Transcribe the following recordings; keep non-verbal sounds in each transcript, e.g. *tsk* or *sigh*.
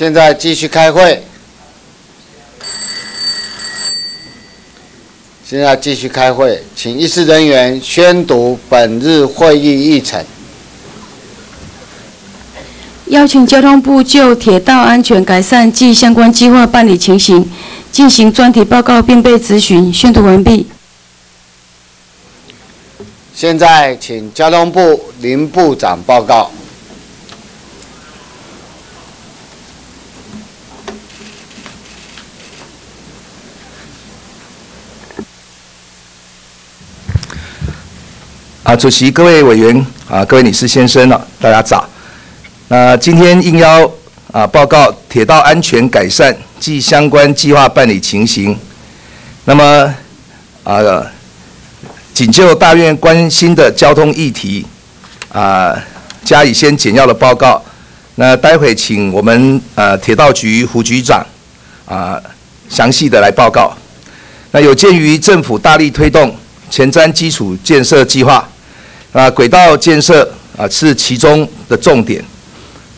现在继续开会。现在继续开会，请议事人员宣读本日会议议程。邀请交通部就铁道安全改善及相关计划办理情形进行专题报告，并被咨询。宣读完毕。现在请交通部林部长报告。啊，主席、各位委员啊，各位女士、先生啊，大家早。那今天应邀啊报告铁道安全改善及相关计划办理情形。那么啊，仅就大院关心的交通议题啊，加以先简要的报告。那待会请我们呃铁道局胡局长啊详细的来报告。那有鉴于政府大力推动前瞻基础建设计划。啊，轨道建设啊是其中的重点，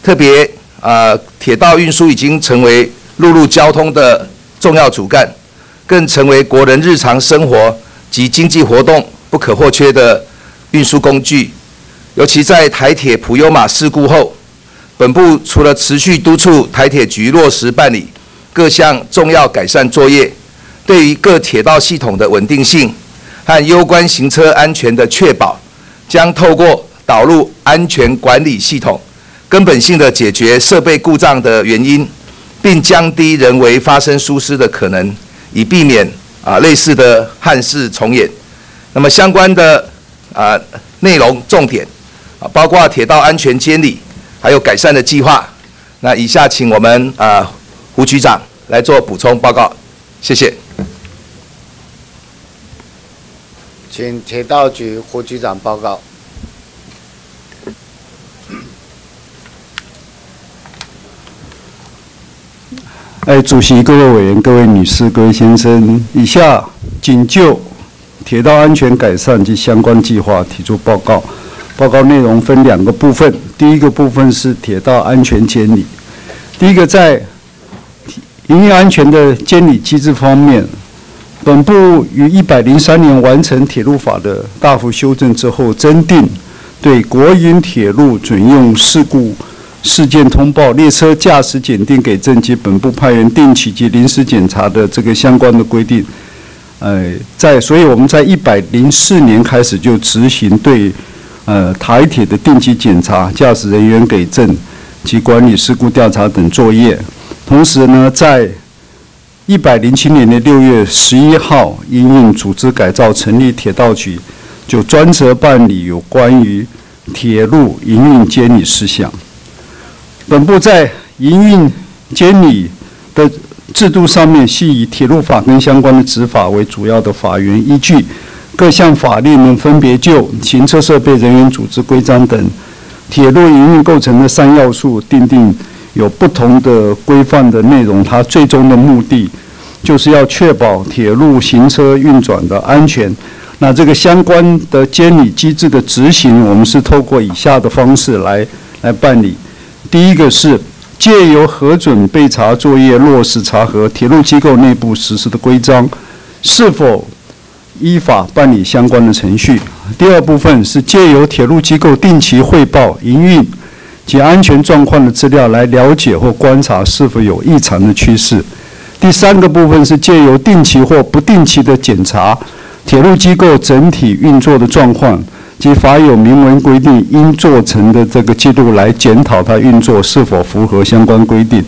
特别啊，铁道运输已经成为陆路交通的重要主干，更成为国人日常生活及经济活动不可或缺的运输工具。尤其在台铁普悠玛事故后，本部除了持续督促台铁局落实办理各项重要改善作业，对于各铁道系统的稳定性和攸关行车安全的确保。将透过导入安全管理系统，根本性的解决设备故障的原因，并降低人为发生疏失的可能，以避免啊类似的憾事重演。那么相关的啊内容重点啊，包括铁道安全监理，还有改善的计划。那以下请我们啊胡局长来做补充报告，谢谢。请铁道局胡局长报告。哎，主席、各位委员、各位女士、各位先生，以下仅就铁道安全改善及相关计划提出报告。报告内容分两个部分，第一个部分是铁道安全监理。第一个在营运安全的监理机制方面。本部于一百零三年完成铁路法的大幅修正之后，增订对国营铁路准用事故事件通报、列车驾驶检定给证及本部派员定期及临时检查的这个相关的规定。呃，在所以我们在一百零四年开始就执行对呃台铁的定期检查、驾驶人员给证及管理事故调查等作业。同时呢，在一百零七年的六月十一号，因应组织改造成立铁道局，就专责办理有关于铁路营运监理事项。本部在营运监理的制度上面，系以铁路法跟相关的执法为主要的法源依据，各项法律呢分别就行车设备、人员组织规章等铁路营运构成的三要素定定。有不同的规范的内容，它最终的目的就是要确保铁路行车运转的安全。那这个相关的监理机制的执行，我们是透过以下的方式来来办理。第一个是借由核准备查作业落实查核铁路机构内部实施的规章是否依法办理相关的程序。第二部分是借由铁路机构定期汇报营运。及安全状况的资料来了解或观察是否有异常的趋势。第三个部分是借由定期或不定期的检查铁路机构整体运作的状况及法有明文规定应做成的这个记录来检讨它运作是否符合相关规定。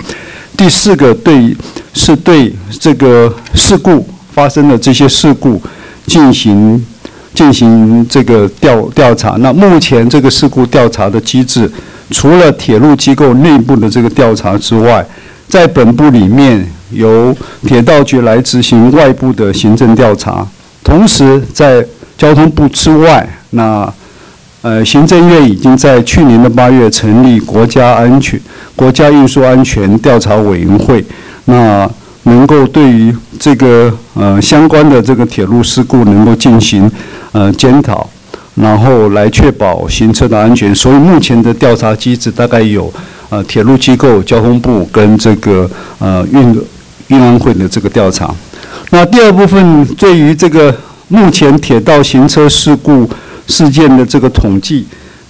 第四个对是对这个事故发生的这些事故进行进行这个调调查。那目前这个事故调查的机制。除了铁路机构内部的这个调查之外，在本部里面由铁道局来执行外部的行政调查。同时，在交通部之外，那呃行政院已经在去年的八月成立国家安全、国家运输安全调查委员会，那能够对于这个呃相关的这个铁路事故能够进行呃检讨。然后来确保行车的安全，所以目前的调查机制大概有，呃铁路机构、交通部跟这个呃运运安会的这个调查。那第二部分对于这个目前铁道行车事故事件的这个统计，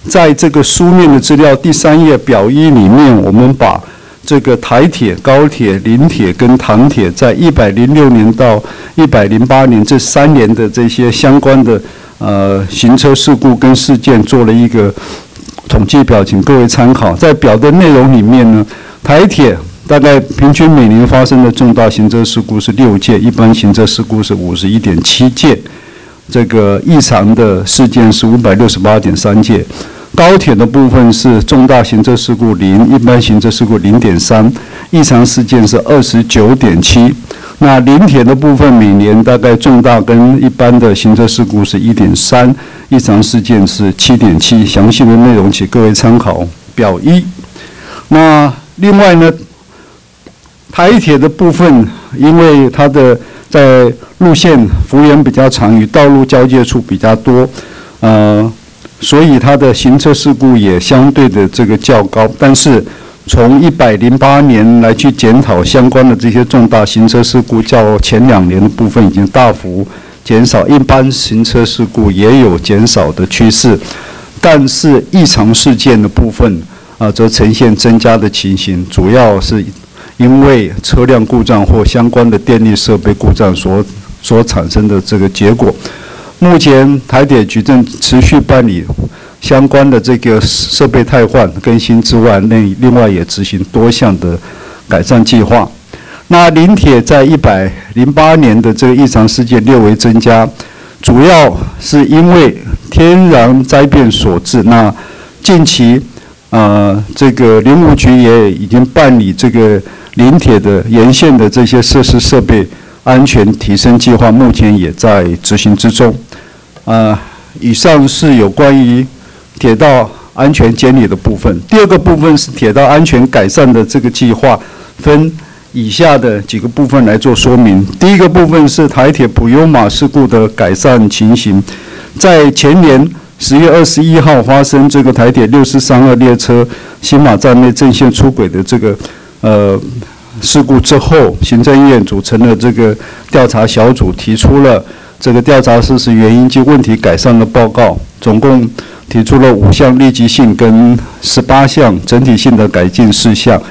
在这个书面的资料第三页表一里面，我们把这个台铁、高铁、临铁跟唐铁在一百零六年到一百零八年这三年的这些相关的呃行车事故跟事件做了一个统计表，请各位参考。在表的内容里面呢，台铁大概平均每年发生的重大行车事故是六件，一般行车事故是五十一点七件，这个异常的事件是五百六十八点三件。高铁的部分是重大行车事故零，一般行车事故零点三，异常事件是二十九点七。那临铁的部分每年大概重大跟一般的行车事故是一点三，异常事件是七点七。详细的内容请各位参考表一。那另外呢，台铁的部分，因为它的在路线幅员比较长，与道路交界处比较多，呃。所以它的行车事故也相对的这个较高，但是从一百零八年来去检讨相关的这些重大行车事故，较前两年的部分已经大幅减少，一般行车事故也有减少的趋势，但是异常事件的部分啊，则呈现增加的情形，主要是因为车辆故障或相关的电力设备故障所所产生的这个结果。目前台铁局正持续办理相关的这个设备汰换更新之外，另另外也执行多项的改善计划。那临铁在一百零八年的这个异常事件略微增加，主要是因为天然灾变所致。那近期，呃，这个林务局也已经办理这个临铁的沿线的这些设施设备。安全提升计划目前也在执行之中。呃，以上是有关于铁道安全监理的部分。第二个部分是铁道安全改善的这个计划，分以下的几个部分来做说明。第一个部分是台铁普悠马事故的改善情形。在前年十月二十一号发生这个台铁六四三二列车新马站内正线出轨的这个呃。事故之后，行政院组成了这个调查小组，提出了这个调查事实原因及问题改善的报告，总共提出了五项立即性跟十八项整体性的改进事项。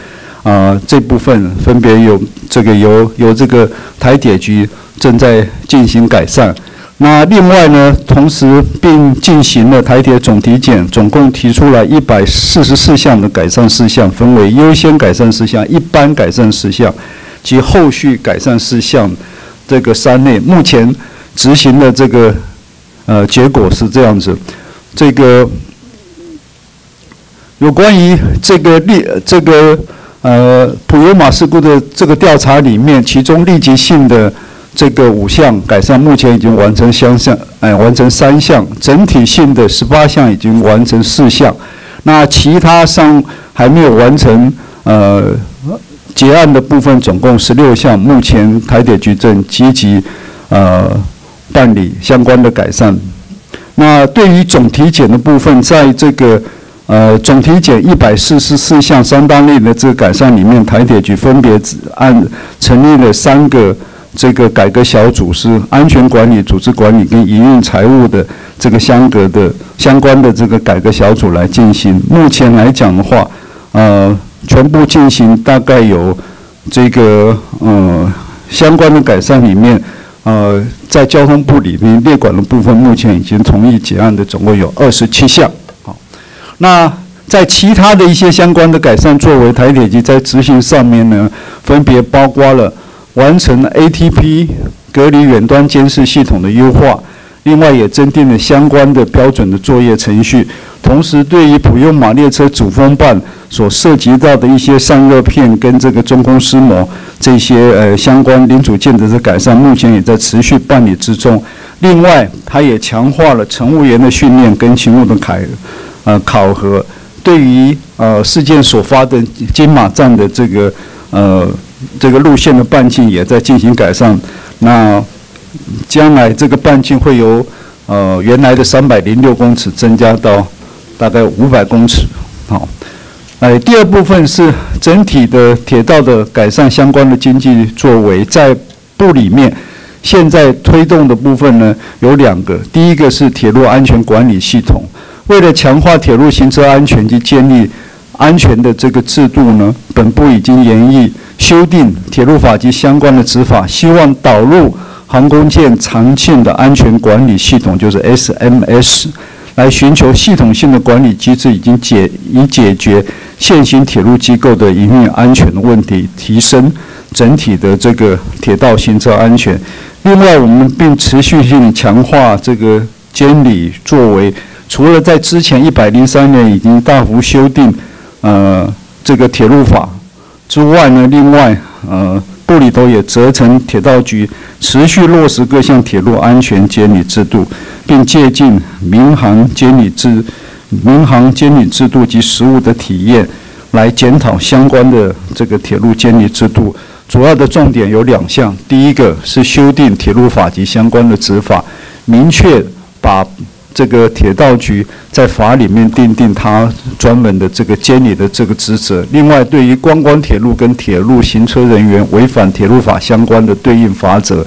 啊，这部分分别有这个由由这个台铁局正在进行改善。那另外呢，同时并进行了台铁总体检，总共提出了一百四十四项的改善事项，分为优先改善事项、一般改善事项及后续改善事项这个三类。目前执行的这个呃结果是这样子，这个有关于这个立这个呃普悠马事故的这个调查里面，其中立即性的。这个五项改善目前已经完成相项，哎，完成三项，整体性的十八项已经完成四项，那其他上还没有完成呃结案的部分总共十六项，目前台铁局正积极呃办理相关的改善。那对于总体检的部分，在这个呃总体检一百四十四项三大类的这个改善里面，台铁局分别按成立了三个。这个改革小组是安全管理、组织管理跟营运财务的这个相隔的相关的这个改革小组来进行。目前来讲的话，呃，全部进行大概有这个呃相关的改善里面，呃，在交通部里面列管的部分，目前已经同意结案的总共有二十七项。好，那在其他的一些相关的改善作为，台铁局在执行上面呢，分别包括了。完成 ATP 隔离远端监视系统的优化，另外也增订了相关的标准的作业程序。同时，对于普悠马列车主风办所涉及到的一些散热片跟这个中空丝膜这些呃相关零组件的这改善，目前也在持续办理之中。另外，它也强化了乘务员的训练跟勤务的考呃考核。对于呃事件所发的金马站的这个呃。这个路线的半径也在进行改善，那将来这个半径会由呃原来的三百零六公尺增加到大概五百公尺，好，呃，第二部分是整体的铁道的改善相关的经济作为，在部里面，现在推动的部分呢有两个，第一个是铁路安全管理系统，为了强化铁路行车安全及建立安全的这个制度呢，本部已经研议修订铁路法及相关的执法，希望导入航空件常见的安全管理系统，就是 SMS。来寻求系统性的管理机制，已经解以解决现行铁路机构的营运安全的问题，提升整体的这个铁道行车安全。另外，我们并持续性强化这个监理作为，除了在之前一百零三年已经大幅修订呃这个铁路法之外呢，另外呃部里头也责成铁道局持续落实各项铁路安全监理制度。并借鉴民航监理制、民航监理制度及实务的体验，来检讨相关的这个铁路监理制度。主要的重点有两项：第一个是修订铁路法及相关的执法，明确把这个铁道局在法里面定定它专门的这个监理的这个职责。另外，对于观光铁路跟铁路行车人员违反铁路法相关的对应法则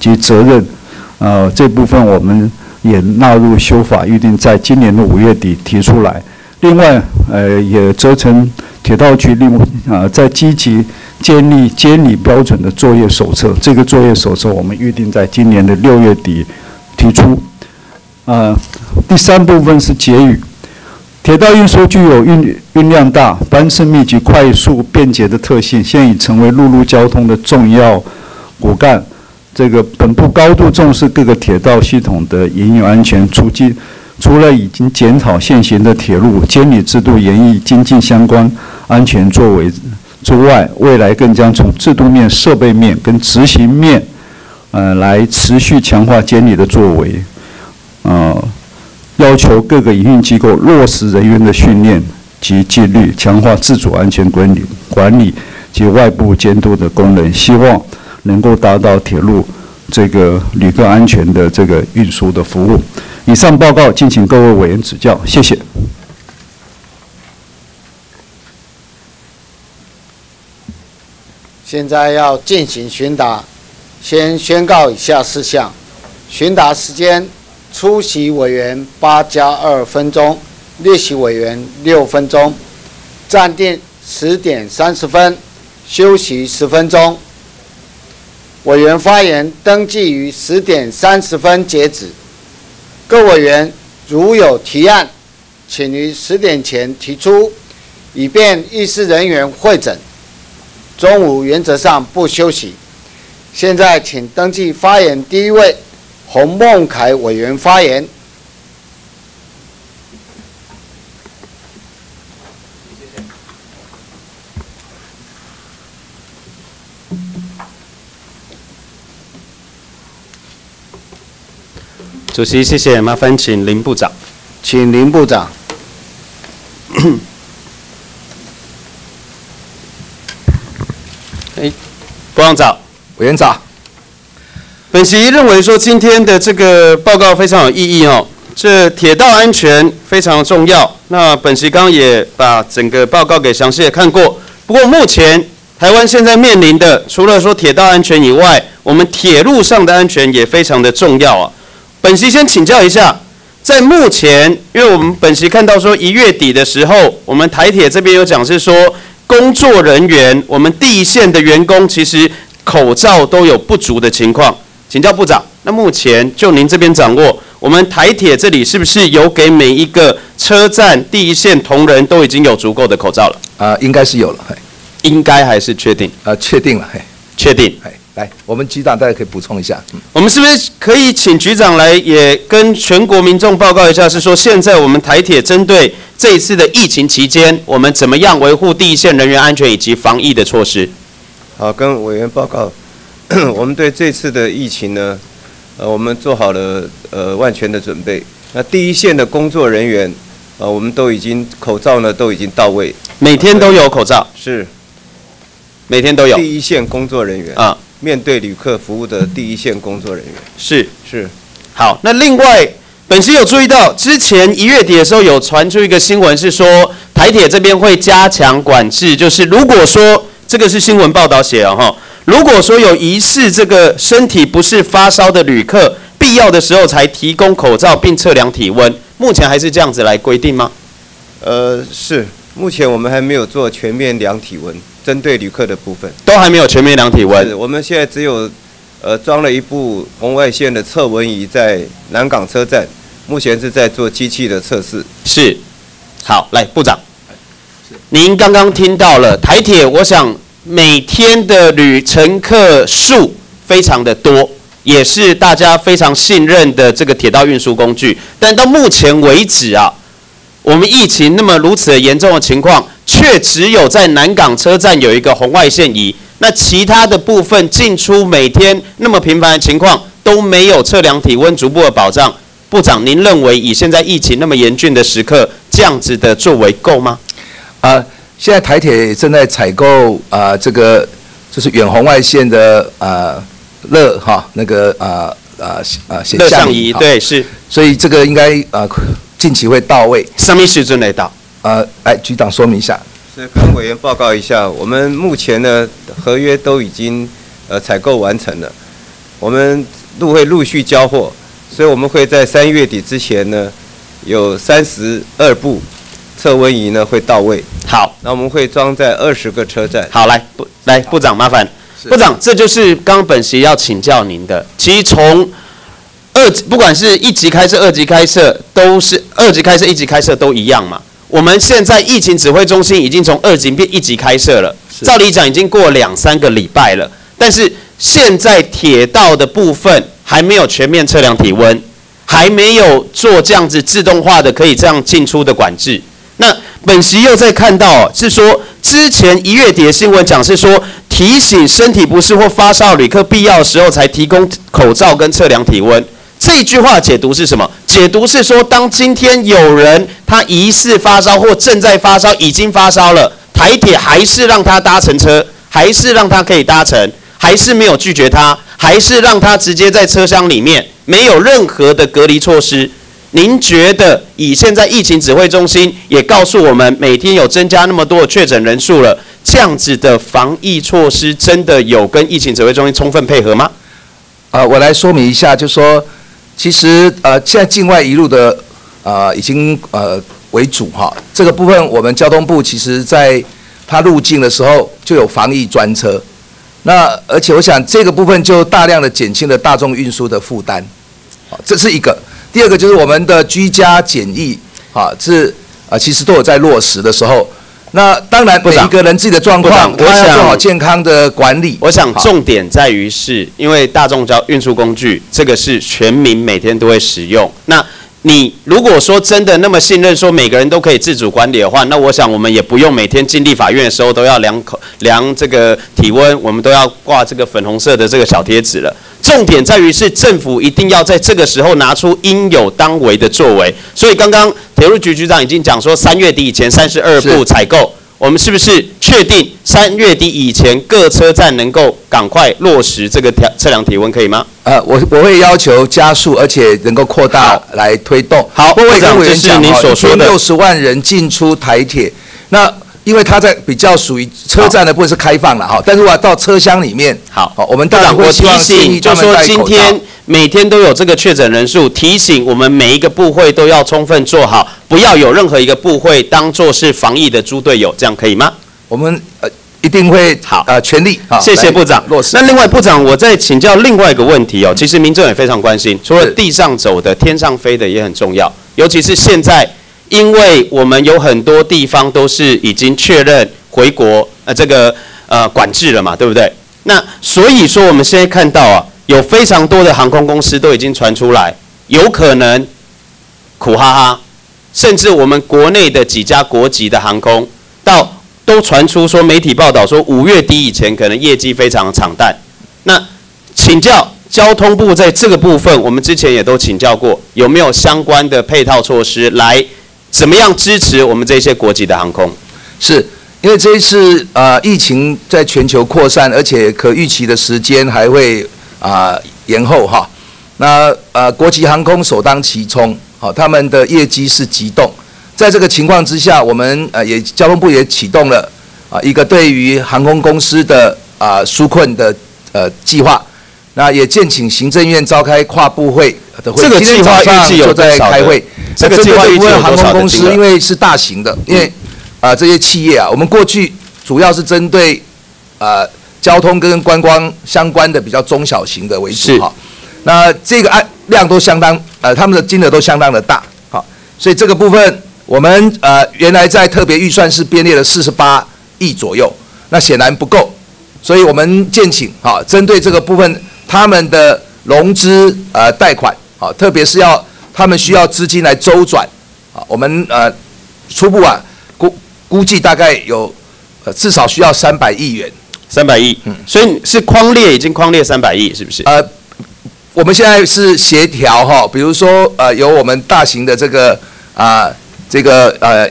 及责任，呃，这部分我们。*laughs* 也纳入修法，预定在今年的五月底提出来。另外，呃，也责成铁道局另啊，在积极建立监理标准的作业手册。这个作业手册我们预定在今年的六月底提出。啊，第三部分是结语。铁道运输具有运运量大、班次密集、快速便捷的特性，现已成为陆路交通的重要骨干。这个本部高度重视各个铁道系统的营运安全，除今除了已经检讨现行的铁路监理制度，研议精进相关安全作为之外，未来更将从制度面、设备面跟执行面，呃，来持续强化监理的作为，呃，要求各个营运机构落实人员的训练及纪律，强化自主安全管理管理及外部监督的功能，希望。能够达到铁路这个旅客安全的这个运输的服务。以上报告，敬请各位委员指教，谢谢。现在要进行询答，先宣告以下事项：询答时间，出席委员八加二分钟，列席委员六分钟，暂定十点三十分，休息十分钟。委员发言登记于十点三十分截止。各委员如有提案，请于十点前提出，以便议事人员会诊。中午原则上不休息。现在请登记发言第一位洪孟凯委员发言。主席，谢谢。麻烦请林部长，请林部长。*coughs* 哎，部长早，委员长。本席认为说今天的这个报告非常有意义哦，这铁道安全非常重要。那本席刚刚也把整个报告给详细的看过。不过目前台湾现在面临的，除了说铁道安全以外，我们铁路上的安全也非常的重要啊。本席先请教一下，在目前，因为我们本席看到说一月底的时候，我们台铁这边有讲是说，工作人员，我们第一线的员工其实口罩都有不足的情况，请教部长，那目前就您这边掌握，我们台铁这里是不是有给每一个车站第一线同仁都已经有足够的口罩了？啊，应该是有了，应该还是确定？啊，确定了，嘿，确定，嘿。来，我们局长大家可以补充一下。我们是不是可以请局长来也跟全国民众报告一下？是说现在我们台铁针对这一次的疫情期间，我们怎么样维护第一线人员安全以及防疫的措施？好，跟委员报告，*clears throat* 我们对这次的疫情呢，呃，我们做好了呃万全的准备。那第一线的工作人员，呃，我们都已经口罩呢都已经到位，每天都有口罩，是，每天都有。第一线工作人员啊。面对旅客服务的第一线工作人员。是。是，好。那另外，本席有注意到，之前一月底的时候有传出一个新闻，是说台铁这边会加强管制，就是如果说这个是新闻报道写的哈，如果说有疑似这个身体不是发烧的旅客，必要的时候才提供口罩并测量体温，目前还是这样子来规定吗？呃，是，目前我们还没有做全面量体温，针对旅客的部分。都还没有全面量体是，温。我们现在只有呃装了一部红外线的测温仪在南港车站，目前是在做机器的测试。是，好，来部长，您刚刚听到了台铁，我想每天的旅乘客数非常的多，也是大家非常信任的这个铁道运输工具。但到目前为止啊，我们疫情那么如此的严重的情况，却只有在南港车站有一个红外线仪，那其他的部分进出每天那么频繁的情况都没有测量体温逐步的保障。部长，您认为以现在疫情那么严峻的时刻，这样子的作为够吗？啊，现在台铁正在采购啊，这个就是远红外线的啊热哈那个啊啊啊显热像仪，对是所以这个应该呃近期会到位。什么时阵来到，呃，来局长说明一下。是跟委员报告一下，我们目前呢合约都已经呃采购完成了，我们陆会陆续交货，所以我们会在三月底之前呢有三十二部测温仪呢会到位，好那我们会装在二十个车站。好来部来部长麻烦部长，这就是刚刚本席要请教您的。其实从二级不管是一级开设、二级开设，都是二级开设、一级开设都一样嘛。我们现在疫情指挥中心已经从二级变一级开设了，照理讲已经过两三个礼拜了，但是现在铁道的部分还没有全面测量体温，还没有做这样子自动化的可以这样进出的管制。那本席又在看到哦，是说之前一月底的新闻讲是说提醒身体不适或发烧旅客必要的时候才提供口罩跟测量体温。这句话解读是什么？解读是说，当今天有人他疑似发烧或正在发烧，已经发烧了，台铁还是让他搭乘车，还是让他可以搭乘，还是没有拒绝他，还是让他直接在车厢里面，没有任何的隔离措施。您觉得以现在疫情指挥中心也告诉我们，每天有增加那么多的确诊人数了，这样子的防疫措施真的有跟疫情指挥中心充分配合吗？啊，我来说明一下，就说其实呃，现在境外一路的呃已经呃为主哈，这个部分我们交通部其实在它入境的时候就有防疫专车，那而且我想这个部分就大量的减轻了大众运输的负担，好，这是一个。第二个就是我们的居家检疫啊，是啊，其实都有在落实的时候。那当然，每一个人自己的状况，我想做好健康的管理。我想好重点在于是，因为大众交运输工具这个是全民每天都会使用。那你如果说真的那么信任，说每个人都可以自主管理的话，那我想我们也不用每天进立法院的时候都要量口量这个体温，我们都要挂这个粉红色的这个小贴纸了。重点在于是政府一定要在这个时候拿出应有当为的作为。所以刚刚铁路局局长已经讲说，三月底以前三十二部采购。我们是不是确定三月底以前各车站能够赶快落实这个调测量体温，可以吗？呃，我我会要求加速，而且能够扩大来推动。好这是您所说的六十万人进出台铁，那因为它在比较属于车站的部分是开放了哈，但是我要到车厢里面，好好，我们当然部长，我希望建醒，议就说今天每天都有这个确诊人数，提醒我们每一个部会都要充分做好，不要有任何一个部会当做是防疫的猪队友，这样可以吗？我们呃一定会好呃全力好谢谢部长落实。那另外部长，我再请教另外一个问题哦，其实民众也非常关心，除了地上走的，天上飞的也很重要，尤其是现在，因为我们有很多地方都是已经确认回国呃这个呃管制了嘛，对不对？那所以说我们现在看到啊，有非常多的航空公司都已经传出来，有可能苦哈哈，甚至我们国内的几家国籍的航空到都传出说媒体报道说五月底以前可能业绩非常惨淡。那请教交通部在这个部分，我们之前也都请教过，有没有相关的配套措施来怎么样支持我们这些国籍的航空？是因为这一次呃疫情在全球扩散，而且可预期的时间还会啊、延后哈。那呃国际航空首当其冲，好、他们的业绩是急动，在这个情况之下，我们呃也交通部也启动了啊一个对于航空公司的啊纾困的呃计划，那也建请行政院召开跨部会的会，这个计划预计有就在开会。这个计划预计有部分航空公司，因为是大型的，因为啊这些企业啊，我们过去主要是针对呃交通跟观光相关的比较中小型的为是主哈。那这个案量都相当，呃，他们的金额都相当的大，好，所以这个部分我们呃原来在特别预算是编列了四十八亿左右，那显然不够，所以我们建请哈，针对这个部分他们的融资呃贷款，啊，特别是要他们需要资金来周转，啊，我们呃初步啊估估计大概有呃至少需要三百亿元。三百亿，嗯所以是框列已经框列三百亿，是不是？呃，我们现在是协调哈，比如说呃，由我们大型的这个啊、这个呃，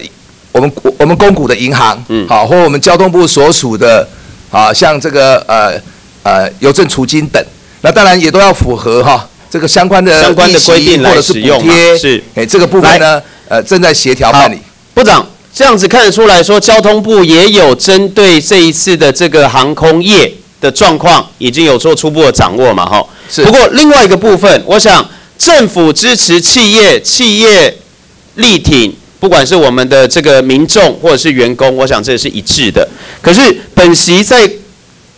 我们我们公股的银行，嗯。好，或我们交通部所属的啊，像这个呃呃邮政储金等，那当然也都要符合哈这个相关的相关的规定来或者是补使用是。哎，这个部分呢，呃，正在协调办理。部长，这样子看得出来说，交通部也有针对这一次的这个航空业的状况，已经有做初步的掌握嘛，哈。是不过另外一个部分，我想政府支持企业，企业力挺，不管是我们的这个民众或者是员工，我想这是一致的。可是本席在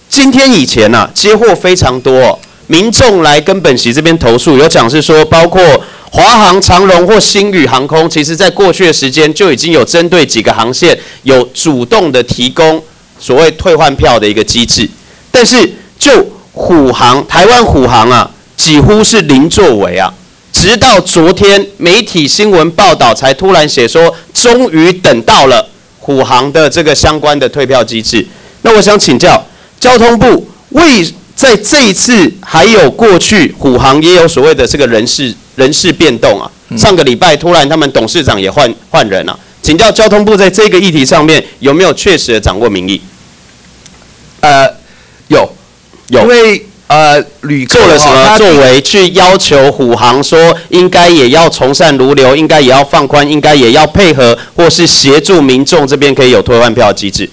今天以前呐、接获非常多、哦、民众来跟本席这边投诉，有讲是说，包括华航、长荣或星宇航空，其实在过去的时间就已经有针对几个航线有主动的提供所谓退换票的一个机制，但是就虎航、台湾虎航啊，几乎是零作为啊。直到昨天媒体新闻报道才突然写说，终于等到了虎航的这个相关的退票机制。那我想请教交通部，为在这一次还有过去虎航也有所谓的这个人事人事变动啊，上个礼拜突然他们董事长也换换人了、请教交通部在这个议题上面有没有确实的掌握民意？呃，有有因为呃旅客做了什么作为去要求虎航说应该也要从善如流，应该也要放宽，应该也要配合，或是协助民众这边可以有退换票机制？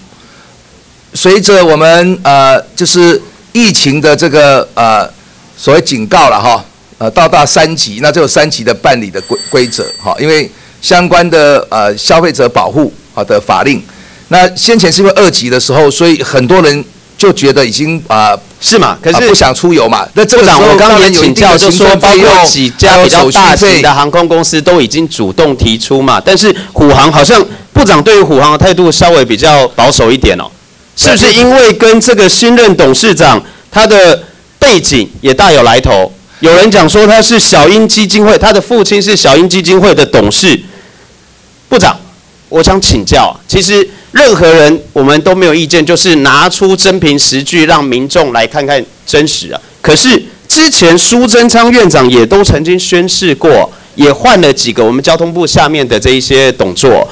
随着我们呃就是疫情的这个呃所谓警告了哈，呃到达三级，那就有三级的办理的规规则哈，因为相关的呃消费者保护好的法令，那先前是因为二级的时候，所以很多人就觉得已经啊、是嘛？可是啊不想出游嘛，那这个我刚刚也请教，就说包括几家比较大型的航空公司都已经主动提出嘛，但是虎航好像部长对于虎航的态度稍微比较保守一点哦，是不是因为跟这个新任董事长他的背景也大有来头？有人讲说他是小英基金会，他的父亲是小英基金会的董事。部长，我想请教，其实任何人我们都没有意见，就是拿出真凭实据，让民众来看看真实啊。可是之前苏贞昌院长也都曾经宣誓过，也换了几个我们交通部下面的这一些董座，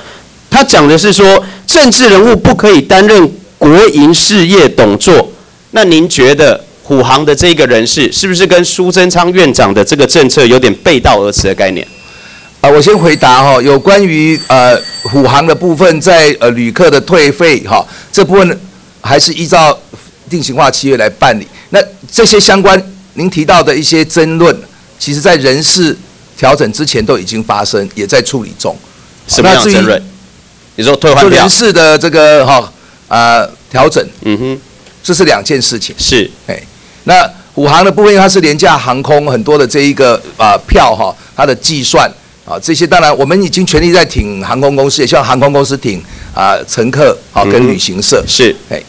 他讲的是说，政治人物不可以担任国营事业董座。那您觉得虎航的这个人士是不是跟苏贞昌院长的这个政策有点背道而驰的概念？啊，我先回答哈、有关于呃虎航的部分，在呃旅客的退费哈、这部分还是依照定型化契约来办理。那这些相关您提到的一些争论，其实在人事调整之前都已经发生，也在处理中。什么样的争论？你说退换票就人？事的这个哈啊调整，嗯哼，这是两件事情。是哎那虎航的部分，它是廉价航空，很多的这一个啊、票哈，它的计算啊这些，当然我们已经全力在挺航空公司，也希望航空公司挺啊、乘客好、跟旅行社。是哎，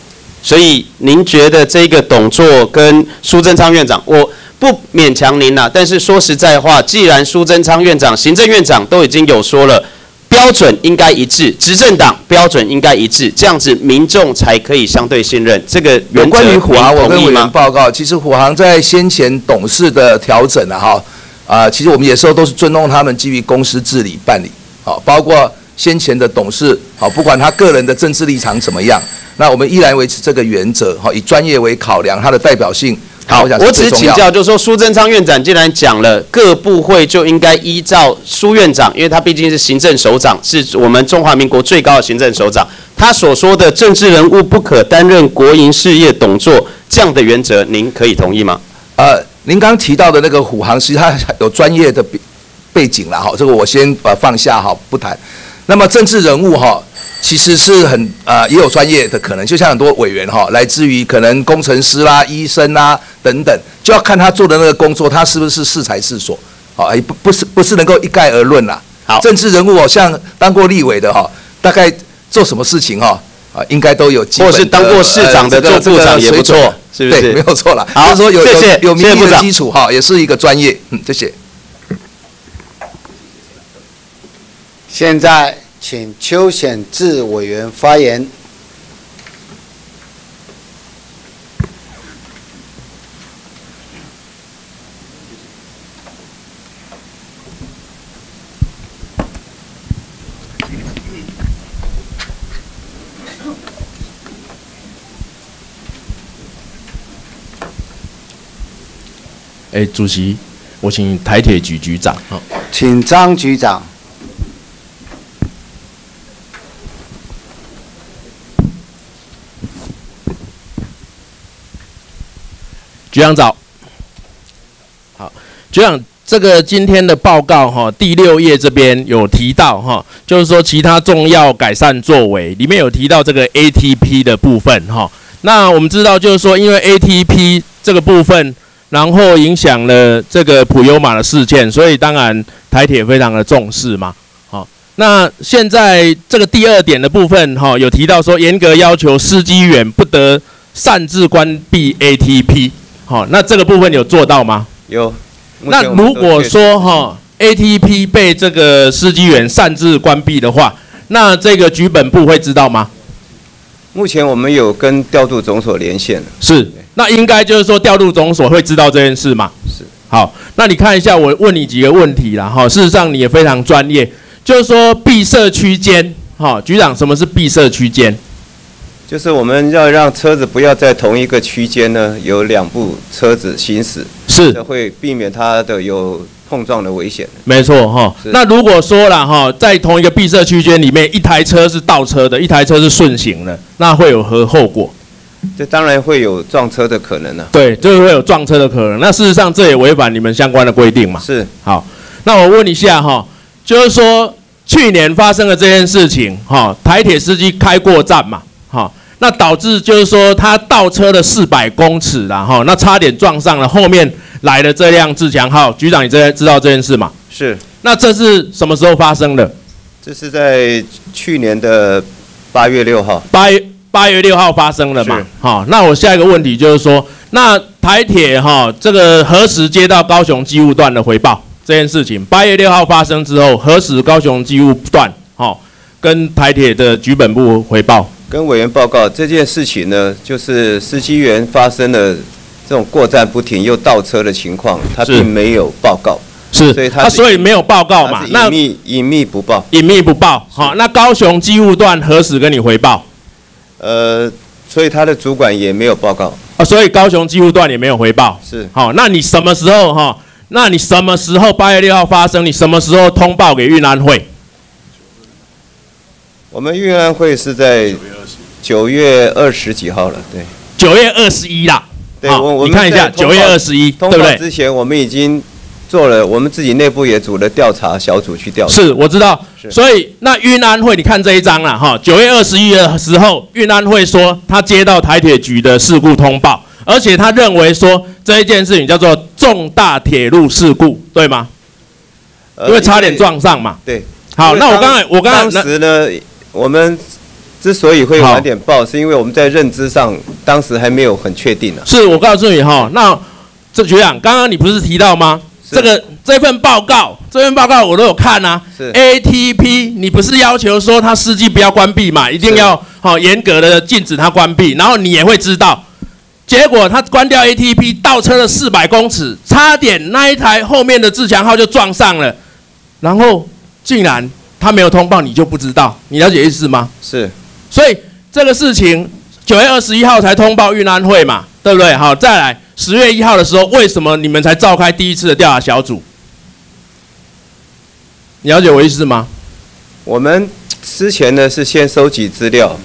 所以您觉得这个董座跟苏贞昌院长，我不勉强您啦、但是说实在话，既然苏贞昌院长、行政院长都已经有说了。标准应该一致，执政党标准应该一致，这样子民众才可以相对信任。这个有关于虎航，我跟委员？报告，其实虎航在先前董事的调整啊，哈啊，其实我们也说都是尊重他们基于公司治理办理，好，包括先前的董事，好，不管他个人的政治立场怎么样，那我们依然维持这个原则，好，以专业为考量，他的代表性好，我我只是请教，就是说苏贞昌院长既然讲了，各部会就应该依照苏院长，因为他毕竟是行政首长，是我们中华民国最高的行政首长，他所说的政治人物不可担任国营事业董座这样的原则，您可以同意吗？呃，您刚提到的那个虎航，其实他有专业的背背景了哈，这个我先把放下哈不谈。那么政治人物哈，其实是很呃也有专业的可能，就像很多委员哈，来自于可能工程师啦、医生啦等等，就要看他做的那个工作，他是不是适才适所，好，也不不是不是能够一概而论啦。好政治人物哦，像当过立委的哈，大概做什么事情哈啊，应该都有基本的，或是当过市长的呃做部长也不错这个是不是对，没有错了。好就是说有谢谢有有民意的基础哈，也是一个专业。嗯，谢谢。现在请邱显志委员发言。哎，主席，我请台铁局局长。好，请张局长。局长早。好，局长，这个今天的报告哈，第六页这边有提到哈，就是说其他重要改善作为，里面有提到这个 ATP 的部分哈。那我们知道，就是说因为 ATP 这个部分，然后影响了这个普悠玛的事件，所以当然台铁非常的重视嘛。好，那现在这个第二点的部分哈，有提到说严格要求司机员不得擅自关闭 ATP。好，那这个部分有做到吗？有。那如果说哈 ATP 被这个司机员擅自关闭的话，那这个局本部会知道吗？目前我们有跟调度总所连线了，是，那应该就是说调度总所会知道这件事嘛？是。好，那你看一下，我问你几个问题啦，哈，事实上你也非常专业，就是说闭塞区间，哈，局长，什么是闭塞区间？就是我们要让车子不要在同一个区间呢有两部车子行驶，是这会避免它的有碰撞的危险。没错哈是。那如果说了哈，在同一个闭塞区间里面，一台车是倒车的，一台车是顺行的，那会有何后果？这当然会有撞车的可能啊。对，就是会有撞车的可能。那事实上这也违反你们相关的规定嘛？是。好，那我问一下哈，就是说去年发生的这件事情哈，台铁司机开过站嘛，哈，那导致就是说他倒车了四百公尺然后，那差点撞上了后面来的这辆自强号。局长，你这知道这件事吗？是。那这是什么时候发生的？这是在去年的八月六号。八月八月六号发生了嘛是？好，那我下一个问题就是说，那台铁哈这个何时接到高雄机务段的回报这件事情？八月六号发生之后，何时高雄机务段好跟台铁的局本部回报？跟委员报告这件事情呢，就是司机员发生了这种过站不停又倒车的情况，他并没有报告，是，所以他啊，所以没有报告嘛隐秘隐秘不报。隐秘不报，好，那高雄机务段何时跟你回报？呃，所以他的主管也没有报告。啊，所以高雄机务段也没有回报。是，好，那你什么时候哈？那你什么时候八月六号发生？你什么时候通报给运安会？我们运安会是在九月二十几号了，对。九月二十一啦。对，我我们你看一下在通报9月二十一对不对之前，我们已经做了，我们自己内部也组了调查小组去调查。是，我知道。是所以那运安会，你看这一张啦，哈，九月二十一的时候，运安会说他接到台铁局的事故通报，而且他认为说这一件事情叫做重大铁路事故，对吗？呃因为差点。撞上嘛。对。好，那我刚才我刚才呢，我们之所以会晚点报，是因为我们在认知上当时还没有很确定呢、啊是我告诉你哈，那这局长，刚刚你不是提到吗？这个这份报告，这份报告我都有看啊。是 ATP，你不是要求说他司机不要关闭嘛？一定要好严格的禁止他关闭，然后你也会知道，结果他关掉 ATP，倒车了四百公尺，差点那一台后面的自强号就撞上了，然后竟然他没有通报，你就不知道，你了解意思吗？是所以这个事情九月二十一号才通报运安会嘛，对不对？好，再来，十月一号的时候，为什么你们才召开第一次的调查小组？你了解我意思吗？我们之前呢是先收集资料，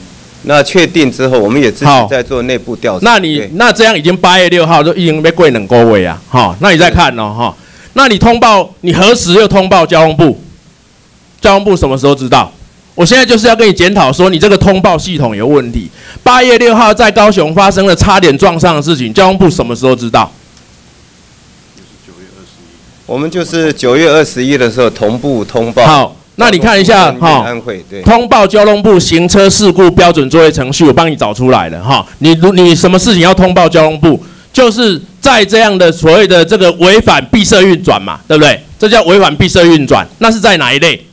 那确定之后，我们也自己在做内部调查。那你那这样已经八月六号就已经被贵冷勾尾啊，好，那你再看哦，哈，那你通报你何时又通报交通部？交通部什么时候知道？我现在就是要跟你检讨说你这个通报系统有问题。八月六号在高雄发生了差点撞上的事情，交通部什么时候知道？我们就是九月二十一的时候同步通报。好，那你看一下跟哈，安会对。通报交通部行车事故标准作业程序，我帮你找出来了哈。你如你什么事情要通报交通部，就是在这样的所谓的这个违反闭塞运转嘛，对不对？这叫违反闭塞运转，那是在哪一类？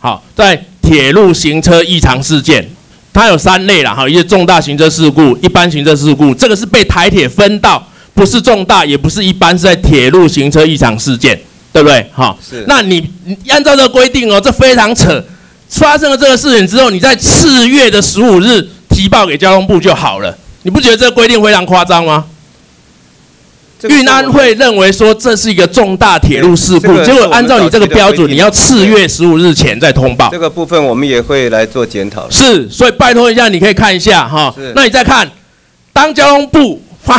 好，在铁路行车异常事件，它有三类啦哈，一些重大行车事故、一般行车事故，这个是被台铁分到，不是重大，也不是一般，是在铁路行车异常事件，对不对？哈，是那你你按照这个规定哦，这非常扯。发生了这个事情之后，你在次月的十五日提报给交通部就好了。你不觉得这个规定非常夸张吗？运安会认为说这是一个重大铁路事故，结果按照你这个标准，你要次月十五日前再通报这。个部分我们也会来做检讨。是，所以拜托一下，你可以看一下哈是。那你再看，当交通部发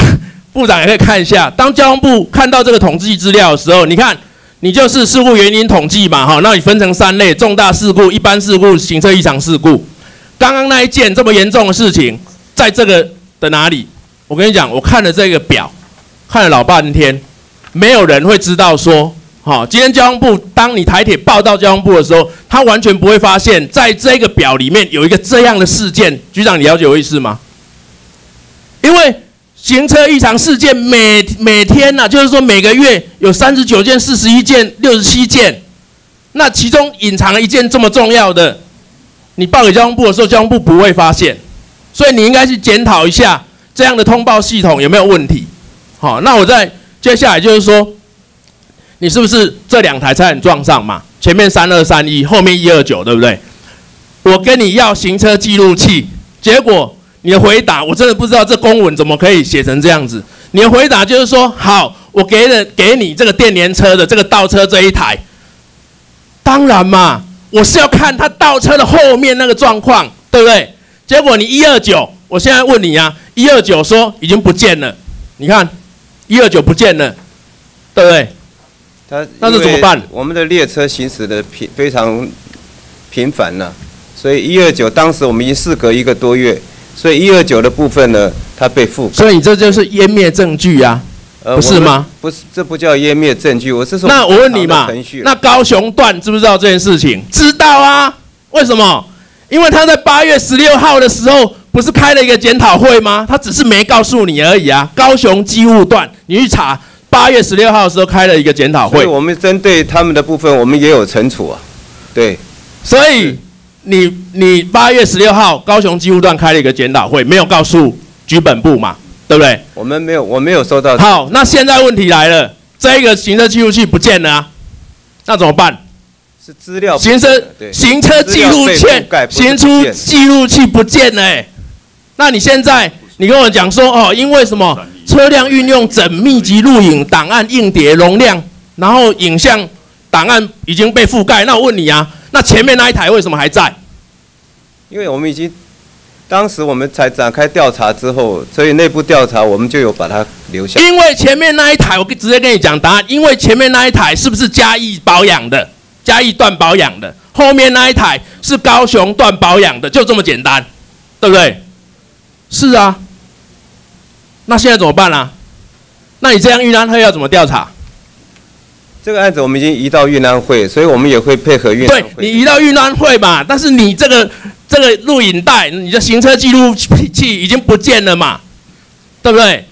部长也可以看一下，当交通部看到这个统计资料的时候，你看，你就是事故原因统计嘛哈，那你分成三类：重大事故、一般事故、行车异常事故。刚刚那一件这么严重的事情，在这个的哪里？我跟你讲，我看了这个表，看了老半天，没有人会知道说，好，今天交通部当你台铁报到交通部的时候，他完全不会发现，在这个表里面有一个这样的事件。局长，你了解我意思吗？因为行车异常事件每每天呢、就是说每个月有三十九件、四十一件、六十七件，那其中隐藏了一件这么重要的，你报给交通部的时候，交通部不会发现，所以你应该去检讨一下这样的通报系统有没有问题。好，那我再接下来就是说，你是不是这两台差点撞上嘛？前面三二三一，后面一二九，对不对？我跟你要行车记录器，结果你的回答我真的不知道这公文怎么可以写成这样子。你的回答就是说，好，我给了给你这个电联车的这个倒车这一台，当然嘛，我是要看他倒车的后面那个状况，对不对？结果你一二九，我现在问你啊，一二九说已经不见了，你看一二九不见了，对不对？他那是怎么办我们的列车行驶的频非常频繁呐、所以一二九当时我们已经事隔一个多月，所以一二九的部分呢，它被覆盖。所以这就是湮灭证据啊。呃不是吗？不是，这不叫湮灭证据，我是说。那我问你嘛那高雄段知不知道这件事情？知道啊，为什么？因为他在八月十六号的时候不是开了一个检讨会吗？他只是没告诉你而已啊。高雄机务段，你去查，八月十六号的时候开了一个检讨会，我们针对他们的部分，我们也有惩处啊。对，所以你你八月十六号高雄机务段开了一个检讨会，没有告诉局本部嘛，对不对？我们没有，我没有收到。好，那现在问题来了，这个行车记录器不见了啊，那怎么办？是资料行车对行车记录器行不见出记录器不见了、欸，那你现在你跟我讲说哦，因为什么车辆运用缜密集录影档案硬碟容量，然后影像档案已经被覆盖，那我问你啊，那前面那一台为什么还在？因为我们已经当时我们才展开调查之后，所以内部调查我们就有把它留下。因为前面那一台，我直接跟你讲答案，因为前面那一台是不是嘉义保养的，嘉义段保养的，后面那一台是高雄段保养的，就这么简单，对不对？是啊，那现在怎么办啊？那你这样运安会要怎么调查？这个案子我们已经移到运安会，所以我们也会配合运安对。你移到运安会嘛，但是你这个这个录影带，你的行车记录器已经不见了嘛，对不对？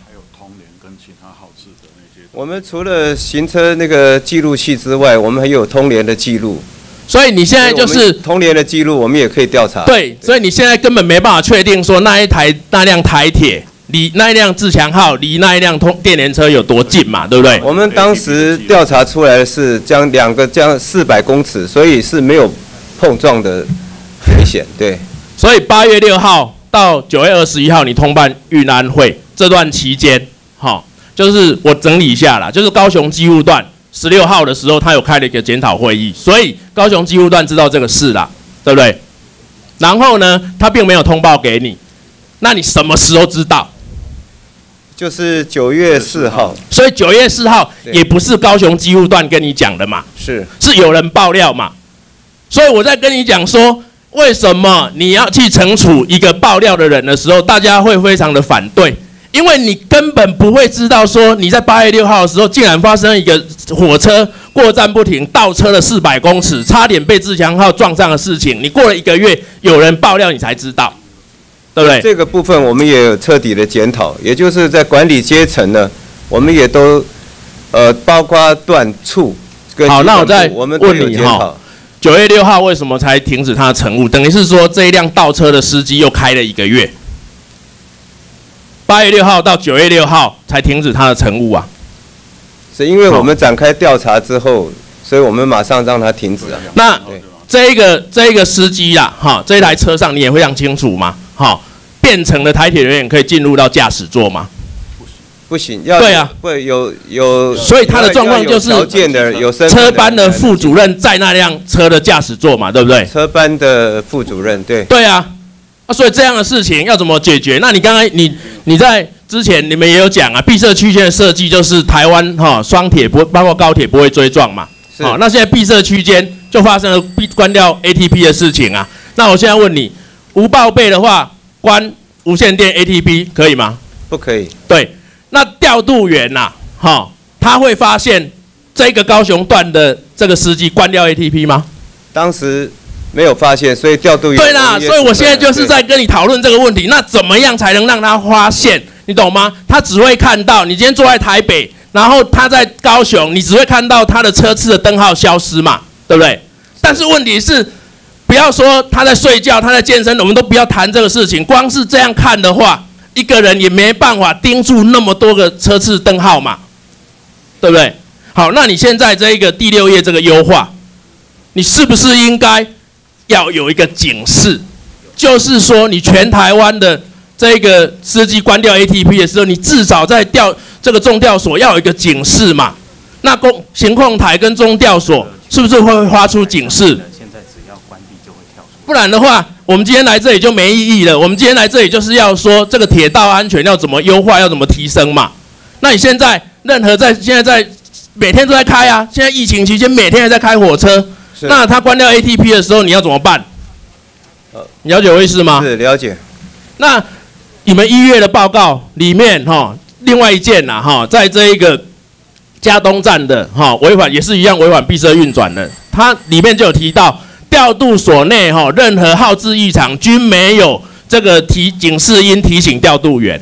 我们除了行车那个记录器之外，我们还有通联的记录。所以你现在就是通联的记录，我们也可以调查。对，所以你现在根本没办法确定说那一台那辆台铁离那一辆自强号离那一辆通电联车有多近嘛，对不对？我们当时调查出来的是将两个将四百公尺，所以是没有碰撞的危险。对，所以八月六号到九月二十一号，你通办运安会这段期间，哈，就是我整理一下啦，就是高雄机务段十六号的时候，他有开了一个检讨会议，所以高雄机务段知道这个事啦，对不对？然后呢，他并没有通报给你，那你什么时候知道？就是九月四号，所以九月四号也不是高雄机务段跟你讲的嘛，是是有人爆料嘛，所以我在跟你讲说，为什么你要去惩处一个爆料的人的时候，大家会非常的反对，因为你根本不会知道说你在八月六号的时候，竟然发生一个火车过站不停，倒车了四百公尺，差点被自强号撞上的事情，你过了一个月，有人爆料你才知道，对不对？这个部分我们也有彻底的检讨，也就是在管理阶层呢，我们也都呃包括断处跟好那我再问你哈。九月六号为什么才停止他的乘务？等于是说这一辆倒车的司机又开了一个月，八月六号到九月六号才停止他的乘务啊。是因为我们展开调查之后，所以我们马上让他停止啊。那这一个这一个司机啊，哈，这一台车上你也非常清楚嘛，哈，变成了台铁人员可以进入到驾驶座吗？不行，要对啊，不有有，所以他的状况就是条件的有身份车班的副主任在那辆车的驾驶座嘛，对不对？车班的副主任对。对啊，啊，所以这样的事情要怎么解决？那你刚才你你在之前你们也有讲啊，闭塞区间的设计就是台湾哈双铁不包括高铁不会追撞嘛。是好，那现在闭塞区间就发生了闭关掉 ATP 的事情啊。那我现在问你，无报备的话，关无线电 ATP 可以吗？不可以，对，那调度员呐、哈、他会发现这个高雄段的这个司机关掉 ATP 吗？当时没有发现，所以调度员对啦，所以我现在就是在跟你讨论这个问题。那怎么样才能让他发现？你懂吗？他只会看到你今天坐在台北，然后他在高雄，你只会看到他的车次的灯号消失嘛，对不对？但是问题是，不要说他在睡觉，他在健身，我们都不要谈这个事情。光是这样看的话，一个人也没办法盯住那么多个车次灯号嘛，对不对？好，那你现在这一个第六页这个优化，你是不是应该要有一个警示？就是说，你全台湾的这个司机关掉 ATP 的时候，你至少在调这个中调所要有一个警示嘛？那公行控台跟中调所是不是会发出警示？现在只要关闭就会跳不然的话，我们今天来这里就没意义了。我们今天来这里就是要说这个铁道安全要怎么优化，要怎么提升嘛。那你现在任何在现在在每天都在开啊，现在疫情期间每天还在开火车，那他关掉 ATP 的时候，你要怎么办呃？你了解我意思吗？是了解，那你们一月的报告里面哈，另外一件呐哈，在这一个加东站的哈违反也是一样违反闭塞运转的，它里面就有提到调度所内哈任何耗资异常均没有这个提警示音提醒调度员。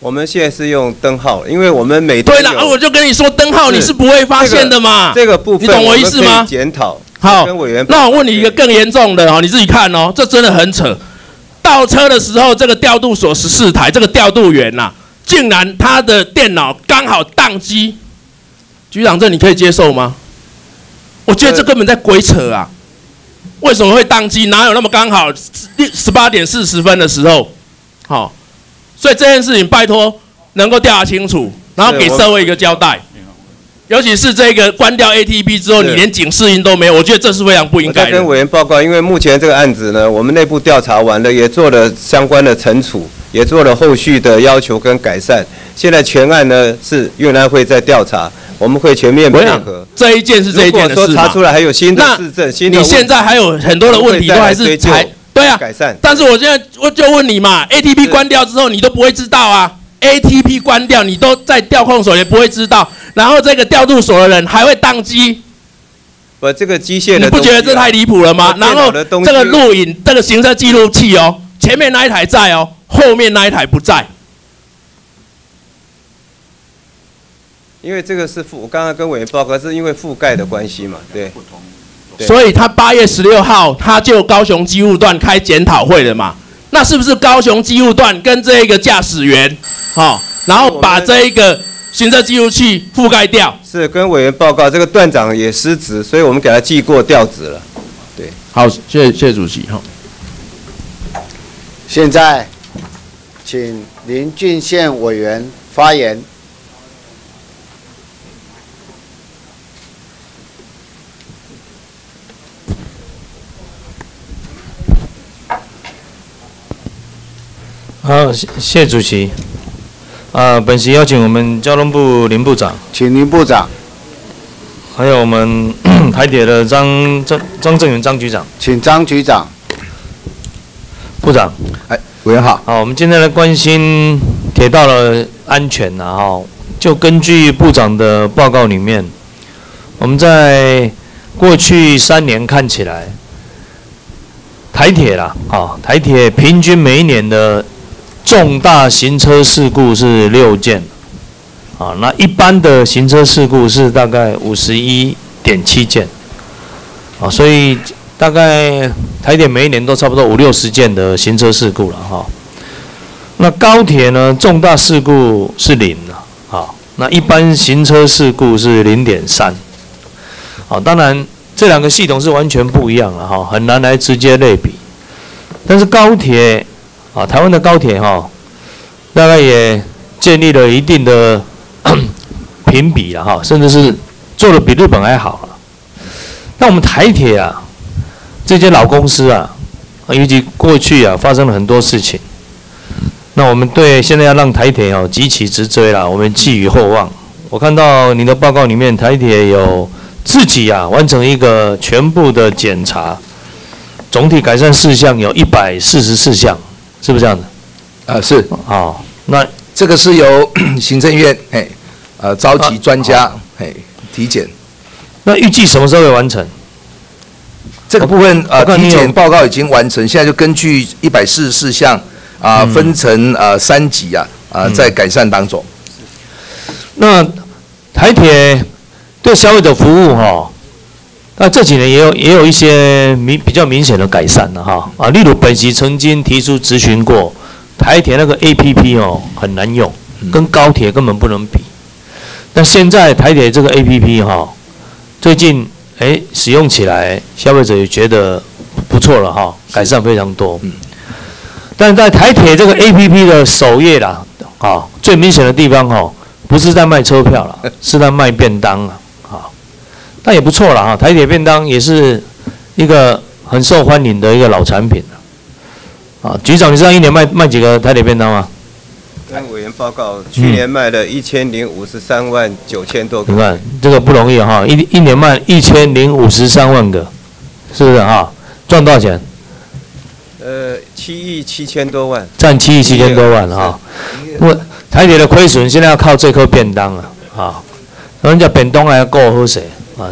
我们现在是用灯号，因为我们每天对了，啊我就跟你说灯号你是不会发现的嘛。这个部分，你懂我意思吗检讨，好跟委员，那我问你一个更严重的哦，你自己看哦，这真的很扯。倒车的时候，这个调度所十四台，这个调度员呐、竟然他的电脑刚好宕机。局长，这你可以接受吗？我觉得这根本在鬼扯啊！为什么会宕机？哪有那么刚好？十八点四十分的时候，好、所以这件事情拜托能够调查清楚，然后给社会一个交代。尤其是这个关掉 ATP 之后，你连警示音都没有，我觉得这是非常不应该的跟。委员报告，因为目前这个案子呢，我们内部调查完了，也做了相关的惩处，也做了后续的要求跟改善。现在全案呢是越南会在调查，我们会全面配合。这一件是这一件的事嘛说查出。来还有新的那市政、新的你现在还有很多的问题都还是我们会再才来追究对啊，改善，但是我现在我就问你嘛，ATP 关掉之后你都不会知道啊，ATP 关掉你都在调控所也不会知道，然后这个调度所的人还会宕机，不，这个机械你的东西啊不觉得这太离谱了吗？然后这个录影这个行车记录器哦，前面那一台在哦，后面那一台不在，因为这个是覆，我刚刚跟委员报告，是因为覆盖的关系嘛，对。对所以他八月十六号他就高雄机务段开检讨会了嘛？那是不是高雄机务段跟这个驾驶员，好、然后把这一个行车记录器覆盖掉？是跟委员报告，这个段长也失职，所以我们给他记过调职了。对好，谢谢谢谢主席哈。现在，请林俊宪委员发言。好，谢谢主席。啊，本席邀请我们交通部林部长，请林部长，还有我们 *coughs* 台铁的张张张正元张局长。请张局长。部长，哎，委员好。好，我们今天来关心铁道的安全呐，哈。就根据部长的报告里面，我们在过去三年看起来，台铁啦，啊，台铁平均每一年的重大行车事故是六件，啊，那一般的行车事故是大概五十一点七件，啊，所以大概台铁每一年都差不多五六十件的行车事故了哈。那高铁呢，重大事故是零了，啊，那一般行车事故是零点三，啊，当然这两个系统是完全不一样了哈，很难来直接类比，但是高铁。啊，台湾的高铁哈，大概也建立了一定的 *coughs* 评比了哈，甚至是做的比日本还好了。那我们台铁啊，这些老公司啊，尤其过去啊发生了很多事情，那我们对现在要让台铁哦急起直追了，我们寄予厚望。我看到你的报告里面，台铁有自己啊完成一个全部的检查，总体改善事项有一百四十四项。是不是这样的？啊，是啊，那这个是由 *coughs* 行政院哎，呃，召集专家嘿体检。那预计什么时候会完成？这个部分呃，体检报告已经完成，现在就根据一百四十四项啊，分成呃三级啊啊，在改善当中。那台铁对消费者服务哈？那这几年也有也有一些明比较明显的改善了哈啊，例如本席曾经提出咨询过台铁那个 A P P 哦很难用，跟高铁根本不能比。但现在台铁这个 A P P 哈，最近哎使用起来，消费者也觉得不错了哈，改善非常多。但在台铁这个 A P P 的首页啦啊，最明显的地方哈，不是在卖车票了，*laughs* 是在卖便当了。那也不错了哈，台铁便当也是一个很受欢迎的一个老产品啊，局长，你知道一年卖卖几个台铁便当吗？跟委员报告，去年卖了一千零五十三万九千多个。你看这个不容易哈，一一年卖一千零五十三万个，是不是哈？赚多少钱？呃，七亿七千多万。占七亿七千多万哈。我台铁的亏损现在要靠这颗便当啊啊，人家便当还要够喝水。啊，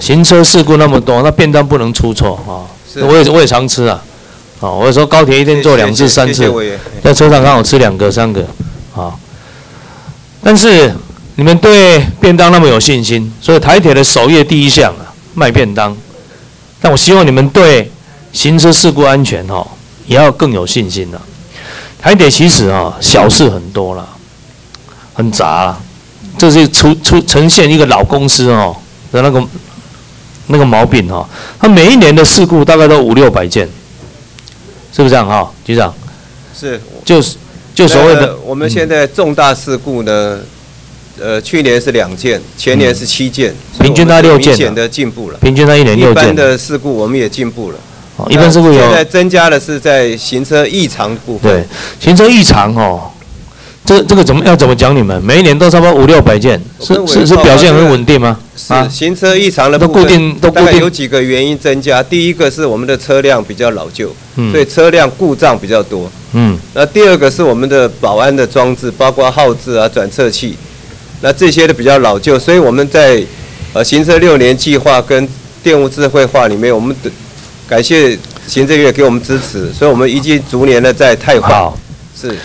行车事故那么多，那便当不能出错啊！我也我也常吃啊，啊，我有时候高铁一天坐两次三次，在车上刚好吃两个三个，啊。但是你们对便当那么有信心，所以台铁的首页第一项啊，卖便当。但我希望你们对行车事故安全哈，也要更有信心了。台铁其实啊，小事很多了，很杂，这是出出呈现一个老公司哦。的那个那个毛病哈，他每一年的事故大概都五六百件，是不是这样哈，局长？是，就是就所谓的我们现在重大事故呢，呃，去年是两件，前年是七件，平均它六件，明显的进步了。平均它一年六件。一般的事故我们也进步了。哦，一般事故有。现在增加的是在行车异常部分。对，行车异常哦。这这个怎么要怎么讲？你们每一年都差不多五六百件，是是是表现很稳定吗？是行车异常的都固定都固定。有几个原因增加，第一个是我们的车辆比较老旧，所以车辆故障比较多。嗯。那第二个是我们的保安的装置，包括号志啊、转测器，那这些都比较老旧，所以我们在呃行车六年计划跟电务智慧化里面，我们的感谢行政院给我们支持，所以我们已经逐年的在汰化。是。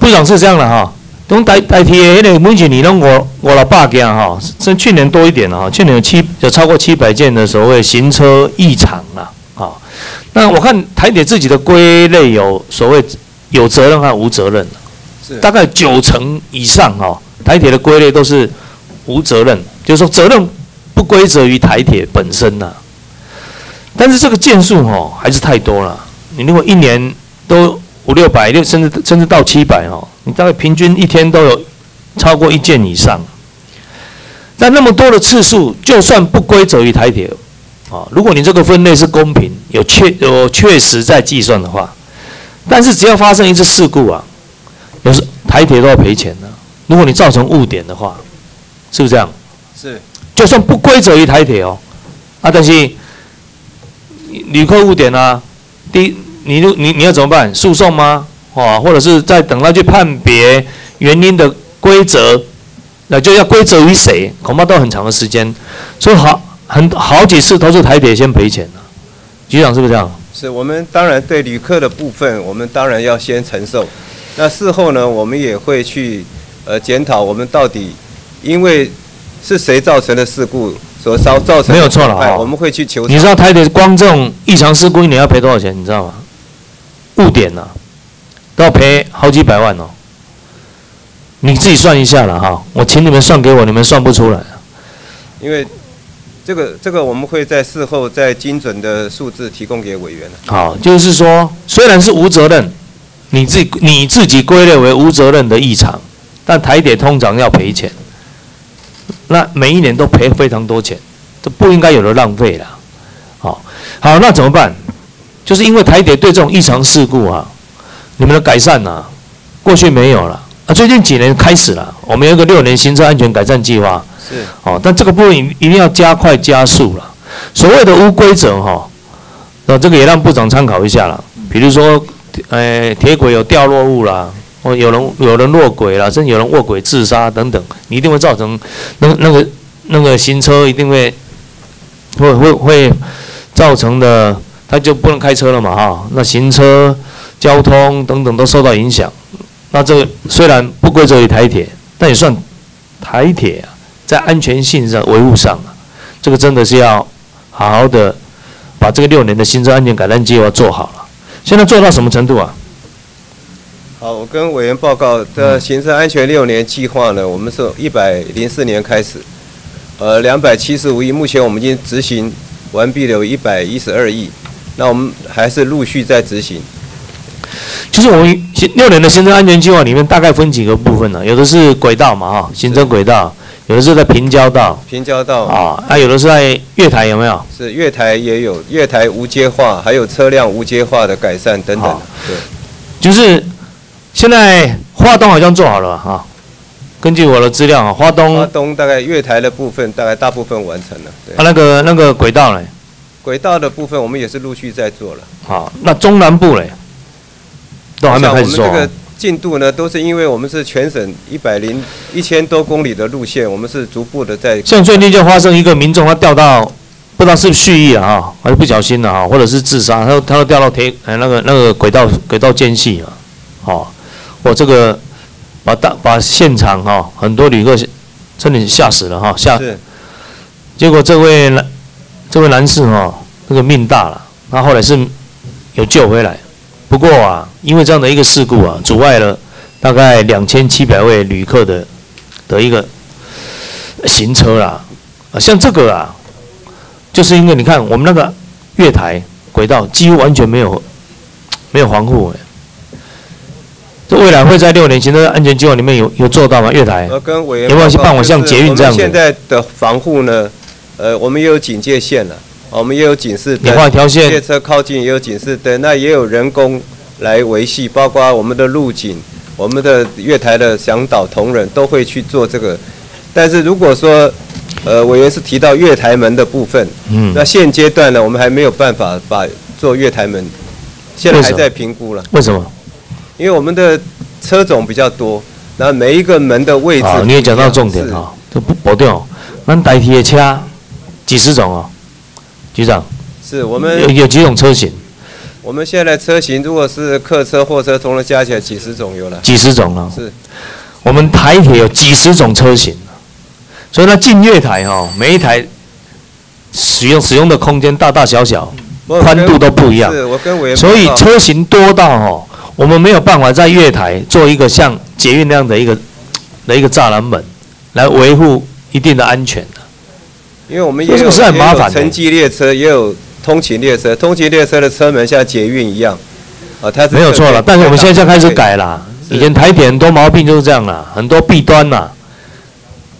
部长是这样的哈，从代代替的那个每几年拢我我老爸件哈，像去年多一点了哈，去年有七有超过七百件的所谓行车异常啊，啊，那我看台铁自己的归类有所谓有责任和无责任是。大概九成以上哈，台铁的归类都是无责任，就是说责任不归责于台铁本身呐，但是这个件数哈还是太多了，你如果一年都五六百六，甚至甚至到七百哦，你大概平均一天都有超过一件以上。但那么多的次数，就算不归责于台铁，啊，如果你这个分类是公平，有确有确实在计算的话，但是只要发生一次事故啊，有时台铁都要赔钱的。如果你造成误点的话，是不是这样？是，就算不归责于台铁哦，啊，但是旅客误点啊，第一，你你你要怎么办？诉讼吗？哦，或者是在等他去判别原因的规则，那就要归责于谁？恐怕都很长的时间，所以好很好几次都是台铁先赔钱的。局长是不是这样？是我们当然对旅客的部分，我们当然要先承受。那事后呢，我们也会去呃检讨，我们到底因为是谁造成的事故所造造成的没有错了损害哦我们会去求。你知道台铁光这种异常事故一年要赔多少钱？你知道吗？误点呐、都要赔好几百万哦。你自己算一下了哈，我请你们算给我，你们算不出来。因为这个这个我们会在事后再精准的数字提供给委员。好，就是说，虽然是无责任，你自己你自己归类为无责任的异常，但台铁通常要赔钱，那每一年都赔非常多钱，这不应该有的浪费了。好，好，那怎么办？就是因为台铁对这种异常事故啊，你们的改善啊，过去没有了啊，最近几年开始了，我们有一个六年行车安全改善计划。是哦，但这个部分一一定要加快加速了。所谓的无规则哈，那、这个也让部长参考一下了。比如说，呃，铁轨有掉落物啦，哦有人有人落轨了，甚至有人卧轨自杀等等，你一定会造成那那个那个行车一定会会会会造成的，他就不能开车了嘛哈。那行车、交通等等都受到影响。那这个虽然不归责于台铁，但也算台铁啊。在安全性上维护上啊，这个真的是要好好的把这个六年的行车安全改善计划做好了。现在做到什么程度啊？好，我跟委员报告的行车安全六年计划呢，我们是一百零四年开始，呃，两百七十五亿，目前我们已经执行完毕了有一百一十二亿，那我们还是陆续在执行。就是我们行六年的行车安全计划里面大概分几个部分呢、有的是轨道嘛哈，行车轨道，有的是在平交道平交道啊，啊有的是在月台有没有？是月台也有月台无接化，还有车辆无接化的改善等等。对，就是现在花东好像做好了哈、根据我的资料啊，花东花东大概月台的部分大概大部分完成了。对啊，那个那个轨道嘞，轨道的部分我们也是陆续在做了。好，那中南部嘞，都还没有开始做、我们这个。进度呢，都是因为我们是全省一百零一千多公里的路线，我们是逐步的在。像最近就发生一个民众他掉到，不知道是蓄意啊，还是不小心的啊，或者是自杀，他他都掉到铁呃那个那个轨道轨道间隙了，哦，我这个把大把现场哈、很多旅客真的吓死了哈，吓，是结果这位男这位男士哈、那个命大了，他后来是有救回来，不过啊，因为这样的一个事故啊，阻碍了大概两千七百位旅客的的一个行车啦。啊，像这个啊，就是因为你看我们那个月台轨道几乎完全没有没有防护哎。这未来会在六年前的安全计划里面有有做到吗？月台有没有去办我像捷运这样的现在的防护呢，呃，我们也有警戒线了，我们也有警示灯，你画一条线列车靠近也有警示灯，那也有人工来维系，包括我们的路警、我们的月台的向导同仁都会去做这个。但是如果说，呃，委员是提到月台门的部分，嗯那现阶段呢，我们还没有办法把做月台门，现在还在评估了。为什么？因为我们的车种比较多，那每一个门的位置啊，你也讲到重点是啊，这不保掉，咱代替的车几十种哦，局长是我有们有有几种车型？我们现在车型如果是客车、货车，同仁加起来几十种有了。几十种啊。是我们台铁有几十种车型，所以呢进月台哈、每一台使用使用的空间大大小小，宽度都不一样是我跟委员所以车型多到哦，我们没有办法在月台做一个像捷运那样的一个的一个栅栏门，来维护一定的安全的。因为我们也有是很麻烦的城际列车，也有通勤列车。通勤列车的车门像捷运一样，啊，它是没有错了，但是我们现在就开始改了，以前台铁很多毛病就是这样啦，很多弊端嘛。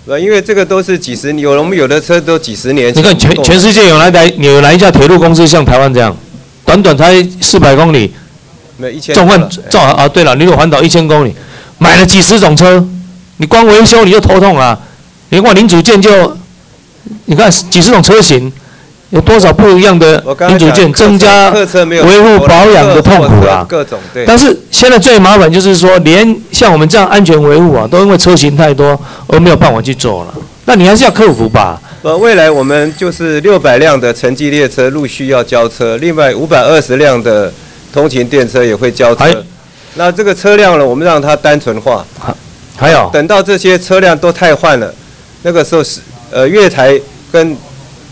呃，因为这个都是几十，有我们有的车都几十年。你看全全世界有哪台有哪一家铁路公司像台湾这样，短短才四百公里，没一千。纵贯纵啊对了，你有环岛一千公里，买了几十种车，你光维修你就头痛啊。你换零组件就，你看几十种车型，有多少不一样的零组件，增加维护保养的痛苦啊。各种对。但是现在最麻烦就是说，连像我们这样安全维护啊，都因为车型太多而没有办法去做了。那你还是要克服吧。呃，未来我们就是六百辆的城际列车陆续要交车，另外五百二十辆的通勤电车也会交车。那这个车辆呢，我们让它单纯化。还有。等到这些车辆都太换了。那个时候是呃月台跟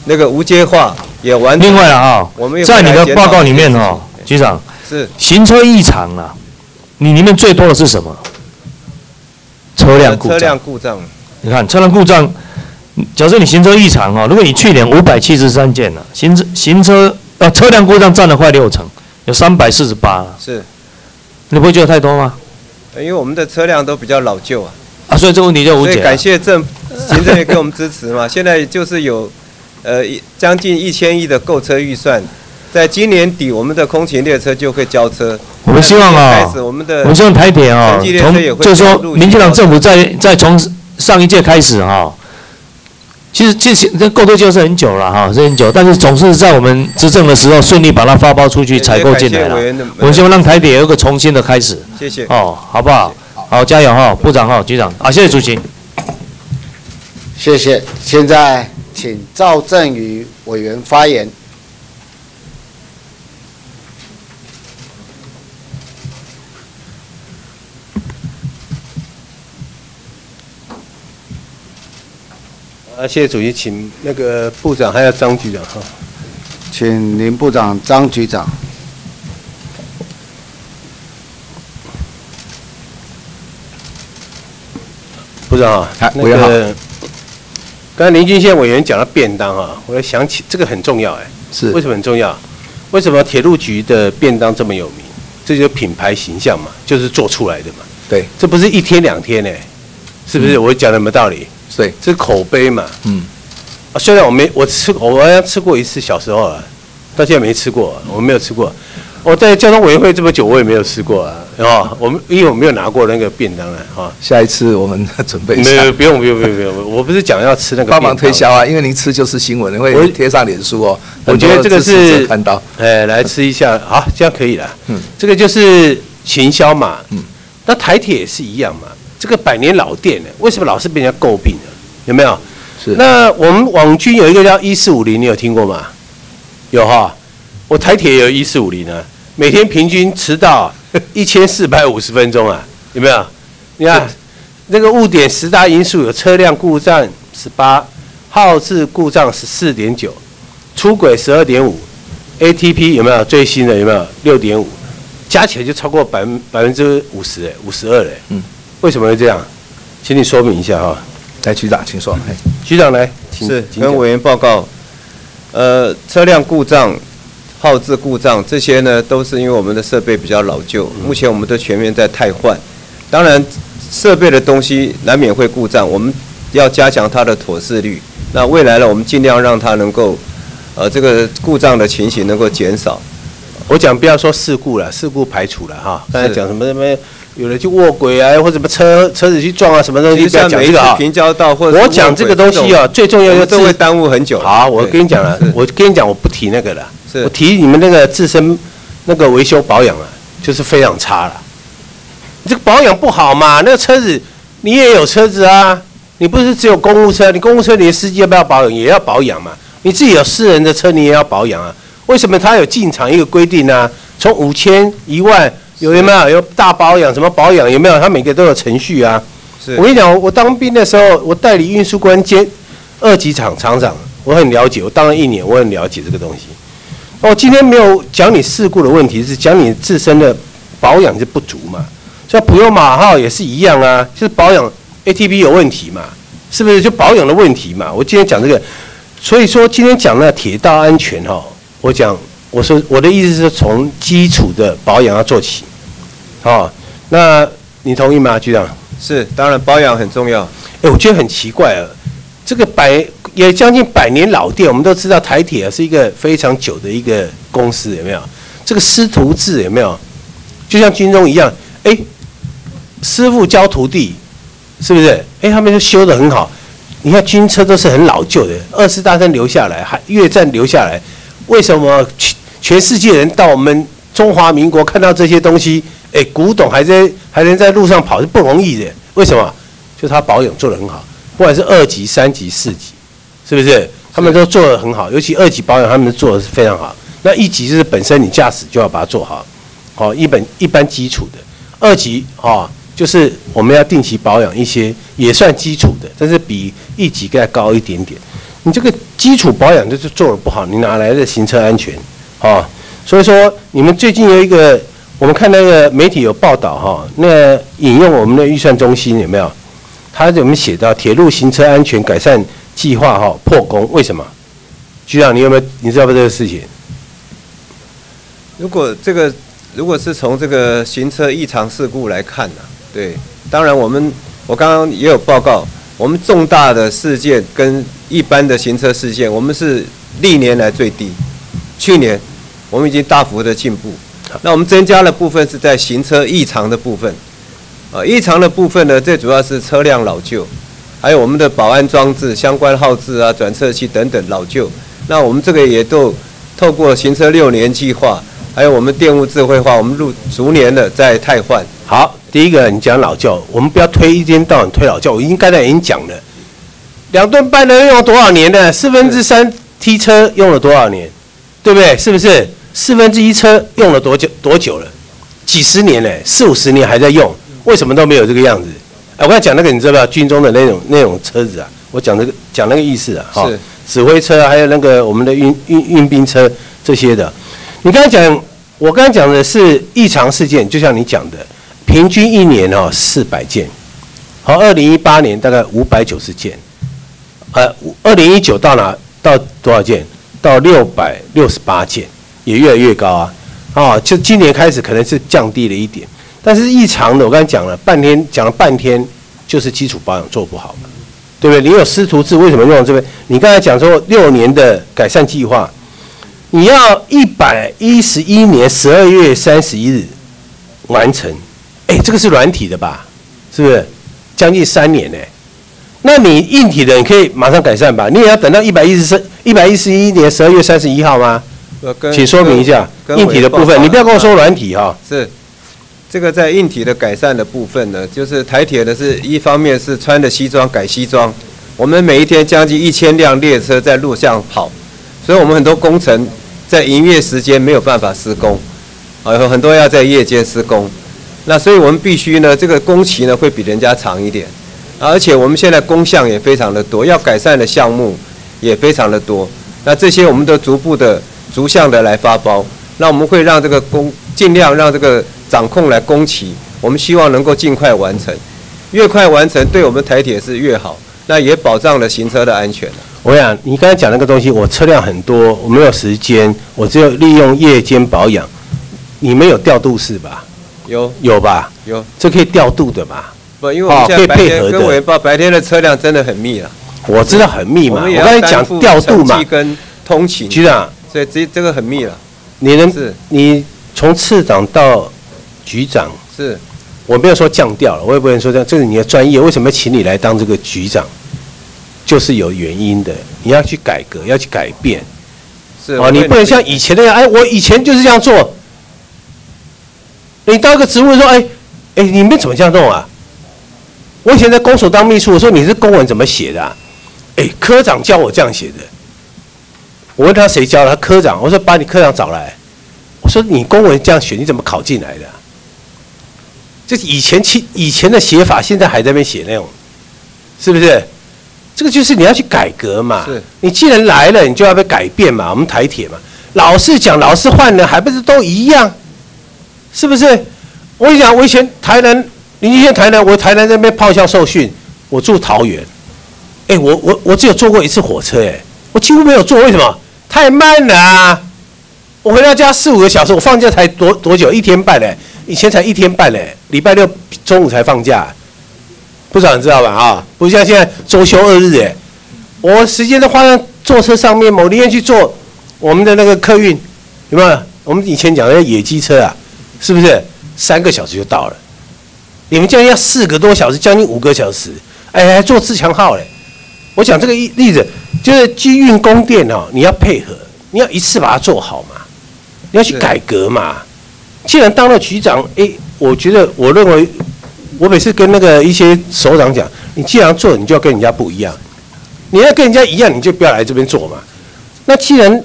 那个无接化也完。另外啊，我们在你的报告里面哦，局长是行车异常啊，你里面最多的是什么？车辆故障。车辆故障。你看车辆故障，假设你行车异常哦，如果你去年五百七十三件了，行车行车呃车辆故障占了快六成，有三百四十八。是。你不会觉得太多吗？因为我们的车辆都比较老旧啊。啊，所以这个问题就无解。所以感谢政行政也给我们支持嘛，*laughs* 现在就是有，呃，将近一千亿的购车预算，在今年底我们的空勤列车就会交车。我们希望啊，我们的我们希望台铁啊，从就是说，民进党政府在在从上一届开始哈，其实这些这购车就是很久了哈，是很久，但是总是在我们执政的时候顺利把它发包出去，采购进来了。我们希望让台铁有一个重新的开始。谢谢。哦，好不好？好，加油哈，部长哈，局长啊，谢谢主席。谢谢。现在请赵振宇委员发言。啊，谢谢主席，请那个部长还有张局长哈，请林部长、张局长。部长啊，那个刚才林俊宪委员讲了便当啊，我又想起这个很重要哎，是为什么很重要？为什么铁路局的便当这么有名？这就是品牌形象嘛，就是做出来的嘛。对，这不是一天两天哎，是不是？我讲的有没有道理？对，这是口碑嘛。嗯。啊，虽然我没我吃，我好像吃过一次，小时候啊，到现在没吃过，我没有吃过。我在交通委员会这么久，我也没有吃过啊，哦，我们因为我没有拿过那个便当啊，哈。下一次我们 *laughs* 准备。没有，不用，不用，不用，不用。我不是讲要吃那个。帮忙推销啊，因为您吃就是新闻，会贴上脸书哦。我觉得这个是看到，哎，来吃一下，好，这样可以了。嗯。这个就是行销嘛。嗯。那台铁也是一样嘛，这个百年老店呢，为什么老是被人家诟病呢？有没有？是。那我们网军有一个叫一四五零，你有听过吗？有哈。我台铁也有一四五零呢，每天平均迟到一千四百五十分钟啊，有没有？你看那个误点十大因素有车辆故障十八，耗资故障十四点九，出轨十二点五，ATP 有没有最新的有没有六点五，加起来就超过百分百分之五十哎，五十二嘞。嗯，为什么会这样？请你说明一下哈。来，局长，请说。局长来，是跟委员报告，呃，车辆故障。耗资故障这些呢，都是因为我们的设备比较老旧，目前我们都全面在汰换。当然，设备的东西难免会故障，我们要加强它的妥适率。那未来呢，我们尽量让它能够，呃，这个故障的情形能够减少。我讲不要说事故了，事故排除了哈。刚才讲什么什么，有人去卧轨啊，或者什么车车子去撞啊，什么东西不要讲这个啊。平交道或者我讲这个东西啊，最重要就都会耽误很久。好，我跟你讲了，我跟你讲，我不提那个了。我提你们那个自身那个维修保养啊，就是非常差了。你这个保养不好嘛？那个车子你也有车子啊，你不是只有公务车？你公务车你的司机要不要保养？也要保养嘛。你自己有私人的车，你也要保养啊。为什么他有进场一个规定呢？从五千一万有有没有有大保养？什么保养有没有？他每个都有程序啊。我跟你讲，我当兵的时候，我代理运输官兼二级厂厂长，我很了解。我当了一年，我很了解这个东西。哦，今天没有讲你事故的问题，是讲你自身的保养是不足嘛？像普悠马号也是一样啊，就是保养 ATP 有问题嘛，是不是就保养的问题嘛？我今天讲这个，所以说今天讲那铁道安全哈，我讲我说我的意思是从基础的保养要做起，哦，那你同意吗，局长？是，当然保养很重要。哎，我觉得很奇怪啊，这个百也将近百年老店，我们都知道台铁啊是一个非常久的一个公司，有没有？这个师徒制有没有？就像军中一样，哎，师傅教徒弟，是不是？哎，他们就修得很好。你看军车都是很老旧的，二次大战留下来，还越战留下来，为什么全全世界人到我们中华民国看到这些东西，哎，古董还在还能在路上跑是不容易的。为什么？就他保养做得很好，不管是二级、三级、四级，是不是？他们都做得很好，尤其二级保养，他们做的是非常好。那一级就是本身你驾驶就要把它做好，好一本一般基础的。二级啊，就是我们要定期保养一些，也算基础的，但是比一级再高一点点。你这个基础保养就是做的不好，你哪来的行车安全啊？所以说，你们最近有一个，我们看那个媒体有报道哈，那引用我们的预算中心有没有？他怎么写到铁路行车安全改善计划哈破功？为什么？局长，你有没有你知道不这个事情？如果这个如果是从这个行车异常事故来看呢？对，当然我们我刚刚也有报告，我们重大的事件跟一般的行车事件，我们是历年来最低。去年我们已经大幅的进步，那我们增加的部分是在行车异常的部分。呃，异常的部分呢，最主要是车辆老旧，还有我们的保安装置、相关耗资啊、转测器等等老旧。那我们这个也都透过行车六年计划，还有我们电务智慧化，我们逐逐年的在汰换。好，第一个你讲老旧，我们不要推一天到晚推老旧。我已经刚才已经讲了，两吨半能用多少年呢？四分之三 T 车用了多少年？对不对？是不是？四分之一车用了多久？多久了？几十年嘞，四五十年还在用。为什么都没有这个样子？哎，我刚才讲那个，你知道不？军中的那种那种车子啊，我讲那个讲那个意思啊，哈，指挥车还有那个我们的运运运兵车这些的。你刚才讲，我刚才讲的是异常事件，就像你讲的，平均一年哦四百件，好，二零一八年大概五百九十件，呃，二零一九到哪到多少件？到六百六十八件，也越来越高啊，啊，就今年开始可能是降低了一点。但是异常的，我刚才讲了半天，讲了半天，就是基础保养做不好对不对？你有师徒制，为什么用这边？你刚才讲说六年的改善计划，你要一百一十一年十二月三十一日完成，哎，这个是软体的吧？是不是？将近三年呢？那你硬体的，你可以马上改善吧？你也要等到一百一十三、一百一十一年十二月三十一号吗？请说明一下硬体的部分，你不要跟我说软体哈。是。这个在硬体的改善的部分呢，就是台铁的是一方面是穿着西装改西装，我们每一天将近一千辆列车在路上跑，所以我们很多工程在营业时间没有办法施工，啊，有很多要在夜间施工，那所以我们必须呢，这个工期呢会比人家长一点，而且我们现在工项也非常的多，要改善的项目也非常的多，那这些我们都逐步的逐项的来发包，那我们会让这个工尽量让这个。掌控来工期，我们希望能够尽快完成，越快完成，对我们台铁是越好，那也保障了行车的安全。我想你刚才讲那个东西，我车辆很多，我没有时间，我只有利用夜间保养。你们有调度室吧？有有吧？有，这可以调度的吧？不，因为我们现在白天跟尾报白天的车辆真的很密了。我知道很密嘛，我刚才讲调度嘛，跟通勤。局长，所以这这个很密了。你能是？你从次长到。局长是，我没有说降调了，我也不能说这样，这是你的专业，为什么请你来当这个局长？就是有原因的，你要去改革，要去改变，是哦，你不能像以前那样，哎，我以前就是这样做。你当个职务说，哎，哎，你们怎么这样弄啊？我以前在公所当秘书，我说你是公文怎么写的？哎，科长教我这样写的。我问他谁教的他科长，我说把你科长找来。我说你公文这样写，你怎么考进来的？这以前其以前的写法，现在还在那边写那种，是不是？这个就是你要去改革嘛。是。你既然来了，你就要被改变嘛。我们台铁嘛，老是讲，老是换人，还不是都一样？是不是？我跟你讲，我以前台南，你以前台南，我台南那边炮校受训，我住桃园。哎，我我我只有坐过一次火车，哎，我几乎没有坐，为什么？太慢了啊。我回到家四五个小时，我放假才多多久？一天半嘞。以前才一天半嘞，礼拜六中午才放假，不知道你知道吧？啊，不像现在周休二日哎，我时间都花在坐车上面，某天去坐我们的那个客运，有没有？我们以前讲的野鸡车啊，是不是三个小时就到了？你们竟然要四个多小时，将近五个小时，哎，还坐自强号嘞。我讲这个例例子，就是机运供电哦，你要配合，你要一次把它做好嘛，你要去改革嘛。既然当了局长，哎，我觉得我认为，我每次跟那个一些首长讲，你既然做，你就要跟人家不一样。你要跟人家一样，你就不要来这边做嘛。那既然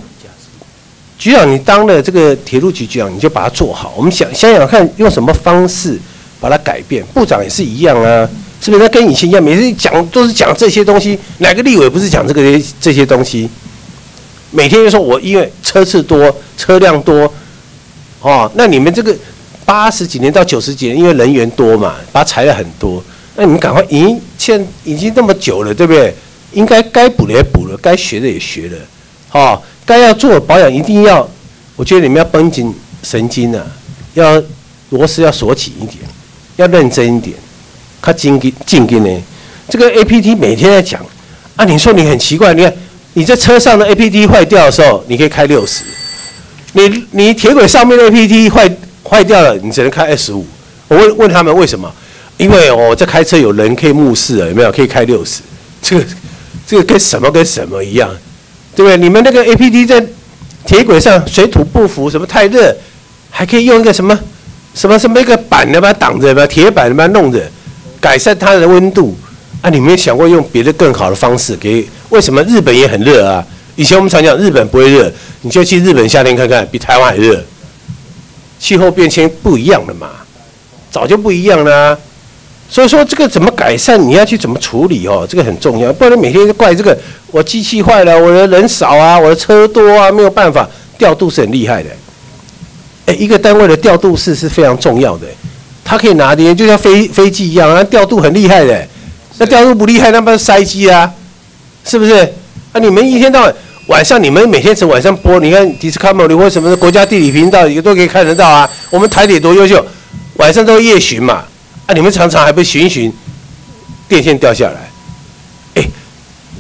局长你当了这个铁路局局长，你就把它做好。我们想想想看，用什么方式？把它改变，部长也是一样啊，是不是？他跟以前一样，每次讲都是讲这些东西，哪个立委不是讲这个这些东西？每天就说我因为车次多，车辆多，哦，那你们这个八十几年到九十几年，因为人员多嘛，把它裁了很多，那你们赶快，已经现已经那么久了，对不对？应该该补的也补了，该学的也学了，哦，该要做保养一定要，我觉得你们要绷紧神经啊，要螺丝要锁紧一点。要认真一点，他精进精进呢。这个 A P T 每天在讲啊，你说你很奇怪，你看你在车上的 A P T 坏掉的时候，你可以开六十；你你铁轨上面的 A P T 坏坏掉了，你只能开二十五。我问问他们为什么？因为哦，这开车有人可以目视啊，有没有可以开六十？这个这个跟什么跟什么一样，对不对？你们那个 A P T 在铁轨上水土不服，什么太热，还可以用一个什么？什么什么一个板的把它挡着，把铁板把它弄着，改善它的温度啊！你没想过用别的更好的方式给？为什么日本也很热啊？以前我们常讲日本不会热，你就去日本夏天看看，比台湾还热。气候变迁不一样了嘛，早就不一样了。所以说这个怎么改善，你要去怎么处理哦，这个很重要。不然每天就怪这个我机器坏了，我的人少啊，我的车多啊，没有办法调度是很厉害的。哎，一个单位的调度室是非常重要的，它可以拿捏，就像飞飞机一样，啊，调度很厉害的。那调度不厉害，那不是塞机啊？是不是？啊，你们一天到晚晚上，你们每天从晚上播，你看 Discovery 或什么的国家地理频道，也都可以看得到啊。我们台铁多优秀，晚上都夜巡嘛。啊，你们常常还不巡巡，电线掉下来。哎，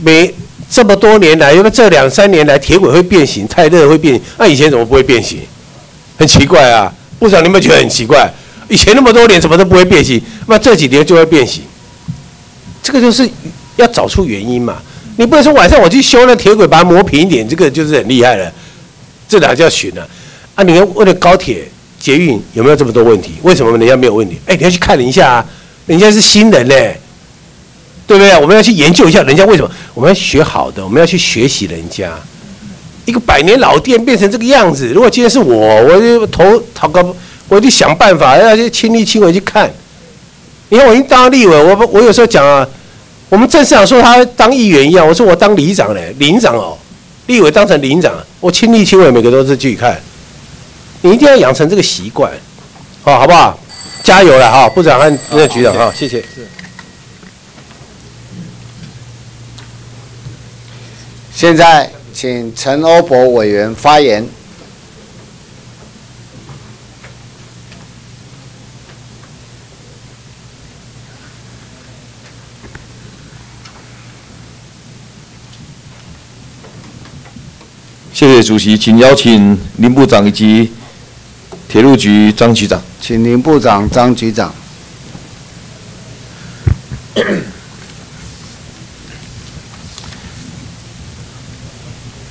每这么多年来，因为这两三年来铁轨会变形，太热会变形，那以前怎么不会变形？很奇怪啊，部长，你们觉得很奇怪？以前那么多年怎么都不会变形，那这几年就会变形，这个就是要找出原因嘛。你不能说晚上我去修那铁轨，把它磨平一点，这个就是很厉害了。这哪叫巡呢？啊，你看为了高铁捷运有没有这么多问题？为什么人家没有问题？哎，你要去看人一下啊，人家是新人嘞，对不对？我们要去研究一下人家为什么，我们要学好的，我们要去学习人家。一个百年老店变成这个样子，如果今天是我，我就投投个，我就想办法要去亲力亲为去看。你看，我已经当立委，我我有时候讲啊，我们郑市长说他当议员一样，我说我当里长嘞，里长哦，立委当成里长，我亲力亲为，每个都是去看。你一定要养成这个习惯，好，好不好？加油了哈，部长和那局长哈，谢谢。现在。请陈欧博委员发言。谢谢主席，请邀请林部长以及铁路局张局长。请林部长、张局长。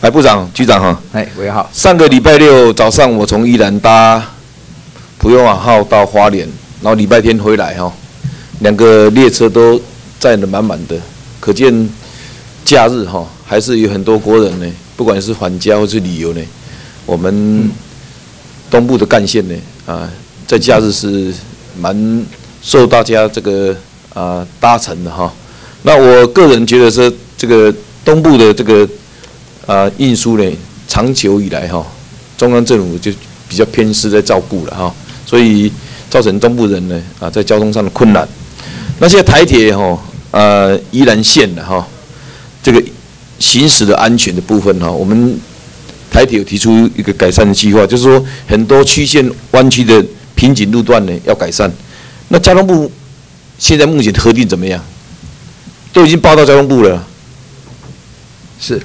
来，部长、局长哈，哎，喂好。上个礼拜六早上，我从宜兰搭普悠玛号到花莲，然后礼拜天回来哈，两个列车都载得满满的，可见假日哈还是有很多国人呢，不管是返家或是旅游呢，我们东部的干线呢啊，在假日是蛮受大家这个啊搭乘的哈。那我个人觉得说，这个东部的这个。啊，运输呢，长久以来哈，中央政府就比较偏私在照顾了哈，所以造成东部人呢啊在交通上的困难。那现在台铁哈，呃，宜兰线的哈，这个行驶的安全的部分哈，我们台铁有提出一个改善的计划，就是说很多曲线弯曲的瓶颈路段呢要改善。那交通部现在目前核定怎么样？都已经报到交通部了。是，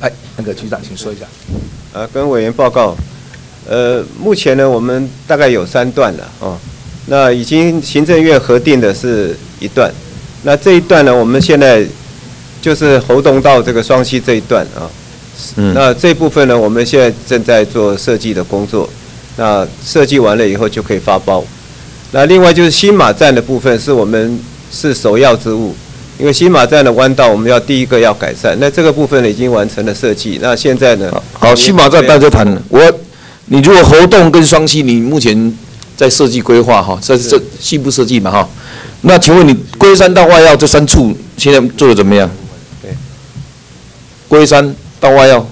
哎，那个局长，请说一下。呃，跟委员报告，呃，目前呢，我们大概有三段了哦。那已经行政院核定的是一段，那这一段呢，我们现在就是侯洞到这个双溪这一段啊。嗯。那这部分呢，我们现在正在做设计的工作。那设计完了以后就可以发包。那另外就是新马站的部分，是我们是首要之务。因为新马站的弯道，我们要第一个要改善。那这个部分呢，已经完成了设计。那现在呢？好，新马站大家谈。我，你如果活动跟双溪，你目前在设计规划哈，在这西部设计嘛哈。那请问你龟山到外要这三处现在做的怎么样？对。龟山到外要，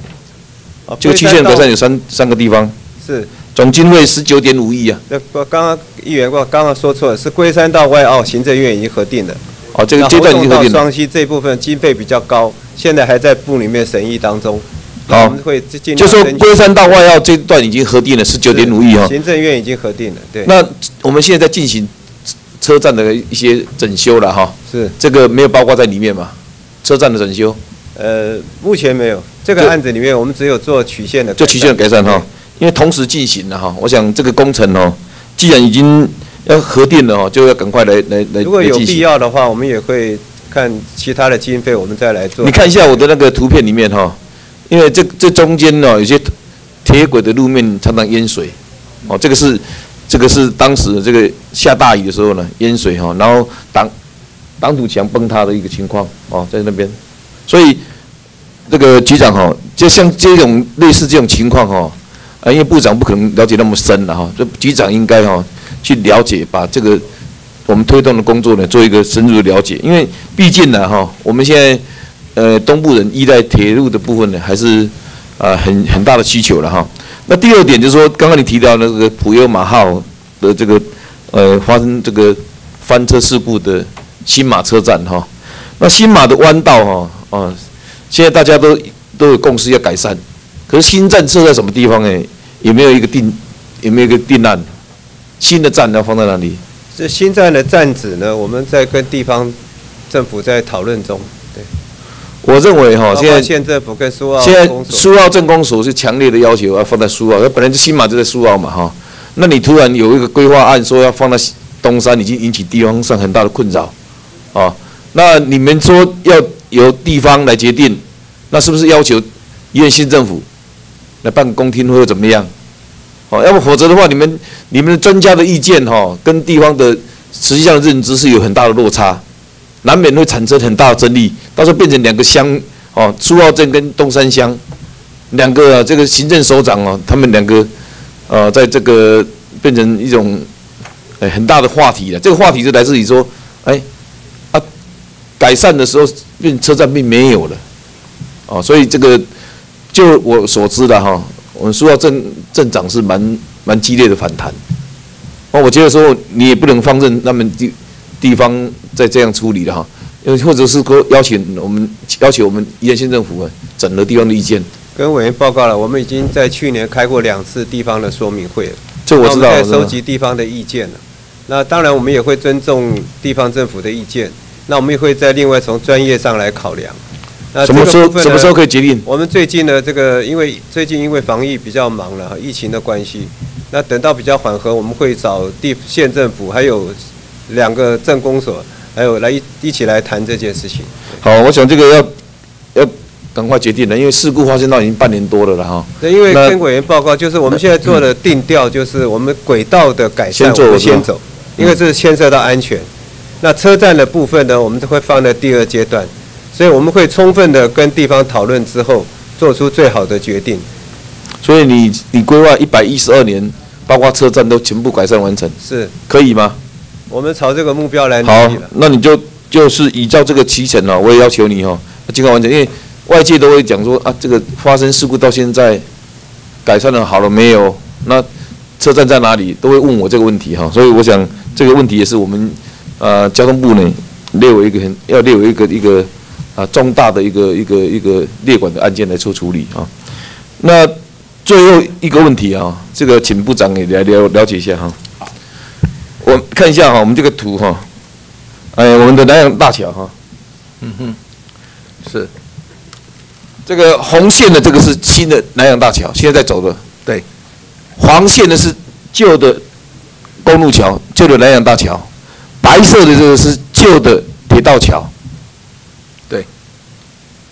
就期限改善有三三个地方。是。总经费十九点五亿啊。那不，刚刚议员我刚刚说错了，是龟山到外澳，行政院已经核定了。哦，这个阶段已经核定了。双溪这部分经费比较高，现在还在部里面审议当中。好，会就说龟山到外澳这段已经核定了十九点五亿哈。行政院已经核定了，对。那我们现在在进行车站的一些整修了哈。是。这个没有包括在里面嘛？车站的整修。呃，目前没有。这个案子里面，我们只有做曲线的。做曲线的改善哈，因为同时进行了哈。我想这个工程哦，既然已经要核定了哈，就要赶快来来来。如果有必要的话，我们也会。看其他的经费，我们再来做。你看一下我的那个图片里面哈，因为这这中间呢，有些铁轨的路面常常淹水，哦，这个是这个是当时这个下大雨的时候呢淹水哈，然后挡挡土墙崩塌的一个情况哦，在那边，所以这个局长哈，就像这种类似这种情况哈，啊，因为部长不可能了解那么深了哈，这局长应该哈去了解，把这个。我们推动的工作呢，做一个深入的了解，因为毕竟呢，哈，我们现在呃东部人依赖铁路的部分呢，还是啊很很大的需求了哈。那第二点就是说，刚刚你提到那个普悠马号的这个呃发生这个翻车事故的新马车站哈，那新马的弯道哈啊，现在大家都都有共识要改善，可是新站设在什么地方呢？有没有一个定有没有一个定案？新的站要放在哪里？这新站的站址呢，我们在跟地方政府在讨论中。对，我认为哈，现在县政府跟苏澳现在苏澳镇公所是强烈的要求要放在苏澳，那本来就新马就在苏澳嘛哈。那你突然有一个规划案说要放在东山，已经引起地方上很大的困扰啊。那你们说要由地方来决定，那是不是要求医院新政府来办公听或者怎么样？哦，要不否则的话，你们你们的专家的意见哈，跟地方的实际上的认知是有很大的落差，难免会产生很大的争议，到时候变成两个乡哦，苏澳镇跟东山乡两个这个行政首长哦，他们两个呃，在这个变成一种哎很大的话题了。这个话题是来自于说，哎改善的时候，变车站并没有了，哦，所以这个就我所知的哈。我们苏澳镇镇长是蛮蛮激烈的反弹，哦，我觉得说你也不能放任那么地地方再这样处理了哈，因为或者是说邀请我们邀请我们宜兰县政府啊整合地方的意见。跟委员报告了，我们已经在去年开过两次地方的说明会了，这我知道。在收集地方的意见了，那当然我们也会尊重地方政府的意见，那我们也会在另外从专业上来考量。那什么时候什么时候可以决定？我们最近呢这个，因为最近因为防疫比较忙了，疫情的关系，那等到比较缓和，我们会找地县政府，还有两个政工所，还有来一一起来谈这件事情。好，我想这个要要赶快决定了，因为事故发生到已经半年多了了哈。对，因为跟委员报告，就是我们现在做的定调，就是我们轨道的改善，我们先走，因为这是牵涉到安全。那车站的部分呢，我们都会放在第二阶段。所以我们会充分的跟地方讨论之后，做出最好的决定。所以你你规划一百一十二年，包括车站都全部改善完成，是可以吗？我们朝这个目标来努力了。那你就就是依照这个期程哦，我也要求你哦，尽快完成。因为外界都会讲说啊，这个发生事故到现在改善了好了没有？那车站在哪里？都会问我这个问题哈。所以我想这个问题也是我们呃交通部呢列为一个很要列为一个一个。啊，重大的一个一个一个列管的案件来做处理啊。那最后一个问题啊，这个请部长也来了了解一下哈。我看一下哈，我们这个图哈，哎，我们的南洋大桥哈，嗯哼，是这个红线的这个是新的南洋大桥，现在在走的，对，黄线的是旧的公路桥，旧的南洋大桥，白色的这个是旧的铁道桥，对，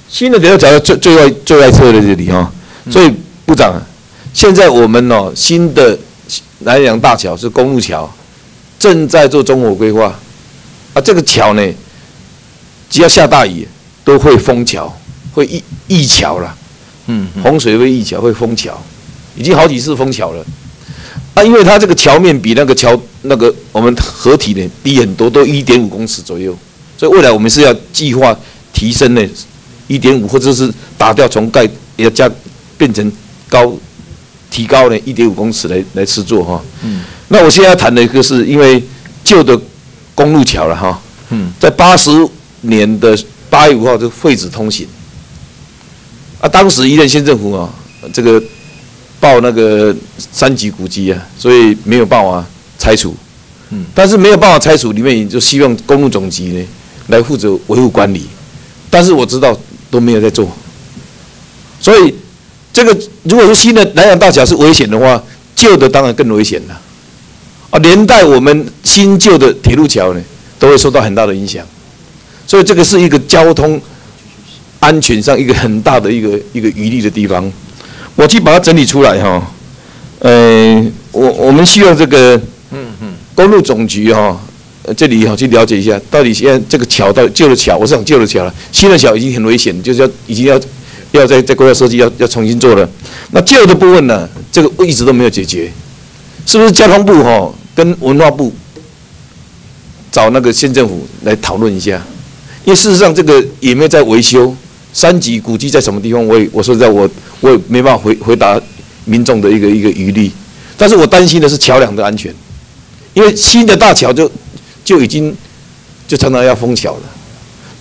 新的铁道桥最最外最外侧的这里哈，所以部长，现在我们哦新的南洋大桥是公路桥。正在做中国规划，啊，这个桥呢，只要下大雨都会封桥，会溢溢桥了，嗯，洪水会溢桥，会封桥，已经好几次封桥了，啊，因为它这个桥面比那个桥那个我们合体呢低很多，都一点五公尺左右，所以未来我们是要计划提升呢一点五，或者是打掉重盖，要加变成高提高呢一点五公尺来来制作哈，嗯。那我现在要谈的一个是因为旧的公路桥了哈，嗯，在八十年的八月五号就废止通行，啊，当时宜兰县政府啊，这个报那个三级古迹啊，所以没有办法拆除，嗯，但是没有办法拆除，里面就希望公路总局呢来负责维护管理，但是我知道都没有在做，所以这个如果说新的南洋大桥是危险的话，旧的当然更危险了。啊，连带我们新旧的铁路桥呢，都会受到很大的影响，所以这个是一个交通安全上一个很大的一个一个余力的地方。我去把它整理出来哈，呃，我我们希望这个嗯嗯公路总局哈，这里哈去了解一下，到底现在这个桥到旧的桥，我是讲旧的桥了，新的桥已经很危险，就是要已经要要在在规划设计要要重新做了。那旧的部分呢，这个一直都没有解决，是不是交通部哈？跟文化部找那个县政府来讨论一下，因为事实上这个也没有在维修，三级古迹在什么地方？我也我说实在我我也没办法回回答民众的一个一个余力，但是我担心的是桥梁的安全，因为新的大桥就就已经就常常要封桥了，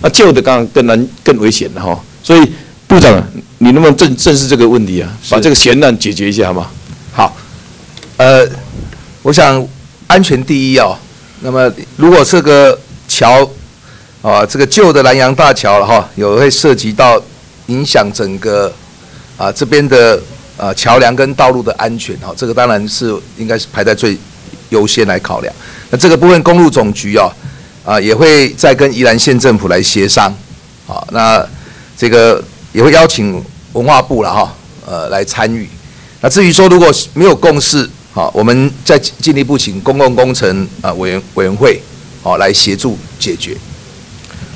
那旧的刚刚更难更危险了哈，所以部长你能不能正正视这个问题啊？把这个悬案解决一下好吗？好，呃，我想。安全第一哦。那么，如果这个桥啊，这个旧的南洋大桥了哈，有会涉及到影响整个啊这边的啊桥梁跟道路的安全哈，这个当然是应该是排在最优先来考量。那这个部分公路总局哦啊也会再跟宜兰县政府来协商，好，那这个也会邀请文化部了哈，呃来参与。那至于说如果没有共识，好，我们再进一步请公共工程啊委员委员会，好来协助解决。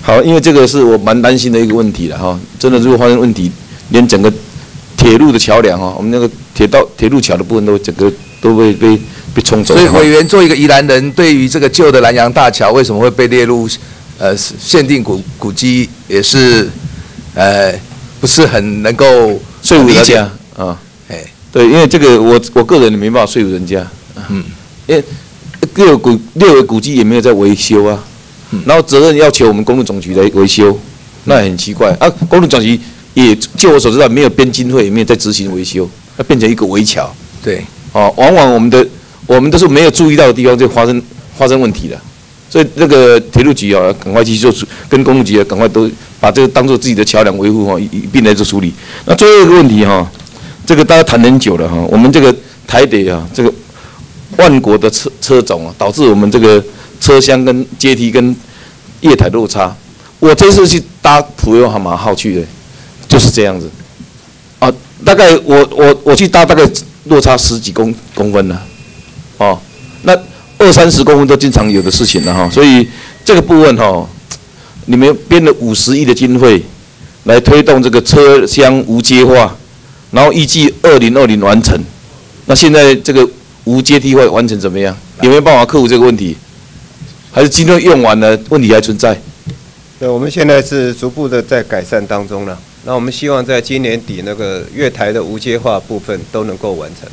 好，因为这个是我蛮担心的一个问题了哈。真的，如果发生问题，连整个铁路的桥梁哈，我们那个铁道铁路桥的部分都整个都会被被冲走。所以委员做一个宜兰人，对于这个旧的南洋大桥为什么会被列入呃限定古古迹，也是呃不是很能够说服人家啊。哎对，因为这个我我个人没办法说服人家，嗯，*laughs* 因为六古六个古迹也没有在维修啊，然后责任要求我们公路总局来维修，那很奇怪啊。公路总局也就我所知道没有编经费，也没有在执行维修，那变成一个围桥。对，哦，往往我们的我们都是没有注意到的地方就发生发生问题了，所以那个铁路局啊，赶快去做跟公路局啊，赶快都把这个当做自己的桥梁维护哈，一并来做处理。那最后一个问题哈。这个大家谈很久了哈，我们这个台北啊，这个万国的车车种啊，导致我们这个车厢跟阶梯跟月台落差。我这次去搭普悠航马号去的，就是这样子。大概我我我去搭大概落差十几公公分呢，哦，那二三十公分都经常有的事情了哈。所以这个部分哈，你们编了五十亿的经费来推动这个车厢无接化。然后预计二零二零完成，那现在这个无阶梯会完成怎么样？有没有办法克服这个问题？还是今天用完了，问题还存在？对，我们现在是逐步的在改善当中了。那我们希望在今年底那个月台的无接化部分都能够完成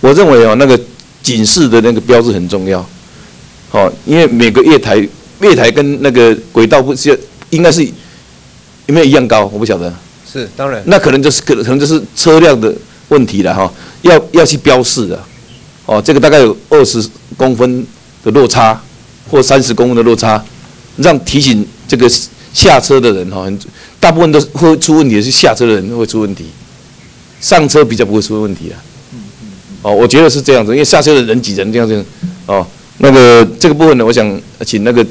我认为哦，那个警示的那个标志很重要，好，因为每个月台月台跟那个轨道不是应该是有没有一样高？我不晓得。是，当然。那可能就是可可能就是车辆的问题了哈，要要去标示的，哦，这个大概有二十公分的落差或三十公分的落差，让提醒这个下车的人哈，很大部分都会出问题，是下车的人会出问题，上车比较不会出问题啊。哦，我觉得是这样子，因为下车的人挤人这样子，哦，那个这个部分呢，我想请那个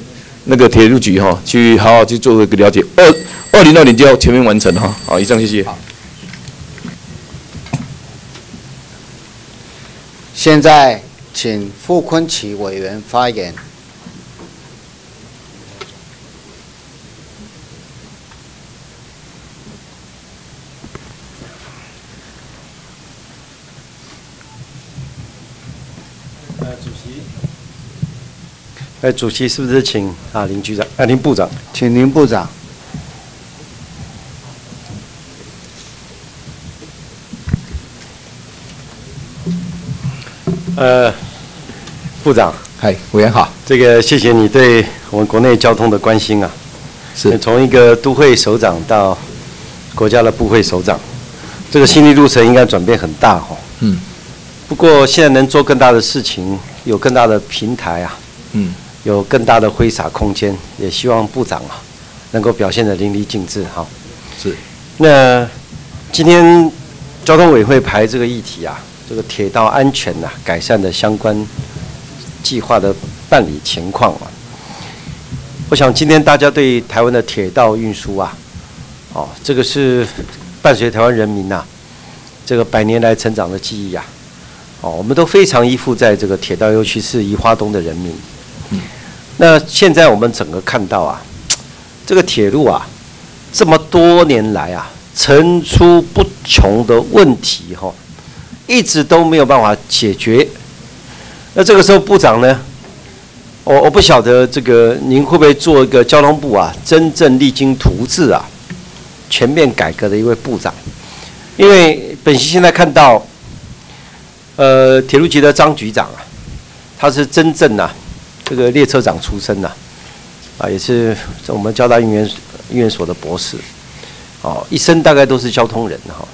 那个铁路局哈，去好好去做一个了解。二二零二零就要全面完成哈。好，以上谢谢。现在请傅坤奇委员发言。哎，主席是不是请啊林局长啊林部长？请林部长。呃，部长，嗨，委员好。这个谢谢你对我们国内交通的关心啊。是。从一个都会首长到国家的部会首长，这个心理路程应该转变很大哈。嗯。不过现在能做更大的事情，有更大的平台啊。嗯。有更大的挥洒空间，也希望部长啊能够表现得淋漓尽致哈。是。那今天交通委会排这个议题啊，这个铁道安全呐改善的相关计划的办理情况啊，我想今天大家对台湾的铁道运输啊，哦，这个是伴随台湾人民呐这个百年来成长的记忆呀，哦，我们都非常依附在这个铁道，尤其是宜花东的人民。那现在我们整个看到啊，这个铁路啊，这么多年来啊，层出不穷的问题哈，一直都没有办法解决。那这个时候部长呢，我我不晓得这个您会不会做一个交通部啊，真正励精图治啊，全面改革的一位部长？因为本席现在看到，呃，铁路局的张局长啊，他是真正啊。这个列车长出身呐，啊，也是我们交大运研运所的博士，哦，一生大概都是交通人哈，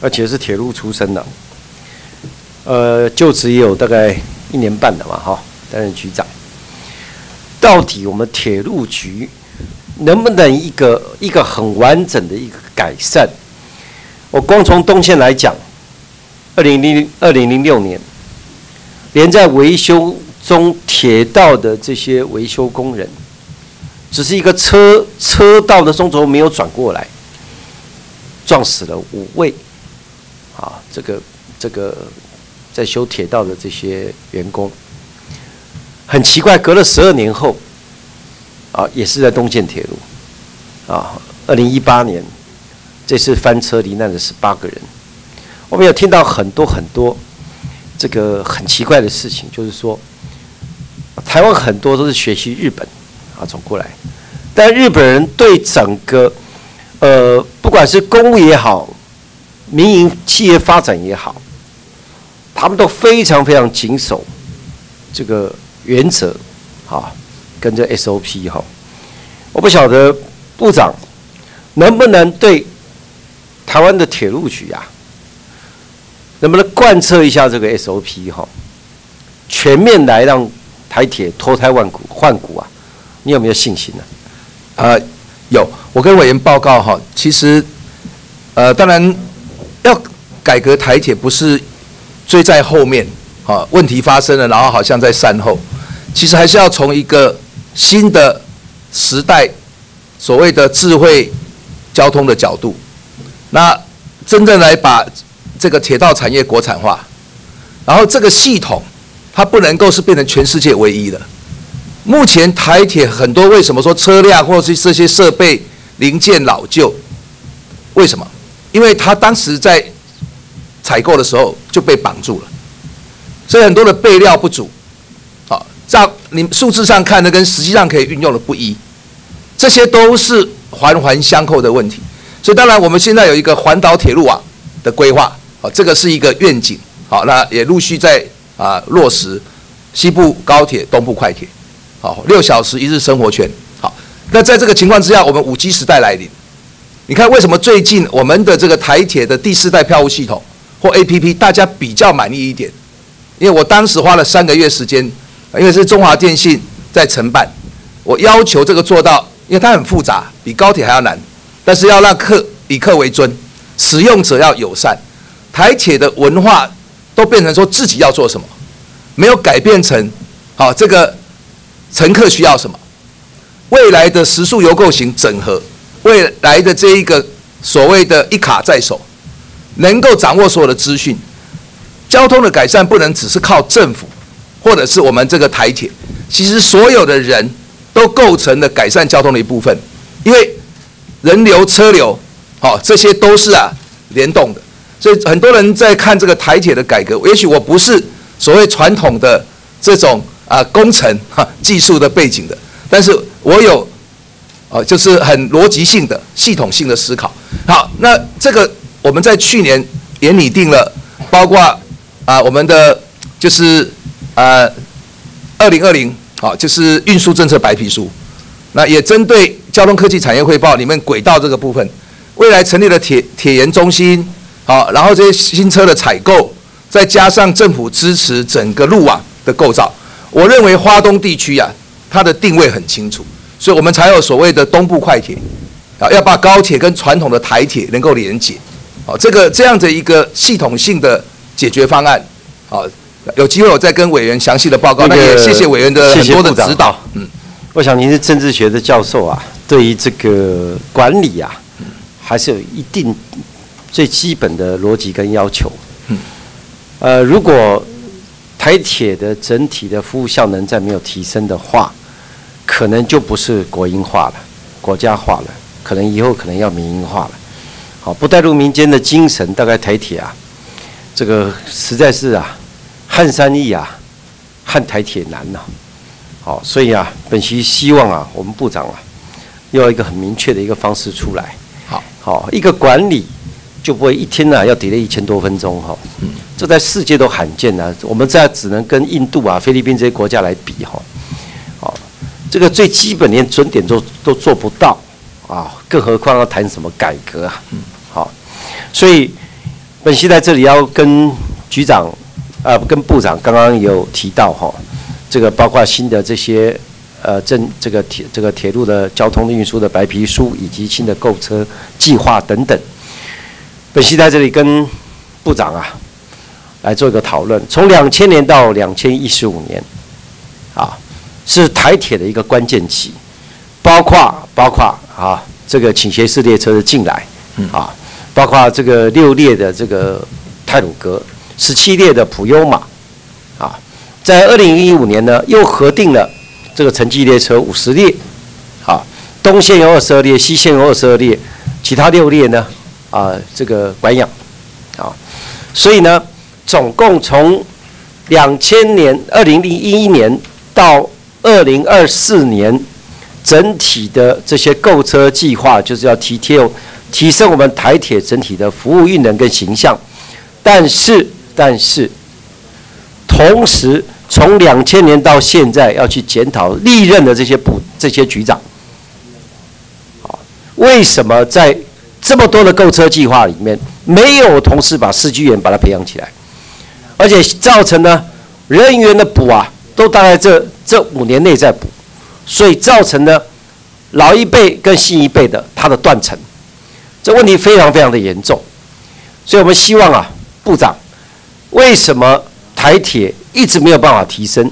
而且是铁路出身的，呃，就职也有大概一年半的嘛哈，担任局长。到底我们铁路局能不能一个一个很完整的一个改善？我光从东线来讲，二零零二零零六年，连在维修。中铁道的这些维修工人，只是一个车车道的中轴没有转过来，撞死了五位，啊，这个这个在修铁道的这些员工，很奇怪，隔了十二年后，啊，也是在东建铁路，啊，二零一八年这次翻车罹难的十八个人，我们有听到很多很多这个很奇怪的事情，就是说。台湾很多都是学习日本啊走过来，但日本人对整个呃不管是公务也好，民营企业发展也好，他们都非常非常谨守这个原则啊，跟着 SOP 哈。我不晓得部长能不能对台湾的铁路局啊，能不能贯彻一下这个 SOP 哈，全面来让。台铁脱胎换骨换骨啊！你有没有信心呢？啊，有。我跟委员报告哈，其实，呃，当然要改革台铁不是追在后面，啊，问题发生了，然后好像在善后，其实还是要从一个新的时代，所谓的智慧交通的角度，那真正来把这个铁道产业国产化，然后这个系统。它不能够是变成全世界唯一的。目前台铁很多为什么说车辆或是这些设备零件老旧？为什么？因为它当时在采购的时候就被绑住了，所以很多的备料不足。好，照你数字上看的跟实际上可以运用的不一，这些都是环环相扣的问题。所以当然我们现在有一个环岛铁路网的规划，好，这个是一个愿景。好，那也陆续在。啊，落实西部高铁、东部快铁，好，六小时一日生活圈。好，那在这个情况之下，我们五 G 时代来临。你看，为什么最近我们的这个台铁的第四代票务系统，或 APP，大家比较满意一点。因为我当时花了三个月时间，因为是中华电信在承办，我要求这个做到，因为它很复杂，比高铁还要难，但是要让客以客为尊，使用者要友善。台铁的文化都变成说自己要做什么，没有改变成好这个乘客需要什么。未来的时速游购型整合，未来的这一个所谓的一卡在手，能够掌握所有的资讯。交通的改善不能只是靠政府，或者是我们这个台铁，其实所有的人都构成了改善交通的一部分，因为人流、车流，好，这些都是啊联动的。所以很多人在看这个台铁的改革，也许我不是所谓传统的这种啊工程哈技术的背景的，但是我有哦就是很逻辑性的、系统性的思考。好，那这个我们在去年也拟定了，包括。啊，我们的就是呃，二零二零好，就是运输政策白皮书，那也针对交通科技产业汇报里面轨道这个部分，未来成立了铁铁研中心，好，然后这些新车的采购，再加上政府支持整个路网的构造，我认为花东地区呀，它的定位很清楚，所以我们才有所谓的东部快铁，啊，要把高铁跟传统的台铁能够连接，好，这个这样的一个系统性的。解决方案，好，有机会我再跟委员详细的报告。那也谢谢委员的很多的指导。嗯，我想您是政治学的教授啊，对于这个管理啊，还是有一定最基本的逻辑跟要求。嗯，呃，如果台铁的整体的服务效能再没有提升的话，可能就不是国营化了，国家化了，可能以后可能要民营化了。好，不带入民间的精神，大概台铁啊。这个实在是啊，撼山易啊，撼台铁难呐。好，所以啊，本席希望啊，我们部长啊，要一个很明确的一个方式出来。好，好，一个管理就不会一天呢要抵了一千多分钟哈。嗯。这在世界都罕见呐，我们在只能跟印度啊、菲律宾这些国家来比哈。哦，这个最基本连准点都都做不到啊，更何况要谈什么改革啊？嗯。好，所以。本席在这里要跟局长，呃，跟部长刚刚有提到哈，这个包括新的这些呃政这个铁这个铁路的交通运输的白皮书，以及新的购车计划等等。本席在这里跟部长啊来做一个讨论。从两千年到两千一十五年，啊，是台铁的一个关键期，包括包括啊这个倾斜式列车的进来，啊。包括这个六列的这个泰鲁格，十七列的普悠玛，啊，在二零一五年呢，又核定了这个城际列车五十列，啊，东线有二十二列，西线有二十二列，其他六列呢，啊，这个管养，啊，所以呢，总共从两千年二零零一年到二零二四年，整体的这些购车计划就是要提贴。提升我们台铁整体的服务运能跟形象，但是但是，同时从两千年到现在要去检讨历任的这些部这些局长，好，为什么在这么多的购车计划里面，没有同事把司机员把它培养起来，而且造成呢人员的补啊，都大概这这五年内在补，所以造成呢老一辈跟新一辈的他的断层。这问题非常非常的严重，所以我们希望啊，部长，为什么台铁一直没有办法提升？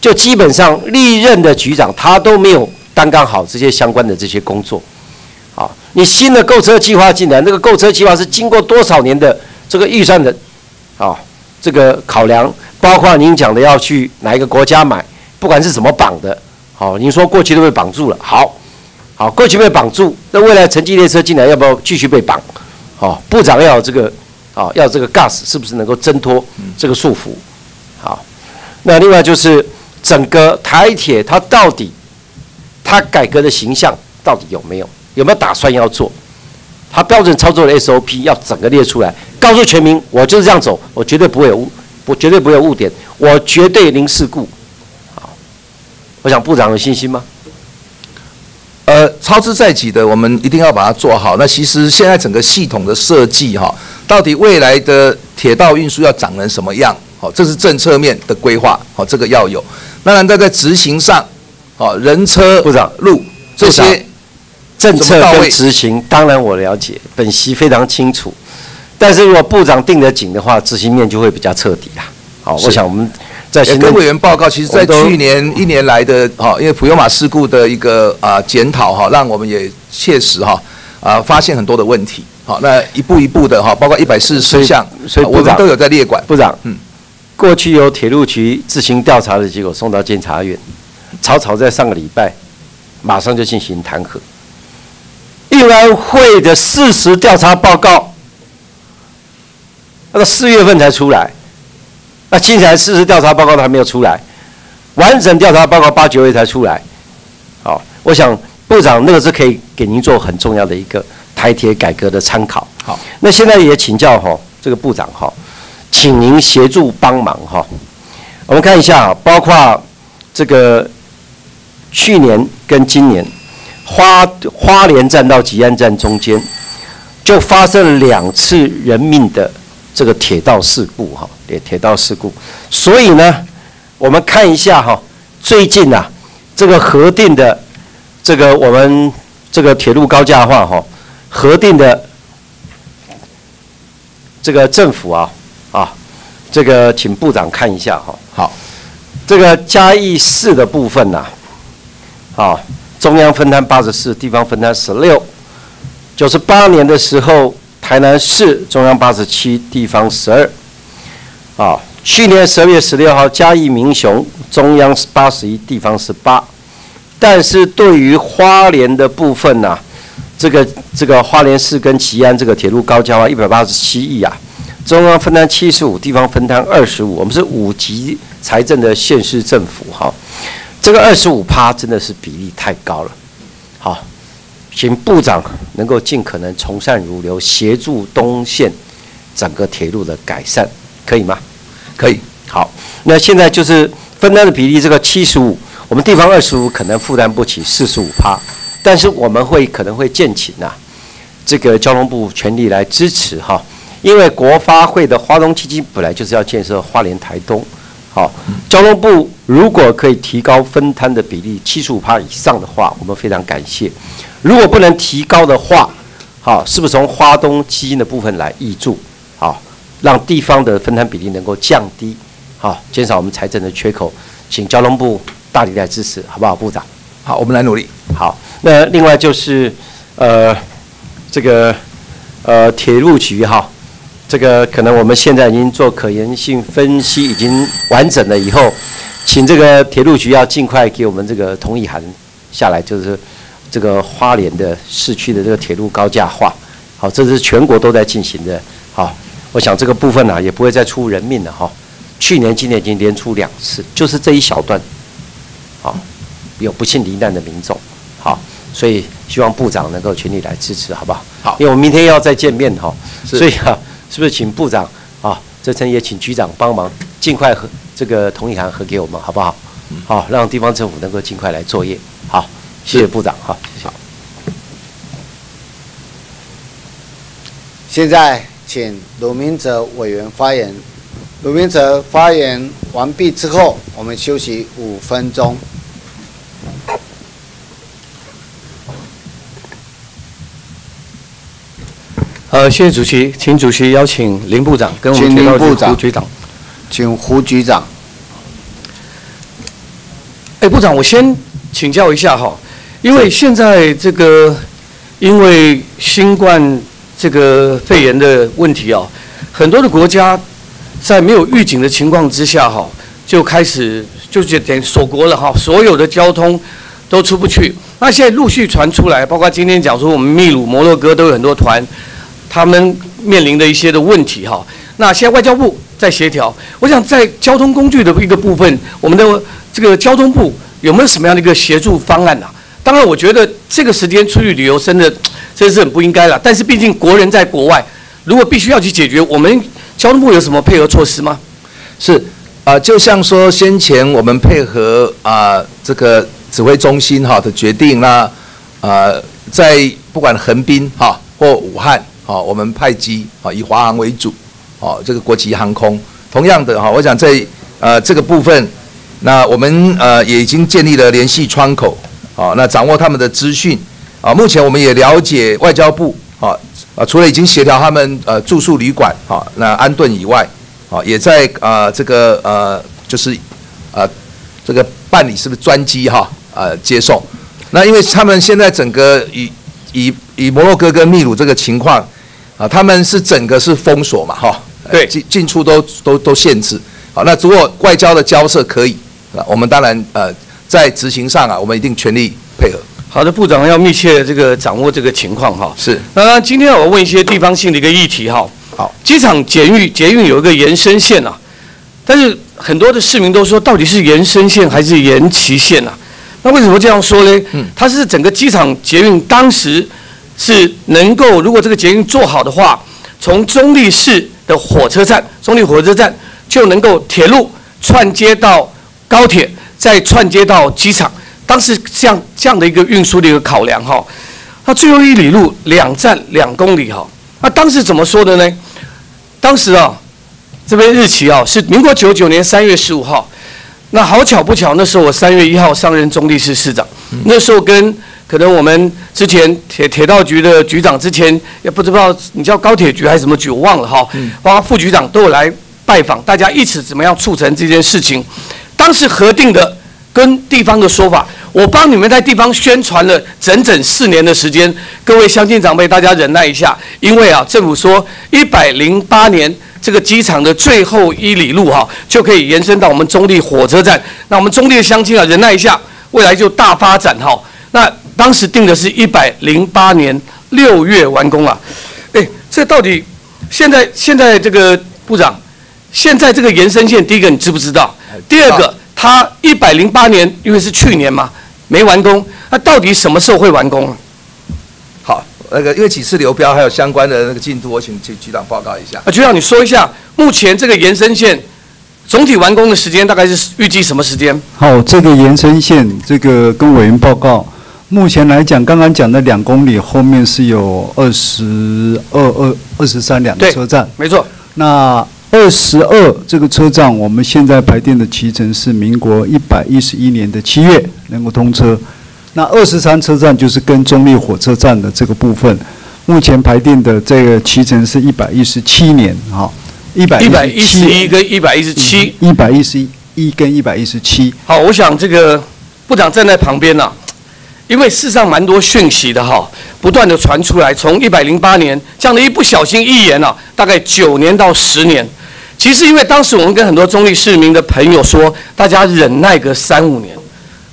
就基本上历任的局长他都没有担当好这些相关的这些工作。你新的购车计划进来，那个购车计划是经过多少年的这个预算的啊？这个考量，包括您讲的要去哪一个国家买，不管是怎么绑的，好，您说过去都被绑住了，好。好，过去被绑住，那未来城际列车进来要不要继续被绑？好，部长要这个，啊，要这个 gas 是不是能够挣脱这个束缚？好，那另外就是整个台铁它到底它改革的形象到底有没有？有没有打算要做？它标准操作的 SOP 要整个列出来，告诉全民，我就是这样走，我绝对不会有误，我绝对不会有误点，我绝对零事故。好，我想部长有信心吗？呃，超支在即的，我们一定要把它做好。那其实现在整个系统的设计哈，到底未来的铁道运输要长成什么样？好，这是政策面的规划，好，这个要有。当然，在在执行上，好，人车部长路这些政策跟执行，当然我了解，本席非常清楚。但是如果部长定得紧的话，执行面就会比较彻底啊。好，我想我们在跟行政委员报告，其实在去年一年来的哈，因为普悠马事故的一个啊检讨哈，让我们也切实哈啊发现很多的问题。好，那一步一步的哈，包括一百四十项，所以部长啊我们都有在列管。部长，嗯，过去由铁路局自行调查的结果送到监察院，草草在上个礼拜马上就进行弹劾。运安会的事实调查报告，那个四月份才出来，那听起来事实调查报告都还没有出来，完整调查报告八九月才出来。好，我想部长那个是可以给您做很重要的一个台铁改革的参考。好，那现在也请教哈这个部长哈，请您协助帮忙哈。我们看一下啊，包括这个去年跟今年，花花莲站到吉安站中间就发生了两次人命的这个铁道事故哈，铁铁道事故。所以呢，我们看一下哈，最近啊，这个核定的这个我们这个铁路高架化哈，核定的这个政府啊啊，这个请部长看一下哈。好，这个嘉义市的部分呐、啊，中央分摊八十四，地方分摊十六。九十八年的时候，台南市中央八十七，地方十二。啊，去年十二月十六号，嘉义民雄中央八十一，地方十八。但是对于花莲的部分呢、这个这个花莲市跟吉安这个铁路高架化一百八十七亿啊，中央分担七十五，地方分担二十五，我们是五级财政的县市政府哈，这个二十五趴真的是比例太高了，好，请部长能够尽可能从善如流，协助东线整个铁路的改善，可以吗？可以。好，那现在就是分担的比例，这个七十五，我们地方二十五可能负担不起四十五趴，但是我们会可能会建请呐、这个交通部全力来支持哈，因为国发会的花东基金本来就是要建设花莲台东，好，交通部如果可以提高分摊的比例七十五趴以上的话，我们非常感谢；如果不能提高的话，好，是不是从花东基金的部分来挹注，好，让地方的分摊比例能够降低，好，减少我们财政的缺口，请交通部大力来支持，好不好，部长？好，我们来努力。好，那另外就是，呃，这个呃铁路局哈，这个可能我们现在已经做可言性分析已经完整了以后，请这个铁路局要尽快给我们这个同意函下来，就是这个花莲的市区的这个铁路高架化，好，这是全国都在进行的，好，我想这个部分呢、也不会再出人命了哈。去年、今年已经连出两次，就是这一小段，好，有不幸罹难的民众，好，所以希望部长能够全力来支持，好不好？好。因为我们明天要再见面哈，所以啊，是不是请部长啊，这层也请局长帮忙，尽快和这个同意函核给我们，好不好？好，让地方政府能够尽快来作业。好，谢谢部长，好，谢谢。现在请鲁明哲委员发言。鲁明哲发言完毕之后，我们休息五分钟。呃，谢谢主席，请主席邀请林部长跟我们请部长胡局长。请胡局长。哎，部长，我先请教一下哈，因为现在这个因为新冠这个肺炎的问题啊，很多的国家在没有预警的情况之下哈，就开始就就等于锁国了哈，所有的交通都出不去。那现在陆续传出来，包括今天讲说我们秘鲁、摩洛哥都有很多团，他们面临的一些的问题哈。那现在外交部在协调，我想在交通工具的一个部分，我们的这个交通部有没有什么样的一个协助方案啊？当然，我觉得这个时间出去旅游真的 *tsk* 这是很不应该了。但是毕竟国人在国外，如果必须要去解决，我们交通部有什么配合措施吗？是啊、就像说先前我们配合啊、这个指挥中心哈的决定啦，啊、呃，在不管横滨哈或武汉，好，我们派机啊以华航为主，啊，这个国际航空，同样的哈，我想在呃这个部分，那我们呃也已经建立了联系窗口，啊，那掌握他们的资讯，啊，目前我们也了解外交部，啊啊，除了已经协调他们呃住宿旅馆，啊，那安顿以外，啊，也在啊这个呃就是呃这个办理是不是专机哈，呃接送。那因为他们现在整个以以以摩洛哥跟秘鲁这个情况，啊，他们是整个是封锁嘛，哈，对，进进出都都都限制，好，那如果外交的交涉可以，啊，我们当然呃在执行上啊，我们一定全力配合。好的，部长要密切这个掌握这个情况哈。是。那今天我问一些地方性的一个议题哈。好。机场捷运捷运有一个延伸线啊，但是很多的市民都说，到底是延伸线还是延期线啊？那为什么这样说呢？嗯，它是整个机场捷运当时是能够，如果这个捷运做好的话，从中立市的火车站，中立火车站就能够铁路串接到高铁，再串接到机场。当时这样这样的一个运输的一个考量哈，那最后一里路两站两公里哈，那当时怎么说的呢？当时啊，这边日期啊是民国九九年三月十五号。那好巧不巧，那时候我三月一号上任中立市市长，那时候跟可能我们之前铁铁道局的局长之前也不知道你叫高铁局还是什么局，我忘了哈，包括副局长都有来拜访，大家一起怎么样促成这件事情。当时核定的跟地方的说法，我帮你们在地方宣传了整整四年的时间，各位乡亲长辈，大家忍耐一下，因为啊，政府说一百零八年。这个机场的最后一里路哈，就可以延伸到我们中立火车站。那我们中立的乡亲啊，忍耐一下，未来就大发展哈。那当时定的是一百零八年六月完工啊。哎，这到底现在现在这个部长，现在这个延伸线，第一个你知不知道？第二个，它一百零八年因为是去年嘛，没完工，那到底什么时候会完工？啊？好那个因为几次流标还有相关的那个进度，我请请局长报告一下。啊，局长，你说一下目前这个延伸线总体完工的时间大概是预计什么时间？好，这个延伸线这个跟委员报告，目前来讲，刚刚讲的两公里后面是有二十二二二十三两个车站，没错。那二十二这个车站，我们现在排定的期程是民国一百一十一年的七月能够通车。那二十三车站就是跟中立火车站的这个部分，目前排定的这个期程是一百一十七年，哈，一百一十一跟一百一十七，一百一十一跟一百一十七。好，我想这个部长站在旁边呐，因为世上蛮多讯息的哈，不断的传出来，从一百零八年这样的一不小心一言呐，大概九年到十年，其实因为当时我们跟很多中立市民的朋友说，大家忍耐个三五年。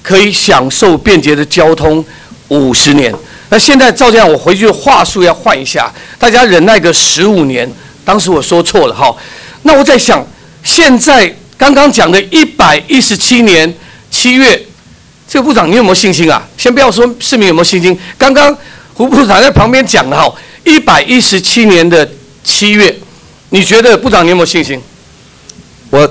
可以享受便捷的交通五十年，那现在照这样，我回去话术要换一下，大家忍耐个十五年。当时我说错了哈，那我在想，现在刚刚讲的一百一十七年七月，这个部长你有没有信心啊？先不要说市民有没有信心，刚刚胡部长在旁边讲的哈，一百一十七年的七月，你觉得部长你有没有信心？我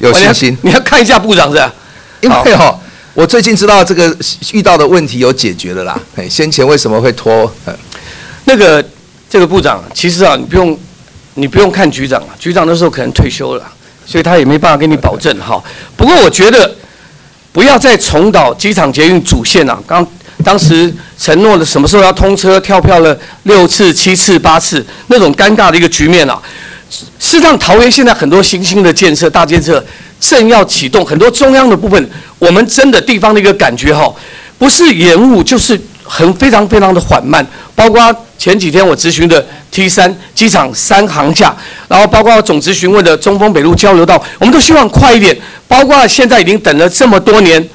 有信心，你要看一下部长是吧？因为哈，我最近知道这个遇到的问题有解决了啦。哎，先前为什么会拖？那个这个部长，其实啊，你不用你不用看局长啊，局长那时候可能退休了，所以他也没办法给你保证哈。不过我觉得不要再重蹈机场捷运主线啊，刚当时承诺了什么时候要通车，跳票了六次、七次、八次，那种尴尬的一个局面啊。事实上，桃园现在很多新兴的建设、大建设。正要启动很多中央的部分，我们真的地方的一个感觉哈，不是延误就是很非常非常的缓慢。包括前几天我咨询的 T 三机场三航架，然后包括总咨询问的中丰北路交流道，我们都希望快一点。包括现在已经等了这么多年，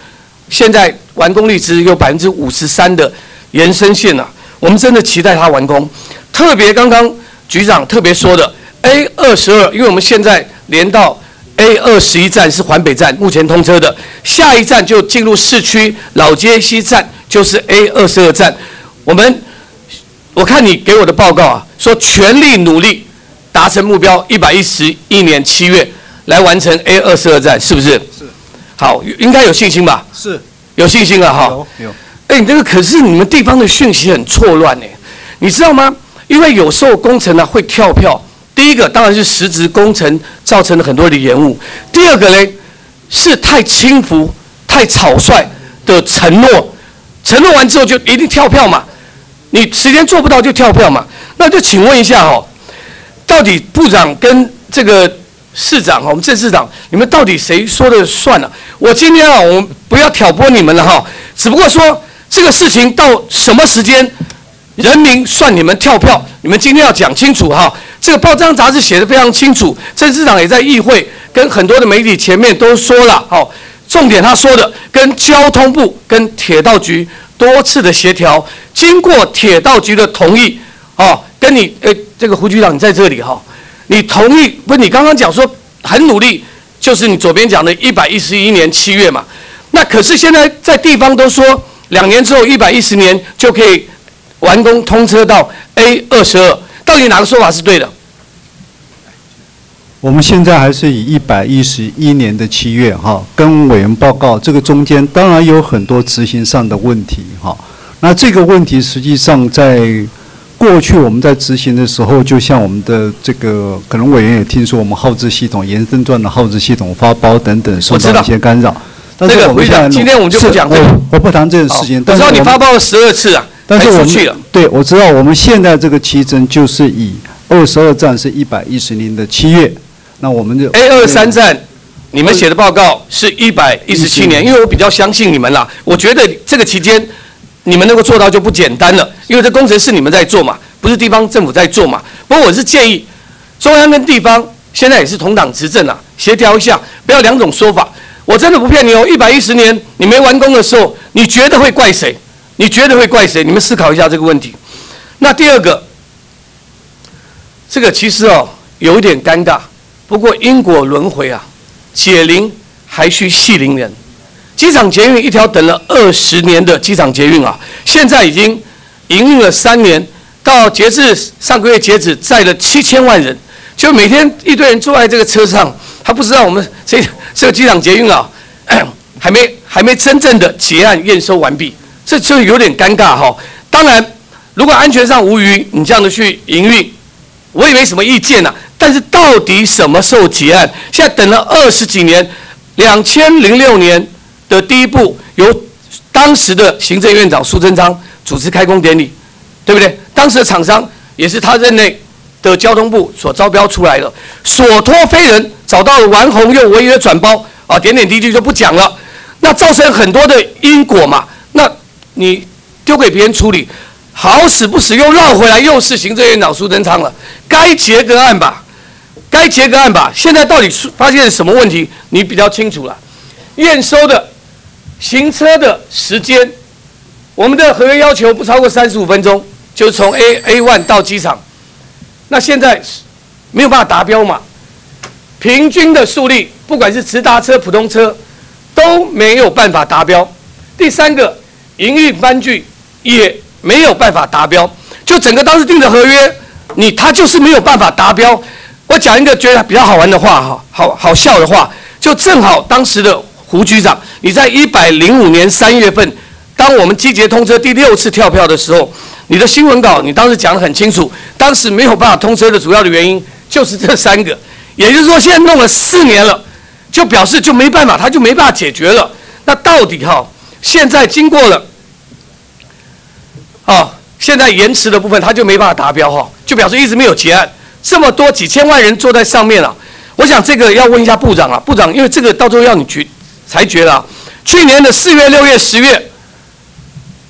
现在完工率只有百分之五十三的延伸线了，我们真的期待它完工。特别刚刚局长特别说的 A 二十二，因为我们现在连到。A 二十一站是环北站，目前通车的，下一站就进入市区老街西站，就是 A 二十二站。我们，我看你给我的报告啊，说全力努力达成目标，一百一十一年七月来完成 A 二十二站，是不是？是。好，应该有信心吧？是。有信心了哈。有。哎，你这个可是你们地方的讯息很错乱呢，你知道吗？因为有时候工程呢会跳票，第一个当然是实质工程造成了很多的延误，第二个呢是太轻浮、太草率的承诺，承诺完之后就一定跳票嘛，你时间做不到就跳票嘛，那就请问一下哦，到底部长跟这个市长，我们郑市长，你们到底谁说的算呢？我今天啊，我们不要挑拨你们了哈，只不过说这个事情到什么时间？人民算你们跳票，你们今天要讲清楚哈。这个报章杂志写的非常清楚，郑市长也在议会跟很多的媒体前面都说了，好，重点他说的跟交通部跟铁道局多次的协调，经过铁道局的同意，哦，跟你诶，这个胡局长你在这里哈，你同意不？你刚刚讲说很努力，就是你左边讲的一百一十一年七月嘛，那可是现在在地方都说两年之后一百一十年就可以。完工通车到 A 二十二，到底哪个说法是对的？我们现在还是以一百一十一年的七月哈，跟委员报告，这个中间当然有很多执行上的问题哈。那这个问题实际上在过去我们在执行的时候，就像我们的这个可能委员也听说，我们耗资系统延伸段的耗资系统发包等等受到一些干扰。这个我们今天我们就不讲这个，我不谈这件事情。我知道你发包了十二次啊。但是我们对我知道，我们现在这个期征就是以二十二站是一百一十年的七月，那我们就 A 二三站，你们写的报告是一百一十七年，因为我比较相信你们啦。我觉得这个期间你们能够做到就不简单了，因为这工程是你们在做嘛，不是地方政府在做嘛。不过我是建议中央跟地方现在也是同党执政啊，协调一下，不要两种说法。我真的不骗你哦，一百一十年你没完工的时候，你觉得会怪谁？你觉得会怪谁？你们思考一下这个问题。那第二个，这个其实哦有一点尴尬，不过因果轮回啊，解铃还需系铃人。机场捷运一条等了二十年的机场捷运啊，现在已经营运了三年，到截至上个月截止载了七千万人，就每天一堆人坐在这个车上，他不知道我们这 *laughs* 这个机场捷运啊，*coughs* 还没还没真正的结案验收完毕。这就有点尴尬哈。当然，如果安全上无虞，你这样的去营运，我也没什么意见呐。但是到底什么时候结案？现在等了二十几年，两千零六年的第一步由当时的行政院长苏贞昌主持开工典礼，对不对？当时的厂商也是他任内的交通部所招标出来的，所托非人找到了王宏又违约转包啊，点点滴滴就不讲了。那造成很多的因果嘛。那你丢给别人处理，好死不死又绕回来，又是行政院长苏贞昌了。该结个案吧，该结个案吧。现在到底是发现什么问题？你比较清楚了。验收的行车的时间，我们的合约要求不超过三十五分钟，就从 A A one 到机场。那现在没有办法达标嘛？平均的速率，不管是直达车、普通车，都没有办法达标。第三个。营运班距也没有办法达标，就整个当时定的合约，你他就是没有办法达标。我讲一个觉得比较好玩的话哈，好好笑的话，就正好当时的胡局长，你在一百零五年三月份，当我们集结通车第六次跳票的时候，你的新闻稿你当时讲得很清楚，当时没有办法通车的主要的原因就是这三个，也就是说现在弄了四年了，就表示就没办法，他就没办法解决了。那到底哈，现在经过了。啊，现在延迟的部分他就没办法达标哈，就表示一直没有结案。这么多几千万人坐在上面了，我想这个要问一下部长啊，部长，因为这个到时候要你决裁决了。去年的四月、六月、十月，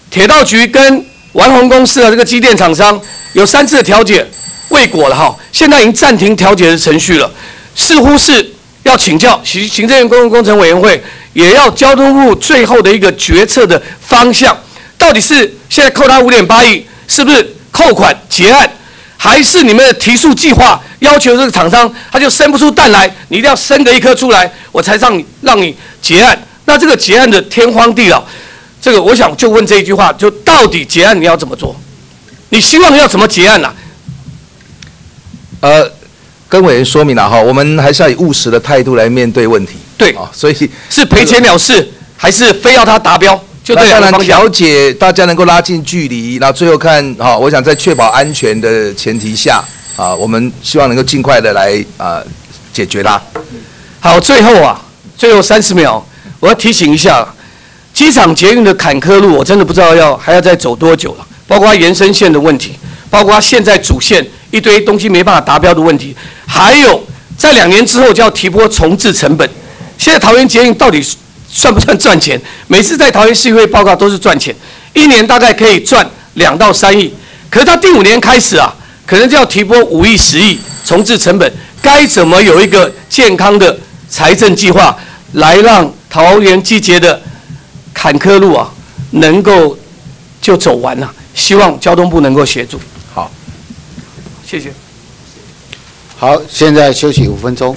铁道局跟丸红公司的这个机电厂商有三次的调解未果了哈，现在已经暂停调解的程序了，似乎是要请教行行政院公共工程委员会，也要交通部最后的一个决策的方向。到底是现在扣他五点八亿，是不是扣款结案，还是你们的提速计划要求这个厂商他就生不出蛋来，你一定要生个一颗出来，我才让你让你结案？那这个结案的天荒地老，这个我想就问这一句话，就到底结案你要怎么做？你希望要怎么结案呢？呃，跟委员说明了哈，我们还是要以务实的态度来面对问题。对啊，所以是赔钱了事，还是非要他达标？就当然调解大家能够拉近距离，然后最后看好，我想在确保安全的前提下啊，我们希望能够尽快的来啊解决啦。好，最后啊，最后三十秒，我要提醒一下，机场捷运的坎坷路，我真的不知道要还要再走多久了。包括延伸线的问题，包括现在主线一堆东西没办法达标的问题，还有在两年之后就要提拨重置成本。现在桃园捷运到底算不算赚钱？每次在桃园市议会报告都是赚钱，一年大概可以赚两到三亿。可是到第五年开始啊，可能就要提拨五亿、十亿重置成本，该怎么有一个健康的财政计划，来让桃园季节的坎坷路啊，能够就走完了、希望交通部能够协助。好，谢谢。好，现在休息五分钟。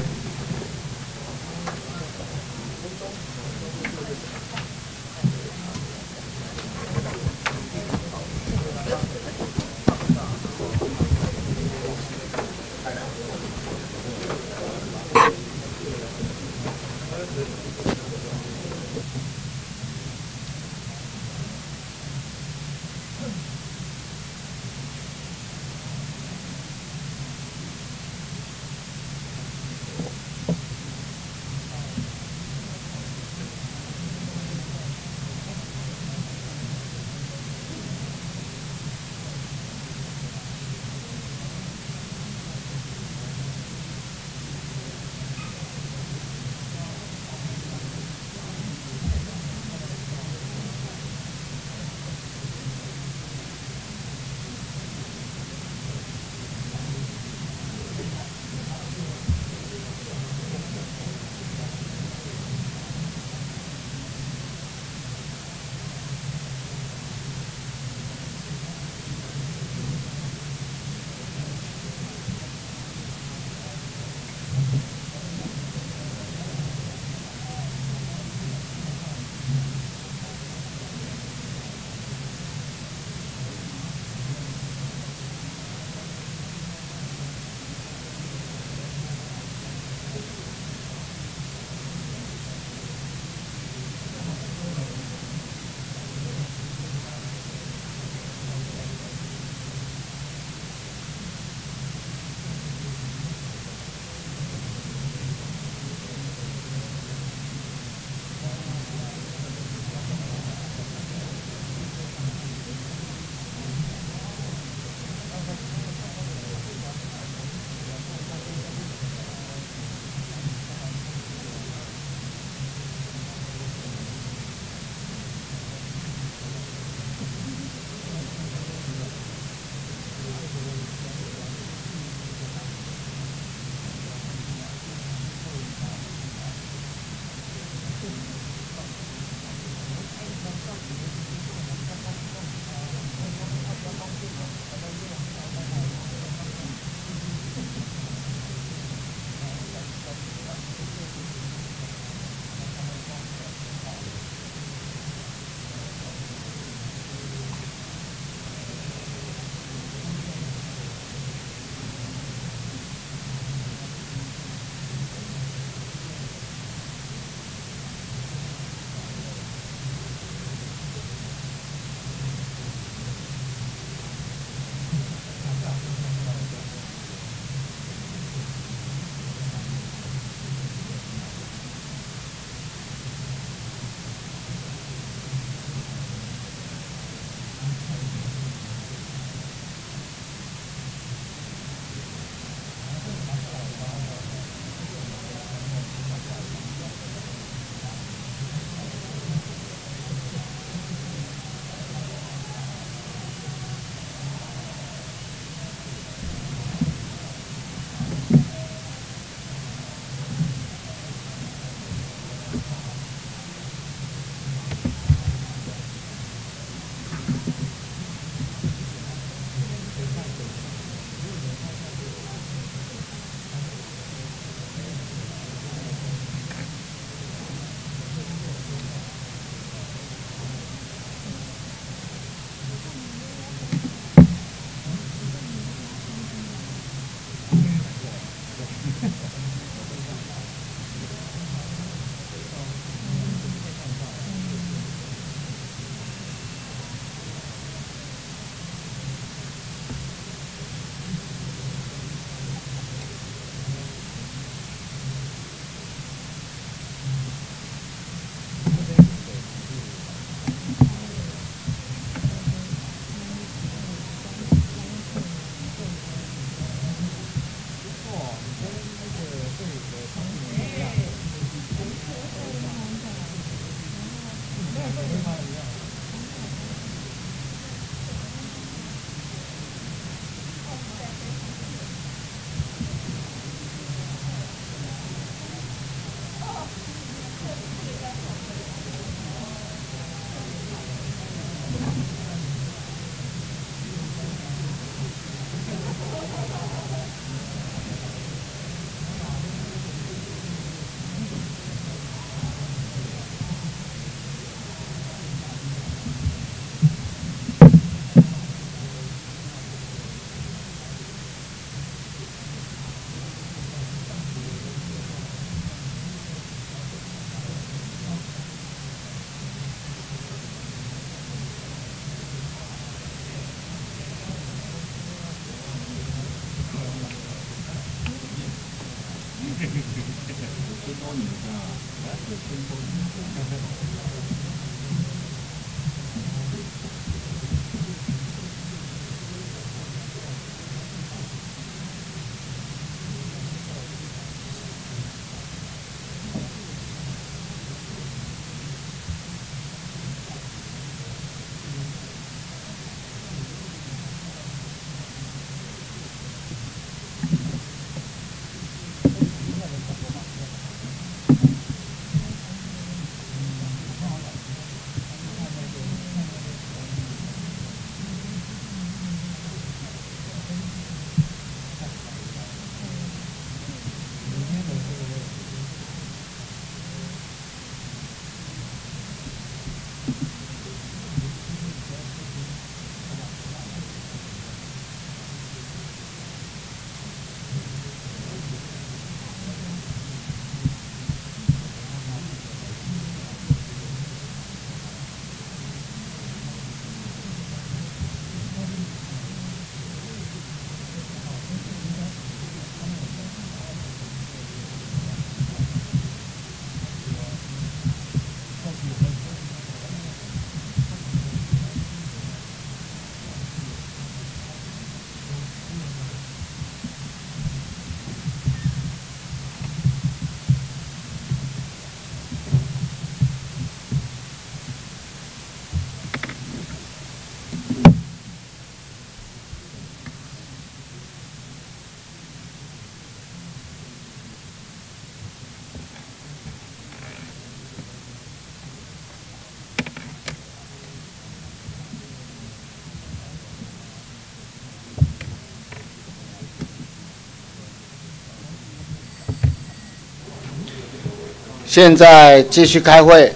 现在继续开会，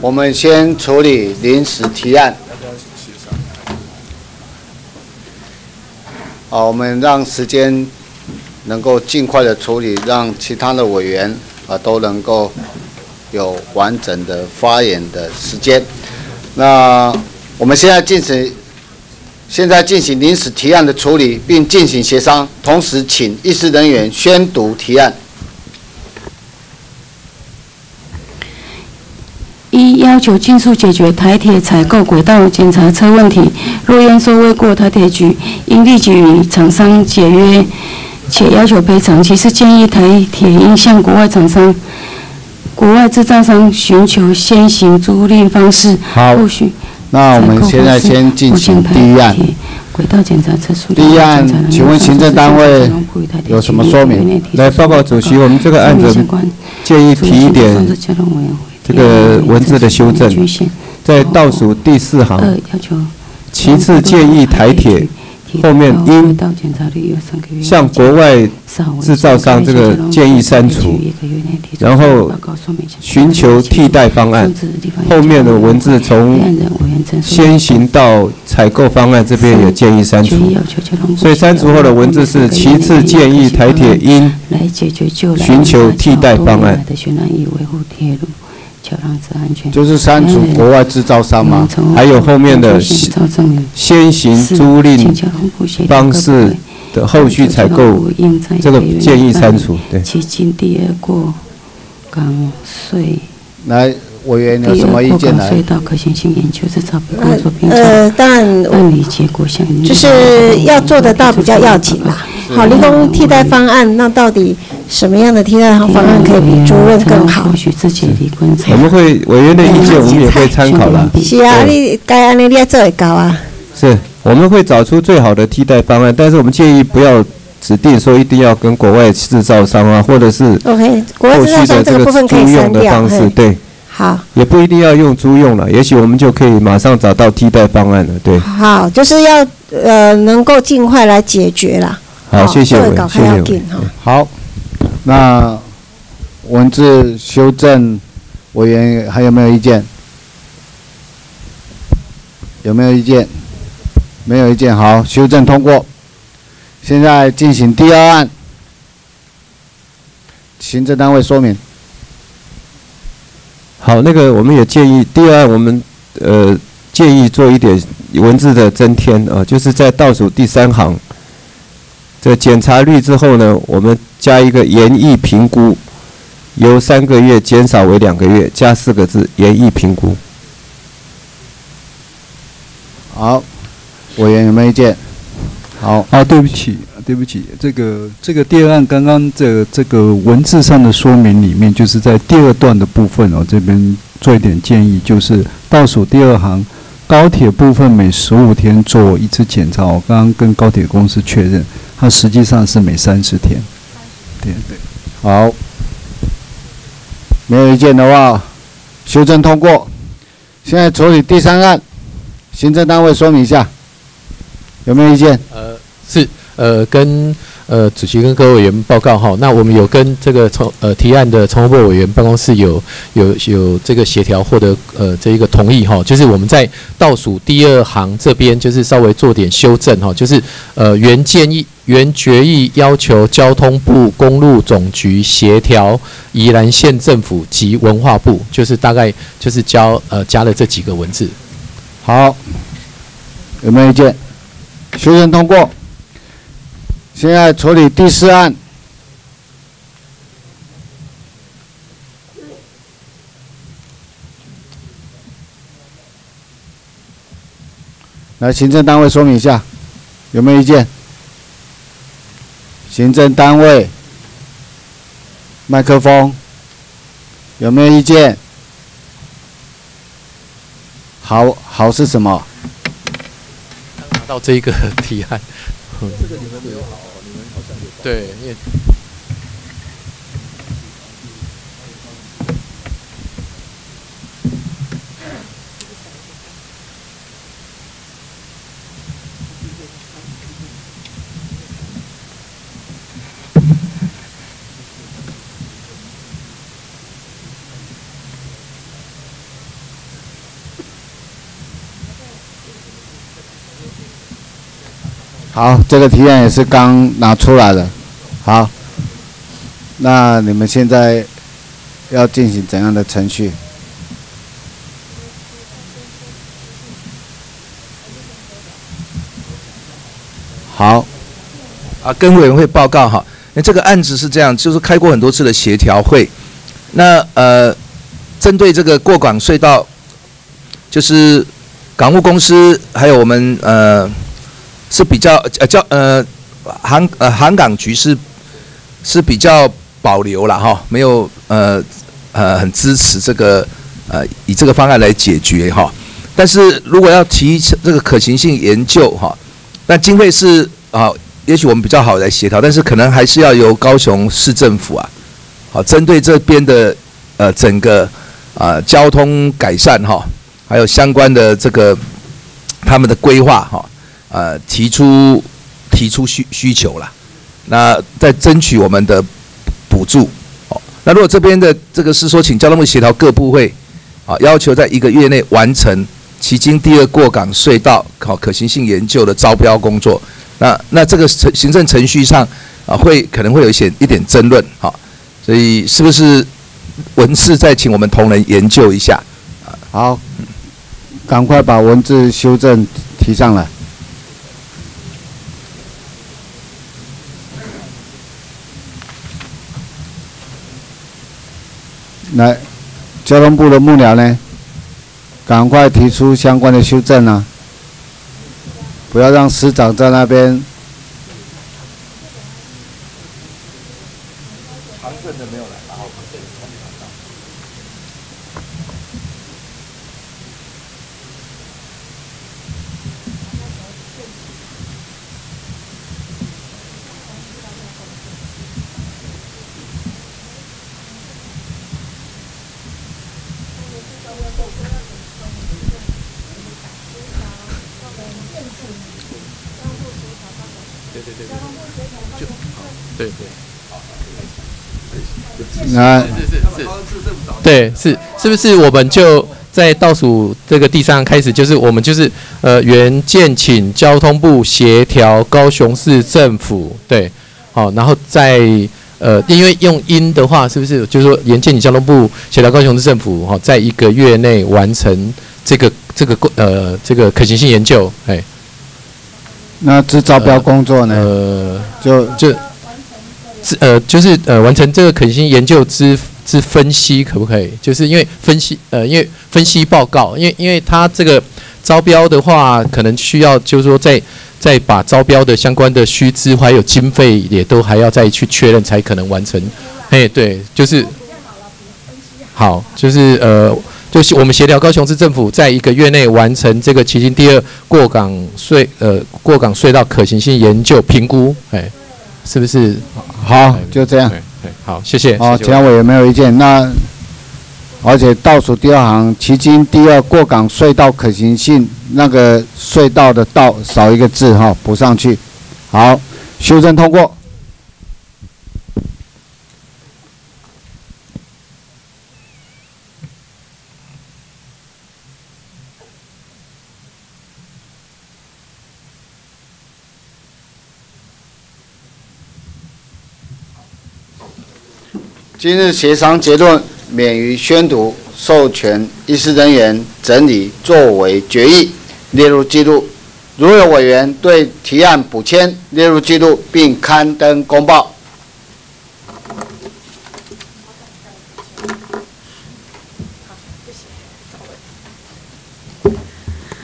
我们先处理临时提案。好，我们让时间能够尽快的处理，让其他的委员啊都能够有完整的发言的时间。那我们现在进行，现在进行临时提案的处理，并进行协商，同时请议事人员宣读提案。一、要求尽速解决台铁采购轨道检查车问题，若验收未过，台铁局应立即与厂商解约，且要求赔偿。其次，建议台铁应向国外厂商、国外制造商寻求先行租赁方式，好后续那我们现在先进行第一案。轨道检查车数第一案，请问行政单位有什么说明？来报告主席，我们这个案子建议提一点这个文字的修正，在倒数第四行。其次建议台铁后面应向国外制造商这个建议删除，然后寻求替代方案。后面的文字从先行到采购方案这边也建议删除，所以删除后的文字是其次建议台铁应寻求替代方案。就是删除国外制造商吗？还有后面的先行租赁方式的后续采购，这个建议删除。对。基金第二过港税。来，委员有什么意见来？隧道可行性研究是找工作呃，当然，办理结果相就是要做得到比较要紧啦。好，离工替代方案，那到底什么样的替代方案可以比租赁更好？我们会委员的意见，我们也会参考了。是啊，你该安尼你要做会高啊。是，我们会找出最好的替代方案，但是我们建议不要指定说一定要跟国外制造商啊，或者是 OK，国外制造商这个部分可以删掉。对，好，也不一定要用租用了，也许我们就可以马上找到替代方案了。对，好，就是要呃能够尽快来解决啦。好，谢谢委员，谢谢。好，那文字修正委员还有没有意见？有没有意见？没有意见，好，修正通过。现在进行第二案，行政单位说明。好，那个我们也建议第二案，我们呃建议做一点文字的增添啊，就是在倒数第三行。这检查率之后呢，我们加一个研议评估，由三个月减少为两个月，加四个字研议评估。好，委员有没有意见？好啊，对不起，对不起，这个这个第二案刚刚这这个文字上的说明里面，就是在第二段的部分哦，这边做一点建议，就是倒数第二行，高铁部分每十五天做一次检查。我刚刚跟高铁公司确认，它实际上是每三十天。对对，好，没有意见的话，修正通过。现在处理第三案。行政单位说明一下，有没有意见？呃，是，呃，跟呃主席跟各位委员报告哈。那我们有跟这个从呃提案的从部委员办公室有有有这个协调获得呃这一个同意哈。就是我们在倒数第二行这边就是稍微做点修正哈。就是呃原建议原决议要求交通部公路总局协调宜兰县政府及文化部，就是大概就是交呃加了这几个文字。好，有没有意见？修正通过。现在处理第四案。来，行政单位说明一下，有没有意见？行政单位，麦克风，有没有意见？好好是什么？拿到这个提案。这个你们没有好，对，因为。好，这个提案也是刚拿出来的。好，那你们现在要进行怎样的程序？好，啊，跟委员会报告哈。那这个案子是这样，就是开过很多次的协调会。那呃，针对这个过港隧道，就是港务公司还有我们呃。是比较呃叫呃航呃航港局是是比较保留了哈，没有呃呃很支持这个呃以这个方案来解决哈。但是如果要提这个可行性研究哈，那经费是啊，也许我们比较好来协调，但是可能还是要由高雄市政府啊，好针对这边的呃整个啊交通改善哈，还有相关的这个他们的规划哈。呃，提出提出需需求了，那再争取我们的补助。哦，那如果这边的这个是说，请交通部协调各部会，啊，要求在一个月内完成迄今第二过港隧道考可行性研究的招标工作。那那这个程行政程序上啊，会可能会有一些一点争论。好，所以是不是文字再请我们同仁研究一下？好，赶快把文字修正提上来。来，交通部的幕僚呢，赶快提出相关的修正啊！不要让司长在那边。啊，是是是，对，是是不是？我们就在倒数这个第三开始，就是我们就是呃原建请交通部协调高雄市政府，对，好，然后在呃因为用音的话，是不是就是说原建请交通部协调高雄市政府，哈，在一个月内完成这个这个呃这个可行性研究，哎，那这招标工作呢？呃，就就，呃，就是呃，完成这个可行性研究之之分析，可不可以？就是因为分析，呃，因为分析报告，因为因为它这个招标的话，可能需要就是说再再把招标的相关的须知还有经费也都还要再去确认，才可能完成。哎，对，就是好，就是呃。就是我们协调高雄市政府在一个月内完成这个旗津第二过港隧呃过港隧道可行性研究评估，哎，是不是？好，就这样。好，谢谢。好，其他委员没有意见。那而且倒数第二行，迄今第二过港隧道可行性那个隧道的道少一个字哈，补上去。好，修正通过。今日协商结论免于宣读，授权议事人员整理作为决议，列入记录。如有委员对提案补签，列入记录并刊登公报。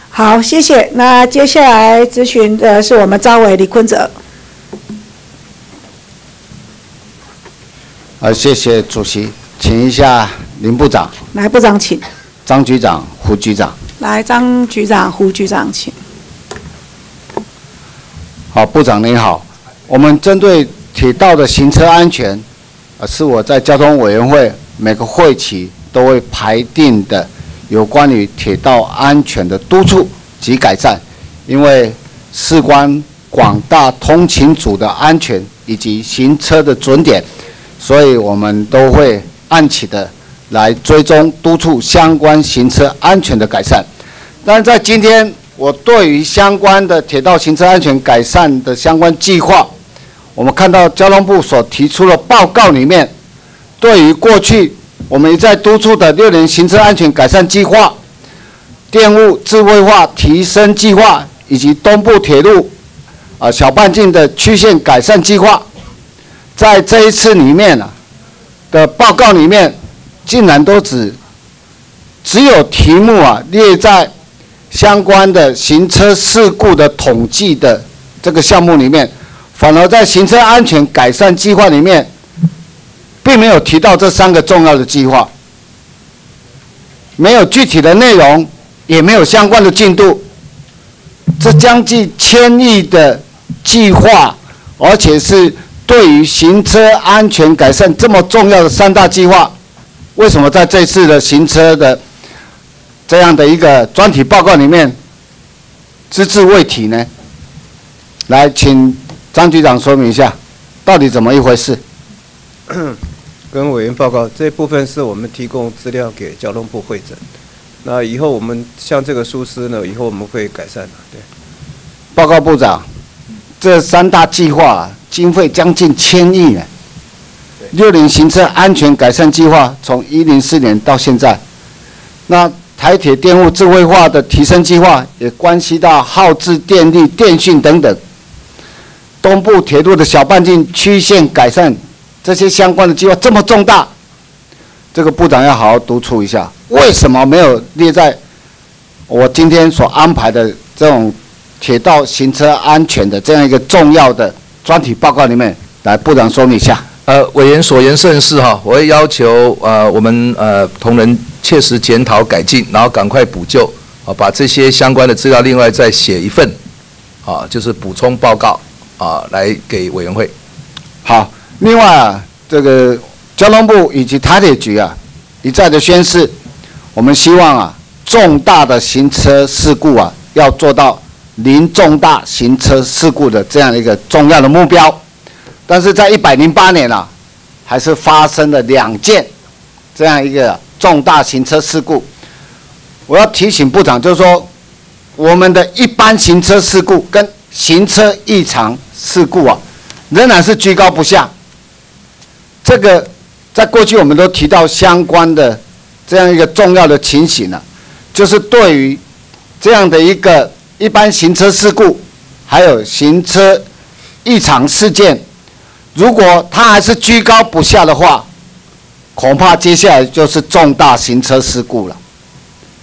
好，谢谢。那接下来咨询的是我们招委李坤泽。啊，谢谢主席，请一下林部长。来，部长请。张局长、胡局长。来，张局长、胡局长请。好，部长您好。我们针对铁道的行车安全，啊，是我在交通委员会每个会期都会排定的有关于铁道安全的督促及改善，因为事关广大通勤组的安全以及行车的准点。所以我们都会按起的来追踪督促相关行车安全的改善。但是在今天，我对于相关的铁道行车安全改善的相关计划，我们看到交通部所提出的报告里面，对于过去我们一再督促的六年行车安全改善计划、电务智慧化提升计划以及东部铁路啊小半径的曲线改善计划。在这一次里面啊的报告里面，竟然都只只有题目啊列在相关的行车事故的统计的这个项目里面，反而在行车安全改善计划里面，并没有提到这三个重要的计划，没有具体的内容，也没有相关的进度，这将近千亿的计划，而且是。对于行车安全改善这么重要的三大计划，为什么在这次的行车的这样的一个专题报告里面只字未提呢？来，请张局长说明一下，到底怎么一回事？*coughs* 跟委员报告，这部分是我们提供资料给交通部会诊。那以后我们像这个疏失呢，以后我们会改善的。对，报告部长，这三大计划。经费将近千亿呢。六零行车安全改善计划从一零四年到现在，那台铁电务智慧化的提升计划也关系到耗资电力、电讯等等。东部铁路的小半径曲线改善，这些相关的计划这么重大，这个部长要好好督促一下，为什么没有列在我今天所安排的这种铁道行车安全的这样一个重要的？专题报告里面，来部长说明一下。呃，委员所言甚是哈，我会要求呃我们呃同仁切实检讨改进，然后赶快补救，啊，把这些相关的资料另外再写一份，啊，就是补充报告啊，来给委员会。好，另外啊，这个交通部以及台铁局啊一再的宣示，我们希望啊重大的行车事故啊要做到。零重大行车事故的这样一个重要的目标，但是在一百零八年啊，还是发生了两件这样一个重大行车事故。我要提醒部长，就是说，我们的一般行车事故跟行车异常事故啊，仍然是居高不下。这个在过去我们都提到相关的这样一个重要的情形了，就是对于这样的一个。一般行车事故，还有行车异常事件，如果它还是居高不下的话，恐怕接下来就是重大行车事故了。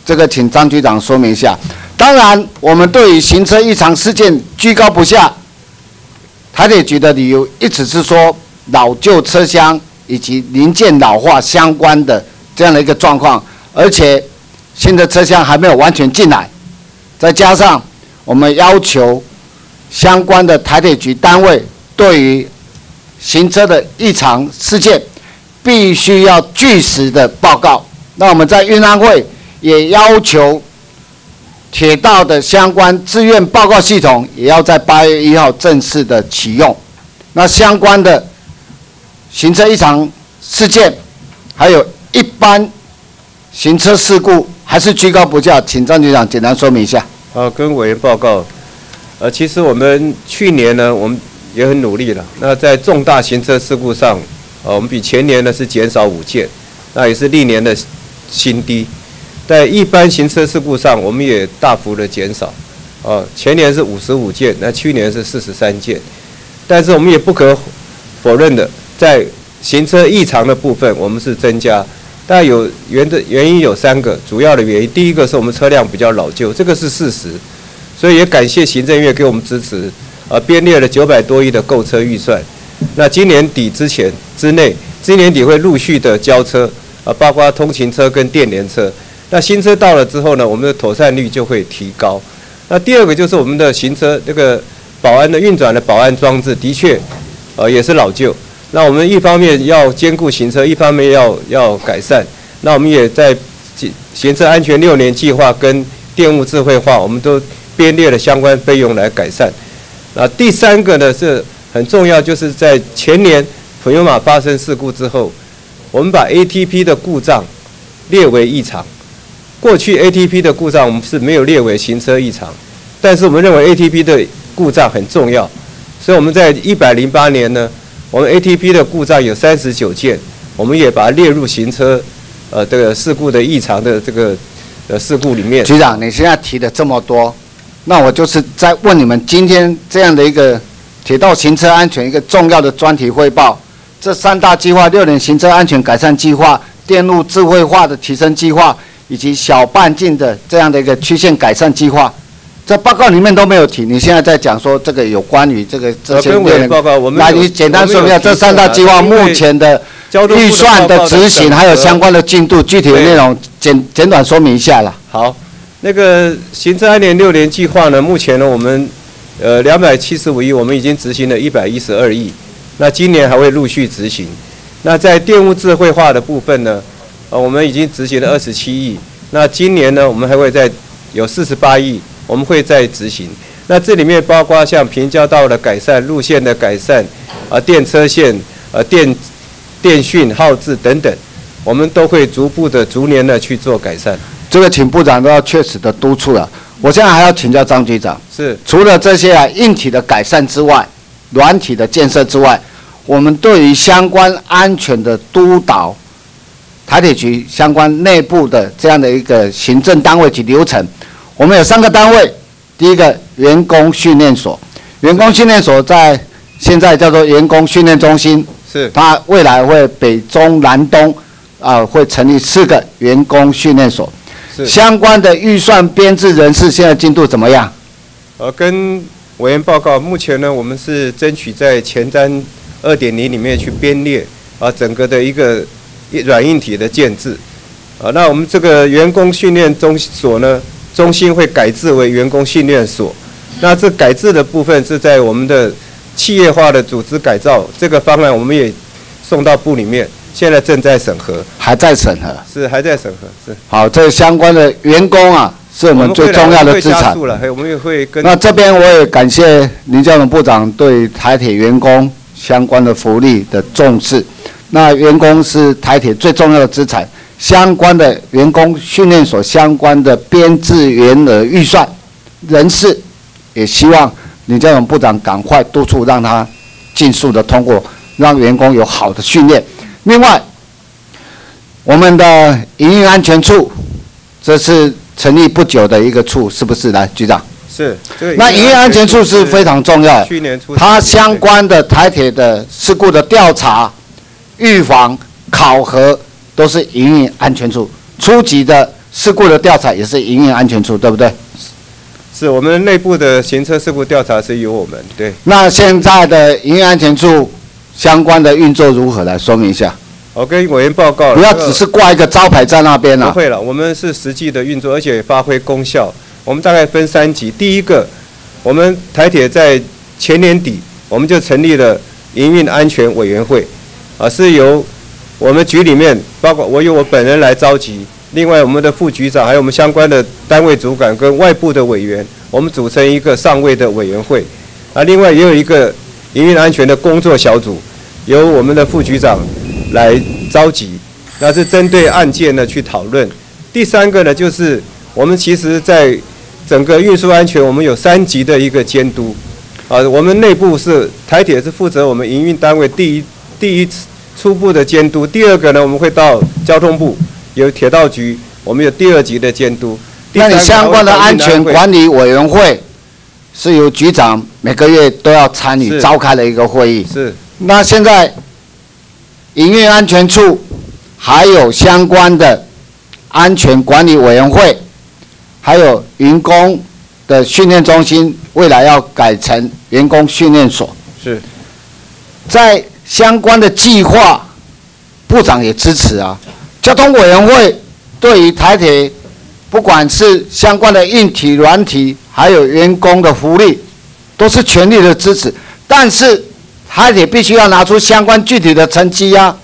这个请张局长说明一下。当然，我们对于行车异常事件居高不下，台铁局的理由一直是说老旧车厢以及零件老化相关的这样的一个状况，而且新的车厢还没有完全进来，再加上我们要求相关的台铁局单位对于行车的异常事件必须要据实的报告。那我们在运安会也要求。铁道的相关自愿报告系统也要在八月一号正式的启用。那相关的行车异常事件，还有一般行车事故，还是居高不下，请张局长简单说明一下。好，跟委员报告。呃，其实我们去年呢，我们也很努力了。那在重大行车事故上，呃，我们比前年呢是减少五件，那也是历年的新低。在一般行车事故上，我们也大幅的减少，哦，前年是五十五件，那去年是四十三件，但是我们也不可否认的，在行车异常的部分，我们是增加，但有原的原因有三个主要的原因，第一个是我们车辆比较老旧，这个是事实，所以也感谢行政院给我们支持，呃，编列了九百多亿的购车预算，那今年底之前之内，今年底会陆续的交车，啊，包括通勤车跟电联车。那新车到了之后呢，我们的妥善率就会提高。那第二个就是我们的行车这个保安的运转的保安装置，的确，呃，也是老旧。那我们一方面要兼顾行车，一方面要要改善。那我们也在行车安全六年计划跟电务智慧化，我们都编列了相关费用来改善。那第三个呢是很重要，就是在前年朋友马发生事故之后，我们把 ATP 的故障列为异常。过去 ATP 的故障我们是没有列为行车异常，但是我们认为 ATP 的故障很重要，所以我们在一百零八年呢，我们 ATP 的故障有三十九件，我们也把它列入行车呃这个事故的异常的这个呃事故里面。局长，你现在提的这么多，那我就是在问你们今天这样的一个铁道行车安全一个重要的专题汇报，这三大计划：六年行车安全改善计划、电路智慧化的提升计划。以及小半径的这样的一个曲线改善计划，在报告里面都没有提。你现在在讲说这个有关于这个这些报告，我们来你简单说一下这三大计划目前的预算的执行，还有相关的进度，具体的内容简简短说明一下了。好，那个行政安全六年计划呢，目前呢我们呃两百七十五亿，我们已经执行了一百一十二亿，那今年还会陆续执行。那在电务智慧化的部分呢？呃，我们已经执行了二十七亿，那今年呢，我们还会再有四十八亿，我们会再执行。那这里面包括像平交道的改善、路线的改善，啊，电车线、呃，电电讯耗资等等，我们都会逐步的、逐年的去做改善。这个请部长都要确实的督促了。我现在还要请教张局长，是除了这些啊硬体的改善之外，软体的建设之外，我们对于相关安全的督导。台铁局相关内部的这样的一个行政单位及流程，我们有三个单位。第一个员工训练所，员工训练所在现在叫做员工训练中心，是它未来会北中南东啊会成立四个员工训练所。是相关的预算编制人事现在进度怎么样？呃，跟委员报告，目前呢我们是争取在前瞻二点零里面去编列啊整个的一个。软硬体的建制，啊，那我们这个员工训练中所呢，中心会改制为员工训练所。那这改制的部分是在我们的企业化的组织改造这个方案，我们也送到部里面，现在正在审核，还在审核，是还在审核，是。好，这相关的员工啊，是我们最重要的资产。我们也会跟。那这边我也感谢林教荣部长对台铁员工相关的福利的重视。那员工是台铁最重要的资产，相关的员工训练所相关的编制员额预算人事，也希望李家勇部长赶快督促，让他尽速的通过，让员工有好的训练。另外，我们的营运安全处，这是成立不久的一个处，是不是？来，局长。是，那营运安全处是非常重要的。去年出它相关的台铁的事故的调查、预防、考核都是营运安全处。初级的事故的调查也是营运安全处，对不对？是我们内部的行车事故调查是由我们对。那现在的营运安全处相关的运作如何？来说明一下。我跟委员报告。不要只是挂一个招牌在那边了。不会了，我们是实际的运作，而且发挥功效。我们大概分三级。第一个，我们台铁在前年底我们就成立了营运安全委员会，啊，是由我们局里面，包括我由我本人来召集，另外我们的副局长还有我们相关的单位主管跟外部的委员，我们组成一个上位的委员会，啊，另外也有一个营运安全的工作小组，由我们的副局长。来召集，那是针对案件呢去讨论。第三个呢，就是我们其实在整个运输安全，我们有三级的一个监督。啊，我们内部是台铁是负责我们营运单位第一第一次初步的监督。第二个呢，我们会到交通部有铁道局，我们有第二级的监督。那你相关的安全管理委员会是由局长每个月都要参与召开的一个会议。是。那现在。营运安全处还有相关的安全管理委员会，还有员工的训练中心，未来要改成员工训练所。是，在相关的计划，部长也支持啊。交通委员会对于台铁，不管是相关的硬体、软体，还有员工的福利，都是全力的支持。但是。台铁必须要拿出相关具体的成绩呀。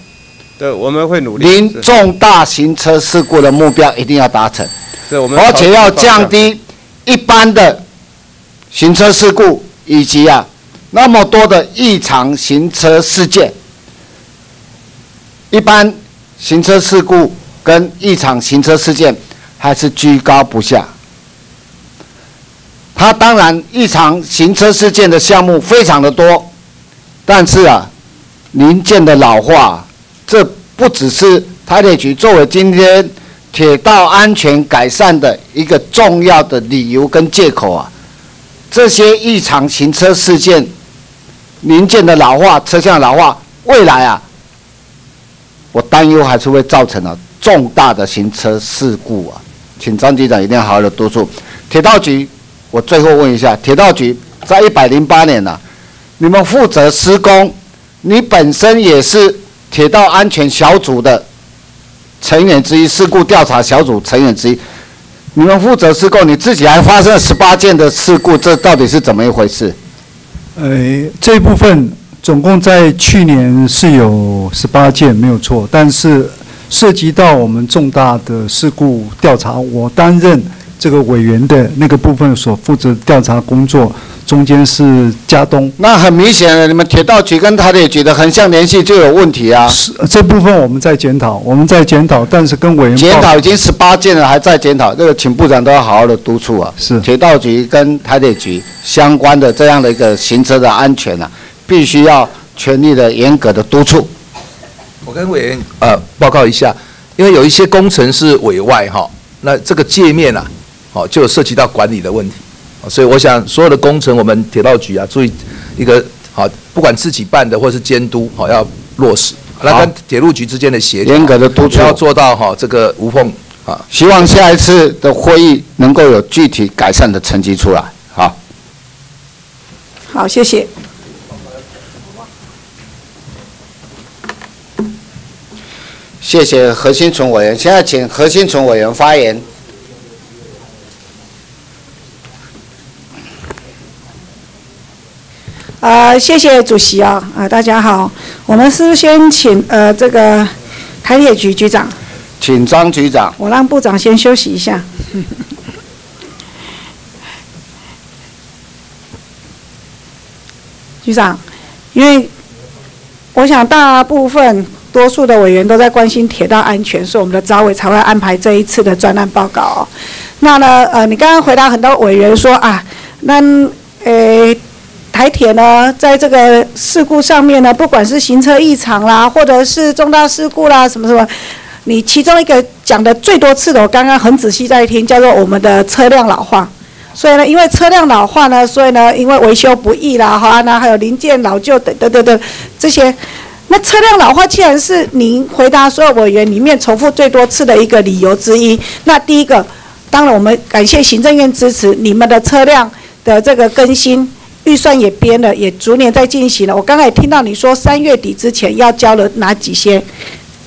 对，我们会努力。零重大行车事故的目标一定要达成。是，我们而且要降低一般的行车事故以及啊那么多的异常行车事件。一般行车事故跟异常行车事件还是居高不下。它当然异常行车事件的项目非常的多。但是啊，零件的老化，这不只是台铁局作为今天铁道安全改善的一个重要的理由跟借口啊。这些异常行车事件、零件的老化、车厢老化，未来啊，我担忧还是会造成了重大的行车事故啊。请张局长一定要好好的督促。铁道局，我最后问一下，铁道局在一百零八年呢？你们负责施工，你本身也是铁道安全小组的成员之一，事故调查小组成员之一。你们负责施工，你自己还发生了十八件的事故，这到底是怎么一回事？呃，这部分总共在去年是有十八件，没有错。但是涉及到我们重大的事故调查，我担任这个委员的那个部分所负责调查工作。中间是加东，那很明显的，你们铁道局跟台铁局的横向联系就有问题啊。是这部分我们在检讨，我们在检讨，但是跟委员检讨已经十八件了，还在检讨，这个请部长都要好好的督促啊。是铁道局跟台铁局相关的这样的一个行车的安全啊，必须要全力的严格的督促。我跟委员呃报告一下，因为有一些工程是委外哈，那这个界面啊，哦就涉及到管理的问题。所以我想，所有的工程，我们铁道局啊，注意一个好，不管自己办的或是监督，好要落实。那跟铁路局之间的协调，严格的督促，要做到哈这个无缝啊。希望下一次的会议能够有具体改善的成绩出来。好，好，谢谢。谢谢何新存委员，现在请何新存委员发言。啊，谢谢主席啊！啊，大家好，我们是先请呃这个台铁局局长，请张局长，我让部长先休息一下。*laughs* 局长，因为我想大部分多数的委员都在关心铁道安全，所以我们的招委才会安排这一次的专案报告。那呢，呃，你刚刚回答很多委员说啊，那呃。台铁呢，在这个事故上面呢，不管是行车异常啦，或者是重大事故啦，什么什么，你其中一个讲的最多次的，我刚刚很仔细在听，叫做我们的车辆老化。所以呢，因为车辆老化呢，所以呢，因为维修不易啦，哈，那还有零件老旧等等等等这些。那车辆老化既然是您回答所有委员里面重复最多次的一个理由之一，那第一个，当然我们感谢行政院支持你们的车辆的这个更新，预算也编了，也逐年在进行了。我刚才也听到你说三月底之前要交了哪几些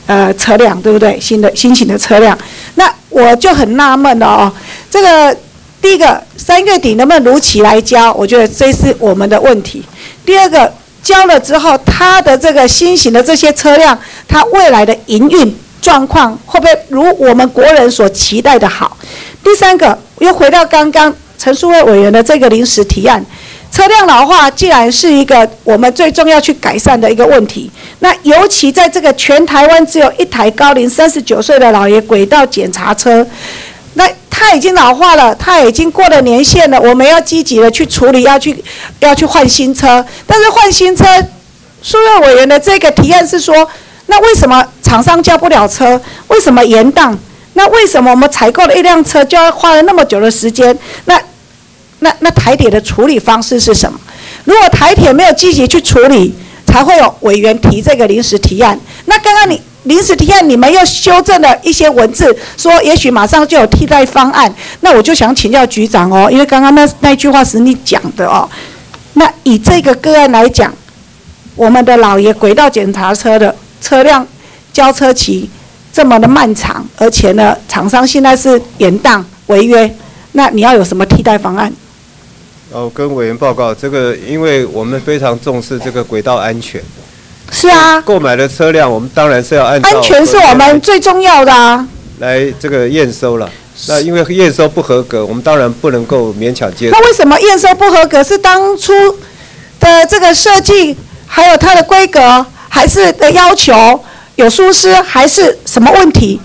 呃车辆，对不对？新的新型的车辆，那我就很纳闷了哦，这个。第一个，三月底能不能如期来交？我觉得这是我们的问题。第二个，交了之后，它的这个新型的这些车辆，它未来的营运状况会不会如我们国人所期待的好？第三个，又回到刚刚陈淑慧委员的这个临时提案，车辆老化既然是一个我们最重要去改善的一个问题，那尤其在这个全台湾只有一台高龄三十九岁的老爷轨道检查车。那它已经老化了，它已经过了年限了，我们要积极的去处理，要去要去换新车。但是换新车，苏瑞委员的这个提案是说，那为什么厂商交不了车？为什么延档？那为什么我们采购了一辆车就要花了那么久的时间？那那那台铁的处理方式是什么？如果台铁没有积极去处理，才会有委员提这个临时提案。那刚刚你。临时提案，你们又修正了一些文字，说也许马上就有替代方案。那我就想请教局长哦，因为刚刚那那句话是你讲的哦。那以这个个案来讲，我们的老爷轨道检查车的车辆交车期这么的漫长，而且呢，厂商现在是延宕违约，那你要有什么替代方案？哦，跟委员报告，这个因为我们非常重视这个轨道安全。是啊，购买的车辆，我们当然是要按安全是我们最重要的啊。来这个验收了，那因为验收不合格，我们当然不能够勉强接受。那为什么验收不合格？是当初的这个设计，还有它的规格，还是的要求有疏失，还是什么问题？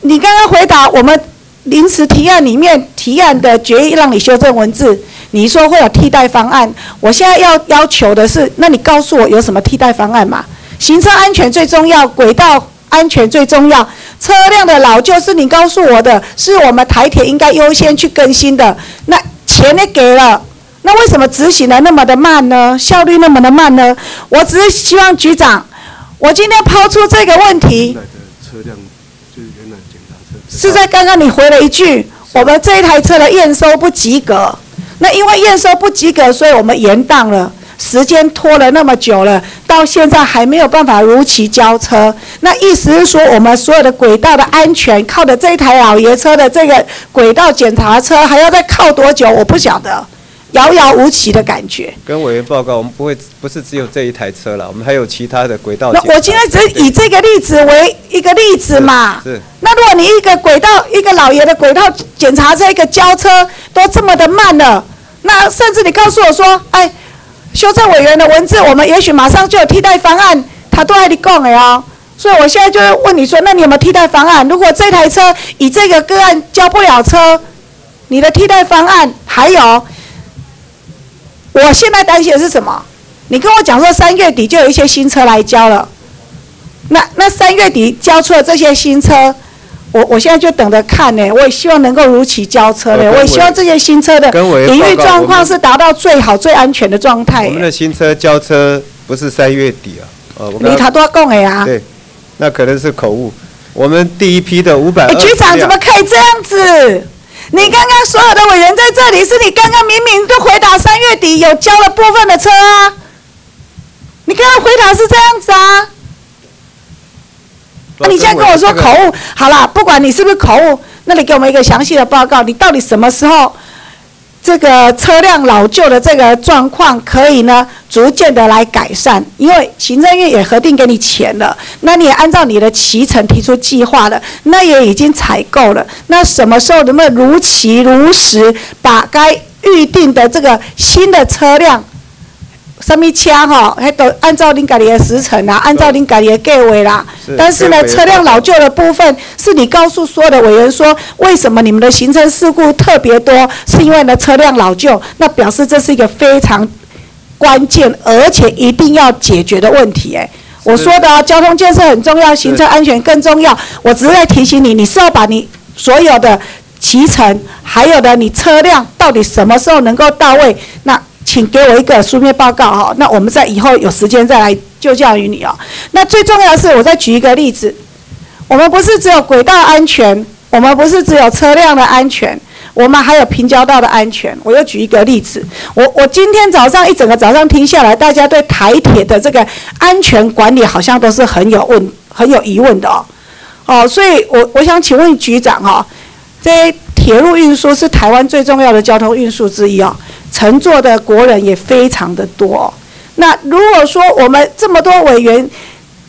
你刚刚回答我们临时提案里面提案的决议，让你修正文字。你说会有替代方案，我现在要要求的是，那你告诉我有什么替代方案嘛？行车安全最重要，轨道安全最重要，车辆的老旧是你告诉我的，是我们台铁应该优先去更新的。那钱也给了，那为什么执行的那么的慢呢？效率那么的慢呢？我只是希望局长，我今天抛出这个问题，是在刚刚你回了一句，我们这一台车的验收不及格。那因为验收不及格，所以我们延档了，时间拖了那么久了，到现在还没有办法如期交车。那意思是说，我们所有的轨道的安全，靠的这一台老爷车的这个轨道检查车，还要再靠多久？我不晓得，遥遥无期的感觉。跟委员报告，我们不会不是只有这一台车了，我们还有其他的轨道。那我今天只以这个例子为一个例子嘛。是。那如果你一个轨道一个老爷的轨道检查车一个交车都这么的慢了。那甚至你告诉我说，哎，修正委员的文字，我们也许马上就有替代方案，他都还你讲的哦。所以我现在就问你说，那你有没有替代方案？如果这台车以这个个案交不了车，你的替代方案还有？我现在担心的是什么？你跟我讲说三月底就有一些新车来交了，那那三月底交出了这些新车。我我现在就等着看呢，我也希望能够如期交车呢，我也希望这些新车的营运状况是达到最好、最安全的状态。我们的新车交车不是三月底啊，哦，你他都要讲的呀。对，那可能是口误。我们第一批的五百局长怎么可以这样子？你刚刚所有的委员在这里，是你刚刚明明都回答三月底有交了部分的车啊，你刚刚回答是这样子啊。那你现在跟我说口误，好了，不管你是不是口误，那你给我们一个详细的报告，你到底什么时候这个车辆老旧的这个状况可以呢逐渐的来改善？因为行政院也核定给你钱了，那你也按照你的提成提出计划了，那也已经采购了，那什么时候能不能如期如实把该预定的这个新的车辆？什么车吼，还都按照您家里的时程啦，按照您家里的价位啦。但是呢，车辆老旧的部分，是你告诉所有的委员说，为什么你们的行车事故特别多？是因为呢车辆老旧，那表示这是一个非常关键，而且一定要解决的问题。哎，我说的交通建设很重要，行车安全更重要。我只是在提醒你，你是要把你所有的骑乘，还有的你车辆到底什么时候能够到位？那请给我一个书面报告哈，那我们在以后有时间再来就教于你哦。那最重要的是，我再举一个例子，我们不是只有轨道安全，我们不是只有车辆的安全，我们还有平交道的安全。我又举一个例子，我我今天早上一整个早上听下来，大家对台铁的这个安全管理好像都是很有问、很有疑问的哦。哦，所以我我想请问局长哈，这铁路运输是台湾最重要的交通运输之一哦。乘坐的国人也非常的多。那如果说我们这么多委员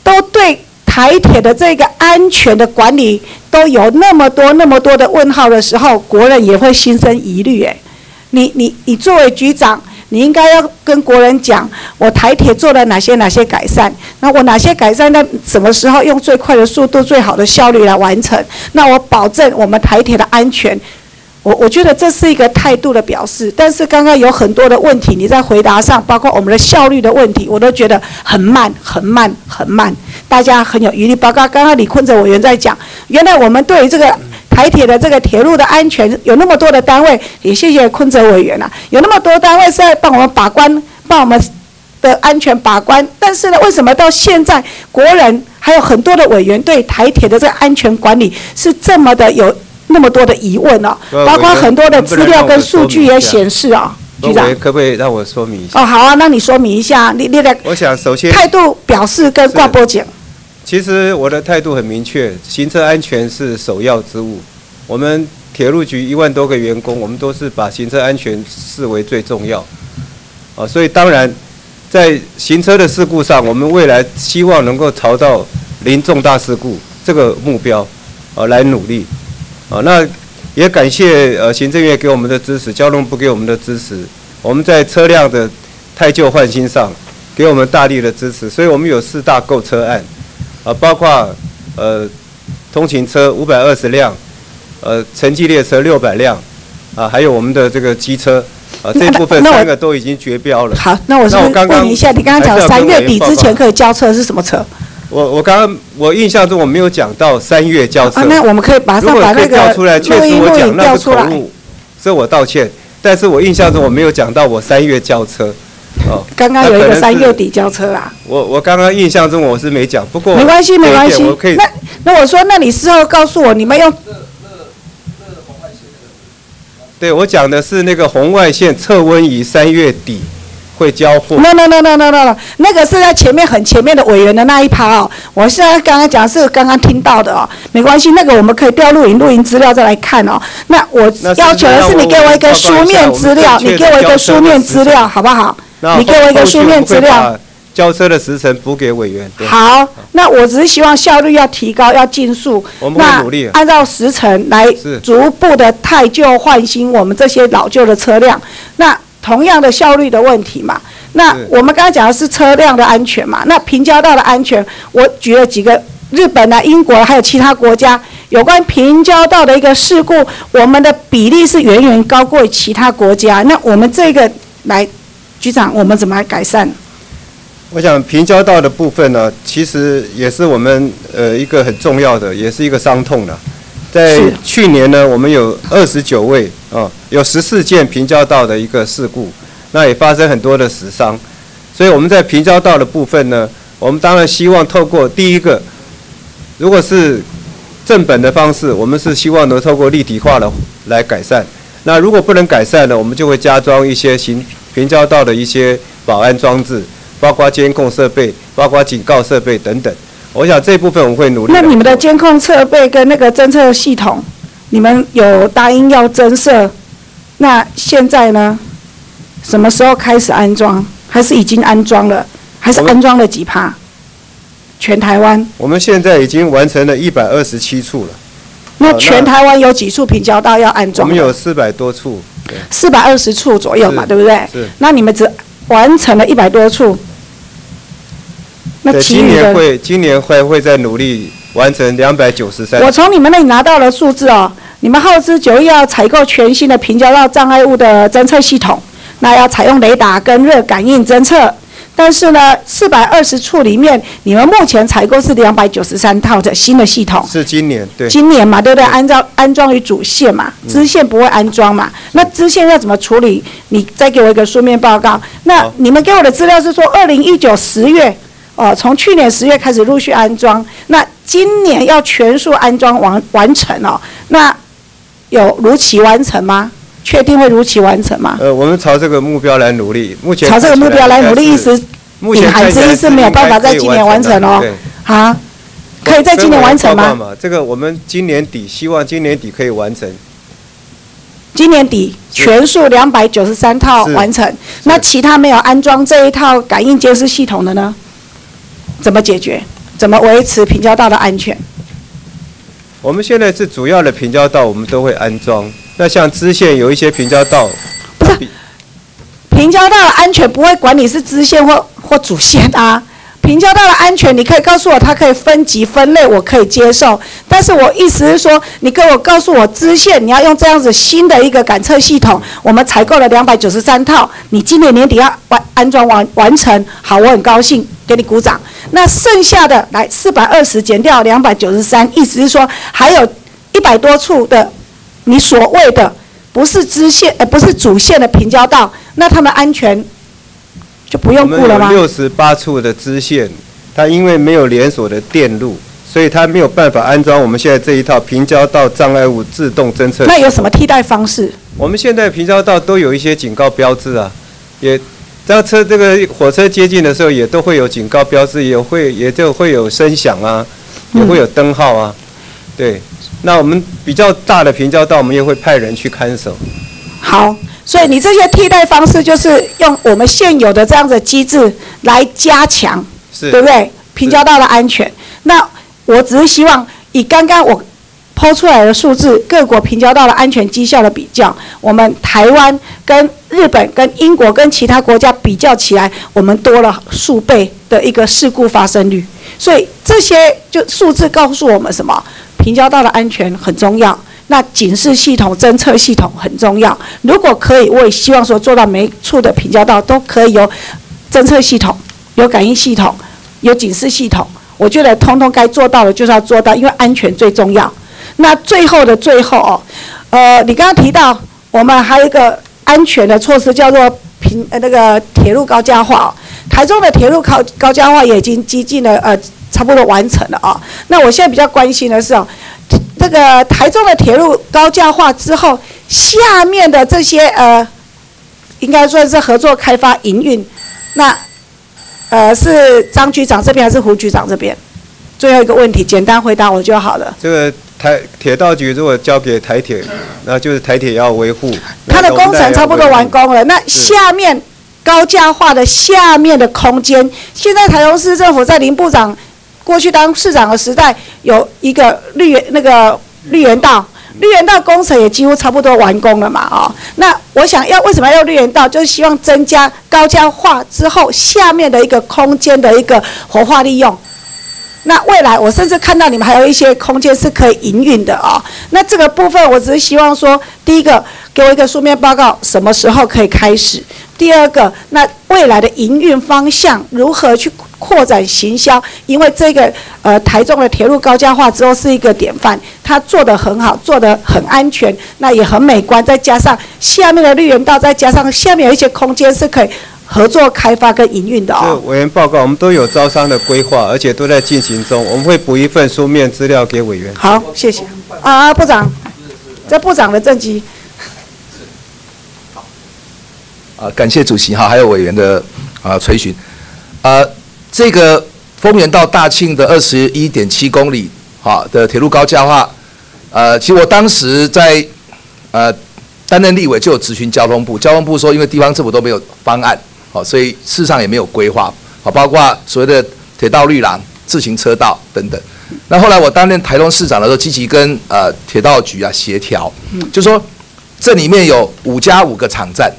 都对台铁的这个安全的管理都有那么多那么多的问号的时候，国人也会心生疑虑。哎，你你你作为局长，你应该要跟国人讲，我台铁做了哪些哪些改善，那我哪些改善在什么时候用最快的速度、最好的效率来完成？那我保证我们台铁的安全。我我觉得这是一个态度的表示，但是刚刚有很多的问题，你在回答上，包括我们的效率的问题，我都觉得很慢、很慢、很慢，大家很有疑虑。包括刚刚李坤哲委员在讲，原来我们对于这个台铁的这个铁路的安全有那么多的单位，也谢谢坤泽委员啊，有那么多单位是在帮我们把关，帮我们的安全把关，但是呢，为什么到现在国人还有很多的委员对台铁的这个安全管理是这么的有？那么多的疑问哦，包括很多的资料跟数据也显示啊，局长可不可以让我说明一下？哦，好啊，那你说明一下，你你的我想首先态度表示跟挂波讲。其实我的态度很明确，行车安全是首要之务。我们铁路局一万多个员工，我们都是把行车安全视为最重要。啊，所以当然在行车的事故上，我们未来希望能够朝到零重大事故这个目标啊来努力。啊，那也感谢呃行政院给我们的支持，交通部给我们的支持，我们在车辆的太旧换新上给我们大力的支持，所以我们有四大购车案，啊，包括呃通勤车五百二十辆，呃城际列车六百辆，啊，还有我们的这个机车，啊这部分三个都已经绝标了。好，那我是问一下，你刚刚讲三月底之前可以交车是什么车？我我刚刚我印象中我没有讲到三月交车，那我们可以马上把那个调出来，确实我讲那个口误，所以我道歉。但是我印象中我没有讲到我三月交车，哦，刚刚有一个三月底交车啦。我我刚刚印象中我是没讲，不过没关系没关系，那那我说那你事后告诉我你们用，对我讲的是那个红外线测温仪三月底。会交货？no no no no no no no，那个是在前面很前面的委员的那一趴哦。我现在刚刚讲是刚刚听到的哦，没关系，那个我们可以调录影录音资料再来看哦。那我要求的是你给我一个书面资料，你给我一个书面资料好不好？你给我一个书面资料。交车的时辰补给委员。好，那我只是希望效率要提高，要尽速。我们会努力。按照时辰来逐步的汰旧换新我们这些老旧的车辆。那同样的效率的问题嘛，那我们刚才讲的是车辆的安全嘛，那平交道的安全，我举了几个日本啊、英国还有其他国家有关平交道的一个事故，我们的比例是远远高过其他国家。那我们这个来，局长，我们怎么来改善？我想平交道的部分呢，其实也是我们呃一个很重要的，也是一个伤痛的。在去年呢，我们有二十九位啊，有十四件平交道的一个事故，那也发生很多的死伤，所以我们在平交道的部分呢，我们当然希望透过第一个，如果是正本的方式，我们是希望能透过立体化的来改善。那如果不能改善呢，我们就会加装一些行平交道的一些保安装置，包括监控设备、包括警告设备等等。我想这部分我们会努力。那你们的监控设备跟那个侦测系统，你们有答应要增设？那现在呢？什么时候开始安装？还是已经安装了？还是安装了几趴？全台湾？我们现在已经完成了一百二十七处了。那全台湾有几处平交道要安装？我们有四百多处。四百二十处左右嘛，对不对？是。那你们只完成了一百多处。那今年会，今年会会再努力完成两百九十三。我从你们那里拿到了数字哦，你们耗资九亿要采购全新的平交道障碍物的侦测系统，那要采用雷达跟热感应侦测。但是呢，四百二十处里面，你们目前采购是两百九十三套的新的系统。是今年对。今年嘛，对不对？安照安装于主线嘛，支线不会安装嘛？那支线要怎么处理？你再给我一个书面报告。那你们给我的资料是说，二零一九十月，哦，从去年十月开始陆续安装，那今年要全数安装完完成哦。那有如期完成吗？确定会如期完成吗？呃，我们朝这个目标来努力。目前朝这个目标来努力，意思隐含之意是没有办法在今年完成哦。啊，可以在今年完成吗？这个我们今年底希望今年底可以完成。今年底全数两百九十三套完成，那其他没有安装这一套感应监视系统的呢？怎么解决？怎么维持平交道的安全？我们现在是主要的平交道，我们都会安装。那像支线有一些平交道，不是平交道的安全不会管你是支线或或主线啊。平交道的安全，你可以告诉我它可以分级分类，我可以接受。但是我意思是说，你跟我告诉我支线你要用这样子新的一个感测系统，我们采购了两百九十三套，你今年年底要完安装完完成，好，我很高兴，给你鼓掌。那剩下的来四百二十减掉两百九十三，意思是说还有一百多处的。你所谓的不是支线，呃，不是主线的平交道，那他们安全就不用顾了吗？六十八处的支线，它因为没有连锁的电路，所以它没有办法安装我们现在这一套平交道障碍物自动侦测。那有什么替代方式？我们现在平交道都有一些警告标志啊，也当车这个火车接近的时候，也都会有警告标志，也会也就会有声响啊，也会有灯号啊，对。那我们比较大的平交道，我们也会派人去看守。好，所以你这些替代方式就是用我们现有的这样的机制来加强，对不对？平交道的安全。那我只是希望以刚刚我抛出来的数字，各国平交道的安全绩效的比较，我们台湾跟日本、跟英国、跟其他国家比较起来，我们多了数倍的一个事故发生率。所以这些就数字告诉我们什么？平交道的安全很重要，那警示系统、侦测系统很重要。如果可以，我也希望说做到每处的平交道都可以有侦测系统、有感应系统、有警示系统。我觉得通通该做到的就是要做到，因为安全最重要。那最后的最后哦，呃，你刚刚提到我们还有一个安全的措施，叫做平呃那个铁路高架化哦。台中的铁路高高架化也已经接近了呃。差不多完成了啊，那我现在比较关心的是哦，这个台中的铁路高架化之后，下面的这些呃，应该算是合作开发营运，那呃是张局长这边还是胡局长这边？最后一个问题，简单回答我就好了。这个台铁道局如果交给台铁，那就是台铁要维护。它的工程差不多完工了，那下面高架化的下面的空间，现在台中市政府在林部长。过去当市长的时代，有一个绿园那个绿园道，绿园道工程也几乎差不多完工了嘛，哦，那我想要为什么要绿园道，就是希望增加高架化之后下面的一个空间的一个活化利用。那未来我甚至看到你们还有一些空间是可以营运的哦。那这个部分我只是希望说，第一个给我一个书面报告，什么时候可以开始？第二个，那未来的营运方向如何去扩展行销？因为这个呃台中的铁路高架化之后是一个典范，它做得很好，做得很安全，那也很美观。再加上下面的绿园道，再加上下面有一些空间是可以合作开发跟营运的哦。委员报告，我们都有招商的规划，而且都在进行中。我们会补一份书面资料给委员。好，谢谢。啊，部长，这部长的政绩。啊，感谢主席哈，还有委员的啊垂询。呃，这个丰原到大庆的二十一点七公里哈的铁路高架化，呃，其实我当时在呃担任立委就有咨询交通部，交通部说因为地方政府都没有方案，好，所以事实上也没有规划，好，包括所谓的铁道绿廊、自行车道等等。那后来我担任台东市长的时候，积极跟呃铁道局啊协调，就说这里面有五加五个场站。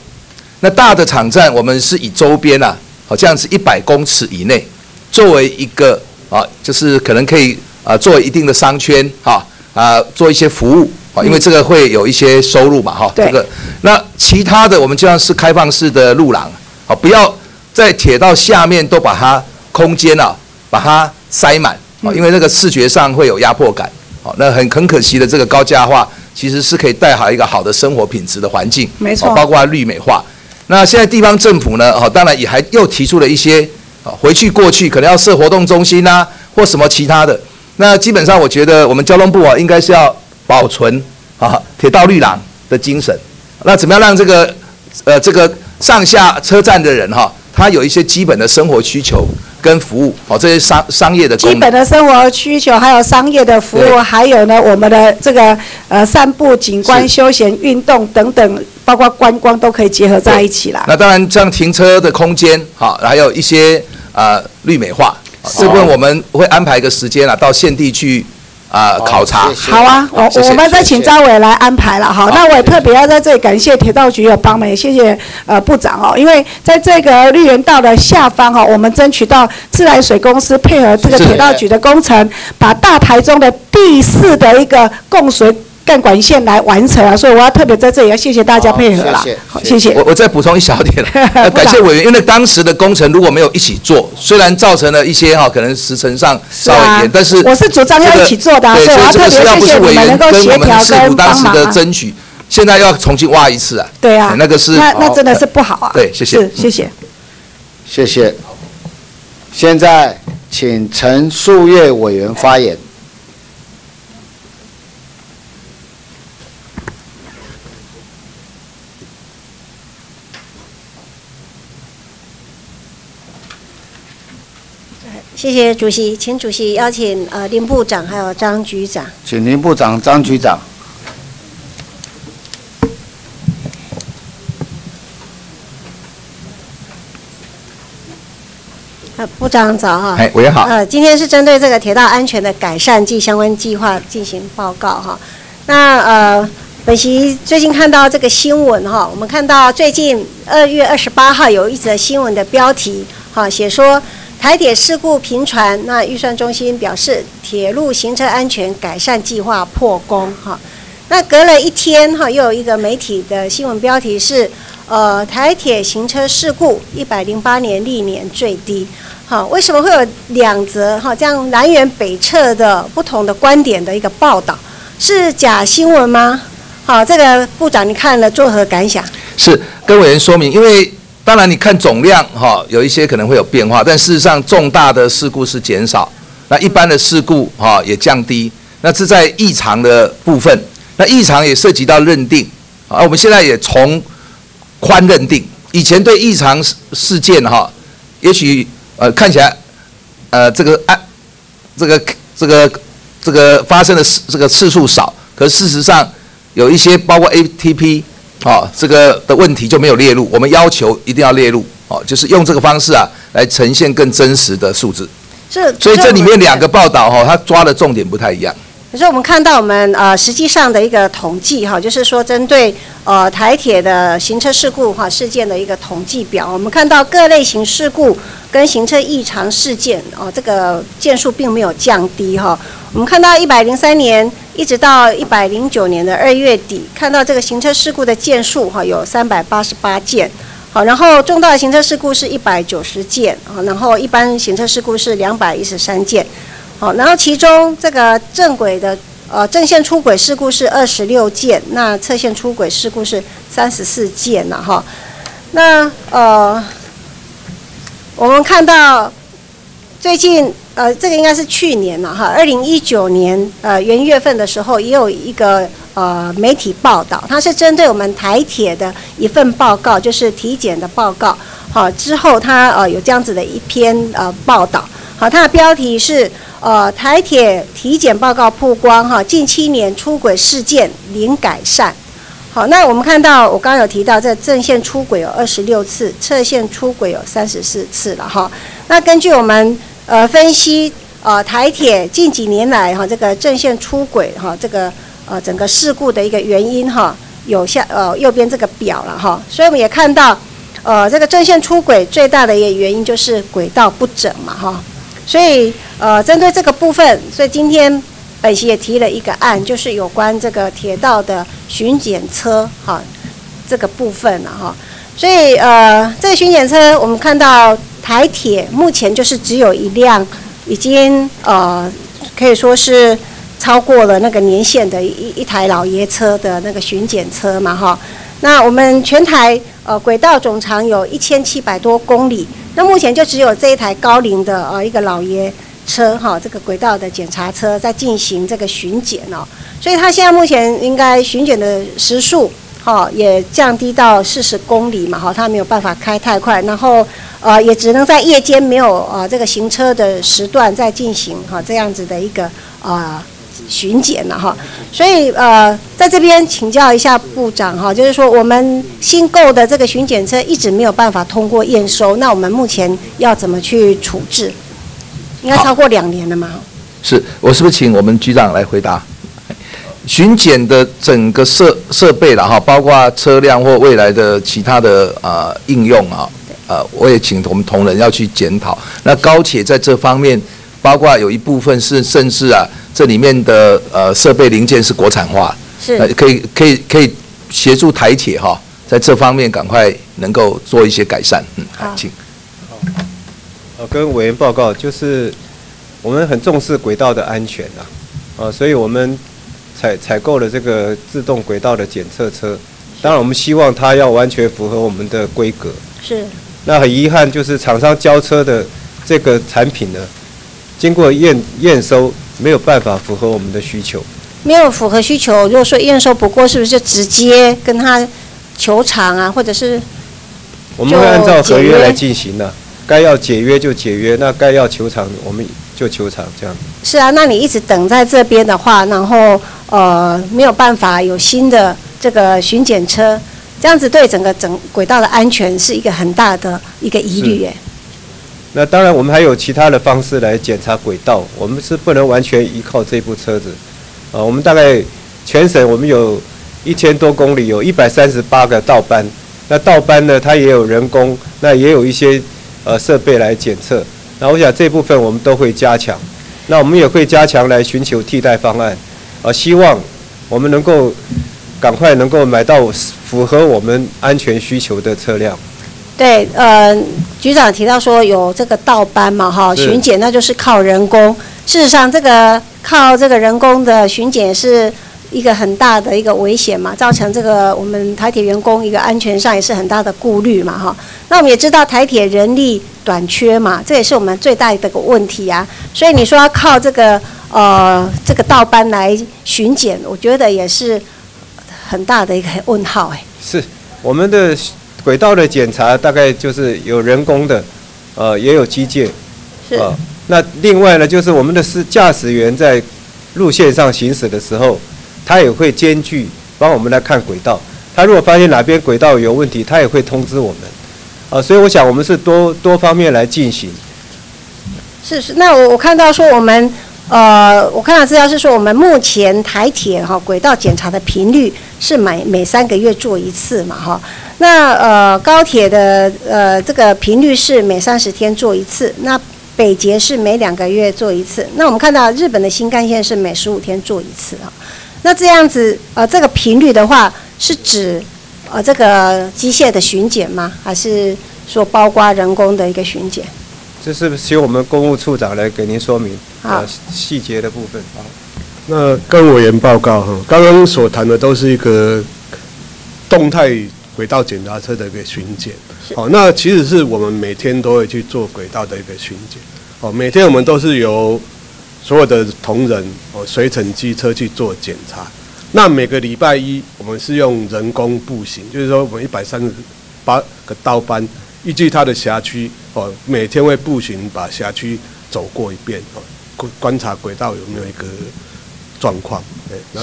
那大的场站，我们是以周边啊，好这样子一百公尺以内，作为一个啊，就是可能可以啊，做一定的商圈哈啊，做一些服务啊，因为这个会有一些收入嘛哈。这个那其他的我们就像是开放式的路廊，好不要在铁道下面都把它空间啊，把它塞满，哦，因为那个视觉上会有压迫感，好，那很很可惜的这个高架化其实是可以带好一个好的生活品质的环境，没错，包括绿美化。那现在地方政府呢，哦，当然也还又提出了一些，啊，回去过去可能要设活动中心呐，或什么其他的。那基本上我觉得我们交通部啊，应该是要保存啊铁道绿廊的精神。那怎么样让这个呃这个上下车站的人哈，他有一些基本的生活需求跟服务，哦，这些商商业的基本的生活需求，还有商业的服务，还有呢我们的这个呃散步、景观、休闲、运动等等，包括观光都可以结合在一起啦。那当然，像停车的空间，好，还有一些呃绿美化，这部分我们会安排一个时间啊，到现地去。啊，考察好啊，我我们再请张伟来安排了哈。那我也特别要在这里感谢铁道局有帮忙，也谢谢呃部长哦，因为在这个绿园道的下方哈，我们争取到自来水公司配合这个铁道局的工程，把大台中的第四的一个供水。干管线来完成啊，所以我要特别在这里要谢谢大家配合了，好谢谢。我我再补充一小点，*laughs* 感谢委员，因为当时的工程如果没有一起做，虽然造成了一些哈可能时程上稍微延，但是我是主张要一起做的，所以我要特别谢谢你们能够协调跟帮忙的争取，现在要重新挖一次啊。对啊，那个是那那真的是不好啊。对，谢谢。是谢谢。谢谢。现在请陈树叶委员发言。谢谢主席，请主席邀请呃林部长还有张局长。请林部长、张局长。呃，部长早哈。哎，委员好。呃，今天是针对这个铁道安全的改善及相关计划进行报告哈。那呃，本席最近看到这个新闻哈，我们看到最近二月二十八号有一则新闻的标题哈，写说。台铁事故频传，那预算中心表示铁路行车安全改善计划破功哈。那隔了一天哈，又有一个媒体的新闻标题是呃台铁行车事故一百零八年历年最低。好，为什么会有两则哈这样南辕北辙的不同的观点的一个报道？是假新闻吗？好，这个部长你看了作何感想？是跟委员说明，因为。当然，你看总量哈，有一些可能会有变化，但事实上重大的事故是减少，那一般的事故哈也降低。那是在异常的部分，那异常也涉及到认定啊。我们现在也从宽认定，以前对异常事件哈，也许呃看起来呃这个案这个这个这个发生的这个次数少，可事实上有一些包括 ATP。好，这个的问题就没有列入，我们要求一定要列入，哦，就是用这个方式啊，来呈现更真实的数字。是，所以这里面两个报道哈，它抓的重点不太一样。可是我们看到我们呃实际上的一个统计哈，就是说针对呃台铁的行车事故哈事件的一个统计表，我们看到各类型事故跟行车异常事件哦，这个件数并没有降低哈。我们看到一百零三年一直到一百零九年的二月底，看到这个行车事故的件数哈有三百八十八件，好，然后重大行车事故是一百九十件啊，然后一般行车事故是两百一十三件。好，然后其中这个正轨的呃正线出轨事故是二十六件，那侧线出轨事故是三十四件了哈。那呃，我们看到最近呃这个应该是去年了哈，二零一九年呃元月份的时候也有一个呃媒体报道，它是针对我们台铁的一份报告，就是体检的报告。好，之后它呃有这样子的一篇呃报道，好，它的标题是。呃，台铁体检报告曝光哈，近七年出轨事件零改善。好，那我们看到，我刚刚有提到，在正线出轨有二十六次，侧线出轨有三十四次了哈。那根据我们呃分析，呃台铁近几年来哈这个正线出轨哈这个呃整个事故的一个原因哈，有下呃右边这个表了哈。所以我们也看到，呃这个正线出轨最大的一个原因就是轨道不整嘛哈。所以，呃，针对这个部分，所以今天本席也提了一个案，就是有关这个铁道的巡检车，哈，这个部分了哈。所以呃，这个巡检车我们看到台铁目前就是只有一辆，已经呃可以说是超过了那个年限的一一台老爷车的那个巡检车嘛哈。那我们全台呃轨道总长有一千七百多公里，那目前就只有这一台高龄的呃一个老爷车哈，这个轨道的检查车在进行这个巡检哦，所以它现在目前应该巡检的时速速哈也降低到四十公里嘛哈，它没有办法开太快，然后呃也只能在夜间没有呃这个行车的时段再进行哈这样子的一个呃。巡检了哈，所以呃，在这边请教一下部长哈，就是说我们新购的这个巡检车一直没有办法通过验收，那我们目前要怎么去处置？应该超过两年了吗？是我是不是请我们局长来回答？巡检的整个设设备了哈，包括车辆或未来的其他的呃应用啊，呃，我也请我们同仁要去检讨。那高铁在这方面，包括有一部分是甚至啊。这里面的呃设备零件是国产化，是可以可以可以协助台铁哈，在这方面赶快能够做一些改善。嗯，好，请。好，跟委员报告，就是我们很重视轨道的安全呐，啊，所以我们采采购了这个自动轨道的检测车，当然我们希望它要完全符合我们的规格。是。那很遗憾，就是厂商交车的这个产品呢，经过验验收。没有办法符合我们的需求，没有符合需求。如果说验收不过，是不是就直接跟他求偿啊，或者是？我们会按照合约来进行的，该要解约就解约，那该要求偿我们就求偿，这样。是啊，那你一直等在这边的话，然后呃没有办法有新的这个巡检车，这样子对整个整轨道的安全是一个很大的一个疑虑耶。那当然，我们还有其他的方式来检查轨道，我们是不能完全依靠这部车子。啊，我们大概全省我们有一千多公里，有一百三十八个道班。那道班呢，它也有人工，那也有一些呃设备来检测。那我想这部分我们都会加强。那我们也会加强来寻求替代方案。啊，希望我们能够赶快能够买到符合我们安全需求的车辆。对，呃，局长提到说有这个倒班嘛，哈，巡检那就是靠人工。事实上，这个靠这个人工的巡检是一个很大的一个危险嘛，造成这个我们台铁员工一个安全上也是很大的顾虑嘛，哈。那我们也知道台铁人力短缺嘛，这也是我们最大的一个问题啊。所以你说要靠这个呃这个倒班来巡检，我觉得也是很大的一个问号哎。是我们的。轨道的检查大概就是有人工的，呃，也有机械，是啊。那另外呢，就是我们的是驾驶员在路线上行驶的时候，他也会兼具帮我们来看轨道。他如果发现哪边轨道有问题，他也会通知我们。啊，所以我想我们是多多方面来进行。是是，那我我看到说我们。呃，我看到资料是说，我们目前台铁哈轨道检查的频率是每每三个月做一次嘛哈。那呃高铁的呃这个频率是每三十天做一次，那北捷是每两个月做一次。那我们看到日本的新干线是每十五天做一次啊。那这样子呃这个频率的话，是指呃这个机械的巡检吗？还是说包括人工的一个巡检？这是请我们公务处长来给您说明啊细节的部分。啊，那跟委员报告哈，刚刚所谈的都是一个动态轨道检查车的一个巡检。好，那其实是我们每天都会去做轨道的一个巡检。哦，每天我们都是由所有的同仁哦随乘机车去做检查。那每个礼拜一我们是用人工步行，就是说我们一百三十八个道班。依据它的辖区，哦，每天会步行把辖区走过一遍，哦，观观察轨道有没有一个状况。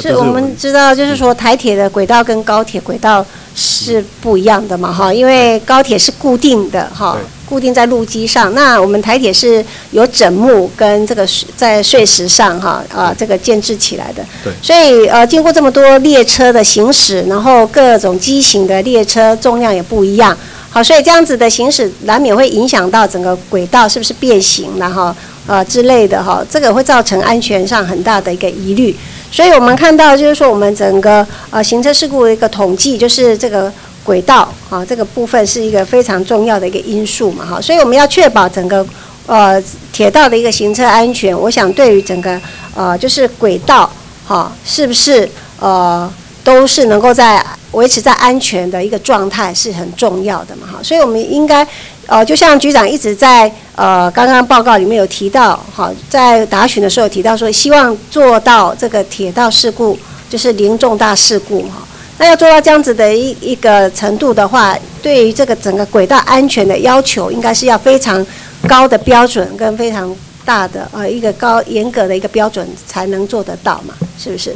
是我们知道，就是说台铁的轨道跟高铁轨道是不一样的嘛，哈，因为高铁是固定的，哈，固定在路基上。那我们台铁是有枕木跟这个在碎石上，哈，啊，这个建制起来的。对。所以呃，经过这么多列车的行驶，然后各种机型的列车重量也不一样。好，所以这样子的行驶难免会影响到整个轨道是不是变形了哈，呃之类的哈，这个会造成安全上很大的一个疑虑。所以我们看到就是说，我们整个呃行车事故的一个统计，就是这个轨道啊，这个部分是一个非常重要的一个因素嘛，哈，所以我们要确保整个呃铁道的一个行车安全。我想对于整个呃就是轨道，哈，是不是呃都是能够在维持在安全的一个状态是很重要的嘛，哈，所以我们应该呃就像局长一直在呃刚刚报告里面有提到，哈，在答询的时候提到说，希望做到这个铁道事故就是零重大事故，哈。那要做到这样子的一一个程度的话，对于这个整个轨道安全的要求，应该是要非常高的标准跟非常大的呃一个高严格的一个标准才能做得到嘛，是不是？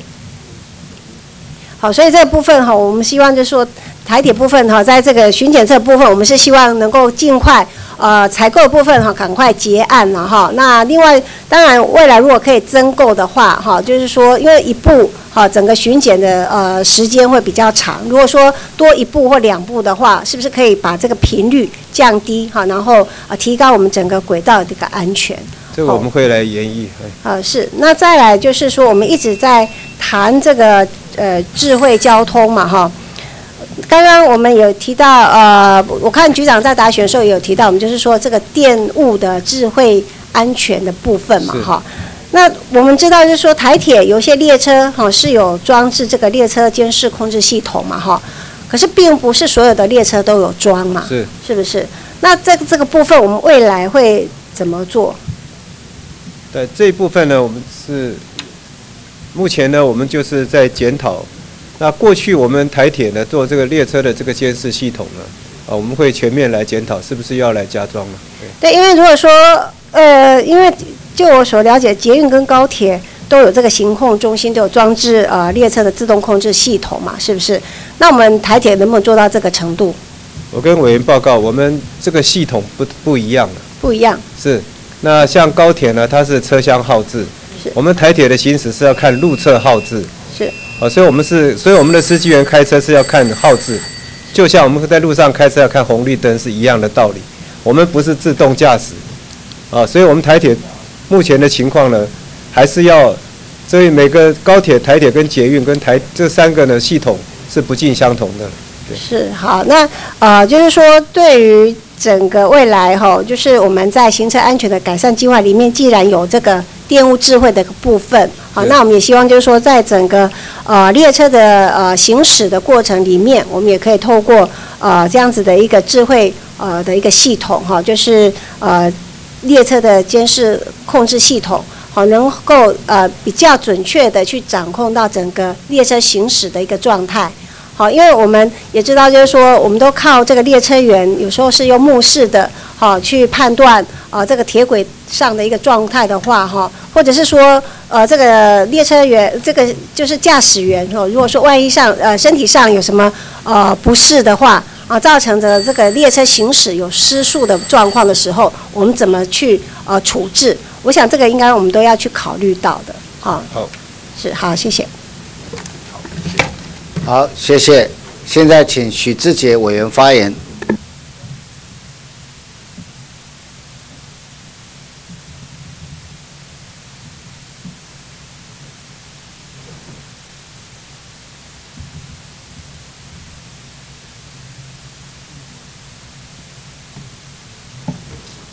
好，所以这个部分哈，我们希望就是说台铁部分哈，在这个巡检测部分，我们是希望能够尽快。呃，采购部分哈，赶快结案了哈。那另外，当然未来如果可以增购的话哈，就是说，因为一部哈，整个巡检的呃时间会比较长。如果说多一部或两部的话，是不是可以把这个频率降低哈？然后呃，提高我们整个轨道的这个安全。这个我们会来研议。呃，是。那再来就是说，我们一直在谈这个呃智慧交通嘛哈。刚刚我们有提到，呃，我看局长在答询的时候也有提到，我们就是说这个电务的智慧安全的部分嘛，哈。那我们知道，就是说台铁有些列车哈是有装置这个列车监视控制系统嘛，哈。可是并不是所有的列车都有装嘛，是是不是？那这个这个部分我们未来会怎么做？对这一部分呢，我们是目前呢，我们就是在检讨。那过去我们台铁呢做这个列车的这个监视系统呢，啊，我们会全面来检讨，是不是要来加装了？对，因为如果说，呃，因为就我所了解，捷运跟高铁都有这个行控中心，都有装置呃列车的自动控制系统嘛，是不是？那我们台铁能不能做到这个程度？我跟委员报告，我们这个系统不不一样了。不一样。是，那像高铁呢，它是车厢号志，是。我们台铁的行驶是要看路侧号志。是。啊，所以我们是，所以我们的司机员开车是要看号志，就像我们在路上开车要看红绿灯是一样的道理。我们不是自动驾驶，啊，所以我们台铁目前的情况呢，还是要，所以每个高铁、台铁跟捷运跟台这三个呢系统是不尽相同的。是好，那呃，就是说对于整个未来哈，就是我们在行车安全的改善计划里面，既然有这个。电务智慧的部分，好，那我们也希望就是说，在整个呃列车的呃行驶的过程里面，我们也可以透过呃这样子的一个智慧呃的一个系统哈，就是呃列车的监视控制系统，好，能够呃比较准确的去掌控到整个列车行驶的一个状态。好，因为我们也知道，就是说，我们都靠这个列车员，有时候是用目视的，好去判断啊这个铁轨上的一个状态的话，哈，或者是说，呃，这个列车员，这个就是驾驶员，哦，如果说万一上呃身体上有什么呃不适的话，啊，造成的这个列车行驶有失速的状况的时候，我们怎么去呃处置？我想这个应该我们都要去考虑到的，啊，好，是好，谢谢。好，谢谢。现在请许志杰委员发言。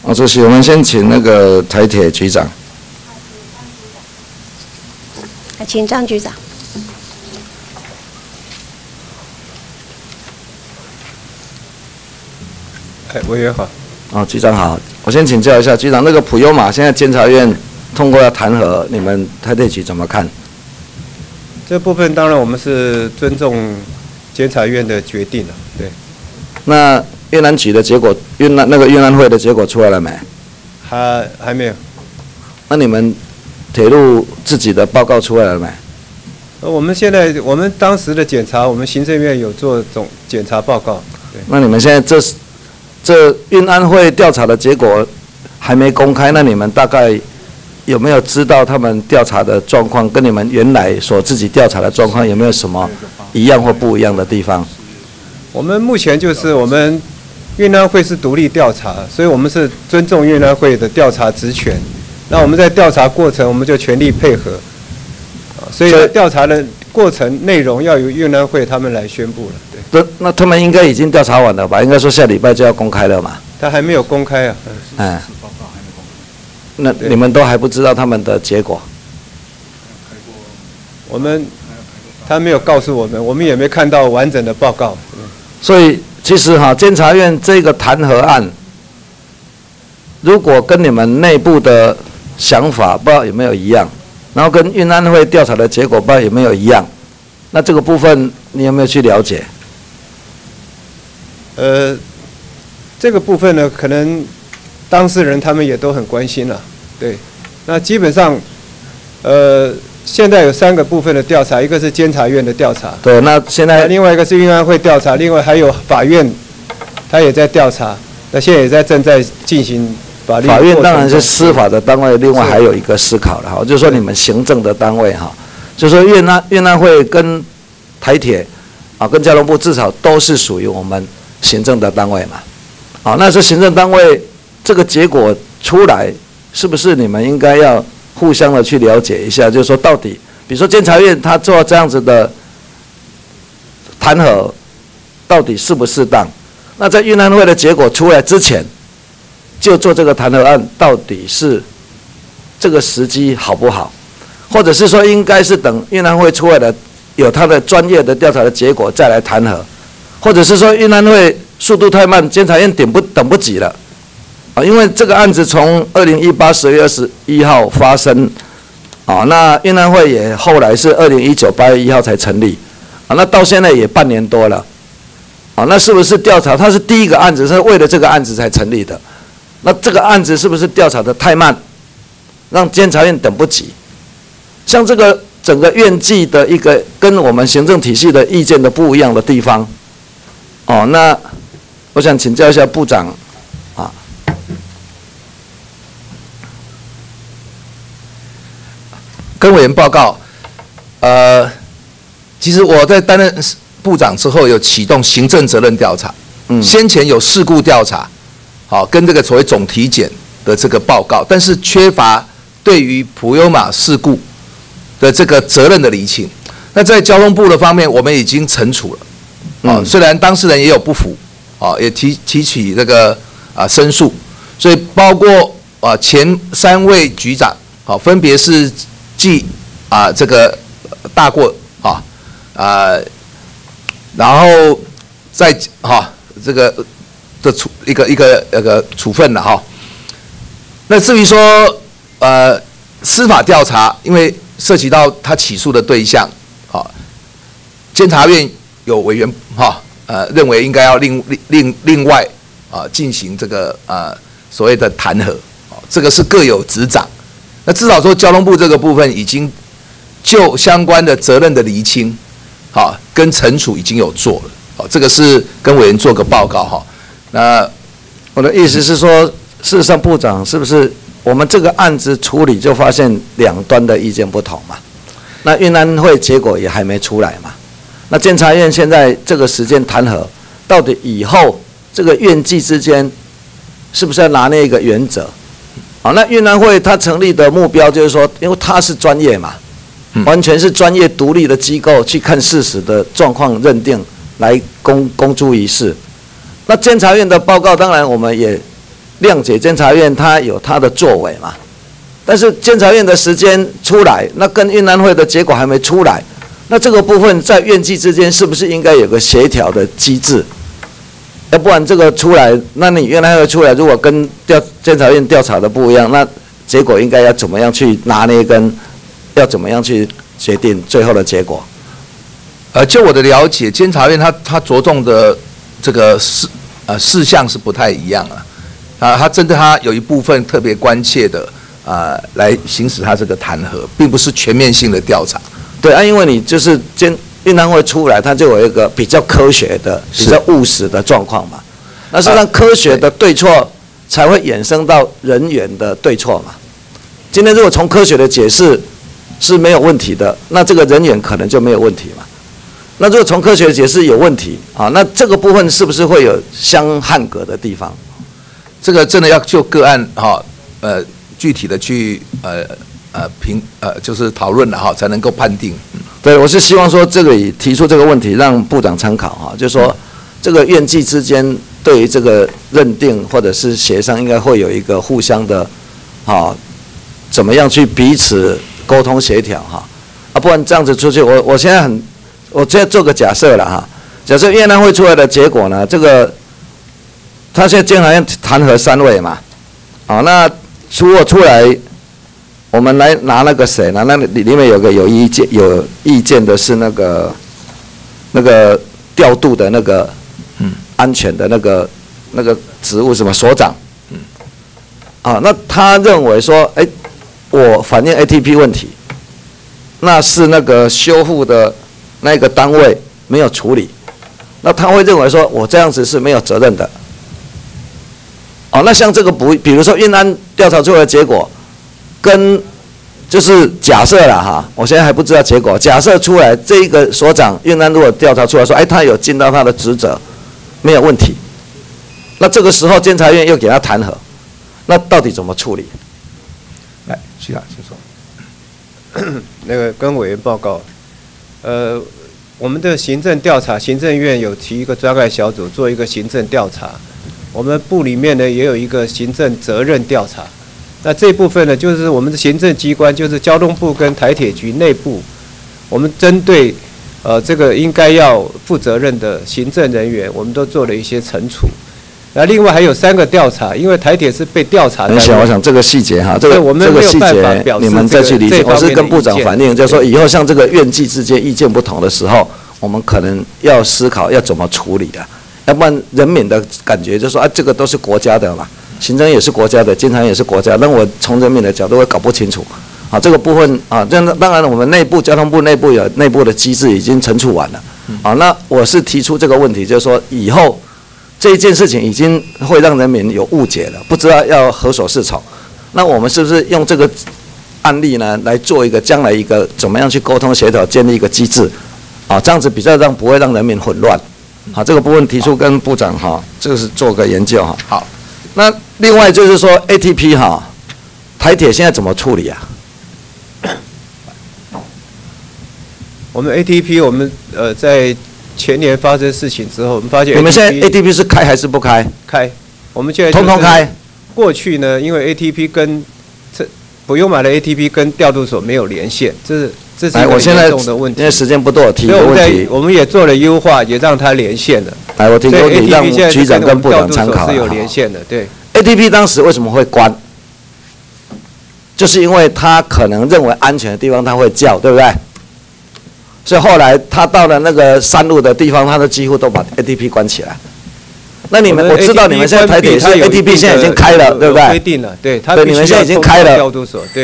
好，主席，我们先请那个台铁局长。请张局长。委员好，哦，局长好，我先请教一下局长，那个普悠玛现在监察院通过要弹劾，你们台电局怎么看？这部分当然我们是尊重监察院的决定了，对。那越南局的结果，越南那个越南会的结果出来了没？还还没有。那你们铁路自己的报告出来了没？呃，我们现在我们当时的检查，我们行政院有做总检查报告，对。那你们现在这是？这运安会调查的结果还没公开，那你们大概有没有知道他们调查的状况跟你们原来所自己调查的状况有没有什么一样或不一样的地方？我们目前就是我们运安会是独立调查，所以我们是尊重运安会的调查职权。那我们在调查过程，我们就全力配合。所以调查的过程内容要由运安会他们来宣布了，对。那那他们应该已经调查完了吧？应该说下礼拜就要公开了嘛。他还没有公开啊。哎。那你们都还不知道他们的结果？我们他没有告诉我们，我们也没看到完整的报告。所以其实哈，监察院这个弹劾案，如果跟你们内部的想法不知道有没有一样，然后跟运安会调查的结果不知道有没有一样，那这个部分你有没有去了解？呃，这个部分呢，可能当事人他们也都很关心了。对，那基本上，呃。现在有三个部分的调查，一个是监察院的调查，对，那现在另外一个是运安会调查，另外还有法院，他也在调查，那现在也在正在进行法院当然是司法的单位，另外还有一个思考了哈，就是说你们行政的单位哈，就是说越南越南会跟台铁啊，跟交通部至少都是属于我们行政的单位嘛，啊，那是行政单位这个结果出来，是不是你们应该要？互相的去了解一下，就是说到底，比如说监察院他做这样子的弹劾，到底适不适当？那在运安会的结果出来之前，就做这个弹劾案，到底是这个时机好不好？或者是说，应该是等运安会出来的有他的专业的调查的结果再来弹劾，或者是说运安会速度太慢，监察院等不等不及了？啊，因为这个案子从二零一八十月二十一号发生，啊，那运安会也后来是二零一九八月一号才成立，啊，那到现在也半年多了，啊，那是不是调查？他是第一个案子，是为了这个案子才成立的，那这个案子是不是调查的太慢，让监察院等不及？像这个整个院纪的一个跟我们行政体系的意见的不一样的地方，哦，那我想请教一下部长啊。跟委员报告，呃，其实我在担任部长之后，有启动行政责任调查。嗯，先前有事故调查，好，跟这个所谓总体检的这个报告，但是缺乏对于普悠玛事故的这个责任的厘清。那在交通部的方面，我们已经惩处了，啊，虽然当事人也有不服，啊，也提提起这个啊申诉，所以包括啊前三位局长，好，分别是。记啊，这个大过啊啊，然后再哈这个的处一个一个那个处分了哈。那至于说呃司法调查，因为涉及到他起诉的对象，啊，监察院有委员哈呃认为应该要另另另另外啊进行这个啊所谓的弹劾，这个是各有执掌。那至少说，交通部这个部分已经就相关的责任的厘清，好，跟惩处已经有做了，好，这个是跟委员做个报告哈。那我的意思是说，事实上部长是不是我们这个案子处理就发现两端的意见不同嘛？那运安会结果也还没出来嘛？那监察院现在这个时间弹劾，到底以后这个院纪之间是不是要拿那个原则？好，那运安会它成立的目标就是说，因为它是专业嘛，完全是专业独立的机构去看事实的状况认定，来公公诸于世。那监察院的报告，当然我们也谅解监察院他有他的作为嘛，但是监察院的时间出来，那跟运安会的结果还没出来，那这个部分在院纪之间是不是应该有个协调的机制？要不然这个出来，那你原来会出来，如果跟调监察院调查的不一样，那结果应该要怎么样去拿捏，跟要怎么样去决定最后的结果？呃，就我的了解，监察院他他着重的这个是呃事项是不太一样啊，啊，他针对他有一部分特别关切的啊来行使他这个弹劾，并不是全面性的调查。对啊，因为你就是监。运当会出来，他就有一个比较科学的、比较务实的状况嘛。那是让科学的对错才会衍生到人员的对错嘛。今天如果从科学的解释是没有问题的，那这个人员可能就没有问题嘛。那如果从科学解释有问题啊，那这个部分是不是会有相汉格的地方？这个真的要就个案哈，呃，具体的去呃呃评呃就是讨论了哈，才能够判定。对，我是希望说这个提出这个问题，让部长参考哈，就是说这个院际之间对于这个认定或者是协商，应该会有一个互相的，啊，怎么样去彼此沟通协调哈，啊，不然这样子出去，我我现在很，我现在做个假设了哈，假设越南会出来的结果呢，这个他现在监察院弹劾三位嘛，啊，那如果出来。我们来拿那个谁呢？那里里面有个有意见有意见的是那个那个调度的那个嗯安全的那个那个职务什么所长嗯啊，那他认为说，哎，我反映 ATP 问题，那是那个修复的那个单位没有处理，那他会认为说我这样子是没有责任的。哦，那像这个不，比如说运安调查出来的结果。跟就是假设了哈，我现在还不知道结果。假设出来这一个所长，运安如果调查出来说，哎，他有尽到他的职责，没有问题。那这个时候监察院又给他弹劾，那到底怎么处理？来，徐老请说。*coughs* 那个跟委员报告，呃，我们的行政调查，行政院有提一个专案小组做一个行政调查，我们部里面呢也有一个行政责任调查。那这部分呢，就是我们的行政机关，就是交通部跟台铁局内部，我们针对呃这个应该要负责任的行政人员，我们都做了一些惩处。那另外还有三个调查，因为台铁是被调查。等一下，我想这个细节哈，这个这个细节你们再去理解。我是跟部长反映，就是说以后像这个院际之间意见不同的时候，我们可能要思考要怎么处理啊，要不然人民的感觉就是说啊，这个都是国家的嘛。行政也是国家的，经常也是国家，那我从人民的角度会搞不清楚，啊，这个部分啊，这样当然我们内部交通部内部有内部的机制已经惩处完了，啊，那我是提出这个问题，就是说以后这一件事情已经会让人民有误解了，不知道要何所适从，那我们是不是用这个案例呢来做一个将来一个怎么样去沟通协调，建立一个机制，啊，这样子比较让不会让人民混乱，好，这个部分提出跟部长哈，这个是做个研究哈，好。那另外就是说，ATP 哈，台铁现在怎么处理啊？我们 ATP 我们呃在前年发生事情之后，我们发现你们现在 ATP 是开还是不开？开，我们现在通通开。过去呢，因为 ATP 跟这不用买的 ATP 跟调度所没有连线，这是这是我现在的问题。因为时间不多，提个问题。我们也做了优化，也让它连线了。来，我听说你让局长跟部长参考是有连线的，对。ATP 当时为什么会关？就是因为他可能认为安全的地方他会叫，对不对？所以后来他到了那个山路的地方，他都几乎都把 ATP 关起来。那你们我知道你们现在台铁是 ATP 现在已经开了，对不对？规定了，对。对，你们现在已经开了。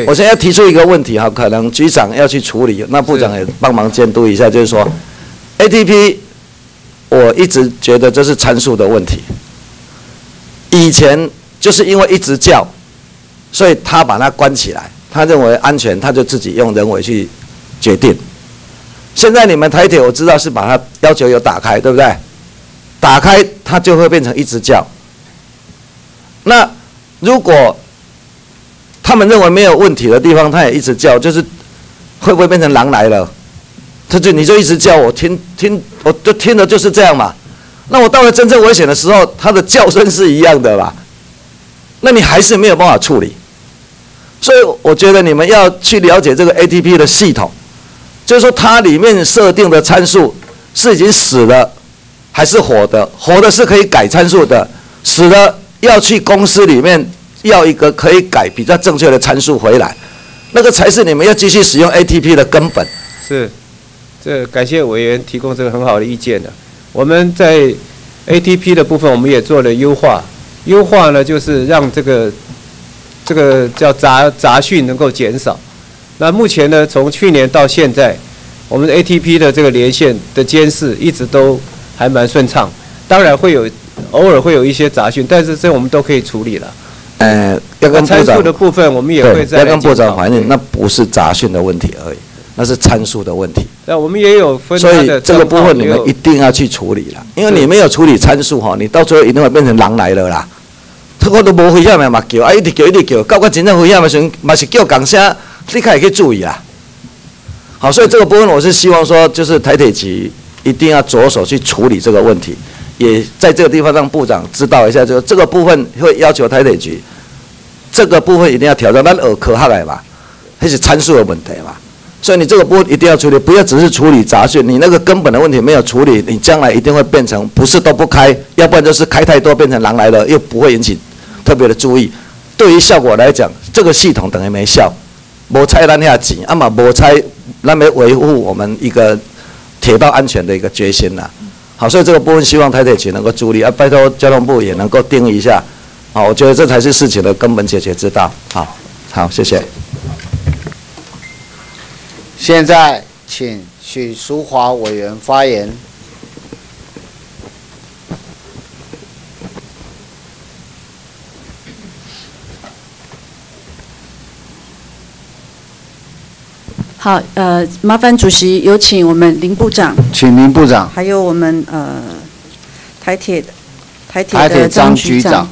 我现在提出一个问题哈，可能局长要去处理，那部长也帮忙监督一下，就是说，ATP，我一直觉得这是参数的问题。以前就是因为一直叫，所以他把它关起来，他认为安全，他就自己用人为去决定。现在你们台铁我知道是把它要求有打开，对不对？打开它就会变成一直叫。那如果他们认为没有问题的地方，他也一直叫，就是会不会变成狼来了？他就你就一直叫我听听，我就听的就是这样嘛。那我到了真正危险的时候，它的叫声是一样的吧？那你还是没有办法处理。所以我觉得你们要去了解这个 ATP 的系统，就是说它里面设定的参数是已经死了，还是活的？活的是可以改参数的，死了要去公司里面要一个可以改比较正确的参数回来，那个才是你们要继续使用 ATP 的根本。是，这感谢委员提供这个很好的意见的。我们在 ATP 的部分，我们也做了优化。优化呢，就是让这个这个叫杂杂讯能够减少。那目前呢，从去年到现在，我们 ATP 的这个连线的监视一直都还蛮顺畅。当然会有偶尔会有一些杂讯，但是这我们都可以处理了。呃，要跟参数的部分，我们也会在要跟部长反映，那不是杂讯的问题而已。那是参数的问题，那我们也有分，所以这个部分你们一定要去处理了，因为你没有处理参数哈，你到最后一定会变成狼来了啦。他我都无危险的嘛叫，啊一直叫一直叫，到我真正危险的时候，嘛是叫港声，你可以注意啊。好，所以这个部分我是希望说，就是台铁局一定要着手去处理这个问题，也在这个地方让部长知道一下，就是这个部分会要求台铁局，这个部分一定要挑战，但耳科下来嘛，那是参数的问题嘛，所以你这个部分一定要处理，不要只是处理杂讯，你那个根本的问题没有处理，你将来一定会变成不是都不开，要不然就是开太多变成狼来了，又不会引起特别的注意，对于效果来讲，这个系统等于没效。无采咱遐钱，啊嘛无采咱要维护我们一个铁道安全的一个决心呐。好，所以这个部分希望台铁局能够助力啊，拜托交通部也能够定一下。好，我觉得这才是事情的根本解决之道。好，好，谢谢。现在请许淑华委员发言。好，呃，麻烦主席有请我们林部长，请林部长，还有我们呃台铁的台铁的张局长。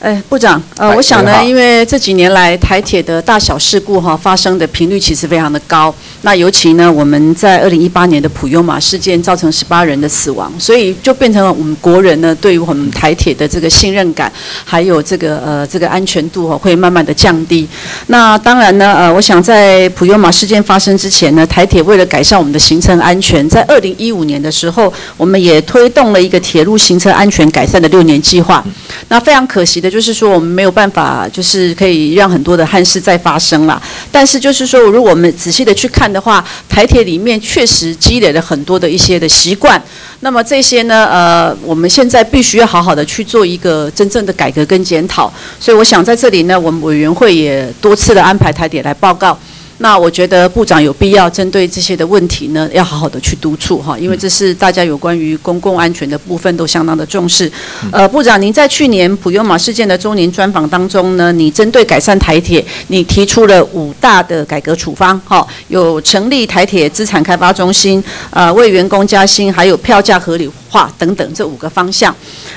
哎，部长，呃，我想呢，因为这几年来台铁的大小事故哈发生的频率其实非常的高，那尤其呢，我们在二零一八年的普悠玛事件造成十八人的死亡，所以就变成了我们国人呢对于我们台铁的这个信任感，还有这个呃这个安全度哈会慢慢的降低。那当然呢，呃，我想在普悠玛事件发生之前呢，台铁为了改善我们的行程安全，在二零一五年的时候，我们也推动了一个铁路行车安全改善的六年计划。那非常可惜的。就是说，我们没有办法，就是可以让很多的憾事再发生了。但是，就是说，如果我们仔细的去看的话，台铁里面确实积累了很多的一些的习惯。那么这些呢，呃，我们现在必须要好好的去做一个真正的改革跟检讨。所以，我想在这里呢，我们委员会也多次的安排台铁来报告。那我觉得部长有必要针对这些的问题呢，要好好的去督促哈，因为这是大家有关于公共安全的部分都相当的重视。呃，部长，您在去年普悠玛事件的周年专访当中呢，你针对改善台铁，你提出了五大的改革处方哈，有成立台铁资产开发中心，呃，为员工加薪，还有票价合理化等等这五个方向。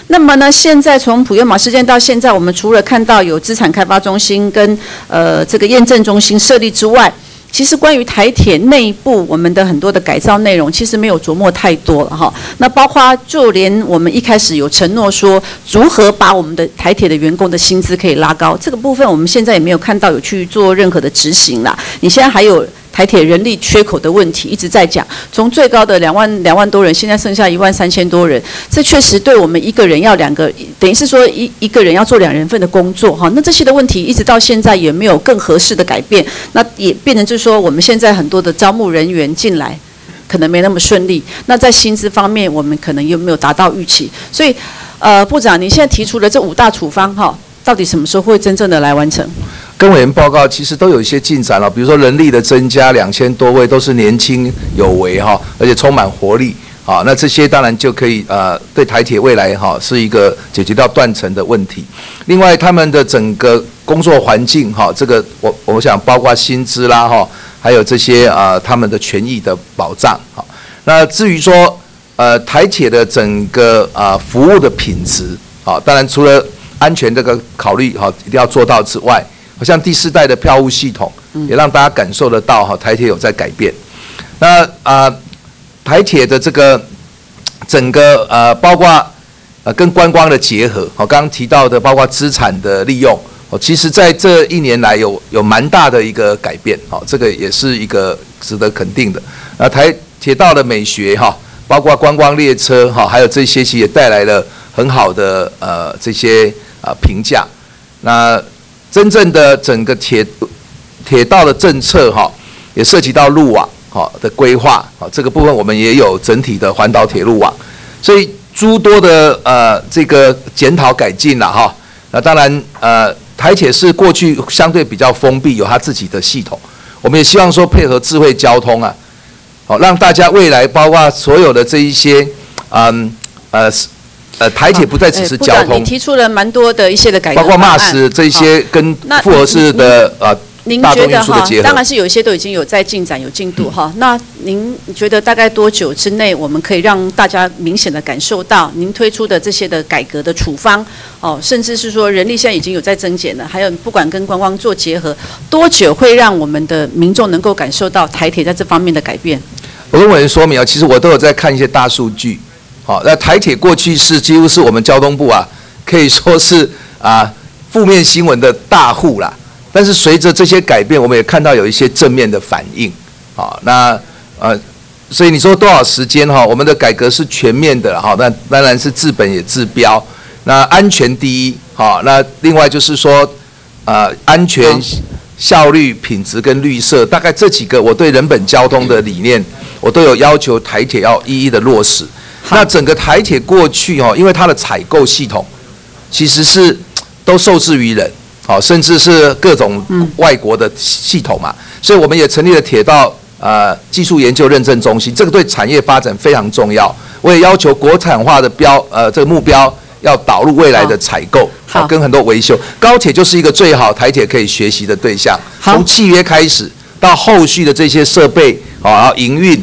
那么呢，现在从普悠玛事件到现在，我们除了看到有资产开发中心跟呃这个验证中心设立之外，其实关于台铁内部我们的很多的改造内容，其实没有琢磨太多了哈。那包括就连我们一开始有承诺说如何把我们的台铁的员工的薪资可以拉高，这个部分我们现在也没有看到有去做任何的执行了。你现在还有？台铁人力缺口的问题一直在讲，从最高的两万两万多人，现在剩下一万三千多人，这确实对我们一个人要两个，等于是说一一个人要做两人份的工作哈。那这些的问题一直到现在也没有更合适的改变，那也变成就是说我们现在很多的招募人员进来可能没那么顺利。那在薪资方面，我们可能又没有达到预期。所以，呃，部长，你现在提出的这五大处方哈，到底什么时候会真正的来完成？跟委员报告，其实都有一些进展了，比如说人力的增加，两千多位都是年轻有为哈，而且充满活力啊，那这些当然就可以呃，对台铁未来哈是一个解决掉断层的问题。另外，他们的整个工作环境哈，这个我我想包括薪资啦哈，还有这些啊他们的权益的保障哈。那至于说呃台铁的整个啊服务的品质啊，当然除了安全这个考虑哈，一定要做到之外。好像第四代的票务系统也让大家感受得到哈，台铁有在改变。那啊，台铁的这个整个呃，包括呃跟观光的结合，我刚刚提到的包括资产的利用，哦，其实在这一年来有有蛮大的一个改变，哦，这个也是一个值得肯定的。那台铁道的美学哈，包括观光列车哈，还有这些其实也带来了很好的呃这些啊评价。那真正的整个铁铁道的政策哈，也涉及到路网哈的规划啊，这个部分我们也有整体的环岛铁路网，所以诸多的呃这个检讨改进了哈。那当然呃台铁是过去相对比较封闭，有它自己的系统，我们也希望说配合智慧交通啊，好让大家未来包括所有的这一些嗯呃。呃，台铁不再只是交通，你提出了蛮多的一些的改革包括 MAS 这些跟复合式的呃您觉得哈运输的结，合当。然是有一些都已经有在进展、有进度哈。那您觉得大概多久之内，我们可以让大家明显的感受到您推出的这些的改革的处方哦，甚至是说人力现在已经有在增减了，还有不管跟观光做结合，多久会让我们的民众能够感受到台铁在这方面的改变？我跟委员说明啊，其实我都有在看一些大数据。好，那台铁过去是几乎是我们交通部啊，可以说是啊负面新闻的大户啦。但是随着这些改变，我们也看到有一些正面的反应。好，那呃，所以你说多少时间哈？我们的改革是全面的哈，那当然是治本也治标。那安全第一，好，那另外就是说，呃，安全、效率、品质跟绿色，大概这几个我对人本交通的理念，我都有要求台铁要一一的落实。那整个台铁过去哦，因为它的采购系统其实是都受制于人，哦，甚至是各种外国的系统嘛，所以我们也成立了铁道呃技术研究认证中心，这个对产业发展非常重要。我也要求国产化的标呃这个目标要导入未来的采购，好跟很多维修。高铁就是一个最好台铁可以学习的对象，从契约开始到后续的这些设备，好，然后营运。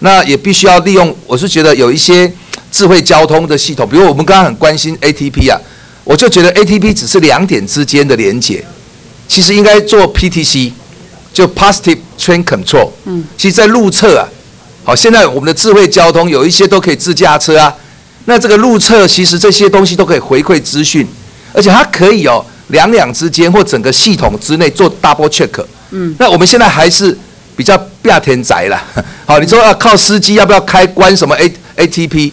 那也必须要利用，我是觉得有一些智慧交通的系统，比如我们刚刚很关心 ATP 啊，我就觉得 ATP 只是两点之间的连接，其实应该做 PTC，就 Positive Train Control。嗯，其实，在路侧啊，好，现在我们的智慧交通有一些都可以自驾车啊，那这个路侧其实这些东西都可以回馈资讯，而且它可以哦两两之间或整个系统之内做 double check。嗯，那我们现在还是。比较比较天宅了，*laughs* 好，你说要靠司机要不要开关什么 A A T P？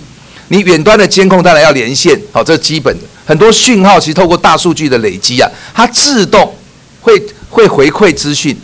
你远端的监控当然要连线，好，这是基本的。很多讯号其实透过大数据的累积啊，它自动会会回馈资讯。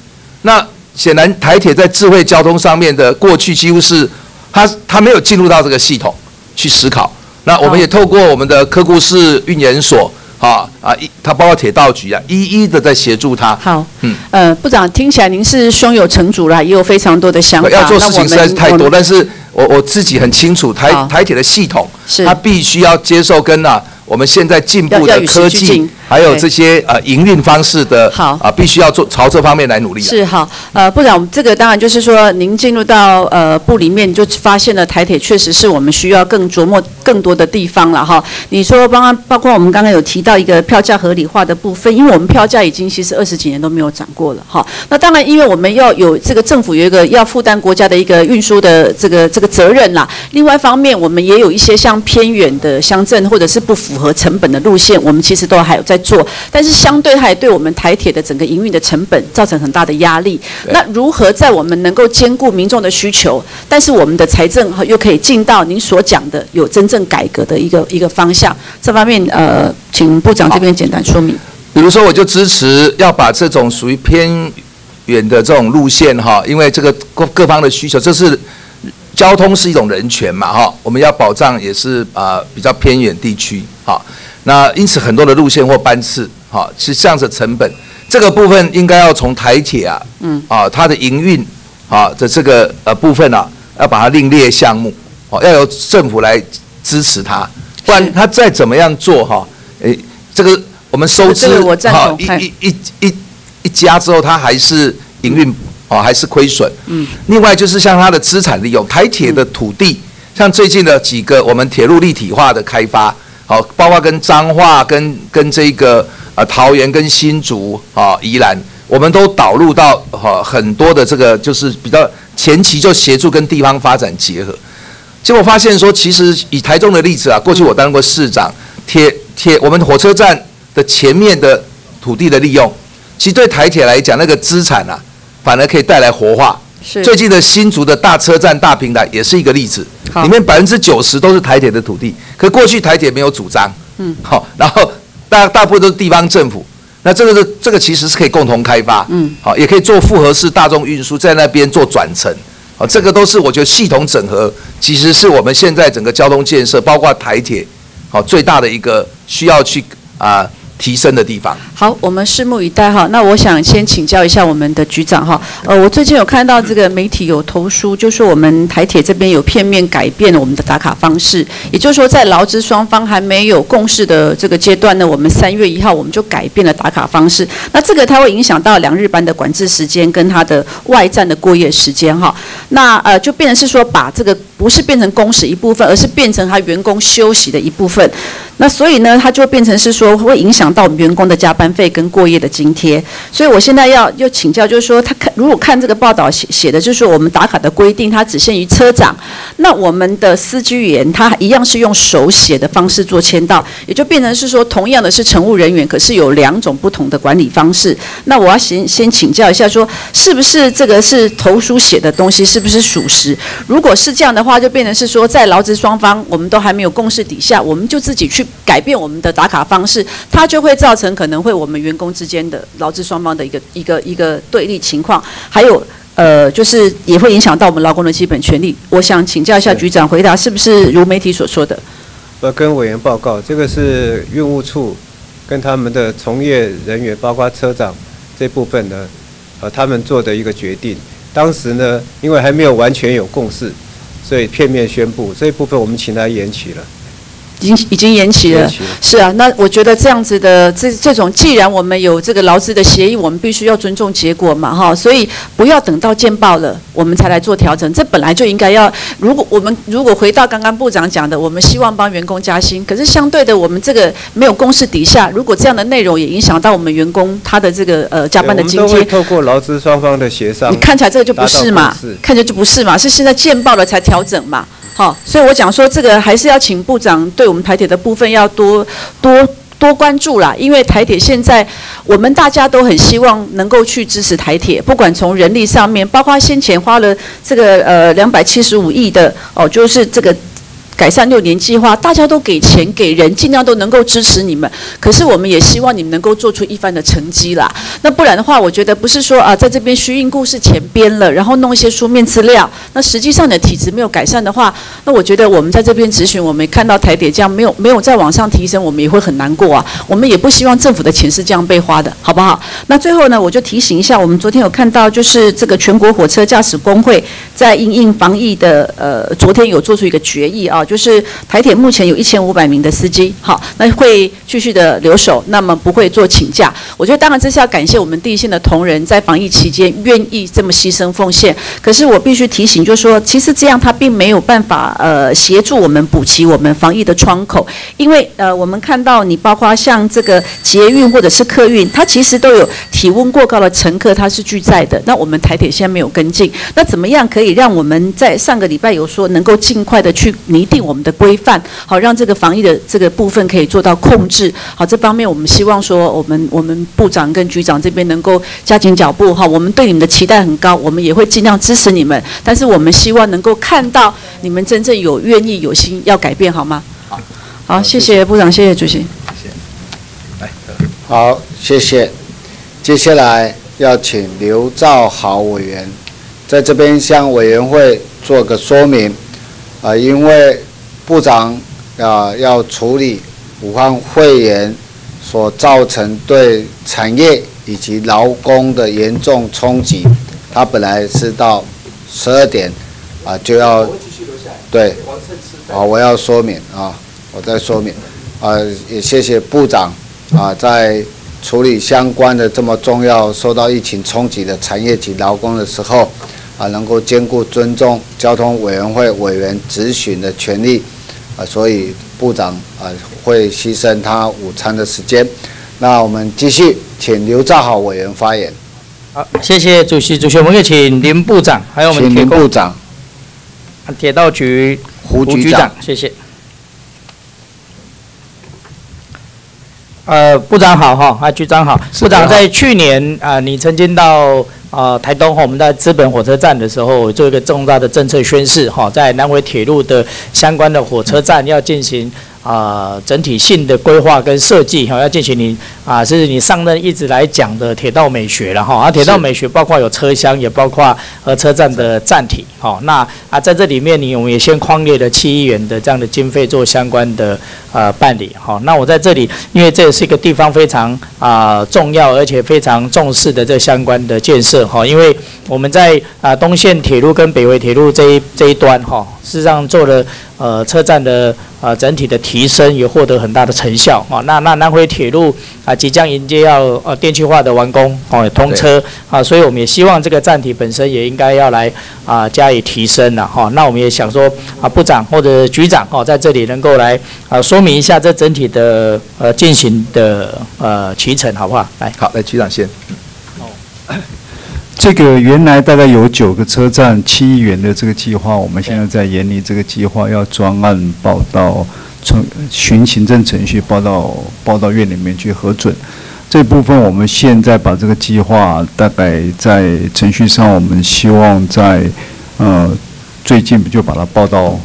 那显然台铁在智慧交通上面的过去几乎是它它没有进入到这个系统去思考。那我们也透过我们的科库室运研所。好啊，一他包括铁道局啊，一一的在协助他。好，嗯，呃，部长听起来您是胸有成竹啦，也有非常多的想法。要做事情实在是太多，但是我我自己很清楚，台台铁的系统，是它必须要接受跟啊我们现在进步的科技。还有这些呃营运方式的，好啊，必须要做朝这方面来努力。是好，呃，部长，这个当然就是说，您进入到呃部里面就发现了台铁确实是我们需要更琢磨更多的地方了哈。你说，包包括我们刚刚有提到一个票价合理化的部分，因为我们票价已经其实二十几年都没有涨过了哈。那当然，因为我们要有这个政府有一个要负担国家的一个运输的这个这个责任啦。另外一方面，我们也有一些像偏远的乡镇或者是不符合成本的路线，我们其实都还有在。做，但是相对还对我们台铁的整个营运的成本造成很大的压力。那如何在我们能够兼顾民众的需求，但是我们的财政又可以进到您所讲的有真正改革的一个一个方向？这方面呃，请部长这边简单说明。比如说，我就支持要把这种属于偏远的这种路线哈，因为这个各各方的需求，这是交通是一种人权嘛哈，我们要保障也是啊比较偏远地区哈。那因此很多的路线或班次，哈，是这样子成本，这个部分应该要从台铁啊，嗯，啊，它的营运啊的这个呃部分啊，要把它另列项目，哦，要由政府来支持它，不然它再怎么样做哈，诶，这个我们收支好一一一一一家之后，它还是营运哦还是亏损，嗯，另外就是像它的资产利用，台铁的土地，像最近的几个我们铁路立体化的开发。好，包括跟彰化、跟跟这个呃桃园、跟新竹啊、宜兰，我们都导入到哈很多的这个就是比较前期就协助跟地方发展结合，结果发现说，其实以台中的例子啊，过去我担任过市长，铁铁我们火车站的前面的土地的利用，其实对台铁来讲，那个资产啊，反而可以带来活化。是。最近的新竹的大车站大平台也是一个例子，里面百分之九十都是台铁的土地，可过去台铁没有主张，嗯，好，然后大大部分都是地方政府，那这个是这个其实是可以共同开发，嗯，好，也可以做复合式大众运输，在那边做转乘，好，这个都是我觉得系统整合，其实是我们现在整个交通建设，包括台铁，好最大的一个需要去啊提升的地方。好，我们拭目以待哈。那我想先请教一下我们的局长哈。呃，我最近有看到这个媒体有投书，就说我们台铁这边有片面改变了我们的打卡方式，也就是说在劳资双方还没有共识的这个阶段呢，我们三月一号我们就改变了打卡方式。那这个它会影响到两日班的管制时间跟它的外站的过夜时间哈。那呃就变成是说把这个不是变成工时一部分，而是变成他员工休息的一部分。那所以呢，它就变成是说会影响到我们员工的加班费跟过夜的津贴。所以我现在要要请教，就是说他看如果看这个报道写写的，就是我们打卡的规定，它只限于车长。那我们的司机员他一样是用手写的方式做签到，也就变成是说同样的是乘务人员，可是有两种不同的管理方式。那我要先先请教一下，说是不是这个是投书写的东西是不是属实？如果是这样的话，就变成是说在劳资双方我们都还没有共识底下，我们就自己去。改变我们的打卡方式，它就会造成可能会我们员工之间的劳资双方的一个一个一个对立情况，还有呃，就是也会影响到我们劳工的基本权利。我想请教一下局长，回答是不是如媒体所说的？我跟委员报告，这个是运务处跟他们的从业人员，包括车长这部分呢，呃，他们做的一个决定。当时呢，因为还没有完全有共识，所以片面宣布这一部分，我们请他延期了。已经已经延期了，是啊，那我觉得这样子的这这种，既然我们有这个劳资的协议，我们必须要尊重结果嘛，哈，所以不要等到见报了，我们才来做调整。这本来就应该要，如果我们如果回到刚刚部长讲的，我们希望帮员工加薪，可是相对的，我们这个没有公示底下，如果这样的内容也影响到我们员工他的这个呃加班的津贴，透过劳资双方的协商，你看起来这个就不是嘛，看起来就不是嘛，是现在见报了才调整嘛。好，所以我讲说这个还是要请部长对我们台铁的部分要多多多关注啦，因为台铁现在我们大家都很希望能够去支持台铁，不管从人力上面，包括先前花了这个呃两百七十五亿的哦，就是这个。改善六年计划，大家都给钱给人，尽量都能够支持你们。可是我们也希望你们能够做出一番的成绩啦。那不然的话，我觉得不是说啊，在这边虚应故事前编了，然后弄一些书面资料。那实际上的体质没有改善的话，那我觉得我们在这边咨询，我们看到台铁这样没有没有再往上提升，我们也会很难过啊。我们也不希望政府的钱是这样被花的，好不好？那最后呢，我就提醒一下，我们昨天有看到，就是这个全国火车驾驶工会在应应防疫的呃，昨天有做出一个决议啊。就是台铁目前有一千五百名的司机，好，那会继续的留守，那么不会做请假。我觉得当然这是要感谢我们第一线的同仁在防疫期间愿意这么牺牲奉献。可是我必须提醒，就是说其实这样他并没有办法呃协助我们补齐我们防疫的窗口，因为呃我们看到你包括像这个捷运或者是客运，它其实都有体温过高的乘客，它是拒载的。那我们台铁现在没有跟进，那怎么样可以让我们在上个礼拜有说能够尽快的去拟定？我们的规范好，让这个防疫的这个部分可以做到控制好。这方面我们希望说，我们我们部长跟局长这边能够加紧脚步哈。我们对你们的期待很高，我们也会尽量支持你们。但是我们希望能够看到你们真正有愿意、有心要改变，好吗？好，好，谢谢部长，谢谢主席。谢谢。来，好，谢谢。接下来要请刘兆豪委员在这边向委员会做个说明。啊，因为部长啊要处理武汉肺炎所造成对产业以及劳工的严重冲击，他本来是到十二点啊就要对，啊我要说明啊，我再说明啊，也谢谢部长啊在处理相关的这么重要受到疫情冲击的产业及劳工的时候。啊，能够兼顾尊重交通委员会委员咨询的权利，啊，所以部长啊会牺牲他午餐的时间。那我们继续，请刘兆豪委员发言。好，谢谢主席。主席，我们可以请林部长，还有我们铁部长、铁道局胡局长，谢谢。呃，部长好哈，啊，局长好。部长在去年啊，你曾经到。啊，台东哈，我们在资本火车站的时候做一个重大的政策宣示哈，在南回铁路的相关的火车站要进行啊整体性的规划跟设计哈，要进行你啊是你上任一直来讲的铁道美学了哈。啊，铁道美学包括有车厢，也包括和车站的站体。哈，那啊在这里面，你我们也先框列了七亿元的这样的经费做相关的呃办理。哈，那我在这里，因为这也是一个地方非常啊重要而且非常重视的这相关的建设哈，因为我们在啊东线铁路跟北回铁路这一这一端哈，事实上做了呃车站的呃整体的提升，也获得很大的成效啊。那那南回铁路啊即将迎接要呃电气化的完工哦通车啊，所以我们也希望这个站体本身也应该要来啊加以提升了哈。那我们也想说啊部长或者局长哦在这里能够来啊说明一下这整体的呃进行的呃骑程好不好？来，好，来局长先。这个原来大概有九个车站七亿元的这个计划，我们现在在研拟这个计划，要专案报到，从循行政程序报到报到院里面去核准。这部分我们现在把这个计划大概在程序上，我们希望在呃最近就把它报到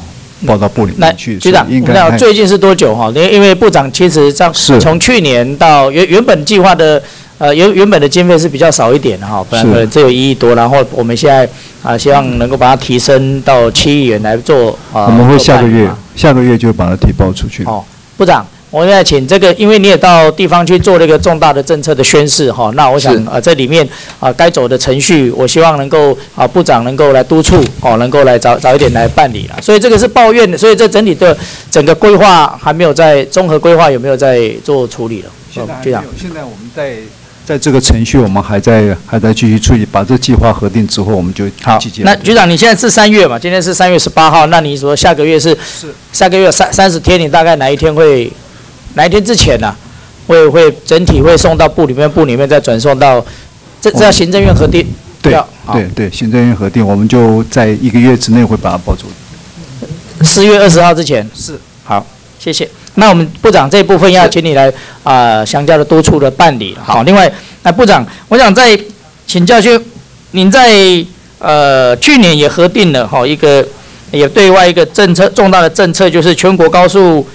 报到部里面去。局长，应该最近是多久哈？因因为部长其实上从去年到原原本计划的。呃，原原本的经费是比较少一点的哈，本来可能只有一亿多，然后我们现在啊，希望能够把它提升到七亿元来做啊。我们会下个月，下个月就把它提报出去。哦，部长，我现在请这个，因为你也到地方去做了一个重大的政策的宣示哈，那我想啊，这里面啊该走的程序，我希望能够啊部长能够来督促哦，能够来早早一点来办理了。所以这个是抱怨的，所以这整体的整个规划还没有在综合规划有没有在做处理了？现在没有，现在我们在。在这个程序，我们还在还在继续处理。把这计划核定之后，我们就好。那局长，你现在是三月嘛？今天是三月十八号。那你说下个月是？是。下个月三三十天，你大概哪一天会？哪一天之前呢？会会整体会送到部里面，部里面再转送到这这要行政院核定。对对对，行政院核定，我们就在一个月之内会把它报出。四月二十号之前。是。好，谢谢。那我们部长这一部分要请你来啊，相加的督促的办理。好，另外，那部长，我想再请教就，您在呃去年也核定了哈一个也对外一个政策重大的政策，就是全国高速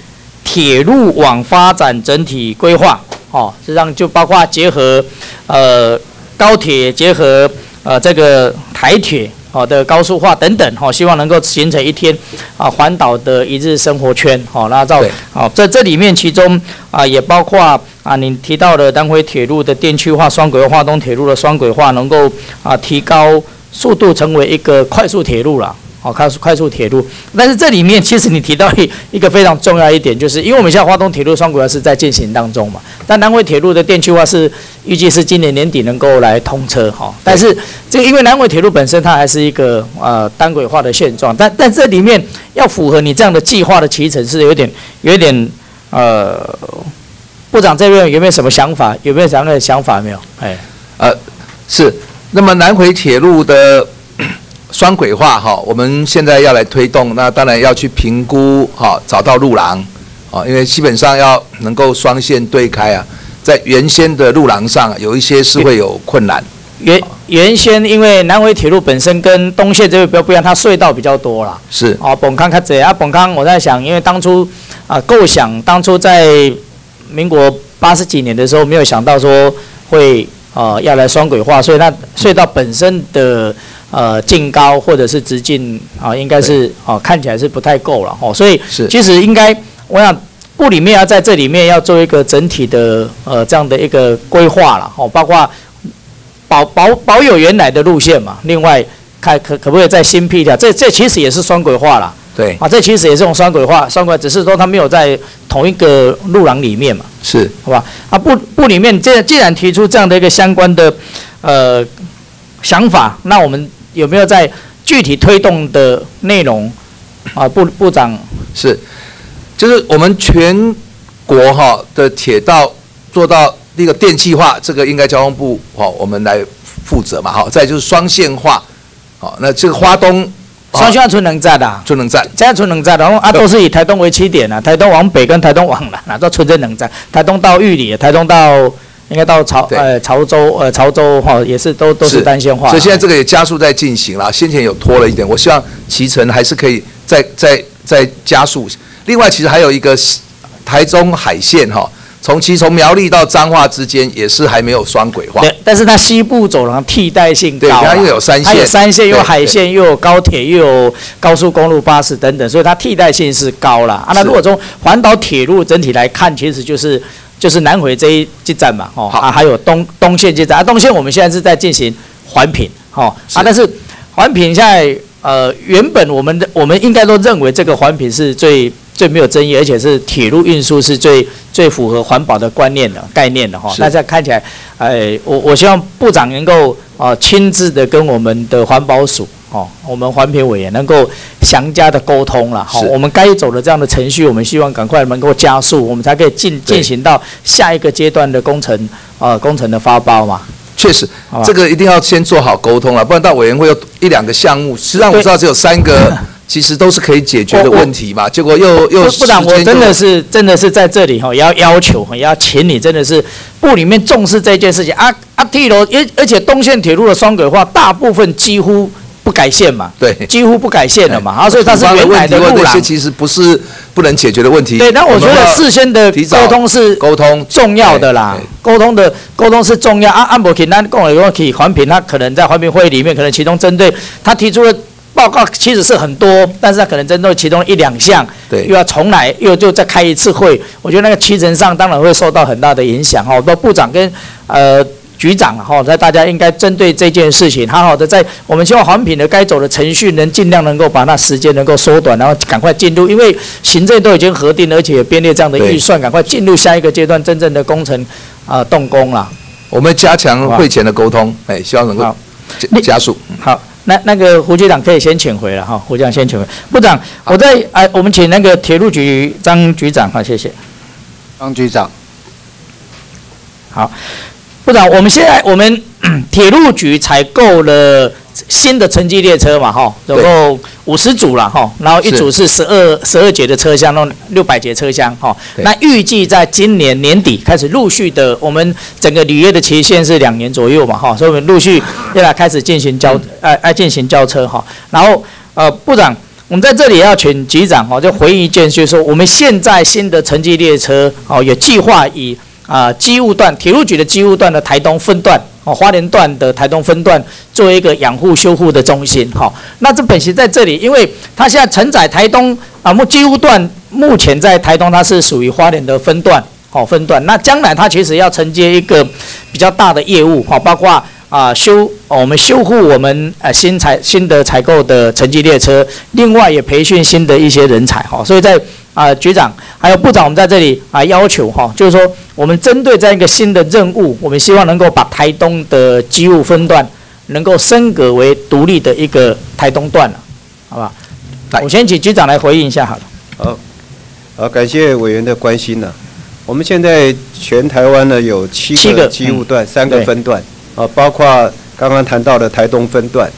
铁路网发展整体规划。哦，实际上就包括结合呃高铁结合呃这个台铁。好的高速化等等，哈，希望能够形成一天啊环岛的一日生活圈，好，那照好在这里面，其中啊也包括啊您提到的丹回铁路的电气化、双轨化、东铁路的双轨化，能够啊提高速度，成为一个快速铁路了。好，快速快速铁路，但是这里面其实你提到一一个非常重要一点，就是因为我们现在华东铁路双轨化是在进行当中嘛，但南回铁路的电气化是预计是今年年底能够来通车哈，但是这个因为南回铁路本身它还是一个呃单轨化的现状，但但这里面要符合你这样的计划的骑程是有点有点呃，部长这边有没有什么想法？有没有这样的想法没有？哎，呃，是，那么南回铁路的。双轨化哈，我们现在要来推动，那当然要去评估哈，找到路廊，啊，因为基本上要能够双线对开啊，在原先的路廊上有一些是会有困难。原原先因为南回铁路本身跟东线这个比较不一样，它隧道比较多啦。是。哦，本康看这啊，本康我在想，因为当初啊构想，当初在民国八十几年的时候，没有想到说会啊要来双轨化，所以那隧道本身的。呃，净高或者是直径啊，应该是啊，看起来是不太够了哦，所以其实应该，我想部里面要在这里面要做一个整体的呃这样的一个规划了哦，包括保保保有原来的路线嘛，另外看可可不可以再新辟一条，这这其实也是双轨化了，对。啊，这其实也是用双轨化，双轨只是说它没有在同一个路廊里面嘛，是，好吧？啊部部里面这既然提出这样的一个相关的呃想法，那我们。有没有在具体推动的内容啊？部部长是，就是我们全国哈的铁道做到那个电气化，这个应该交通部哈我们来负责嘛哈。再就是双线化，好，那这个花东双线村能站的，村能站，这样村能站的，然后啊都是以台东为起点啊，台东往北跟台东往南，哪都村镇能站，台东到玉里，台东到。应该到潮呃潮州呃潮州哈也是都都是单线化，所以现在这个也加速在进行了，先前有拖了一点，我希望骑乘还是可以再再再加速。另外，其实还有一个台中海线哈，从其从苗栗到彰化之间也是还没有双轨化。对，但是它西部走廊替代性高，它又有三线，它有三线，又有海线，又有高铁，又有高速公路、巴士等等，所以它替代性是高了啊。那如果从环岛铁路整体来看，其实就是就是南回这一这站嘛，哦啊，还有东东线这站啊，东线我们现在是在进行环评，哦啊，但是环评现在。呃，原本我们的我们应该都认为这个环评是最最没有争议，而且是铁路运输是最最符合环保的观念的概念的哈。那在看起来，哎，我我希望部长能够啊亲自的跟我们的环保署哦，我们环评委员能够详加的沟通了。好，我们该走的这样的程序，我们希望赶快能够加速，我们才可以进进行到下一个阶段的工程啊工程的发包嘛。确实，这个一定要先做好沟通了，不然到委员会有一两个项目，实际上我知道只有三个，*laughs* 其实都是可以解决的问题嘛。结果又又不然，我真的是真的是在这里哈，也要要求，也要请你，真的是部里面重视这件事情啊啊！铁路，而而且东线铁路的双轨化，大部分几乎。不改线嘛？对，几乎不改线了嘛。啊，所以它是原来的路廊。其实不是不能解决的问题。对，那我觉得事先的沟通是沟通重要的啦。沟通的沟通是重要。啊，安博肯那跟我说，可以环评，他可能在环评会议里面，可能其中针对他提出的报告其实是很多，但是他可能针对其中一两项，对，又要重来，又就再开一次会。我觉得那个七成上当然会受到很大的影响。哦，那部长跟呃。局长哈，那大家应该针对这件事情，好好的在我们希望环品的该走的程序，能尽量能够把那时间能够缩短，然后赶快进入，因为行政都已经核定，而且也编列这样的预算，赶快进入下一个阶段真正的工程啊动工了。我们加强会前的沟通，哎，希望能够加速。好，那那个胡局长可以先请回了哈，胡局长先请回。部长，我在哎，我们请那个铁路局张局长哈，谢谢。张局长，好。部长，我们现在我们 *clears throat* 铁路局采购了新的城际列车嘛，哈，总共五十组了，哈，然后一组是。十二十二节的车厢，那六百节车厢，哈，那预计在今年年底开始陆续的，我们整个履约的期限是两年左右嘛，哈，所以我们陆续要来开始进行交，呃，来进行交车，哈，然后呃，部长，我们在这里要请局长，哈，就回应一件，就是说我们现在新的城际列车，哦，有计划以。啊，机务段铁路局的机务段的台东分段哦，花莲段的台东分段作为一个养护修护的中心，哈，那这本席在这里，因为它现在承载台东啊，目机务段目前在台东它是属于花莲的分段，哦，分段，那将来它其实要承接一个比较大的业务，哈，包括啊修我们修护我们呃新采新的采购的城际列车，另外也培训新的一些人才，哈，所以在。啊，局长还有部长，我们在这里啊要求哈，就是说我们针对这样一个新的任务，我们希望能够把台东的机务分段能够升格为独立的一个台东段了，好吧？我先请局长来回应一下好了。好，好，感谢委员的关心呢。我们现在全台湾呢有七个机务段，三个分段啊，包括刚刚谈到的台东分段。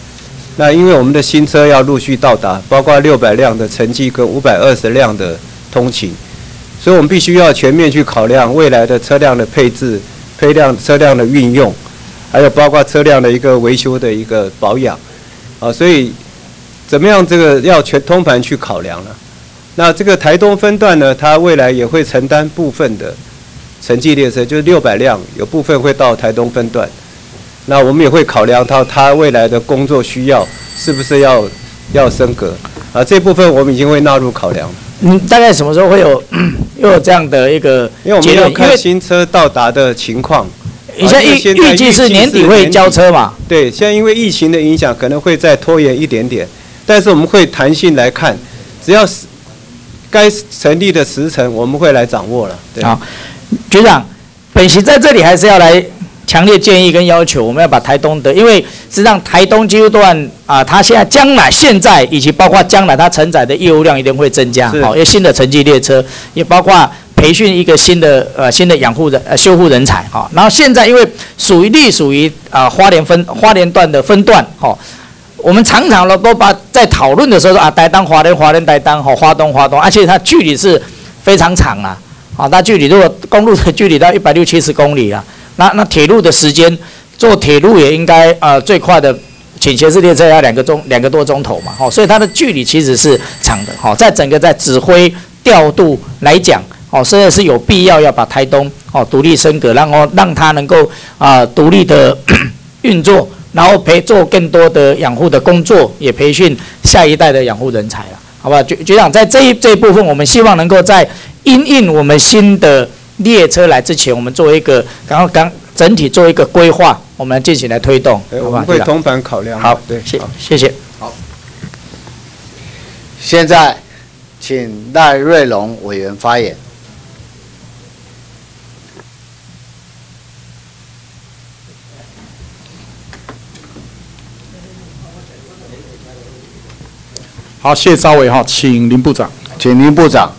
那因为我们的新车要陆续到达，包括六百辆的城际跟五百二十辆的通勤，所以我们必须要全面去考量未来的车辆的配置、配辆车辆的运用，还有包括车辆的一个维修的一个保养，啊，所以怎么样这个要全通盘去考量了。那这个台东分段呢，它未来也会承担部分的城际列车，就是六百辆，有部分会到台东分段。那我们也会考量到他未来的工作需要，是不是要要升格啊？这部分我们已经会纳入考量。嗯，大概什么时候会有 *clears throat* 又有这样的一个？因为我们要看新车到达的情况。你现在预预计是年底会交车嘛？对，现在因为疫情的影响，可能会再拖延一点点，但是我们会弹性来看，只要是该成立的时辰，我们会来掌握了。对好，局长，本席在这里还是要来。强烈建议跟要求，我们要把台东的，因为实际上台东阶段啊，它现在将来现在以及包括将来它承载的业务量一定会增加，好，因为新的城际列车，也包括培训一个新的呃新的养护人呃修护人才，哈，然后现在因为属于隶属于啊花莲分花莲段的分段，哈，我们常常呢都把在讨论的时候啊，台当花莲华莲台当哈花东花东，而且它距离是非常长啊，啊，它距离如果公路的距离到一百六七十公里了。那那铁路的时间，坐铁路也应该呃最快的倾斜式列车要两个钟两个多钟头嘛，哦，所以它的距离其实是长的，哦，在整个在指挥调度来讲，哦，甚至是有必要要把台东哦独立升格，然后让它能够啊独立的 *clears throat* 运作，然后培做更多的养护的工作，也培训下一代的养护人才了，好不好？局局长在这一这一部分，我们希望能够在因应我们新的列车来之前，我们做一个刚刚刚整体做一个规划，我们进行来推动，好不好？会同盘考量。好，对，谢谢谢。好，现在请赖瑞龙委员发言。好，谢谢赵伟哈，请林部长，请林部长。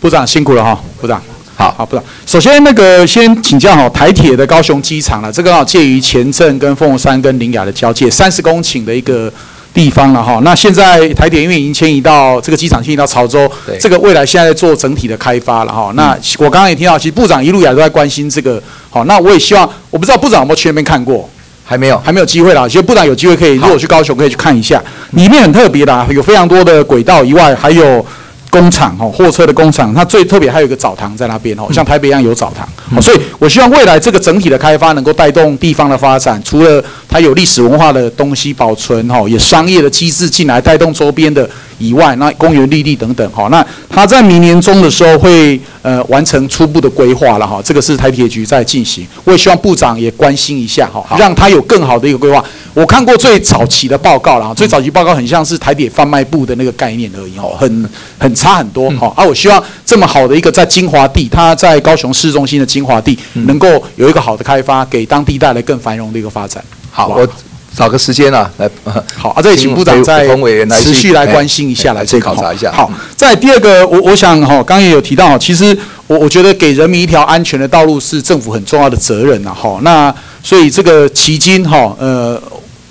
部长辛苦了哈，部长。好好，部长。首先那个先请教哈，台铁的高雄机场了，这个啊介于前镇跟凤凰山跟林雅的交界，三十公顷的一个地方了哈。那现在台铁因为已经迁移到这个机场迁移到潮州，这个未来现在在做整体的开发了哈。那我刚刚也听到，其实部长一路以来都在关心这个。好，那我也希望，我不知道部长有没有去那边看过。还没有，还没有机会啦。其实部长有机会可以，如果去高雄可以去看一下，里面很特别的，有非常多的轨道以外，还有工厂哦，货车的工厂。它最特别还有一个澡堂在那边哦，像台北一样有澡堂。所以我希望未来这个整体的开发能够带动地方的发展，除了它有历史文化的东西保存哈，也商业的机制进来带动周边的。以外，那公园绿地等等，哈，那它在明年中的时候会呃完成初步的规划了哈，这个是台铁局在进行，我也希望部长也关心一下哈，让它有更好的一个规划。我看过最早期的报告了哈，最早期报告很像是台铁贩卖部的那个概念而已哦，很很差很多哈。啊，我希望这么好的一个在金华地，它在高雄市中心的金华地，能够有一个好的开发，给当地带来更繁荣的一个发展。好，我。找个时间啊，来好 *laughs* 啊，这里请部长再持续来关心一下，来考察一下。好，在第二个，我我想哈，刚刚也有提到，其实我我觉得给人民一条安全的道路是政府很重要的责任呐，哈。那所以这个迄今哈，呃，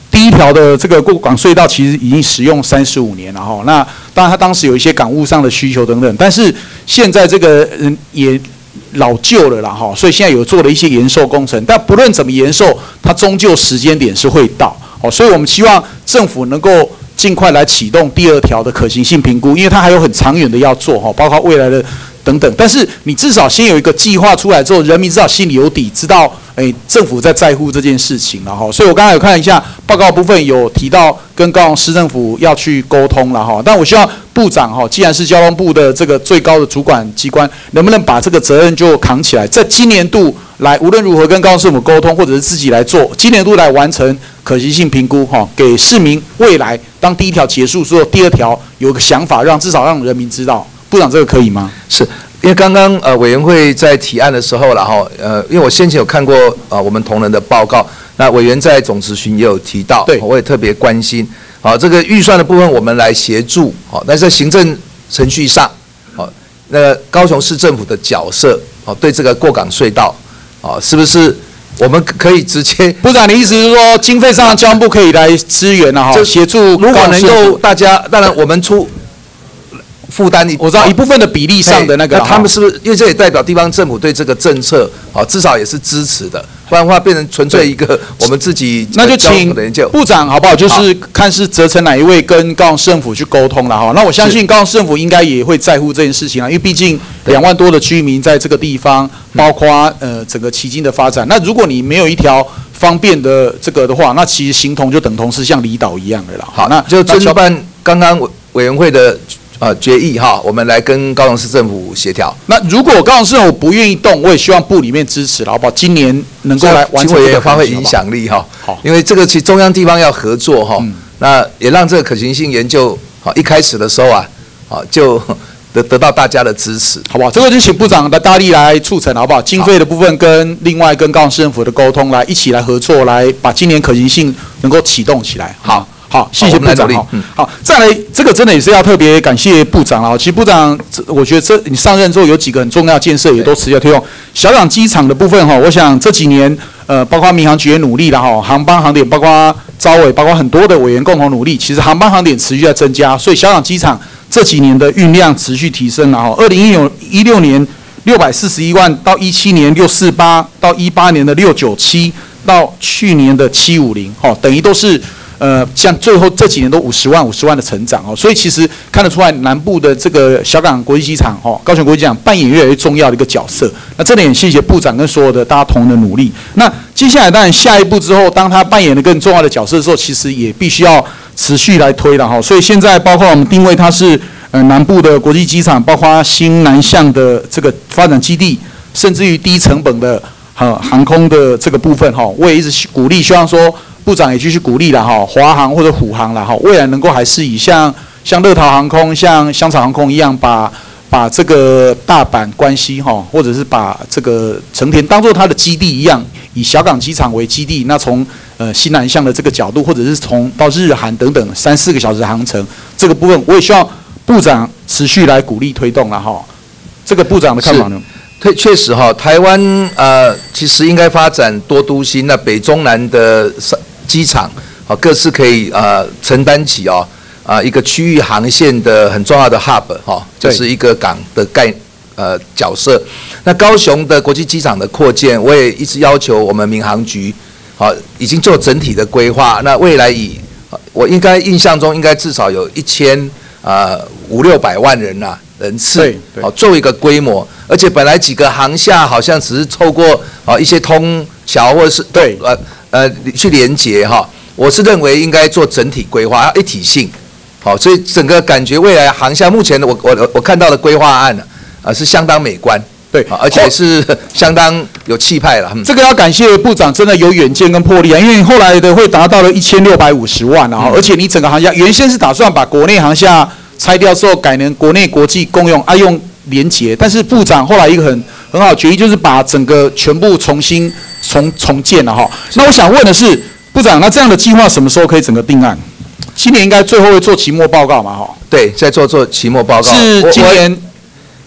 第一条的这个过港隧道其实已经使用三十五年了哈。那当然，它当时有一些港务上的需求等等，但是现在这个嗯也老旧了啦哈，所以现在有做了一些延寿工程，但不论怎么延寿，它终究时间点是会到。哦，所以我们希望政府能够尽快来启动第二条的可行性评估，因为它还有很长远的要做哈，包括未来的等等。但是你至少先有一个计划出来之后，人民至少心里有底，知道哎政府在在乎这件事情了哈。所以我刚才有看一下报告部分有提到跟高雄市政府要去沟通了哈，但我希望部长哈，既然是交通部的这个最高的主管机关，能不能把这个责任就扛起来，在今年度来无论如何跟高雄市政府沟通，或者是自己来做，今年度来完成。可行性评估，哈，给市民未来当第一条结束之后，第二条有个想法，让至少让人民知道。部长，这个可以吗？是因为刚刚呃委员会在提案的时候，然后呃，因为我先前有看过呃我们同仁的报告，那委员在总咨询也有提到，对，我也特别关心。好，这个预算的部分我们来协助，好，但是在行政程序上，好，那高雄市政府的角色，哦，对这个过港隧道，哦，是不是？我们可以直接，*laughs* 部长，你意思是说，经费上交通部可以来支援了哈，协助。如果能够大家，当然我们出负担，我知道一部分的比例上的那个，那他们是不是？因为这也代表地方政府对这个政策，啊，至少也是支持的。不然的话，变成纯粹一个 *laughs* 我们自己那就请部长好不好？就是看是责成哪一位跟高雄市政府去沟通了哈。那我相信高雄市政府应该也会在乎这件事情啊，因为毕竟两万多的居民在这个地方，包括呃整个旗津的发展。那如果你没有一条方便的这个的话，那其实形同就等同是像离岛一样的了。好，那就遵办刚刚委委员会的。呃，决议哈，我们来跟高雄市政府协调。那如果高雄市政府不愿意动，我也希望部里面支持，好不好？今年能够来完成这个发挥影响力哈。好，因为这个其实中央地方要合作哈，那也让这个可行性研究好一开始的时候啊，好就 *laughs* 得得到大家的支持，好不好？这个就请部长的大力来促成，好不好？经费的部分跟另外跟高雄市政府的沟通，来一起来合作，来把今年可行性能够启动起来。好。好，谢谢部长。好，好，再来，这个真的也是要特别感谢部长啊。其实部长，我觉得这你上任之后有几个很重要建设，也都持续推动。小港机场的部分哈，我想这几年呃，包括民航局也努力了哈，航班航点，包括招委，包括很多的委员共同努力，其实航班航点持续在增加，所以小港机场这几年的运量持续提升了哈。二零一六一六年六百四十一万，到一七年六四八，到一八年的六九七，到去年的七五零，哈，等于都是。呃，像最后这几年都五十万、五十万的成长哦，所以其实看得出来南部的这个小港国际机场哦，高雄国际机场扮演越来越重要的一个角色。那这点谢谢部长跟所有的大家同仁的努力。那接下来当然下一步之后，当他扮演了更重要的角色的时候，其实也必须要持续来推了哈。所以现在包括我们定位它是呃南部的国际机场，包括新南向的这个发展基地，甚至于低成本的呃航空的这个部分哈，我也一直鼓励，希望说。部长也继续鼓励了哈，华航或者虎航了哈，未来能够还是以像像乐桃航空、像香草航空一样，把把这个大阪关西哈，或者是把这个成田当做它的基地一样，以小港机场为基地，那从呃西南向的这个角度，或者是从到日韩等等三四个小时航程这个部分，我也希望部长持续来鼓励推动了哈。这个部长的看法呢？确，确实哈，台湾呃其实应该发展多都心，那北中南的机场啊，各自可以啊承担起哦啊一个区域航线的很重要的 hub 哈，这是一个港的概呃角色。那高雄的国际机场的扩建，我也一直要求我们民航局好已经做整体的规划。那未来以我应该印象中应该至少有一千啊五六百万人呐人次，好做一个规模。而且本来几个航厦好像只是透过啊一些通桥或者是对呃。呃，去连接哈，我是认为应该做整体规划，要一体性，好，所以整个感觉未来航向目前的我我我看到的规划案呢，啊是相当美观，对，而且是相当有气派了。这个要感谢部长，真的有远见跟魄力啊，因为后来的会达到了一千六百五十万啊，而且你整个航厦原先是打算把国内航厦拆掉之后改成国内国际共用，啊用连接，但是部长后来一个很很好决议，就是把整个全部重新。重重建了哈，那我想问的是，部长，那这样的计划什么时候可以整个定案？今年应该最后会做期末报告嘛？哈，对，在做做期末报告。是今年，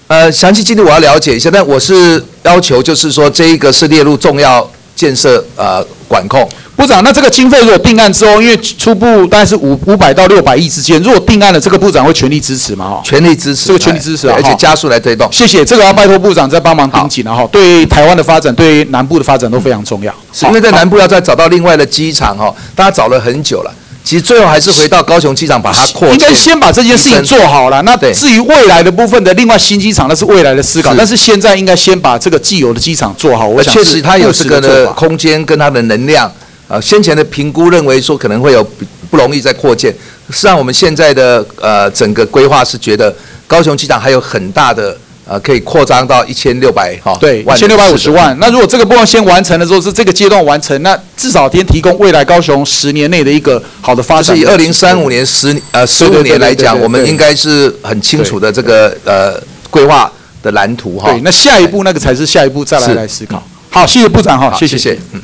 呃，详细进度我要了解一下，但我是要求就是说，这一个是列入重要建设呃管控。部长，那这个经费如果定案之后，因为初步大概是五五百到六百亿之间，如果定案了，这个部长会全力支持嘛？哈，全力支持，这个全力支持，而且加速来推动。谢谢，这个要拜托部长再帮忙盯紧了哈。对台湾的发展，对南部的发展都非常重要。是因为在南部要再找到另外的机场哈，大家找了很久了，其实最后还是回到高雄机场把它扩。应该先把这件事情做好了。那至于未来的部分的另外新机场，那是未来的思考。但是现在应该先把这个既有的机场做好。我想确实它有这个的空间跟它的能量。啊，先前的评估认为说可能会有不容易再扩建，实际上我们现在的呃整个规划是觉得高雄机场还有很大的呃可以扩张到一千六百哈，对，一千六百五十万。那如果这个部分先完成了之后，是这个阶段完成，那至少先提供未来高雄十年内的一个好的发展。以二零三五年十呃十五年来讲，我们应该是很清楚的这个呃规划的蓝图哈。对，那下一步那个才是下一步再来来思考。好，谢谢部长哈，谢谢。嗯。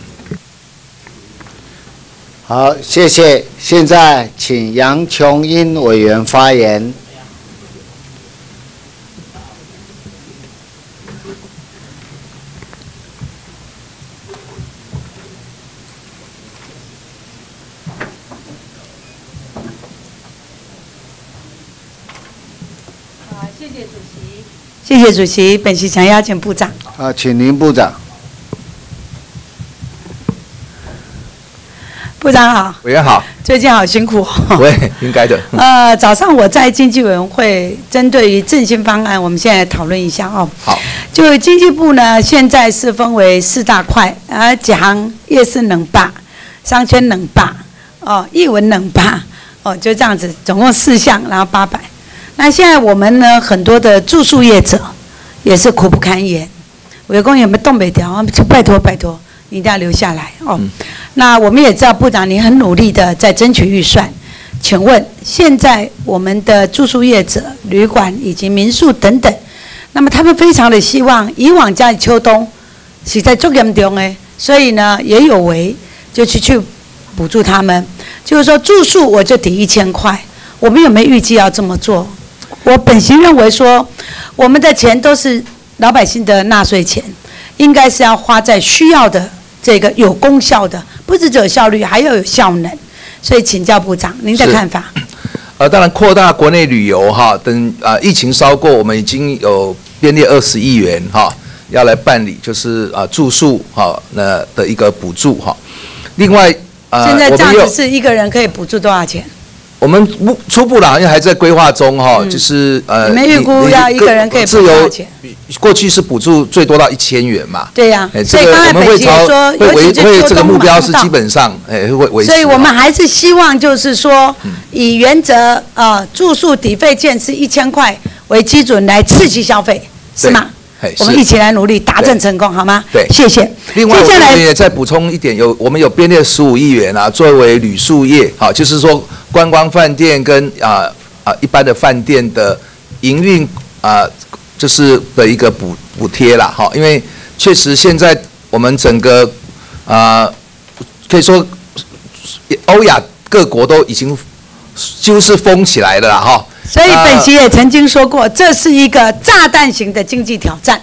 好，谢谢。现在请杨琼英委员发言。好，谢谢主席。谢谢主席，本席想邀请部长。啊，请林部长。部长好，委员好，最近好辛苦。*laughs* 对，应该的。*laughs* 呃，早上我在经济委员会针对于振兴方案，我们现在讨论一下哦。好。就经济部呢，现在是分为四大块，啊，几行夜市冷霸，商圈冷霸，哦，艺文冷霸，哦，就这样子，总共四项，然后八百。那现在我们呢，很多的住宿业者也是苦不堪言。员工有没有东北调？拜托拜托。一定要留下来哦。那我们也知道部长，您很努力的在争取预算。请问现在我们的住宿业者、旅馆以及民宿等等，那么他们非常的希望，以往在秋冬是在作业中诶，所以呢也有为就去去补助他们。就是说住宿我就抵一千块，我们有没有预计要这么做？我本心认为说，我们的钱都是老百姓的纳税钱，应该是要花在需要的。这个有功效的，不只有效率，还要有效能。所以请教部长，您的看法？呃，当然扩大国内旅游哈，等啊疫情稍过，我们已经有编列二十亿元哈，要来办理就是啊住宿哈那的一个补助哈。另外呃现在这样子是一个人可以补助多少钱？我们目初步啦，因为还在规划中哈，就是呃，嗯你们预估要一个人可以自由？过去是补助最多到一千元嘛。对呀哎，所以我们会朝说，会维尤其是会这个目标是基本上哎会维持。所以我们还是希望就是说，以原则呃住宿抵费件是一千块为基准来刺激消费，是吗？我们一起来努力达成成功，好吗？对，谢谢。另外，我接下来们也再补充一点，有我们有编列十五亿元啊，作为旅宿业，好，就是说观光饭店跟啊啊一般的饭店的营运啊，就是的一个补补贴啦，哈，因为确实现在我们整个啊可以说欧亚各国都已经几乎是封起来了啦，哈。所以本席啊也曾经说过，这是一个炸弹型的经济挑战。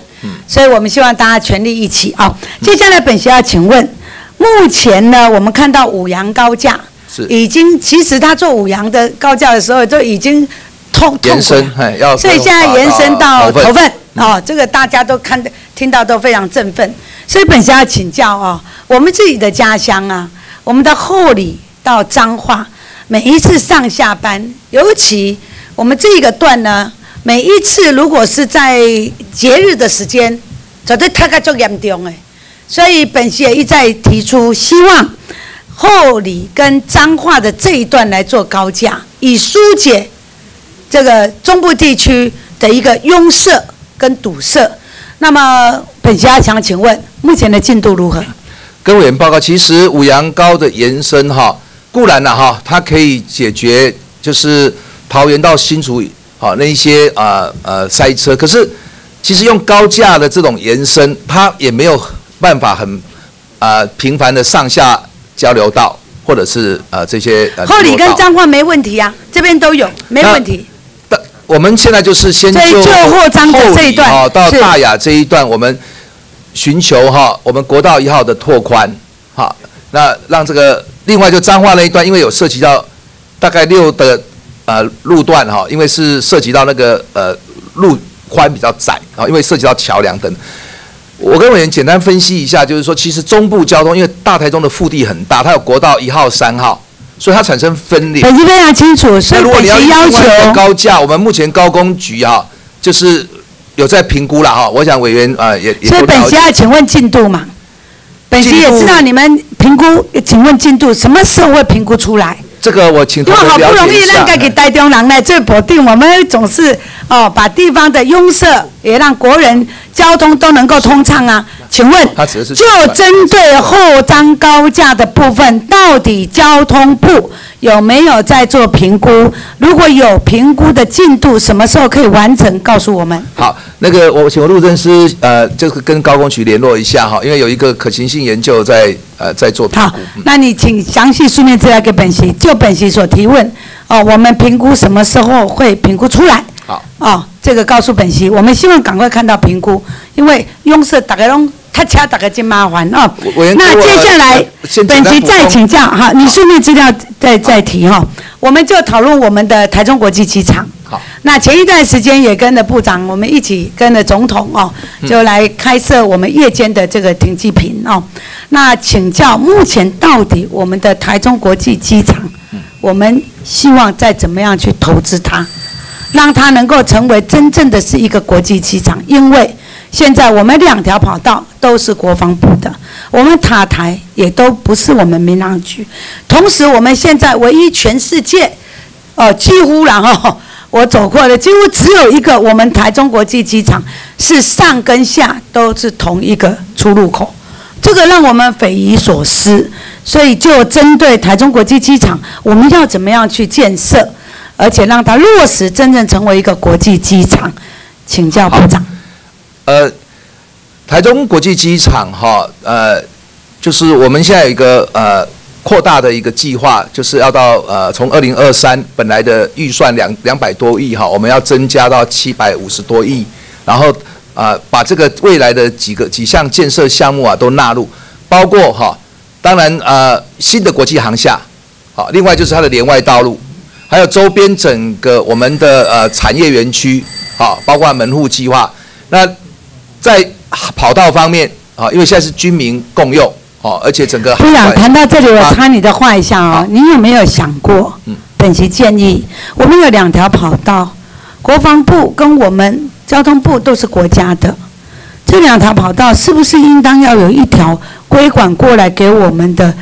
所以我们希望大家全力一起啊。接下来本席要请问，目前呢，我们看到五羊高架是已经，其实他做五羊的高架的时候就已经痛痛苦延伸，哎，要所以现在延伸到头份嗯哦，这个大家都看听到都非常振奋。所以本席要请教哦，我们自己的家乡啊，我们的后里到彰化，每一次上下班，尤其我们这个段呢，每一次如果是在节日的时间，绝对太个就严重哎。所以本席也一再提出，希望后里跟彰化的这一段来做高架，以疏解这个中部地区的一个拥塞跟堵塞。那么本席要想请问，目前的进度如何？跟委员报告，其实五羊高的延伸哈，固然了哈，它可以解决就是桃园到新竹好那一些啊呃塞车，可是其实用高架的这种延伸，它也没有办法很啊、频繁的上下交流道，或者是呃这些呃后里跟彰化没问题啊，这边都有，没问题。我们现在就是先就就后里哦到大雅这一段，我们寻求哈我们国道一号的拓宽，好，那让这个另外就彰化那一段，因为有涉及到大概六的呃路段哈，因为是涉及到那个呃路宽比较窄啊，因为涉及到桥梁等。我跟委员简单分析一下，就是说，其实中部交通，因为大台中的腹地很大，它有国道一号、三号，所以它产生分裂。本席非常清楚，所以本那如果你要席要求高架，我们目前高工局啊，就是有在评估了哈。我想委员啊也也所以本席。要请问进度嘛？本席也知道你们评估，请问进度什么时候会评估出来？这个我请因为好不容易。让该给台中人呢这保定，我们总是哦把地方的拥塞也让国人交通都能够通畅啊。请问，就针对后张高架的部分，到底交通部有没有在做评估？如果有评估的进度，什么时候可以完成？告诉我们。好，那个我请我陆政司呃，就是跟高工局联络一下哈，因为有一个可行性研究在呃在做评估。那你请详细书面资料给本席，就本席所提问，哦，我们评估什么时候会评估出来？好，哦，这个告诉本席，我们希望赶快看到评估，因为拥塞大概拢他掐大概真麻烦哦。那接下来本席再请教哈，你书面资料再再提哈，我们就讨论我们的台中国际机场。好，那前一段时间也跟着部长，我们一起跟着总统哦，嗯。就来开设我们夜间的这个停机坪哦。那请教，目前到底我们的台中国际机场，嗯。我们希望再怎么样去投资它，让它能够成为真正的是一个国际机场？因为现在我们两条跑道都是国防部的，我们塔台也都不是我们民航局，同时我们现在唯一全世界，哦，几乎然后。我走过的几乎只有一个，我们台中国际机场是上跟下都是同一个出入口，这个让我们匪夷所思。所以就针对台中国际机场，我们要怎么样去建设，而且让它落实真正成为一个国际机场？请教部长。呃，台中国际机场哈，呃，就是我们现在有一个呃扩大的一个计划，就是要到呃从二零二三本来的预算两两百多亿哈，我们要增加到七百五十多亿，然后啊、呃把这个未来的几个几项建设项目啊都纳入，包括哈，当然呃新的国际航厦，好，另外就是它的连外道路，还有周边整个我们的呃产业园区，好，包括门户计划，那。在跑道方面啊，因为现在是军民共用哦，而且整个部长谈到这里，我插你的话一下哦，你有没有想过？嗯，本席建议，我们有两条跑道，国防部跟我们交通部都是国家的，这两条跑道是不是应当要有一条归管过来给我们的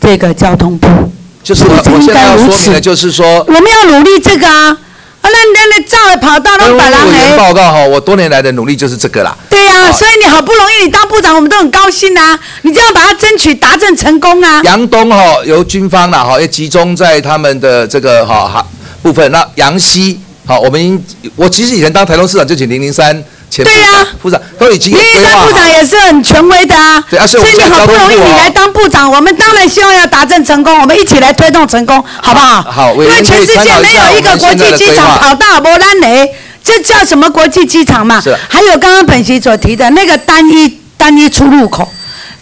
这个交通部？就是我我现在要说明的就是说，我们要努力这个啊。啊，那那那照了跑道那把人委员报告哈，我多年来的努力就是这个啦。对呀，所以你好不容易你当部长，我们都很高兴啊。你这样把它争取达成成功啊。杨东哈由军方啦哈，也集中在他们的这个哈哈部分。那杨西好，我们我其实以前当台东市长就请零零三。对呀，部长都已经。林山部长也是很权威的啊。对啊，所以你好不容易你来当部长，我们当然希望要达成成功，我们一起来推动成功，好不好？好，因为全世界没有一个国际机场跑到波兰雷，这叫什么国际机场嘛？是。还有刚刚本席所提的那个单一单一出入口，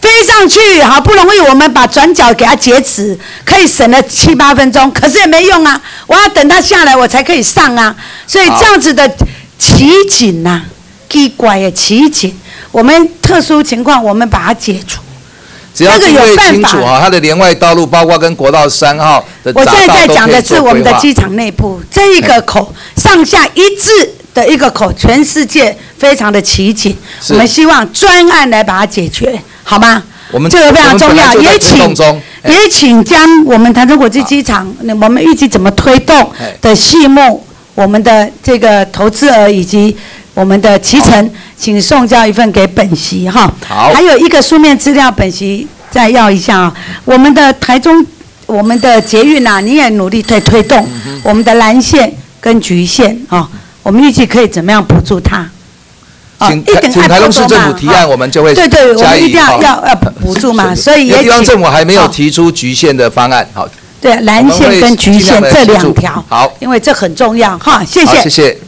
飞上去好不容易我们把转角给它截止，可以省了七八分钟，可是也没用啊！我要等它下来我才可以上啊，所以这样子的奇景呐。奇怪的奇景，我们特殊情况，我们把它解除。只要定位清楚哈，它的连外道路包括跟国道三号的我现在在讲的是我们的机场内部这一个口上下一致的一个口，全世界非常的奇景。我们希望专案来把它解决，好吗？我们这个非常重要，也请也请将我们台中国际机场，我们预计怎么推动的细目，我们的这个投资额以及。我们的脐橙，请送交一份给本席哈。好。还有一个书面资料，本席再要一下啊。我们的台中，我们的捷运呐，你也努力在推动。我们的蓝线跟橘线啊，我们预计可以怎么样补助它？请请台中市政府提案，我们就会对对，我们一定要要要补助嘛。所以也地方政府还没有提出局限的方案，好。对，蓝线跟橘线这两条。好。因为这很重要哈，谢谢。谢谢。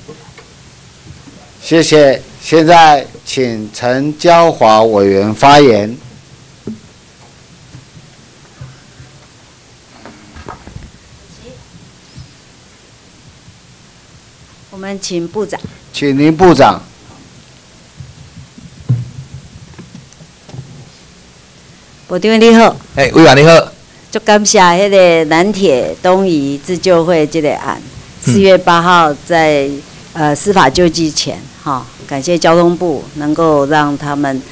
谢谢。现在请陈娇华委员发言。我们请部长。请林部长。部长你好。哎，委员你好。就感谢那个南铁东移自救会这个案，四月八号在呃司法救济前。哈，感谢交通部能够让他们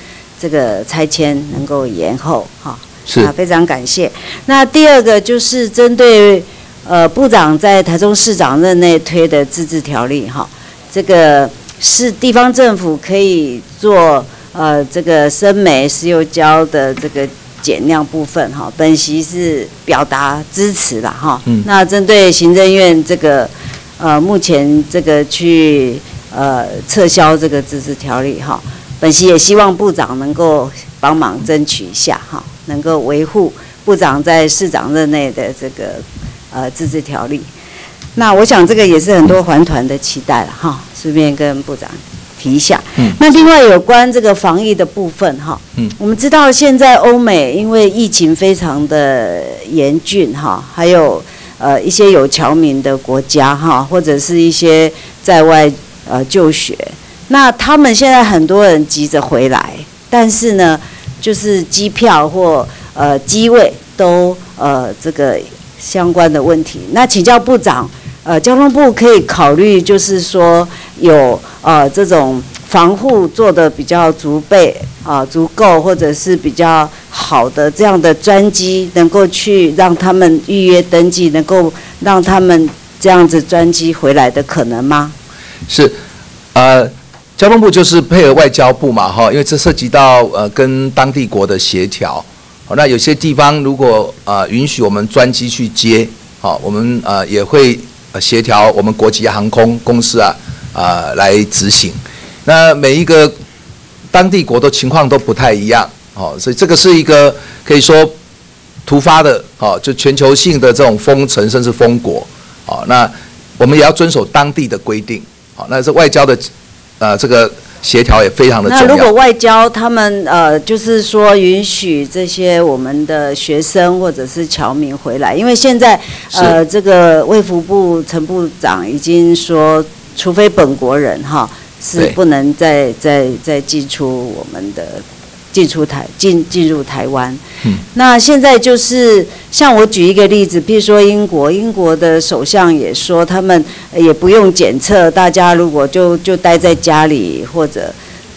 这个拆迁能够延后，哈，是啊，非常感谢。那第二个就是针对呃部长在台中市长任内推的自治条例，哈，这个是地方政府可以做呃这个生煤、石油焦的这个减量部分，哈，本席是表达支持的，哈。嗯。那针对行政院这个呃目前这个去。呃，撤销这个自治条例哈，本席也希望部长能够帮忙争取一下哈，能够维护部长在市长任内的这个呃自治条例。那我想这个也是很多环团的期待了哈，顺便跟部长提一下。嗯。那另外有关这个防疫的部分哈，嗯，我们知道现在欧美因为疫情非常的严峻哈，还有呃一些有侨民的国家哈，或者是一些在外。呃，就学，那他们现在很多人急着回来，但是呢，就是机票或呃机位都呃这个相关的问题。那请教部长，呃，交通部可以考虑，就是说有呃这种防护做的比较足备啊，足够或者是比较好的这样的专机，能够去让他们预约登记，能够让他们这样子专机回来的可能吗？是，呃，交通部就是配合外交部嘛，哈，因为这涉及到呃跟当地国的协调，好，那有些地方如果呃允许我们专机去接，好，我们呃也会协调我们国际航空公司啊啊来执行，那每一个当地国的情况都不太一样，哦，所以这个是一个可以说突发的，哦，就全球性的这种封城甚至封国，哦，那我们也要遵守当地的规定。哦那这外交的，呃，这个协调也非常的重要。那如果外交他们呃，就是说允许这些我们的学生或者是侨民回来，因为现在呃，这个卫福部陈部长已经说，除非本国人哈，是不能再再再进出我们的进出台进进入台湾。那现在就是像我举一个例子，比如说英国，英国的首相也说他们也不用检测，大家如果就就待在家里或者，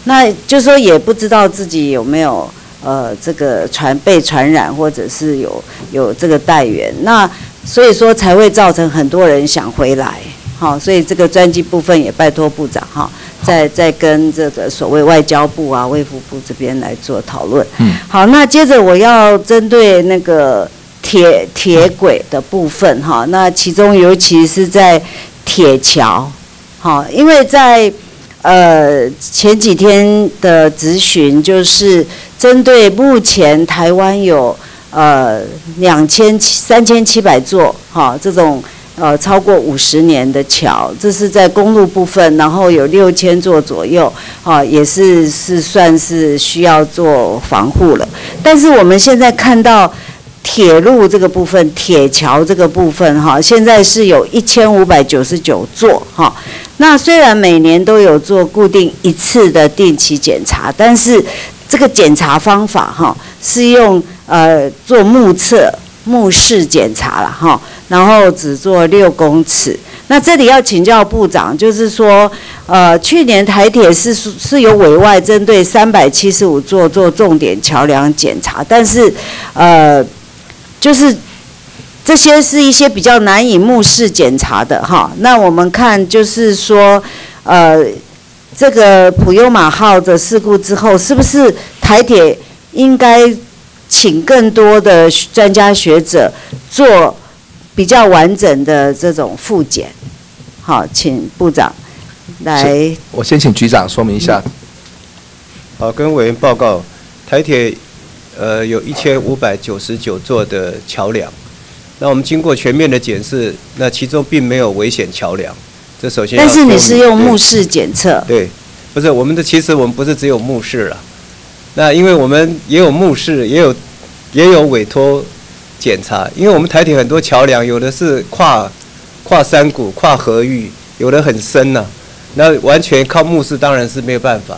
那就说也不知道自己有没有呃这个传被传染或者是有有这个带源，那所以说才会造成很多人想回来。好，所以这个专辑部分也拜托部长哈，再再跟这个所谓外交部啊、卫福部这边来做讨论。嗯，好，那接着我要针对那个铁铁轨的部分哈，那其中尤其是在铁桥，好，因为在呃前几天的咨询，就是针对目前台湾有呃两千七三千七百座哈这种。呃，超过五十年的桥，这是在公路部分，然后有六千座左右，啊，也是是算是需要做防护了。但是我们现在看到铁路这个部分，铁桥这个部分，哈，现在是有一千五百九十九座，哈。那虽然每年都有做固定一次的定期检查，但是这个检查方法，哈，是用呃做目测、目视检查了，哈。然后只做六公尺，那这里要请教部长，就是说，呃，去年台铁是是有委外针对三百七十五座做重点桥梁检查，但是，呃，就是这些是一些比较难以目视检查的哈。那我们看就是说，呃，这个普悠马号的事故之后，是不是台铁应该请更多的专家学者做？比较完整的这种复检，好，请部长来。我先请局长说明一下。好，跟委员报告，台铁呃有一千五百九十九座的桥梁，那我们经过全面的检视，那其中并没有危险桥梁。这首先。但是你是用目视检测。对，不是我们的，其实我们不是只有目视了，那因为我们也有目视，也有也有委托。检查，因为我们台铁很多桥梁，有的是跨跨山谷、跨河域，有的很深呐，那完全靠目视当然是没有办法。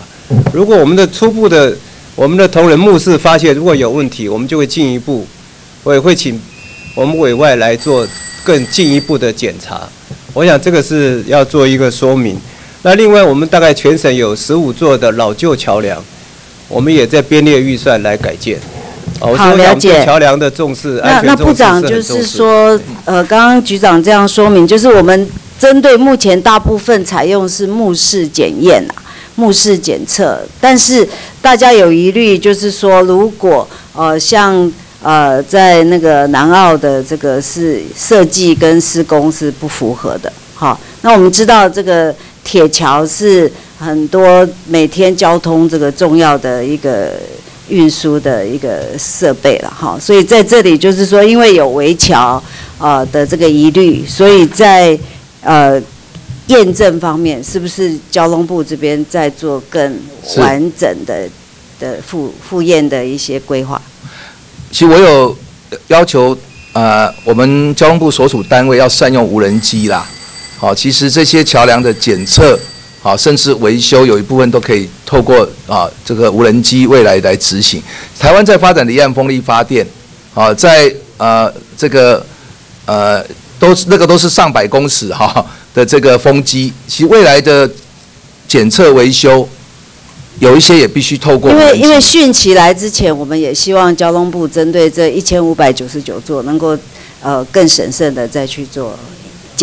如果我们的初步的我们的同仁目视发现如果有问题，我们就会进一步，我也会请我们委外来做更进一步的检查。我想这个是要做一个说明。那另外，我们大概全省有十五座的老旧桥梁，我们也在编列预算来改建。好，了解。桥梁的重视，那那部长就是说，呃，刚刚局长这样说明，就是我们针对目前大部分采用是目视检验啊，目视检测，但是大家有疑虑，就是说，如果呃像呃在那个南澳的这个是设计跟施工是不符合的，好，那我们知道这个铁桥是很多每天交通这个重要的一个。运输的一个设备了哈，所以在这里就是说，因为有围桥啊的这个疑虑，所以在呃验证方面，是不是交通部这边在做更完整的的复复验的一些规划？其实我有要求呃，我们交通部所属单位要善用无人机啦。好，其实这些桥梁的检测。啊，甚至维修有一部分都可以透过啊这个无人机未来来执行。台湾在发展离岸风力发电，啊，在呃这个呃都是那个都是上百公尺哈的这个风机，其实未来的检测维修有一些也必须透过。因为因为汛期来之前，我们也希望交通部针对这一千五百九十九座能够呃更审慎的再去做。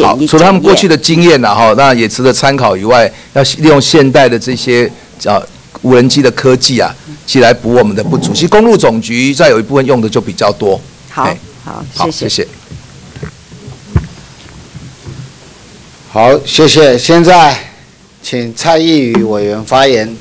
好，除了他们过去的经验呢，哈，那也值得参考以外，要利用现代的这些叫无人机的科技啊，起来补我们的不足。其实公路总局在有一部分用的就比较多。好，好，谢谢。好，谢谢。现在请蔡义宇委员发言。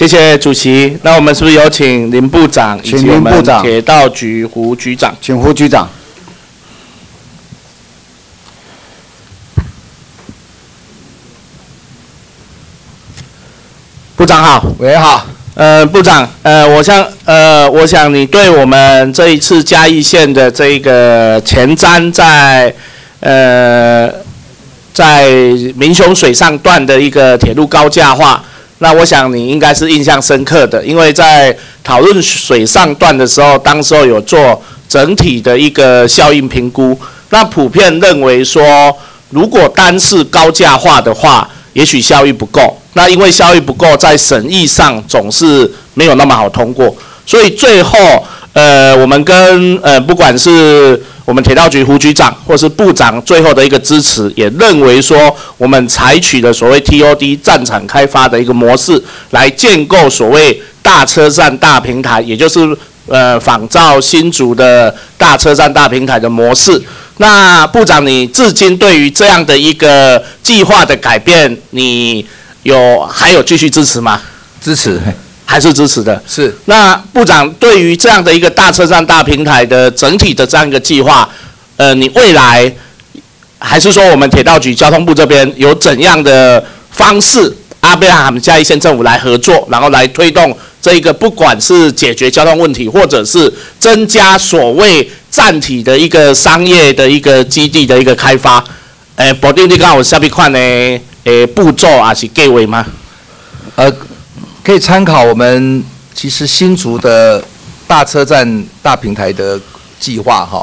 谢谢主席，那我们是不是有请林部长以及我们铁道局胡局长？请胡局长。部长好，喂好。呃，部长，呃，我想，呃，我想你对我们这一次嘉义县的这个前瞻在，呃，在民雄水上段的一个铁路高架化，那我想你应该是印象深刻的，因为在讨论水上段的时候，当时候有做整体的一个效应评估，那普遍认为说，如果单是高价化的话，也许效益不够。那因为效益不够，在审议上总是没有那么好通过，所以最后，呃，我们跟呃，不管是我们铁道局胡局长或是部长最后的一个支持，也认为说，我们采取的所谓 TOD 战场开发的一个模式，来建构所谓大车站大平台，也就是呃仿照新竹的大车站大平台的模式。那部长，你至今对于这样的一个计划的改变，你？有还有继续支持吗？支持，还是支持的。是。那部长对于这样的一个大车站大平台的整体的这样一个计划，呃，你未来还是说我们铁道局交通部这边有怎样的方式，阿贝拉他们嘉义县政府来合作，然后来推动这一个不管是解决交通问题，或者是增加所谓站体的一个商业的一个基地的一个开发？诶，保定你讲有下面款呢？诶，步骤啊是计划吗？呃，可以参考我们其实新竹的大车站大平台的计划哈。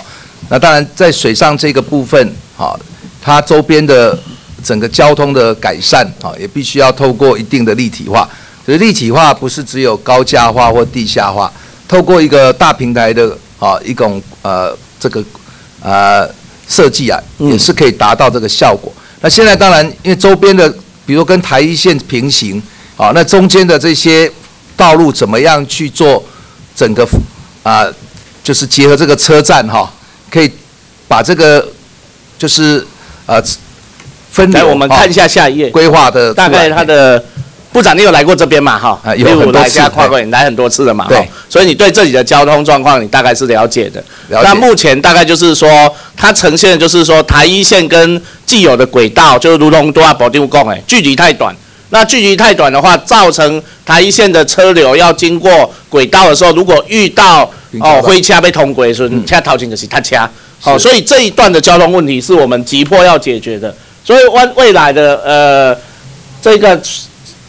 那当然在水上这个部分，哈，它周边的整个交通的改善啊，也必须要透过一定的立体化。所以立体化不是只有高架化或地下化，透过一个大平台的啊一种呃这个呃设计啊，也是可以达到这个效果。那现在当然，因为周边的，比如跟台一线平行，啊，那中间的这些道路怎么样去做整个啊，就是结合这个车站哈，可以把这个就是呃分来我们看一下下一页规划的大概它的。部长，你有来过这边嘛？哈，有很多次，跨过来很多次了嘛？对，所以你对这里的交通状况，你大概是了解的。那目前大概就是说，它呈现的就是说，台一线跟既有的轨道，就是如同多阿保定讲，哎，距离太短。那距离太短的话，造成台一线的车流要经过轨道的时候，如果遇到哦灰车被通轨，说现在掏钱就是他掐。好，所以这一段的交通问题是我们急迫要解决的。所以未未来的呃这个。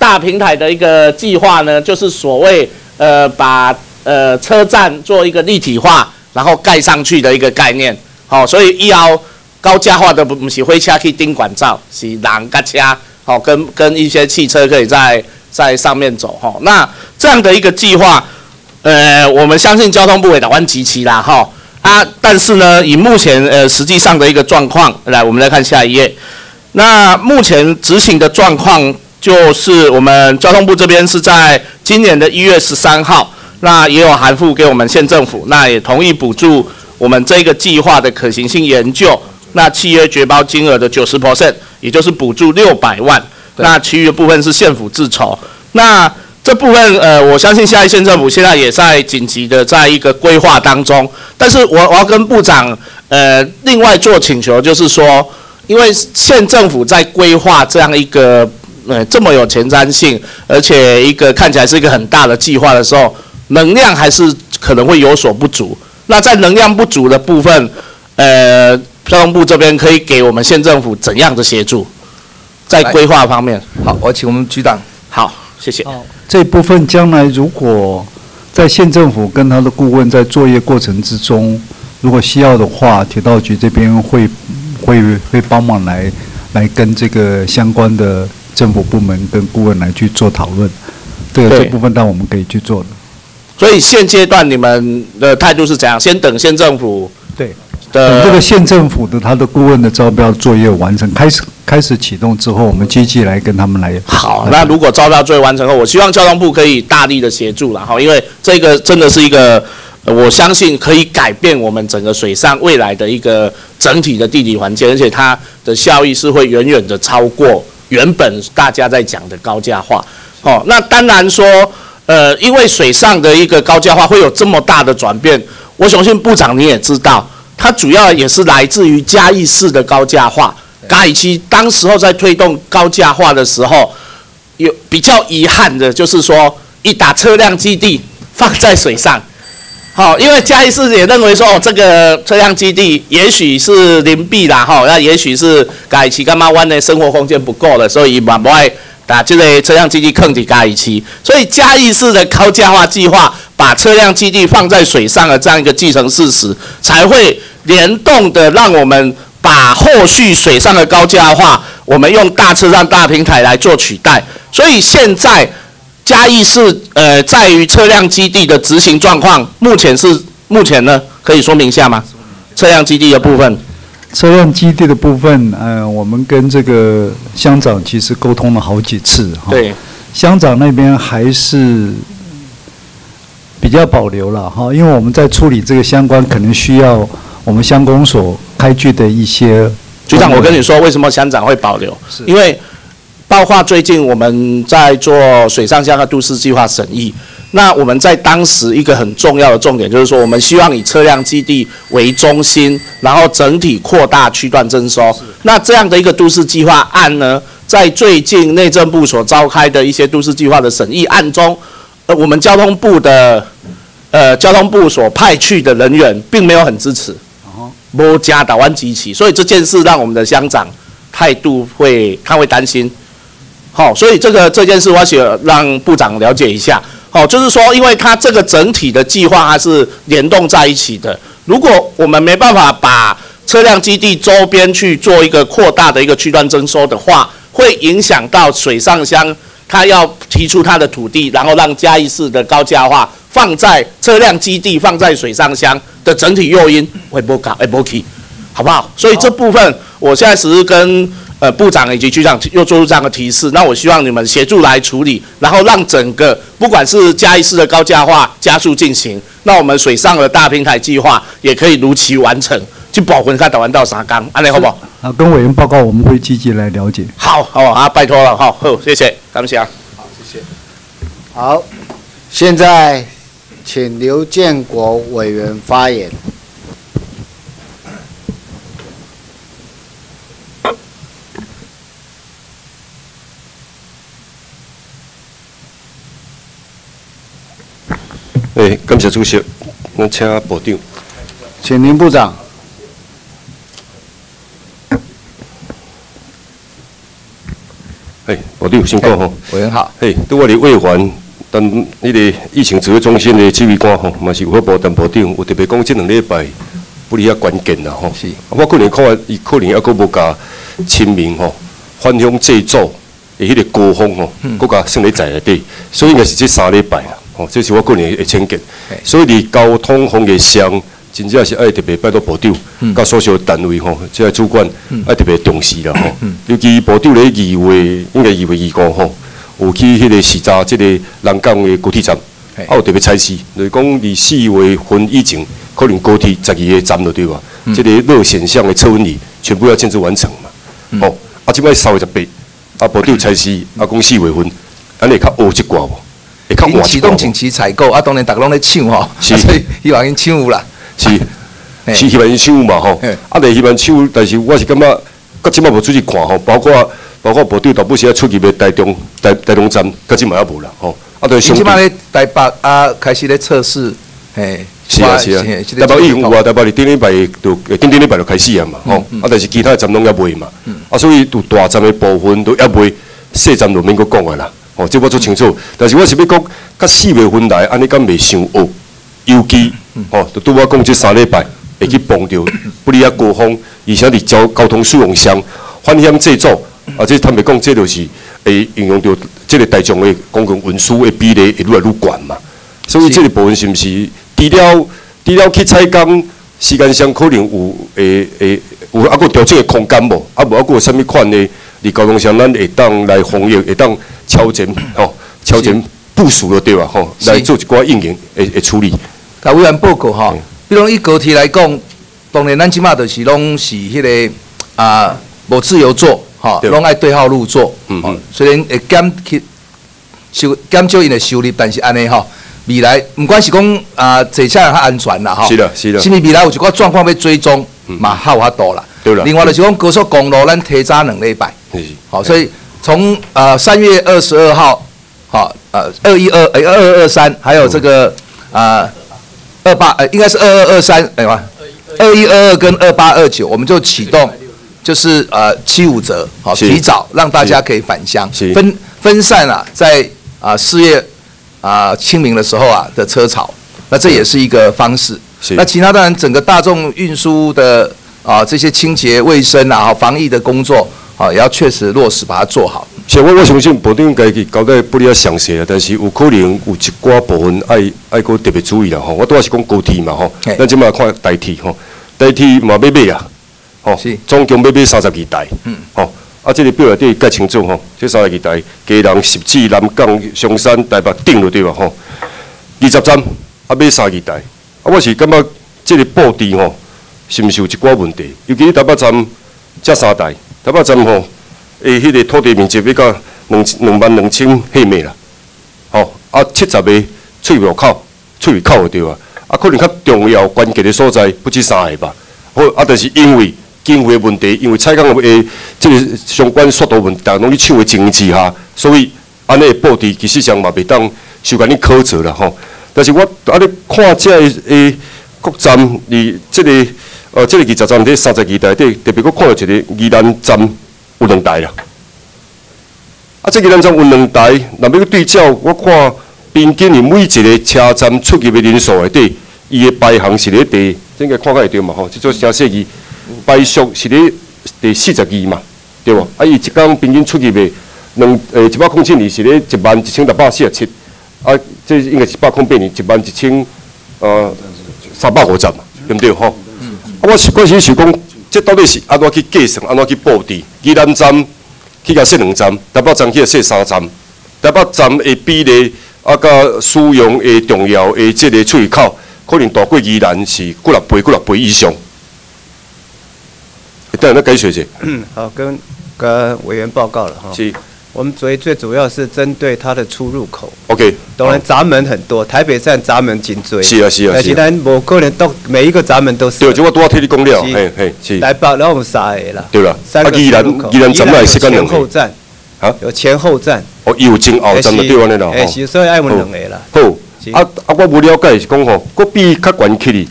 大平台的一个计划呢，就是所谓呃把呃车站做一个立体化，然后盖上去的一个概念。好，所以要高架化的不是灰车可以钉管罩，是人跟车，好跟跟一些汽车可以在在上面走。哈，那这样的一个计划，呃，我们相信交通部委打完集齐啦，哈啊，但是呢，以目前呃实际上的一个状况，来我们来看下一页。那目前执行的状况。就是我们交通部这边是在今年的一月十三号，那也有函复给我们县政府，那也同意补助我们这个计划的可行性研究，那契约绝包金额的九十 percent，也就是补助六百万，那其余的部分是县府自筹。那这部分呃，我相信下一县政府现在也在紧急的在一个规划当中，但是我我要跟部长呃另外做请求，就是说，因为县政府在规划这样一个。呃，这么有前瞻性，而且一个看起来是一个很大的计划的时候，能量还是可能会有所不足。那在能量不足的部分，呃，交通部这边可以给我们县政府怎样的协助？在规划方面。好，我请我们局长。好，谢谢。这部分将来如果在县政府跟他的顾问在作业过程之中，如果需要的话，铁道局这边会会会帮忙来来跟这个相关的。政府部门跟顾问来去做讨论，这个这部分，但我们可以去做的。所以现阶段你们的态度是怎样？先等县政府对等这个县政府的他的顾问的招标作业完成，开始开始启动之后，我们积极来跟他们来。好，那如果招标作业完成后，我希望交通部可以大力的协助了哈，因为这个真的是一个，我相信可以改变我们整个水上未来的一个整体的地理环境，而且它的效益是会远远的超过。原本大家在讲的高价化，哦，那当然说，呃，因为水上的一个高价化会有这么大的转变，我相信部长你也知道，它主要也是来自于嘉义市的高价化。嘉义区当时候在推动高价化的时候，有比较遗憾的就是说，一打车辆基地放在水上。好，因为嘉义市也认为说，哦，这个车辆基地也许是林壁啦，哈，那也许是改旗干妈湾的生活空间不够了，所以蛮不爱打这个车辆基地坑底嘉义期。所以嘉义市的高价化计划，把车辆基地放在水上的这样一个既成事实，才会联动的让我们把后续水上的高架化，我们用大车站大平台来做取代。所以现在。嘉义市呃，在于车辆基地的执行状况，目前是目前呢，可以说明一下吗？车辆基地的部分，车辆基地的部分，呃，我们跟这个乡长其实沟通了好几次哈。对。乡长那边还是比较保留了哈，因为我们在处理这个相关，可能需要我们乡公所开具的一些。局长，我跟你说，为什么乡长会保留？是因为。包括最近我们在做水上乡的都市计划审议，那我们在当时一个很重要的重点就是说，我们希望以车辆基地为中心，然后整体扩大区段征收。那这样的一个都市计划案呢，在最近内政部所召开的一些都市计划的审议案中，呃，我们交通部的呃交通部所派去的人员并没有很支持，不加打湾机器，所以这件事让我们的乡长态度会他会担心。好，所以这个这件事，我想让部长了解一下。好，就是说，因为它这个整体的计划它是联动在一起的。如果我们没办法把车辆基地周边去做一个扩大的一个区段征收的话，会影响到水上乡，他要提出他的土地，然后让嘉义市的高价化放在车辆基地放在水上乡的整体诱因会不高，会不起，好不好？所以这部分，我现在只是跟。呃，部长以及局长又做出这样的提示，那我希望你们协助来处理，然后让整个不管是嘉义市的高价化加速进行，那我们水上的大平台计划也可以如期完成，去保魂看打完到沙冈，安利好不好？啊，跟委员报告，我们会积极来了解。好，好啊，拜托了，好，好，谢谢，感谢啊。好，谢谢。好，现在请刘建国委员发言。哎，感谢主席，我请部长，请林部长。诶，部长先讲吼。委员好。嘿，对我的委员，但迄个疫情指挥中心的指挥官吼，嘛是有部但部长有特别讲，这两礼拜不哩遐关键啦吼。是。我可能看伊可能还阁无甲清明吼，返乡祭祖的迄个高峰吼，搁甲算咧在内底，所以应该是这三礼拜啦。哦，这是我个人的见解，所以伫交通方面上，真正是爱特别拜托部长，甲所属单位吼，即个主管爱特别重视啦吼。尤其部长咧二月，应该二月二五吼，有去迄个时查即个南港的高铁站，啊有特别采示，就是讲二四月份以前，可能高铁十二个站了对吧？即个热现象的测温仪全部要建设完成嘛。哦，啊，即摆三月十八，啊部长采示，啊讲四月份，安尼较乌一寡无？因启动紧急采购啊，当然大家拢在抢吼，*laughs* 所以希望因抢有啦。是，是希望因抢有嘛吼。啊，但希望抢，但是我是感觉，到即摆无出去看吼，包括包括部队大部时啊出去的台中台台中站，到即摆也无啦吼。啊，对。即摆咧台北啊，开始咧测试，嘿。是啊是啊。台北已经有啊，台北哩顶礼拜就顶顶礼拜就开始啊嘛吼。啊，但是其他站拢也未嘛。啊，所以有大站的部分都也未，细站就免阁讲啊啦。吼，即我做清楚，但是我是要讲，甲四月份来，安尼敢未伤恶，尤其哦，就拄我讲这三礼拜会去碰到 *coughs* 不离啊高峰，而且伫交交通使用上反向制作，啊，这坦白讲，即就是会应用到即个大众的公共运输的比例会愈来愈悬嘛。所以即个部分是毋是除了除了去采工时间上可能有诶诶有啊个调整的空间无？啊无啊个有啥物款的伫交通上咱会当来防疫，会当。超前吼，超前部署了对吧？吼，来做一寡应用会会处理。甲委员报告吼，比如以高铁来讲，当然咱即马就是拢是迄个啊，无自由座吼，拢爱对号入座。嗯嗯。虽然会减去收减少因的收入，但是安尼吼，未来毋管是讲啊，坐车较安全啦吼。是的，是的。甚至未来有一寡状况要追踪，嘛较有法度啦。对啦。另外就是讲高速公路，咱提早两礼拜。是。好，所以。从啊三月二十二号，好呃二一二哎二二二三，还有这个啊二八呃应该是二二二三哎嘛，二一二二。跟二八二九，我们就启动就是呃七五折，好提早让大家可以返乡，分分散啊在啊四月啊清明的时候啊的车潮，那这也是。一个方式。那其他当然整个大众运输的啊这些清洁卫生啊防疫的工作啊也要确实落实把它做好。是，我我相信部长家己交代不哩详细啊，但是有可能有一寡部分爱爱个特别注意啦吼。我拄仔是讲高铁嘛吼，咱即马看台铁吼，台铁嘛要买啊，吼，总共要买三十二台，嗯，吼，啊，这个表内底介清楚吼，即三十二台，基隆、十指、南港、上山、台北顶落对吧吼？二十站啊买三十二台，啊，我是感觉即个布置吼，是毋是有一寡问题？尤其台北站这三台，台北站吼。诶，迄个土地面积要到两两万两千平米啦，吼啊七十个出入口、出入口对啊，啊可能较重要关键的所在不止三个吧，好啊，但是因为经费问题，因为采购诶即个相关速度问题，拢去抢诶经济下，所以安尼布置其实上嘛袂当受甲你苛责啦吼。但是我啊咧看这诶各站，伫即个呃即个二十站伫三十二台底，特别我看到一个宜兰站。有两台啦，啊，这个咱种有两台，若要对照，我看平均的每一个车站出入的人数内底，伊的排行是咧第，应该看个会对嘛吼，即做城设计排数是咧第四十二嘛，对无？啊，伊一天平均出入的两诶一百空七年是咧一万一千六百四十七，啊，这应该是一百空八年一万一千呃三百五十嘛，对不对吼？啊，我是关心是讲。这到底是安怎去计算？安怎去布置？宜兰站去甲设两站，台北站去甲设三站。台北站的比例啊，甲使用的重要的这个出入口，可能大过宜兰是几六倍、几六倍以上。等下那解释者。嗯，好，跟跟委员报告了哈。是。我们最最主要是针对它的出入口。OK，当然闸门很多，台北站闸门紧追。是啊是啊。但是咱无可能都每一个闸门都是。对，就我多替你讲了，嘿嘿是。台北然后三个啦。对啦。三个宜兰宜兰站内是干两个。前后站。啊。有前后站。哦，有前后站的对安尼啦。哎，是所以爱问两个啦。好。啊啊，我无了解是讲吼，佫比较悬起哩，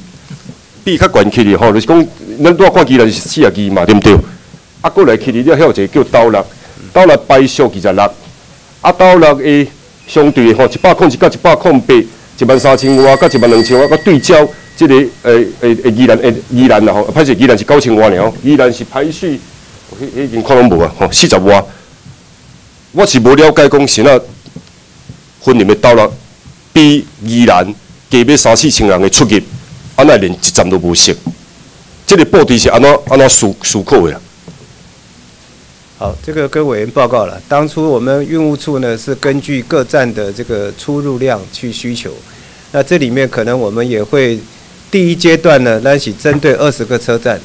比较悬起哩吼，就是讲咱拄看宜兰是四十二嘛，对毋对？啊，过来起哩，你还有一个叫倒落，倒落排数二十六。啊，到六个相对吼，一百空一到一百空八，一万三千瓦到一万两千瓦，甲对照即个诶诶诶宜兰诶宜兰啦吼，歹势宜兰是九千瓦尔，宜兰是排水，迄已经可能无啊吼，四十瓦。我是无了解讲是那分入的到了比宜兰加要三四千人的出入，安那连一站都无设，即个布置是安怎安怎思思考的。好，这个跟委员报告了。当初我们运务处呢是根据各站的这个出入量去需求，那这里面可能我们也会第一阶段呢，那起针对二十个车站，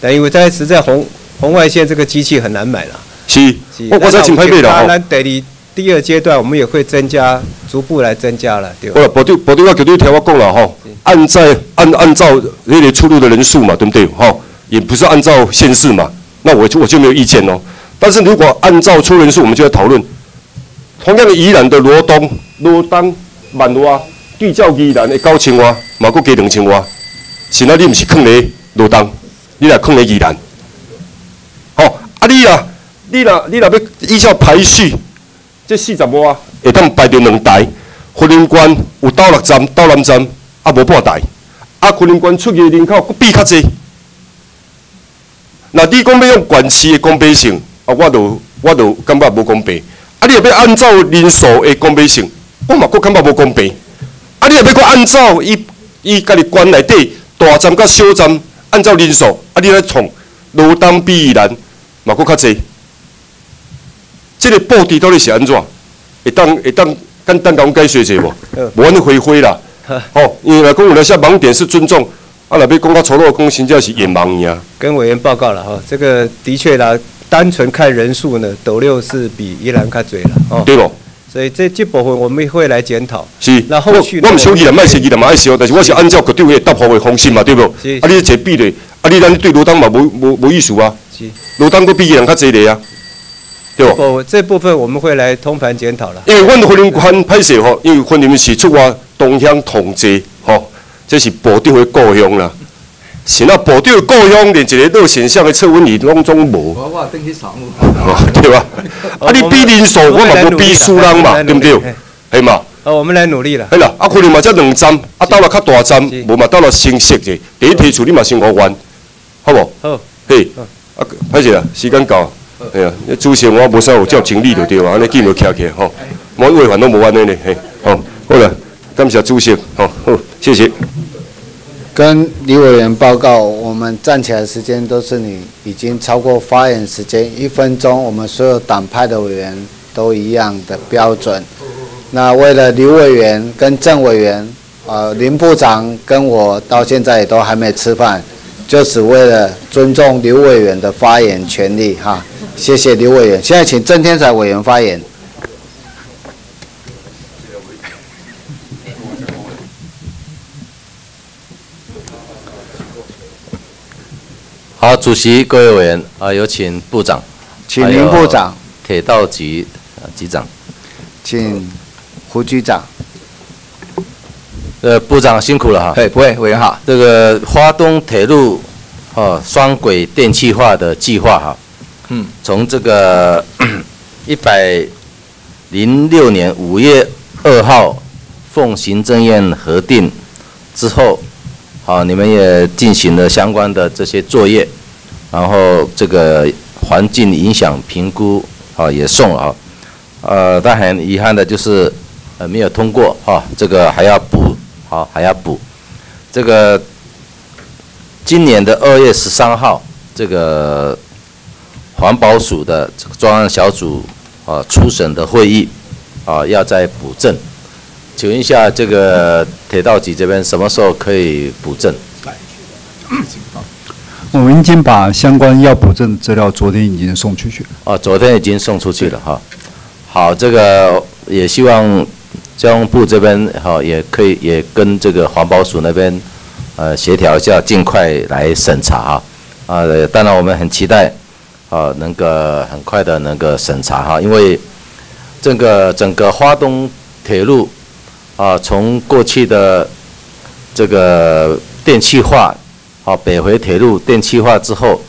但因为在实在红红外线这个机器很难买了。是，我我在请配备了那等于第二阶段我们也会增加，逐步来增加了，对吧？我保定保定要绝对听我讲了哈，按在按按照那个出入的人数嘛，对不对？哈，也不是按照县市嘛，那我就我就没有意见哦。但是如果按照出人数，我们就要讨论。同样的宜兰的罗东、罗东、万华，对照宜兰的九千瓦，嘛阁加两千瓦。是那你毋是坑咧罗东，你来坑咧宜兰。好，啊你啊，你若你若要依照排序，这四十瓦会当排到两台。婚姻关有到六站、到南站，啊无半台。啊，婚姻关出去的人口阁比较济。那你讲要用管市的公平性？啊，我都我都感觉无公平。啊，你若要按照人数的公平性，我嘛佫感觉无公平。啊，你若要佫按照伊伊家己关内底大站甲小站按照人数，啊，你来创罗东比宜兰嘛佫较济。即个布置到底是安怎？会当会当简单甲阮解说者无？无安尼回灰啦。吼，*laughs* 因为来讲有那些盲点是尊重，啊，若要讲较粗鲁，讲真正是眼盲呀。跟委员报告了哈，这个的确啦。单纯看人数呢，斗六是比宜兰较侪了哦。对不。所以这这部分我们会来检讨。是。那后续。我唔想宜兰卖是宜兰卖少，但是我是按照各位答复的方式嘛，对不？是。啊，你这比例，啊，你咱对罗东嘛无无无意思啊。是。罗东佫比宜兰较侪咧啊，对吧？不，这部分我们会来通盘检讨了。因为阮婚姻关歹势吼，因为婚姻是出我东乡同济吼，这是部长的故乡啦。是那部长故乡，连一个热现象的测温仪拢总无。我我登去上对吧？啊，你比人数，我嘛无比输人嘛，对不对？系嘛？好，我们来努力了。系啦，啊，可能嘛才两站，啊，到了较大站，无嘛到了新式的，第一提出你嘛先五万，好无？好。嘿，啊，歹势啦，时间到。哎呀，主席我无啥有照情理就对啊，安尼见就徛起，吼，无违反都无安尼呢，嘿，好，好了，感谢主席，好，好，谢谢。跟李委员报告，我们站起来时间都是你已经超过发言时间一分钟，我们所有党派的委员都一样的标准。那为了刘委员跟郑委员，呃，林部长跟我到现在也都还没吃饭，就只为了尊重刘委员的发言权利哈。谢谢刘委员，现在请郑天才委员发言。好，主席、各位委员啊，有请部长，请林部长、铁道局局长，请胡局长。呃，部长辛苦了哈。哎，不会，委员好。这个花东铁路哦双轨电气化的计划哈，嗯，从这个 *coughs* 一百零六年五月二号奉行政院核定之后。好，你们也进行了相关的这些作业，然后这个环境影响评估啊也送了啊，呃，但很遗憾的就是呃没有通过哈，这个还要补，好还要补。这个今年的二月十三号，这个环保署的这个专案小组啊初审的会议啊要再补正。请问一下，这个铁道局这边什么时候可以补正？我们已经把相关要补正资料昨天已经送出去了。哦，昨天已经送出去了哈。好，这个也希望交通部这边哈也可以也跟这个环保署那边呃协调一下，尽快来审查哈。啊，当然我们很期待啊，能够很快的能够审查哈，因为这个整个花东铁路。啊，从过去的这个电气化，啊，北回铁路电气化之后，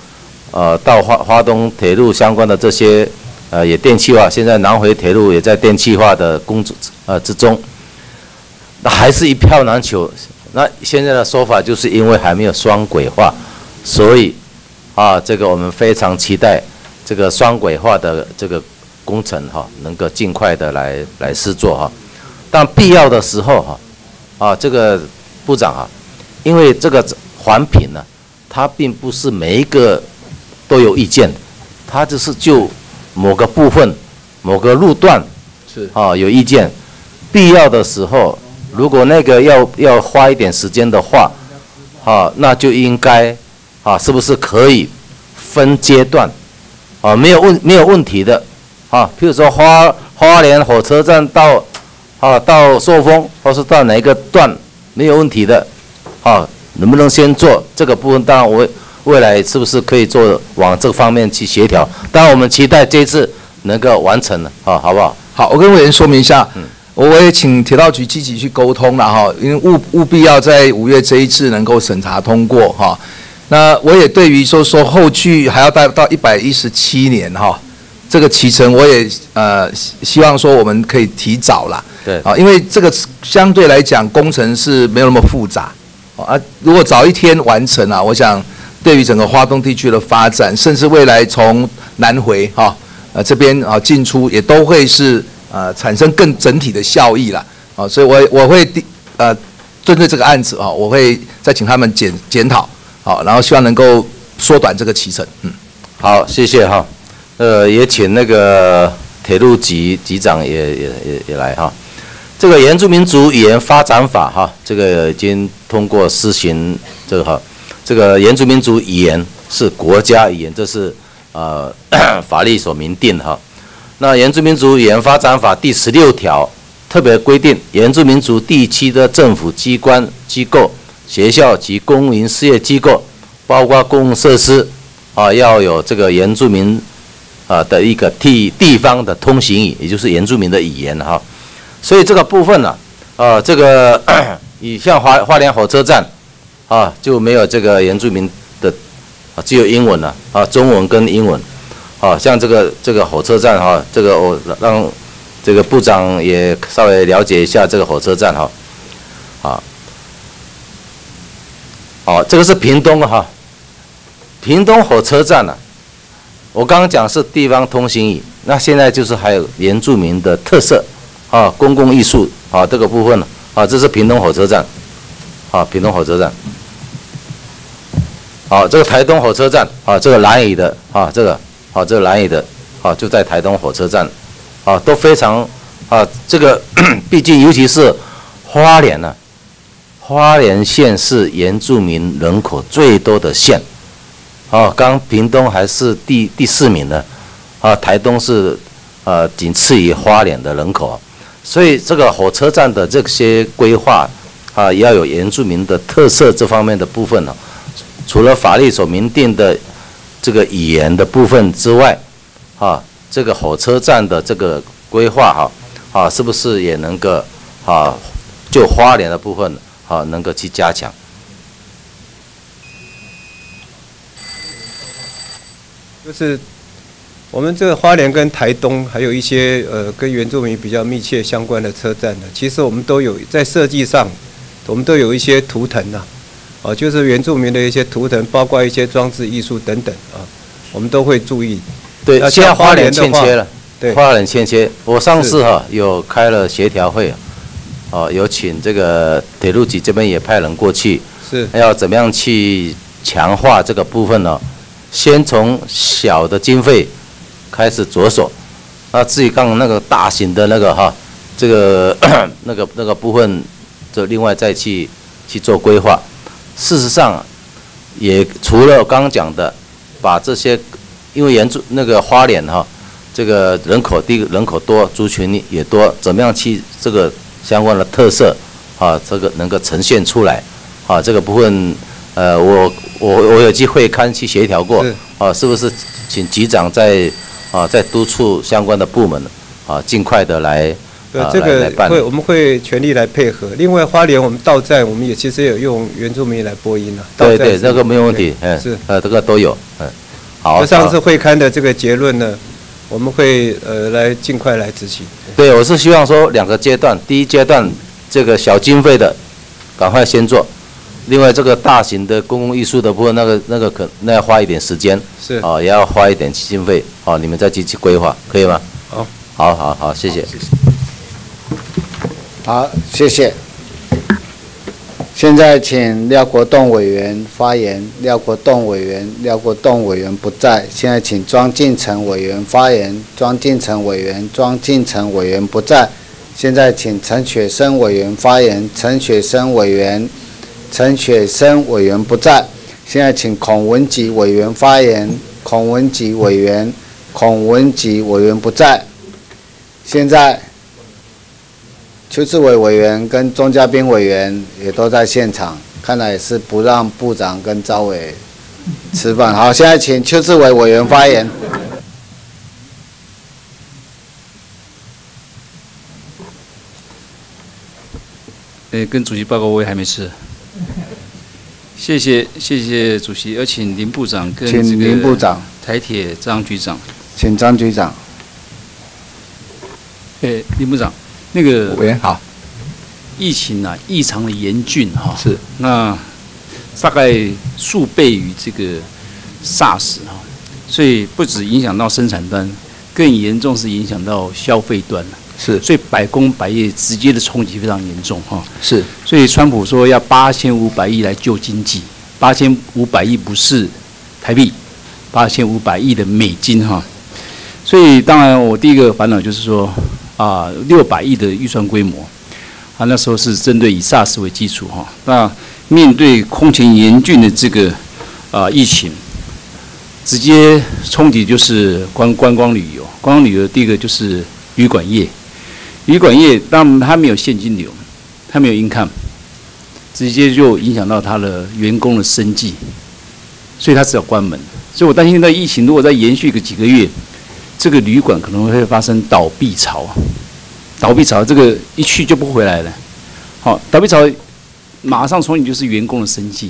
呃，到花花东铁路相关的这些，呃，也电气化。现在南回铁路也在电气化的工作呃之中，那还是一票难求。那现在的说法就是因为还没有双轨化，所以啊，这个我们非常期待这个双轨化的这个工程哈，能够尽快的来来试做哈。但必要的时候，哈，啊，这个部长啊，因为这个环评呢，它并不是每一个都有意见，它只是就某个部分、某个路段是啊有意见，必要的时候，如果那个要要花一点时间的话，啊，那就应该啊，是不是可以分阶段啊？没有问没有问题的啊，譬如说花花莲火车站到。啊，到朔风或是到哪一个段没有问题的，啊，能不能先做这个部分？当然，我未来是不是可以做往这方面去协调？当然，我们期待这次能够完成了，啊，好不好？好，我跟委员说明一下，我我也请铁道局积极去沟通了哈，因为务务必要在五月这一次能够审查通过哈。那我也对于说说后续还要待到一百一十七年哈。这个启程我也呃希望说我们可以提早啦，对啊，因为这个相对来讲工程是没有那么复杂，啊，如果早一天完成啊，我想对于整个华东地区的发展，甚至未来从南回哈呃这边啊进出也都会是呃产生更整体的效益了，啊，所以我我会呃针对这个案子啊，我会再请他们检检讨，好，然后希望能够缩短这个期程，嗯，好，谢谢哈。呃，也请那个铁路局局长也也也也来哈。这个原住民族语言发展法哈，这个已经通过施行这个哈。这个原住民族语言是国家语言，这是呃法律所明定哈。那原住民族语言发展法第十六条特别规定，原住民族地区的政府机关、机构、学校及公营事业机构，包括公共设施啊，要有这个原住民。啊的一个地地方的通行语，也就是原住民的语言哈。所以这个部分呢，啊，这个 *coughs* 以像花花莲火车站啊就没有这个原住民的啊，只有英文了啊，中文跟英文。啊，像这个这个火车站哈，这个我让这个部长也稍微了解一下这个火车站哈。啊，好，这个是屏东哈，屏东火车站呢，我刚刚讲是地方通行语，那现在就是还有原住民的特色啊，公共艺术啊这个部分啊，这是屏东火车站，啊，屏东火车站，啊，这个台东火车站啊，这个蓝屿的啊，这个。啊，这个蓝屿的，啊就在台东火车站，啊都非常，啊这个 *coughs* 毕竟尤其是花莲呢，花莲县是原住民人口最多的县，啊刚屏东还是第第四名呢，啊台东是呃仅次于花莲的人口，所以这个火车站的这些规划啊要有原住民的特色这方面的部分呢，除了法律所明定的。这个语言的部分之外，啊，这个火车站的这个规划哈，啊，是不是也能够啊，就花莲的部分啊，能够去加强？就是我们这个花莲跟台东还有一些呃跟原住民比较密切相关的车站呢，其实我们都有在设计上，我们都有一些图腾呐。哦，就是原住民的一些图腾，包括一些装置艺术等等啊，我们都会注意。对，现在花莲欠缺了，对，花莲欠缺。我上次哈有开了协调会，哦，有请这个铁路局这边也派人过去，是要怎么样去强化这个部分呢？先从小的经费开始着手，那至于刚刚那个大型的那个哈，这个 *coughs* 那个那个部分，就另外再去去做规划。事实上，也除了刚刚讲的，把这些，因为原住那个花脸哈，这个人口地人口多，族群也多，怎么样去这个相关的特色啊，这个能够呈现出来啊，这个部分，呃，我我我有机会看去协调过啊，是不是请局长在啊在督促相关的部门啊，尽快的来。呃，这个会我们会全力来配合。另外，花莲我们到站，我们也其实有用原住民来播音了。对对，这个没有问题，嗯，是，呃，这个都有，嗯，好。上次会刊的这个结论呢，我们会呃来尽快来执行。对，我是希望说两个阶段，第一阶段这个小经费的赶快先做，另外这个大型的公共艺术的部分，那个那个可那要花一点时间，是，哦，也要花一点经费，哦，你们再积极规划，可以吗？好，好好好，谢谢。谢谢好，谢谢。现在请廖国栋委员发言。廖国栋委员，廖国栋委员不在。现在请庄敬成委员发言。庄敬成委员，庄敬成委员不在。现在请陈雪生委员发言。陈雪生委员，陈雪生委员不在。现在请孔文吉委员发言。孔文吉委员，孔文吉委员不在。现在。邱志伟委员跟钟嘉宾委员也都在现场，看来是不让部长跟赵伟吃饭。好，现在请邱志伟委员发言。诶，跟主席报告，我也还没吃。谢谢谢谢主席，有请林部长跟请林部长、台铁张局长，请张局长。诶，林部长。那个委员好，疫情啊异常的严峻哈，是。那大概数倍于这个 SARS 哈，所以不止影响到生产端，更严重是影响到消费端。了，是，所以百工百业直接的冲击非常严重哈，是，所以川普说要八千五百亿来救经济，八千五百亿不是台币，八千五百亿的美金哈，所以当然我第一个烦恼就是说。啊，六百亿的预算规模，啊，那时候是针对以 SARS 为基础哈。那面对空前严峻的这个啊疫情，直接冲击就是观观光旅游。观光旅游第一个就是旅馆业，旅馆业当它没有现金流，它没有 income，直接就影响到它的员工的生计，所以它只要关门。所以我担心，那疫情如果再延续个几个月，这个旅馆可能会发生倒闭潮，倒闭潮这个一去就不回来了。好，倒闭潮马上从你就是员工的生计，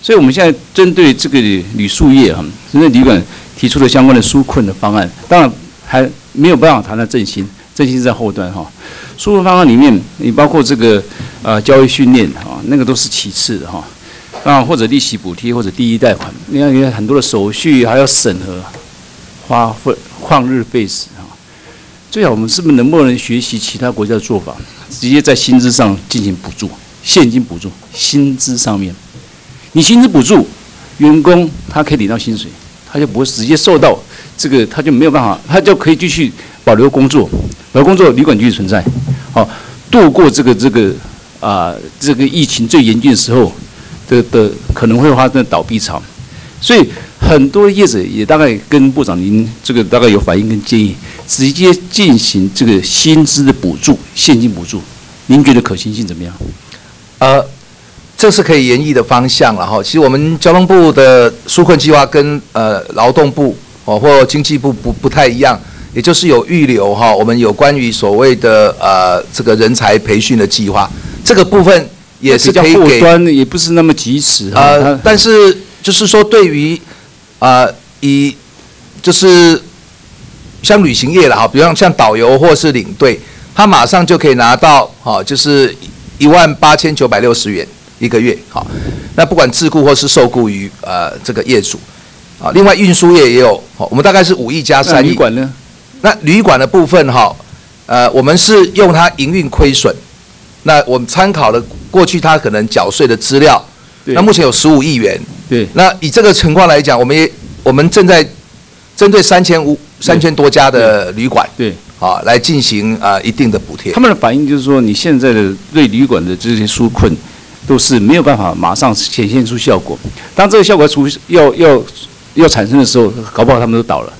所以我们现在针对这个旅宿业哈，针对旅馆提出了相关的纾困的方案，当然还没有办法谈到振兴，振兴在后端哈。输入方案里面，你包括这个呃教育训练哈，那个都是其次的哈，啊或者利息补贴或者第一贷款，你看你看很多的手续还要审核，花费旷日费时啊。最好我们是不是能不能学习其他国家的做法，直接在薪资上进行补助，现金补助，薪资上面，你薪资补助，员工他可以领到薪水，他就不会直接受到这个，他就没有办法，他就可以继续保留工作，保留工作，旅馆继续存在，好度过这个这个啊这个疫情最严峻的时候的的可能会发生倒闭潮，所以很多业者也大概跟部长您这个大概有反映跟建议。直接进行这个薪资的补助，现金补助，您觉得可行性怎么样？呃，这是可以研议的方向了哈。其实我们交通部的纾困计划跟呃劳动部哦或经济部不不太一样，也就是有预留哈，我们有关于所谓的呃这个人才培训的计划，这个部分也是可以给，也不是那么及时呃，但是就是说对于啊以就是。像旅行业了哈，比方像导游或是领队，他马上就可以拿到哈，就是一万八千九百六十元一个月好。那不管自雇或是受雇于呃这个业主啊，另外运输业也有，我们大概是五亿加三亿。旅馆呢？那旅馆的部分哈，呃，我们是用它营运亏损，那我们参考了过去它可能缴税的资料，那目前有十五亿元。对。那以这个情况来讲，我们也我们正在针对三千五。三千多家的旅馆，对，啊，来进行啊一定的补贴。他们的反应就是说，你现在的对旅馆的这些纾困，都是没有办法马上显现出效果。当这个效果出要要要产生的时候，搞不好他们都倒了。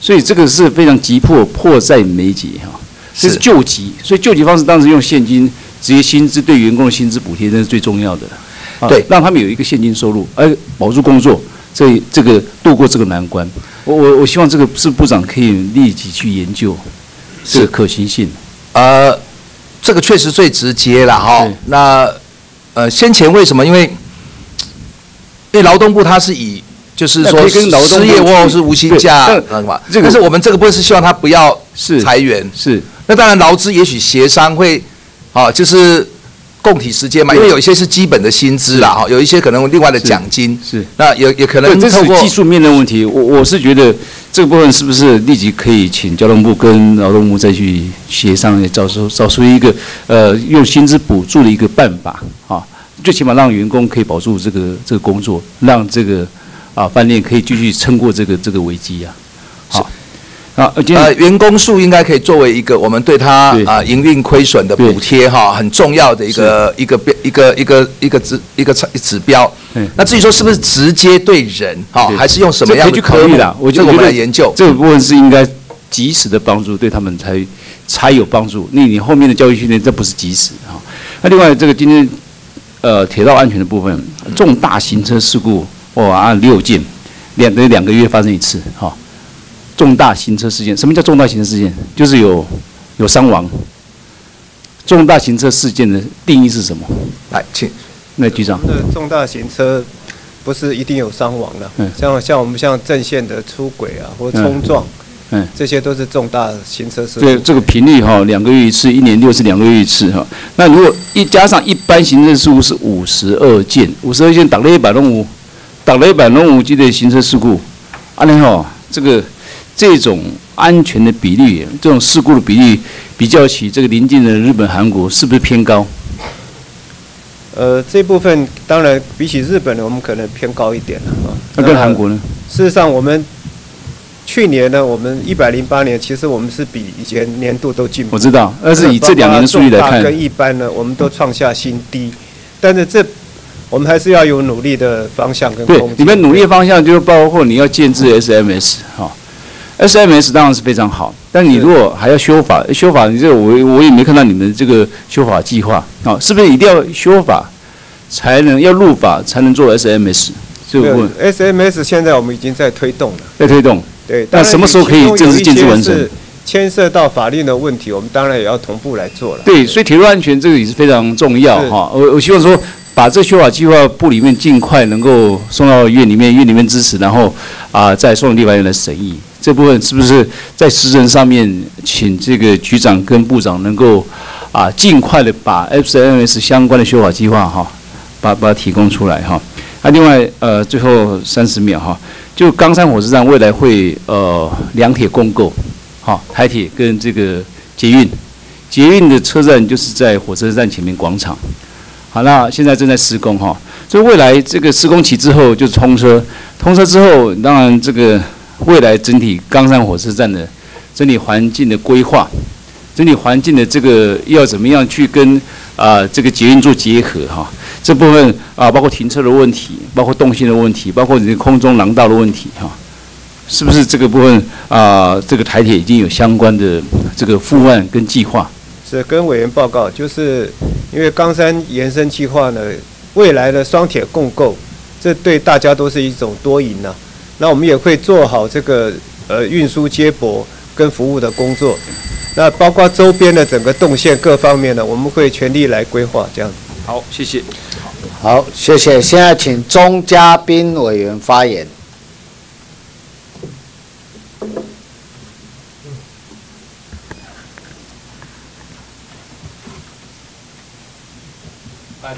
所以这个是非常急迫，迫在眉睫哈。这是救急，所以救急方式当时用现金直接薪资对员工的薪资补贴，这是最重要的。对，让他们有一个现金收入，而保住工作，这这个度过这个难关。我我我希望这个是部长可以立即去研究，这个可行性。呃，这个确实最直接了哈。那呃，先前为什么？因为因为劳动部它是以就是说失业或是无薪假，但是我们这个部分是希望他不要裁员。是。那当然劳资也许协商会，啊，就是。供体时间嘛，因为有一些是基本的薪资啦，哈，有一些可能另外的奖金，是那也也可能这是技术面的问题。我我是觉得这个部分是不是立即可以请交通部跟劳动部再去协商，找出找出一个呃用薪资补助的一个办法啊，最起码让员工可以保住这个这个工作，让这个啊饭店可以继续撑过这个这个危机啊，好。啊，呃，员工数应该可以作为一个我们对他啊营运亏损的补贴哈，很重要的一个一个标一个一个一个指一个指指标。那至于说是不是直接对人哈，还是用什么样的考虑的？我觉得我们来研究这个部分是应该及时的帮助，对他们才才有帮助。那你后面的教育训练这不是及时哈。那另外这个今天呃铁道安全的部分，重大行车事故哇按六件，两个两个月发生一次哈。重大行车事件，什么叫重大行车事件？就是有有伤亡。重大行车事件的定义是什么？来，请那局长。那重大行车不是一定有伤亡的，嗯像像我们像正线的出轨啊，或冲撞，嗯，这些都是重大行车事故。对，这个频率哈，两个月一次，一年六次，两个月一次哈。那如果一加上一般行车事故是五十二件，五十二件打了一百零五，打了一百零五件的行车事故，啊，你好，这个。这种安全的比例，这种事故的比例，比较起这个邻近的日本、韩国，是不是偏高？呃，这部分当然比起日本呢，我们可能偏高一点了啊。那跟韩国呢？事实上，我们去年呢，我们一百零八年，其实我们是比以前年度都进步。我知道，但是以这两年的数据来看，跟一般呢，我们都创下新低。但是这我们还是要有努力的方向跟。对，你们努力的方向就包括你要建制 SMS 哈。SMS 当然是非常好，但你如果还要修法，修法你这我我也没看到你们这个修法计划啊，是不是一定要修法才能要入法才能做 SMS？这个 SMS 现在我们已经在推动了，在推动。对，那什么时候可以正式建制完成？牵涉到法律的问题，我们当然也要同步来做了。对，所以铁路安全这个也是非常重要哈。我我希望说，把这修法计划部里面尽快能够送到院里面，院里面支持，然后啊，再送立法院来审议。这部分是不是在时程上面，请这个局长跟部长能够啊，尽快的把 FCMS 相关的修法计划哈，把把它提供出来哈。那另外呃，最后三十秒哈，就冈山火车站未来会呃两铁共构。好，台铁跟这个捷运，捷运的车站就是在火车站前面广场。好，那现在正在施工哈，所以未来这个施工期之后就通车，通车之后，当然这个未来整体冈山火车站的整体环境的规划，整体环境的这个要怎么样去跟啊这个捷运做结合哈？这部分啊，包括停车的问题，包括动线的问题，包括你的空中廊道的问题哈。是不是这个部分啊？这个台铁已经有相关的这个复案跟计划？是跟委员报告，就是因为冈山延伸计划呢，未来的双铁共构，这对大家都是一种多赢呐。那我们也会做好这个呃运输接驳跟服务的工作。那包括周边的整个动线各方面呢，我们会全力来规划这样。好，谢谢。好，谢谢。现在请钟嘉宾委员发言。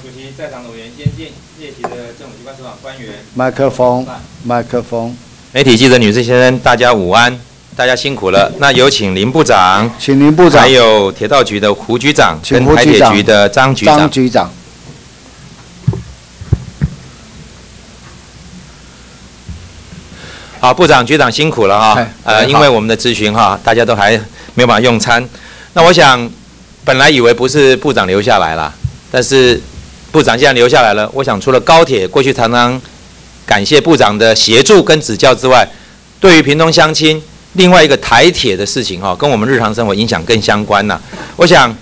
主席，在场的委员先进，列席的政府机关首长官员。麦克风，麦克风。媒体记者女士先生，大家午安，大家辛苦了。那有请林部长，请林部长，还有铁道局的胡局长，跟台铁局的张局长。张局长。好，部长、局长辛苦了哈。呃，因为我们的咨询哈，大家都还没有办法用餐。那我想，本来以为不是部长留下来了，但是。部长既然留下来了，我想除了高铁过去常常感谢部长的协助跟指教之外，对于屏东乡亲另外一个台铁的事情哈，跟我们日常生活影响更相关呐。我想，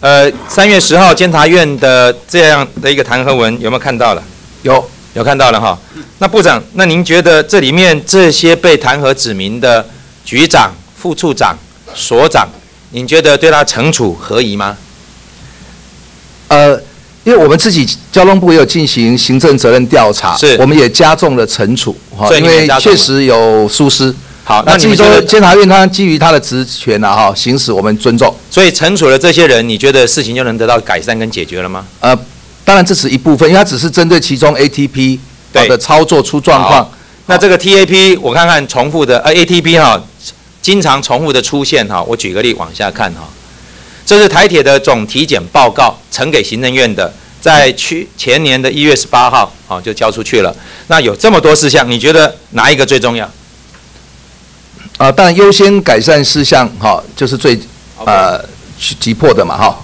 呃，三月十号监察院的这样的一个弹劾文有没有看到了？有，有看到了哈。那部长，那您觉得这里面这些被弹劾指名的局长、副处长、所长，您觉得对他惩处合宜吗？呃。因为我们自己交通部也有进行行政责任调查，是，我们也加重了惩处，哈，因为确实有疏失。好，那基于说监察院他基于他的职权呐，哈，行使我们尊重。所以惩处了这些人，你觉得事情就能得到改善跟解决了吗？呃，当然这是一部分，因为它只是针对其中 ATP 的操作出状况。那这个 TAP 我看看重复的，呃，ATP 哈，经常重复的出现哈，我举个例往下看哈。这是台铁的总体检报告呈给行政院的，在去前年的一月十八号，哦就交出去了。那有这么多事项，你觉得哪一个最重要？啊，当然优先改善事项，哈，就是最呃急迫的嘛，哈。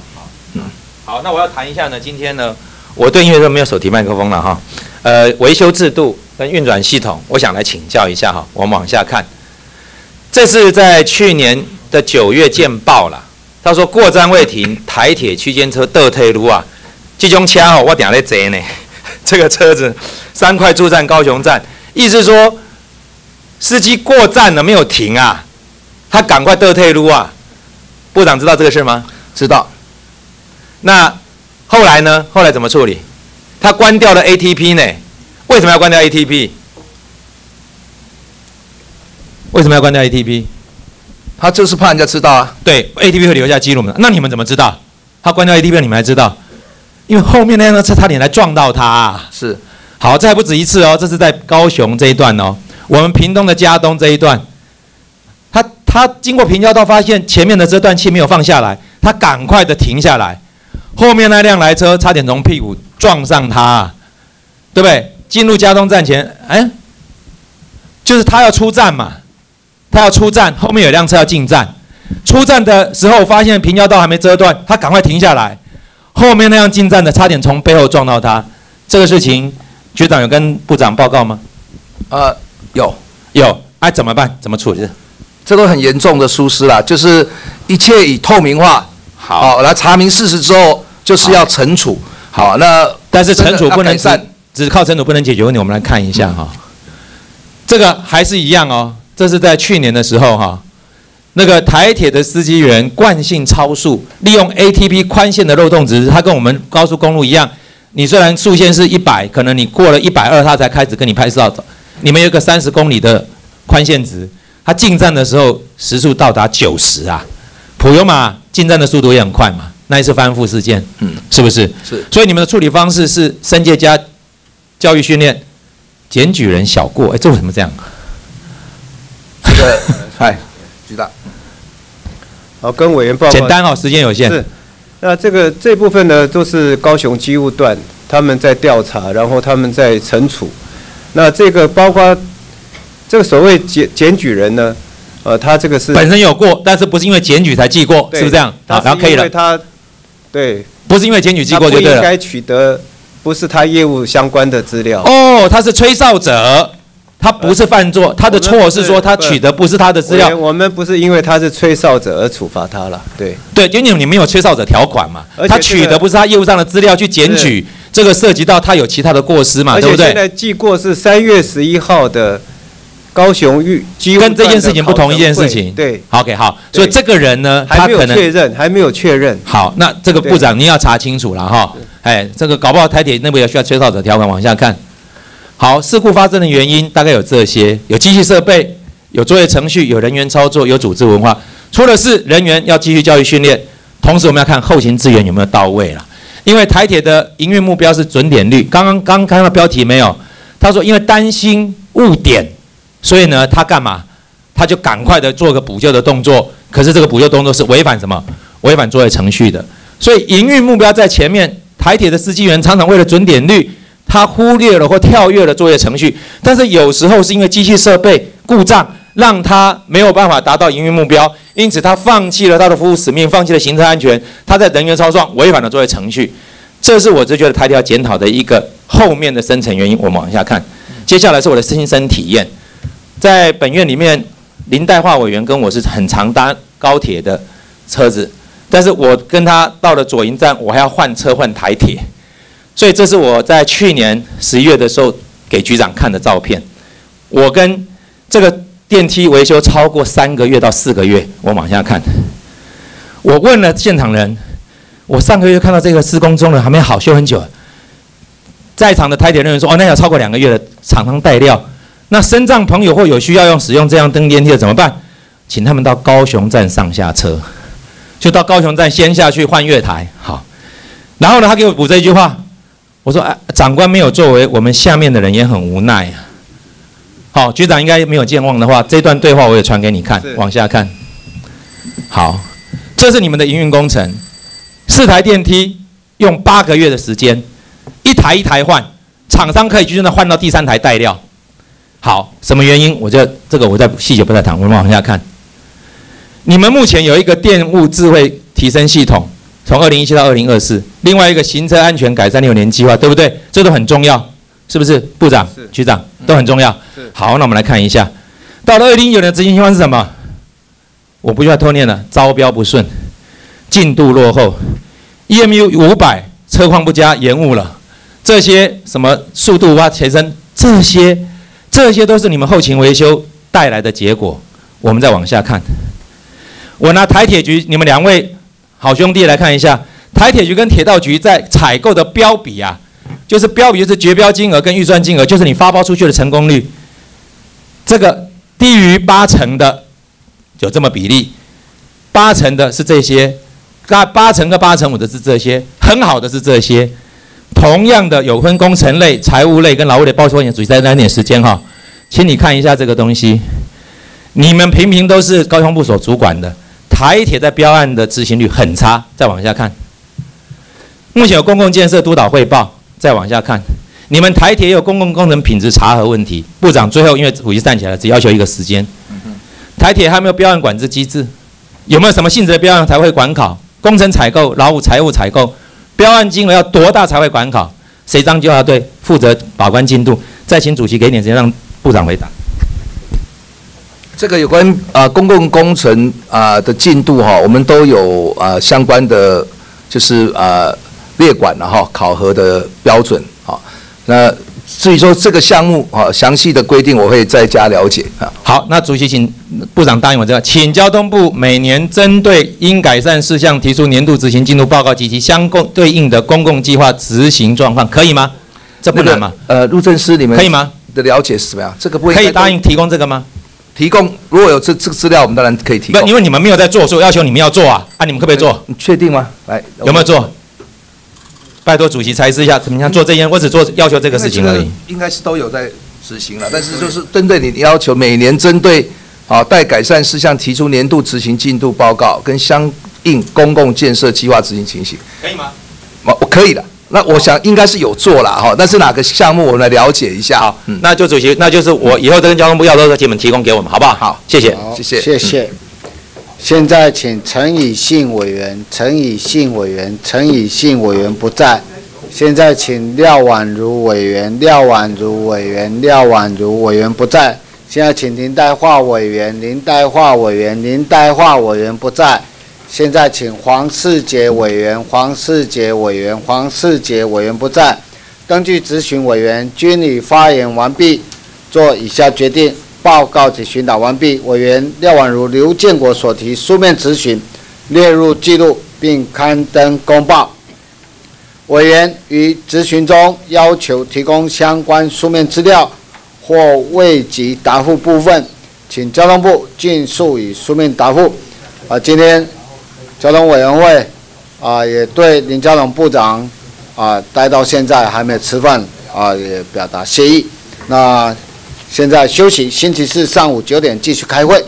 嗯，好，那我要谈一下呢，今天呢，我对因为都没有手提麦克风了哈，呃，维修制度跟运转系统，我想来请教一下哈。我们往下看，这是在去年的九月见报了。他说：“过站未停，台铁区间车倒退路啊！这种车哦，我定在坐呢。*laughs* 这个车子三块驻站高雄站，意思说司机过站了没有停啊？他赶快倒退路啊！部长知道这个事吗？知道。那后来呢？后来怎么处理？他关掉了 ATP 呢？为什么要关掉 ATP？为什么要关掉 ATP？” 他就是怕人家知道啊，对，ATP 会留下记录嘛？那你们怎么知道？他关掉 ATP，你们还知道？因为后面那辆车差点来撞到他。是，好，这还不止一次哦，这是在高雄这一段哦，我们屏东的嘉东这一段，他他经过平交道，发现前面的这段气没有放下来，他赶快的停下来，后面那辆来车差点从屁股撞上他，对不对？进入嘉东站前，哎，就是他要出站嘛。他要出站，后面有辆车要进站。出站的时候发现平交道还没遮断，他赶快停下来。后面那辆进站的差点从背后撞到他。这个事情局长有跟部长报告吗？呃，有有。哎，怎么办？怎么处置？这都很严重的疏失啦，就是一切以透明化好来查明事实之后，就是要惩处。好，那但是惩处不能，只只靠惩处不能解决问题。我们来看一下哈，这个还是一样哦。这是在去年的时候哈，那个台铁的司机员惯性超速，利用 ATP 宽限的漏洞值，它跟我们高速公路一样，你虽然速限是一百，可能你过了一百二，他才开始跟你拍照走。你们有个三十公里的宽限值，他进站的时候时速到达九十啊，普悠玛进站的速度也很快嘛，那一次翻覆事件，嗯，是不是？是。所以你们的处理方式是升阶加教育训练，检举人小过，哎，这为什么这样？这个，*laughs* 嗨，局长，好，跟委员报告。简单哦，时间有限。是。那这个这部分呢，都是高雄机务段他们在调查，然后他们在惩处。那这个包括这个所谓检检举人呢，呃，他这个是本身有过，但是不是因为检举才记过，是不是这样？好，然后可以了。他对，不是因为检举记过就对了。应该取得不是他业务相关的资料。哦，他是吹哨者，他不是犯错，他的错是说他取得不是他的资料。我们不是因为他是吹哨者而处罚他了，对。对，因为你没有吹哨者条款嘛，他取得不是他业务上的资料去检举。这个涉及到他有其他的过失嘛，对不对？现在记过是三月十一号的高雄玉，跟这件事情不同一件事情。对，OK，好，所以这个人呢，他可能确认，还没有确认。好，那这个部长您要查清楚了哈。哎，这个搞不好台铁内部也需要吹哨者条款往下看。好，事故发生的原因大概有这些：有机器设备，有作业程序，有人员操作，有组织文化。出了事，人员要继续教育训练，同时我们要看后勤资源有没有到位了。因为台铁的营运目标是准点率，刚刚刚看到标题没有？他说因为担心误点，所以呢他干嘛？他就赶快的做个补救的动作。可是这个补救动作是违反什么？违反作业程序的。所以营运目标在前面，台铁的司机员常常为了准点率，他忽略了或跳跃了作业程序。但是有时候是因为机器设备故障。让他没有办法达到营运目标，因此他放弃了他的服务使命，放弃了行车安全。他在人员操作违反了作业程序，这是我就觉得台铁要检讨的一个后面的深层原因。我们往下看，接下来是我的亲身体验，在本院里面，林代化委员跟我是很常搭高铁的车子，但是我跟他到了左营站，我还要换车换台铁，所以这是我在去年十一月的时候给局长看的照片，我跟这个。电梯维修超过三个月到四个月，我往下看。我问了现场人，我上个月看到这个施工中了，还没好，修很久。在场的台铁人员说：“哦，那要超过两个月了，厂商带料。”那身障朋友或有需要用使用这样登电梯的怎么办？请他们到高雄站上下车，就到高雄站先下去换月台。好，然后呢，他给我补这句话，我说：“哎，长官没有作为，我们下面的人也很无奈啊。”好，局长应该没有健忘的话，这段对话我也传给你看。往下看，好，这是你们的营运工程，四台电梯用八个月的时间，一台一台换，厂商可以就那换到第三台带料。好，什么原因？我就这个我在细节不再谈，我们往下看。你们目前有一个电务智慧提升系统，从二零一七到二零二四，另外一个行车安全改善六年计划，对不对？这都很重要。是不是部长、局长都很重要？好，那我们来看一下，到了二零一九年执行情况是什么？我不需要偷念了，招标不顺，进度落后，EMU 五百车况不佳，延误了，这些什么速度无法提升，这些这些都是你们后勤维修带来的结果。我们再往下看，我拿台铁局你们两位好兄弟来看一下，台铁局跟铁道局在采购的标比啊。就是标比，就是绝标金额跟预算金额，就是你发包出去的成功率。这个低于八成的有这么比例，八成的是这些，八八成跟八成五的是这些，很好的是这些。同样的有分工程类、财务类跟劳务类，包括也注意再来点时间哈，请你看一下这个东西。你们平平都是高通部所主管的，台铁在标案的执行率很差。再往下看，目前有公共建设督导汇报。再往下看，你们台铁有公共工程品质查核问题。部长最后因为虎旗站起来，只要求一个时间。台铁还没有标案管制机制，有没有什么性质的标案才会管考？工程采购、劳务、财务采购，标案金额要多大才会管考？谁当就要对负责把关进度？再请主席给点时间让部长回答。这个有关啊公共工程啊的进度哈，我们都有啊相关的，就是啊。列管了哈，考核的标准啊，那至于说这个项目啊，详细的规定我会再加了解啊。好，那主席请部长答应我这个，请交通部每年针对应改善事项提出年度执行进度报告及其相共对应的公共计划执行状况，可以吗？这不难吗？呃，路政司你们可以吗？的了解是什么样？这个不可以答应提供这个吗？提供如果有这这个资料，我们当然可以提供。不，因为你们没有在做，所以要求你们要做啊！啊，你们可不可以做？你确定吗？来，有没有做？拜托主席裁示一下，怎么样做这件？我只做要求这个事情而已。应该是都有在执行了，但是就是针对你的要求，每年针对啊待改善事项提出年度执行进度报告跟相应公共建设计划执行情形，可以吗？我可以的。那我想应该是有做了哈，但是哪个项目我们来了解一下。好，那就主席，那就是我以后再跟交通部要的，你们提供给我们，好不好？好，谢谢，谢谢，谢谢。现在请陈以信委员，陈以信委员，陈以信委员不在。现在请廖婉如委员，廖婉如委员，廖婉如委员不在。现在请林代化委员，林代化委员，林代化委员不在。现在请黄世杰委员，黄世杰委员，黄世杰委员不在。根据咨询委员均已发言完毕，做以下决定：报告及询答完毕。委员廖婉如、刘建国所提书面咨询列入记录，并刊登公报。委员于咨询中要求提供相关书面资料或未及答复部分，请交通部尽速以书面答复。啊，今天。交通委员会啊，也对林家龙部长啊待到现在还没有吃饭啊，也表达谢意。那现在休息，星期四上午九点继续开会。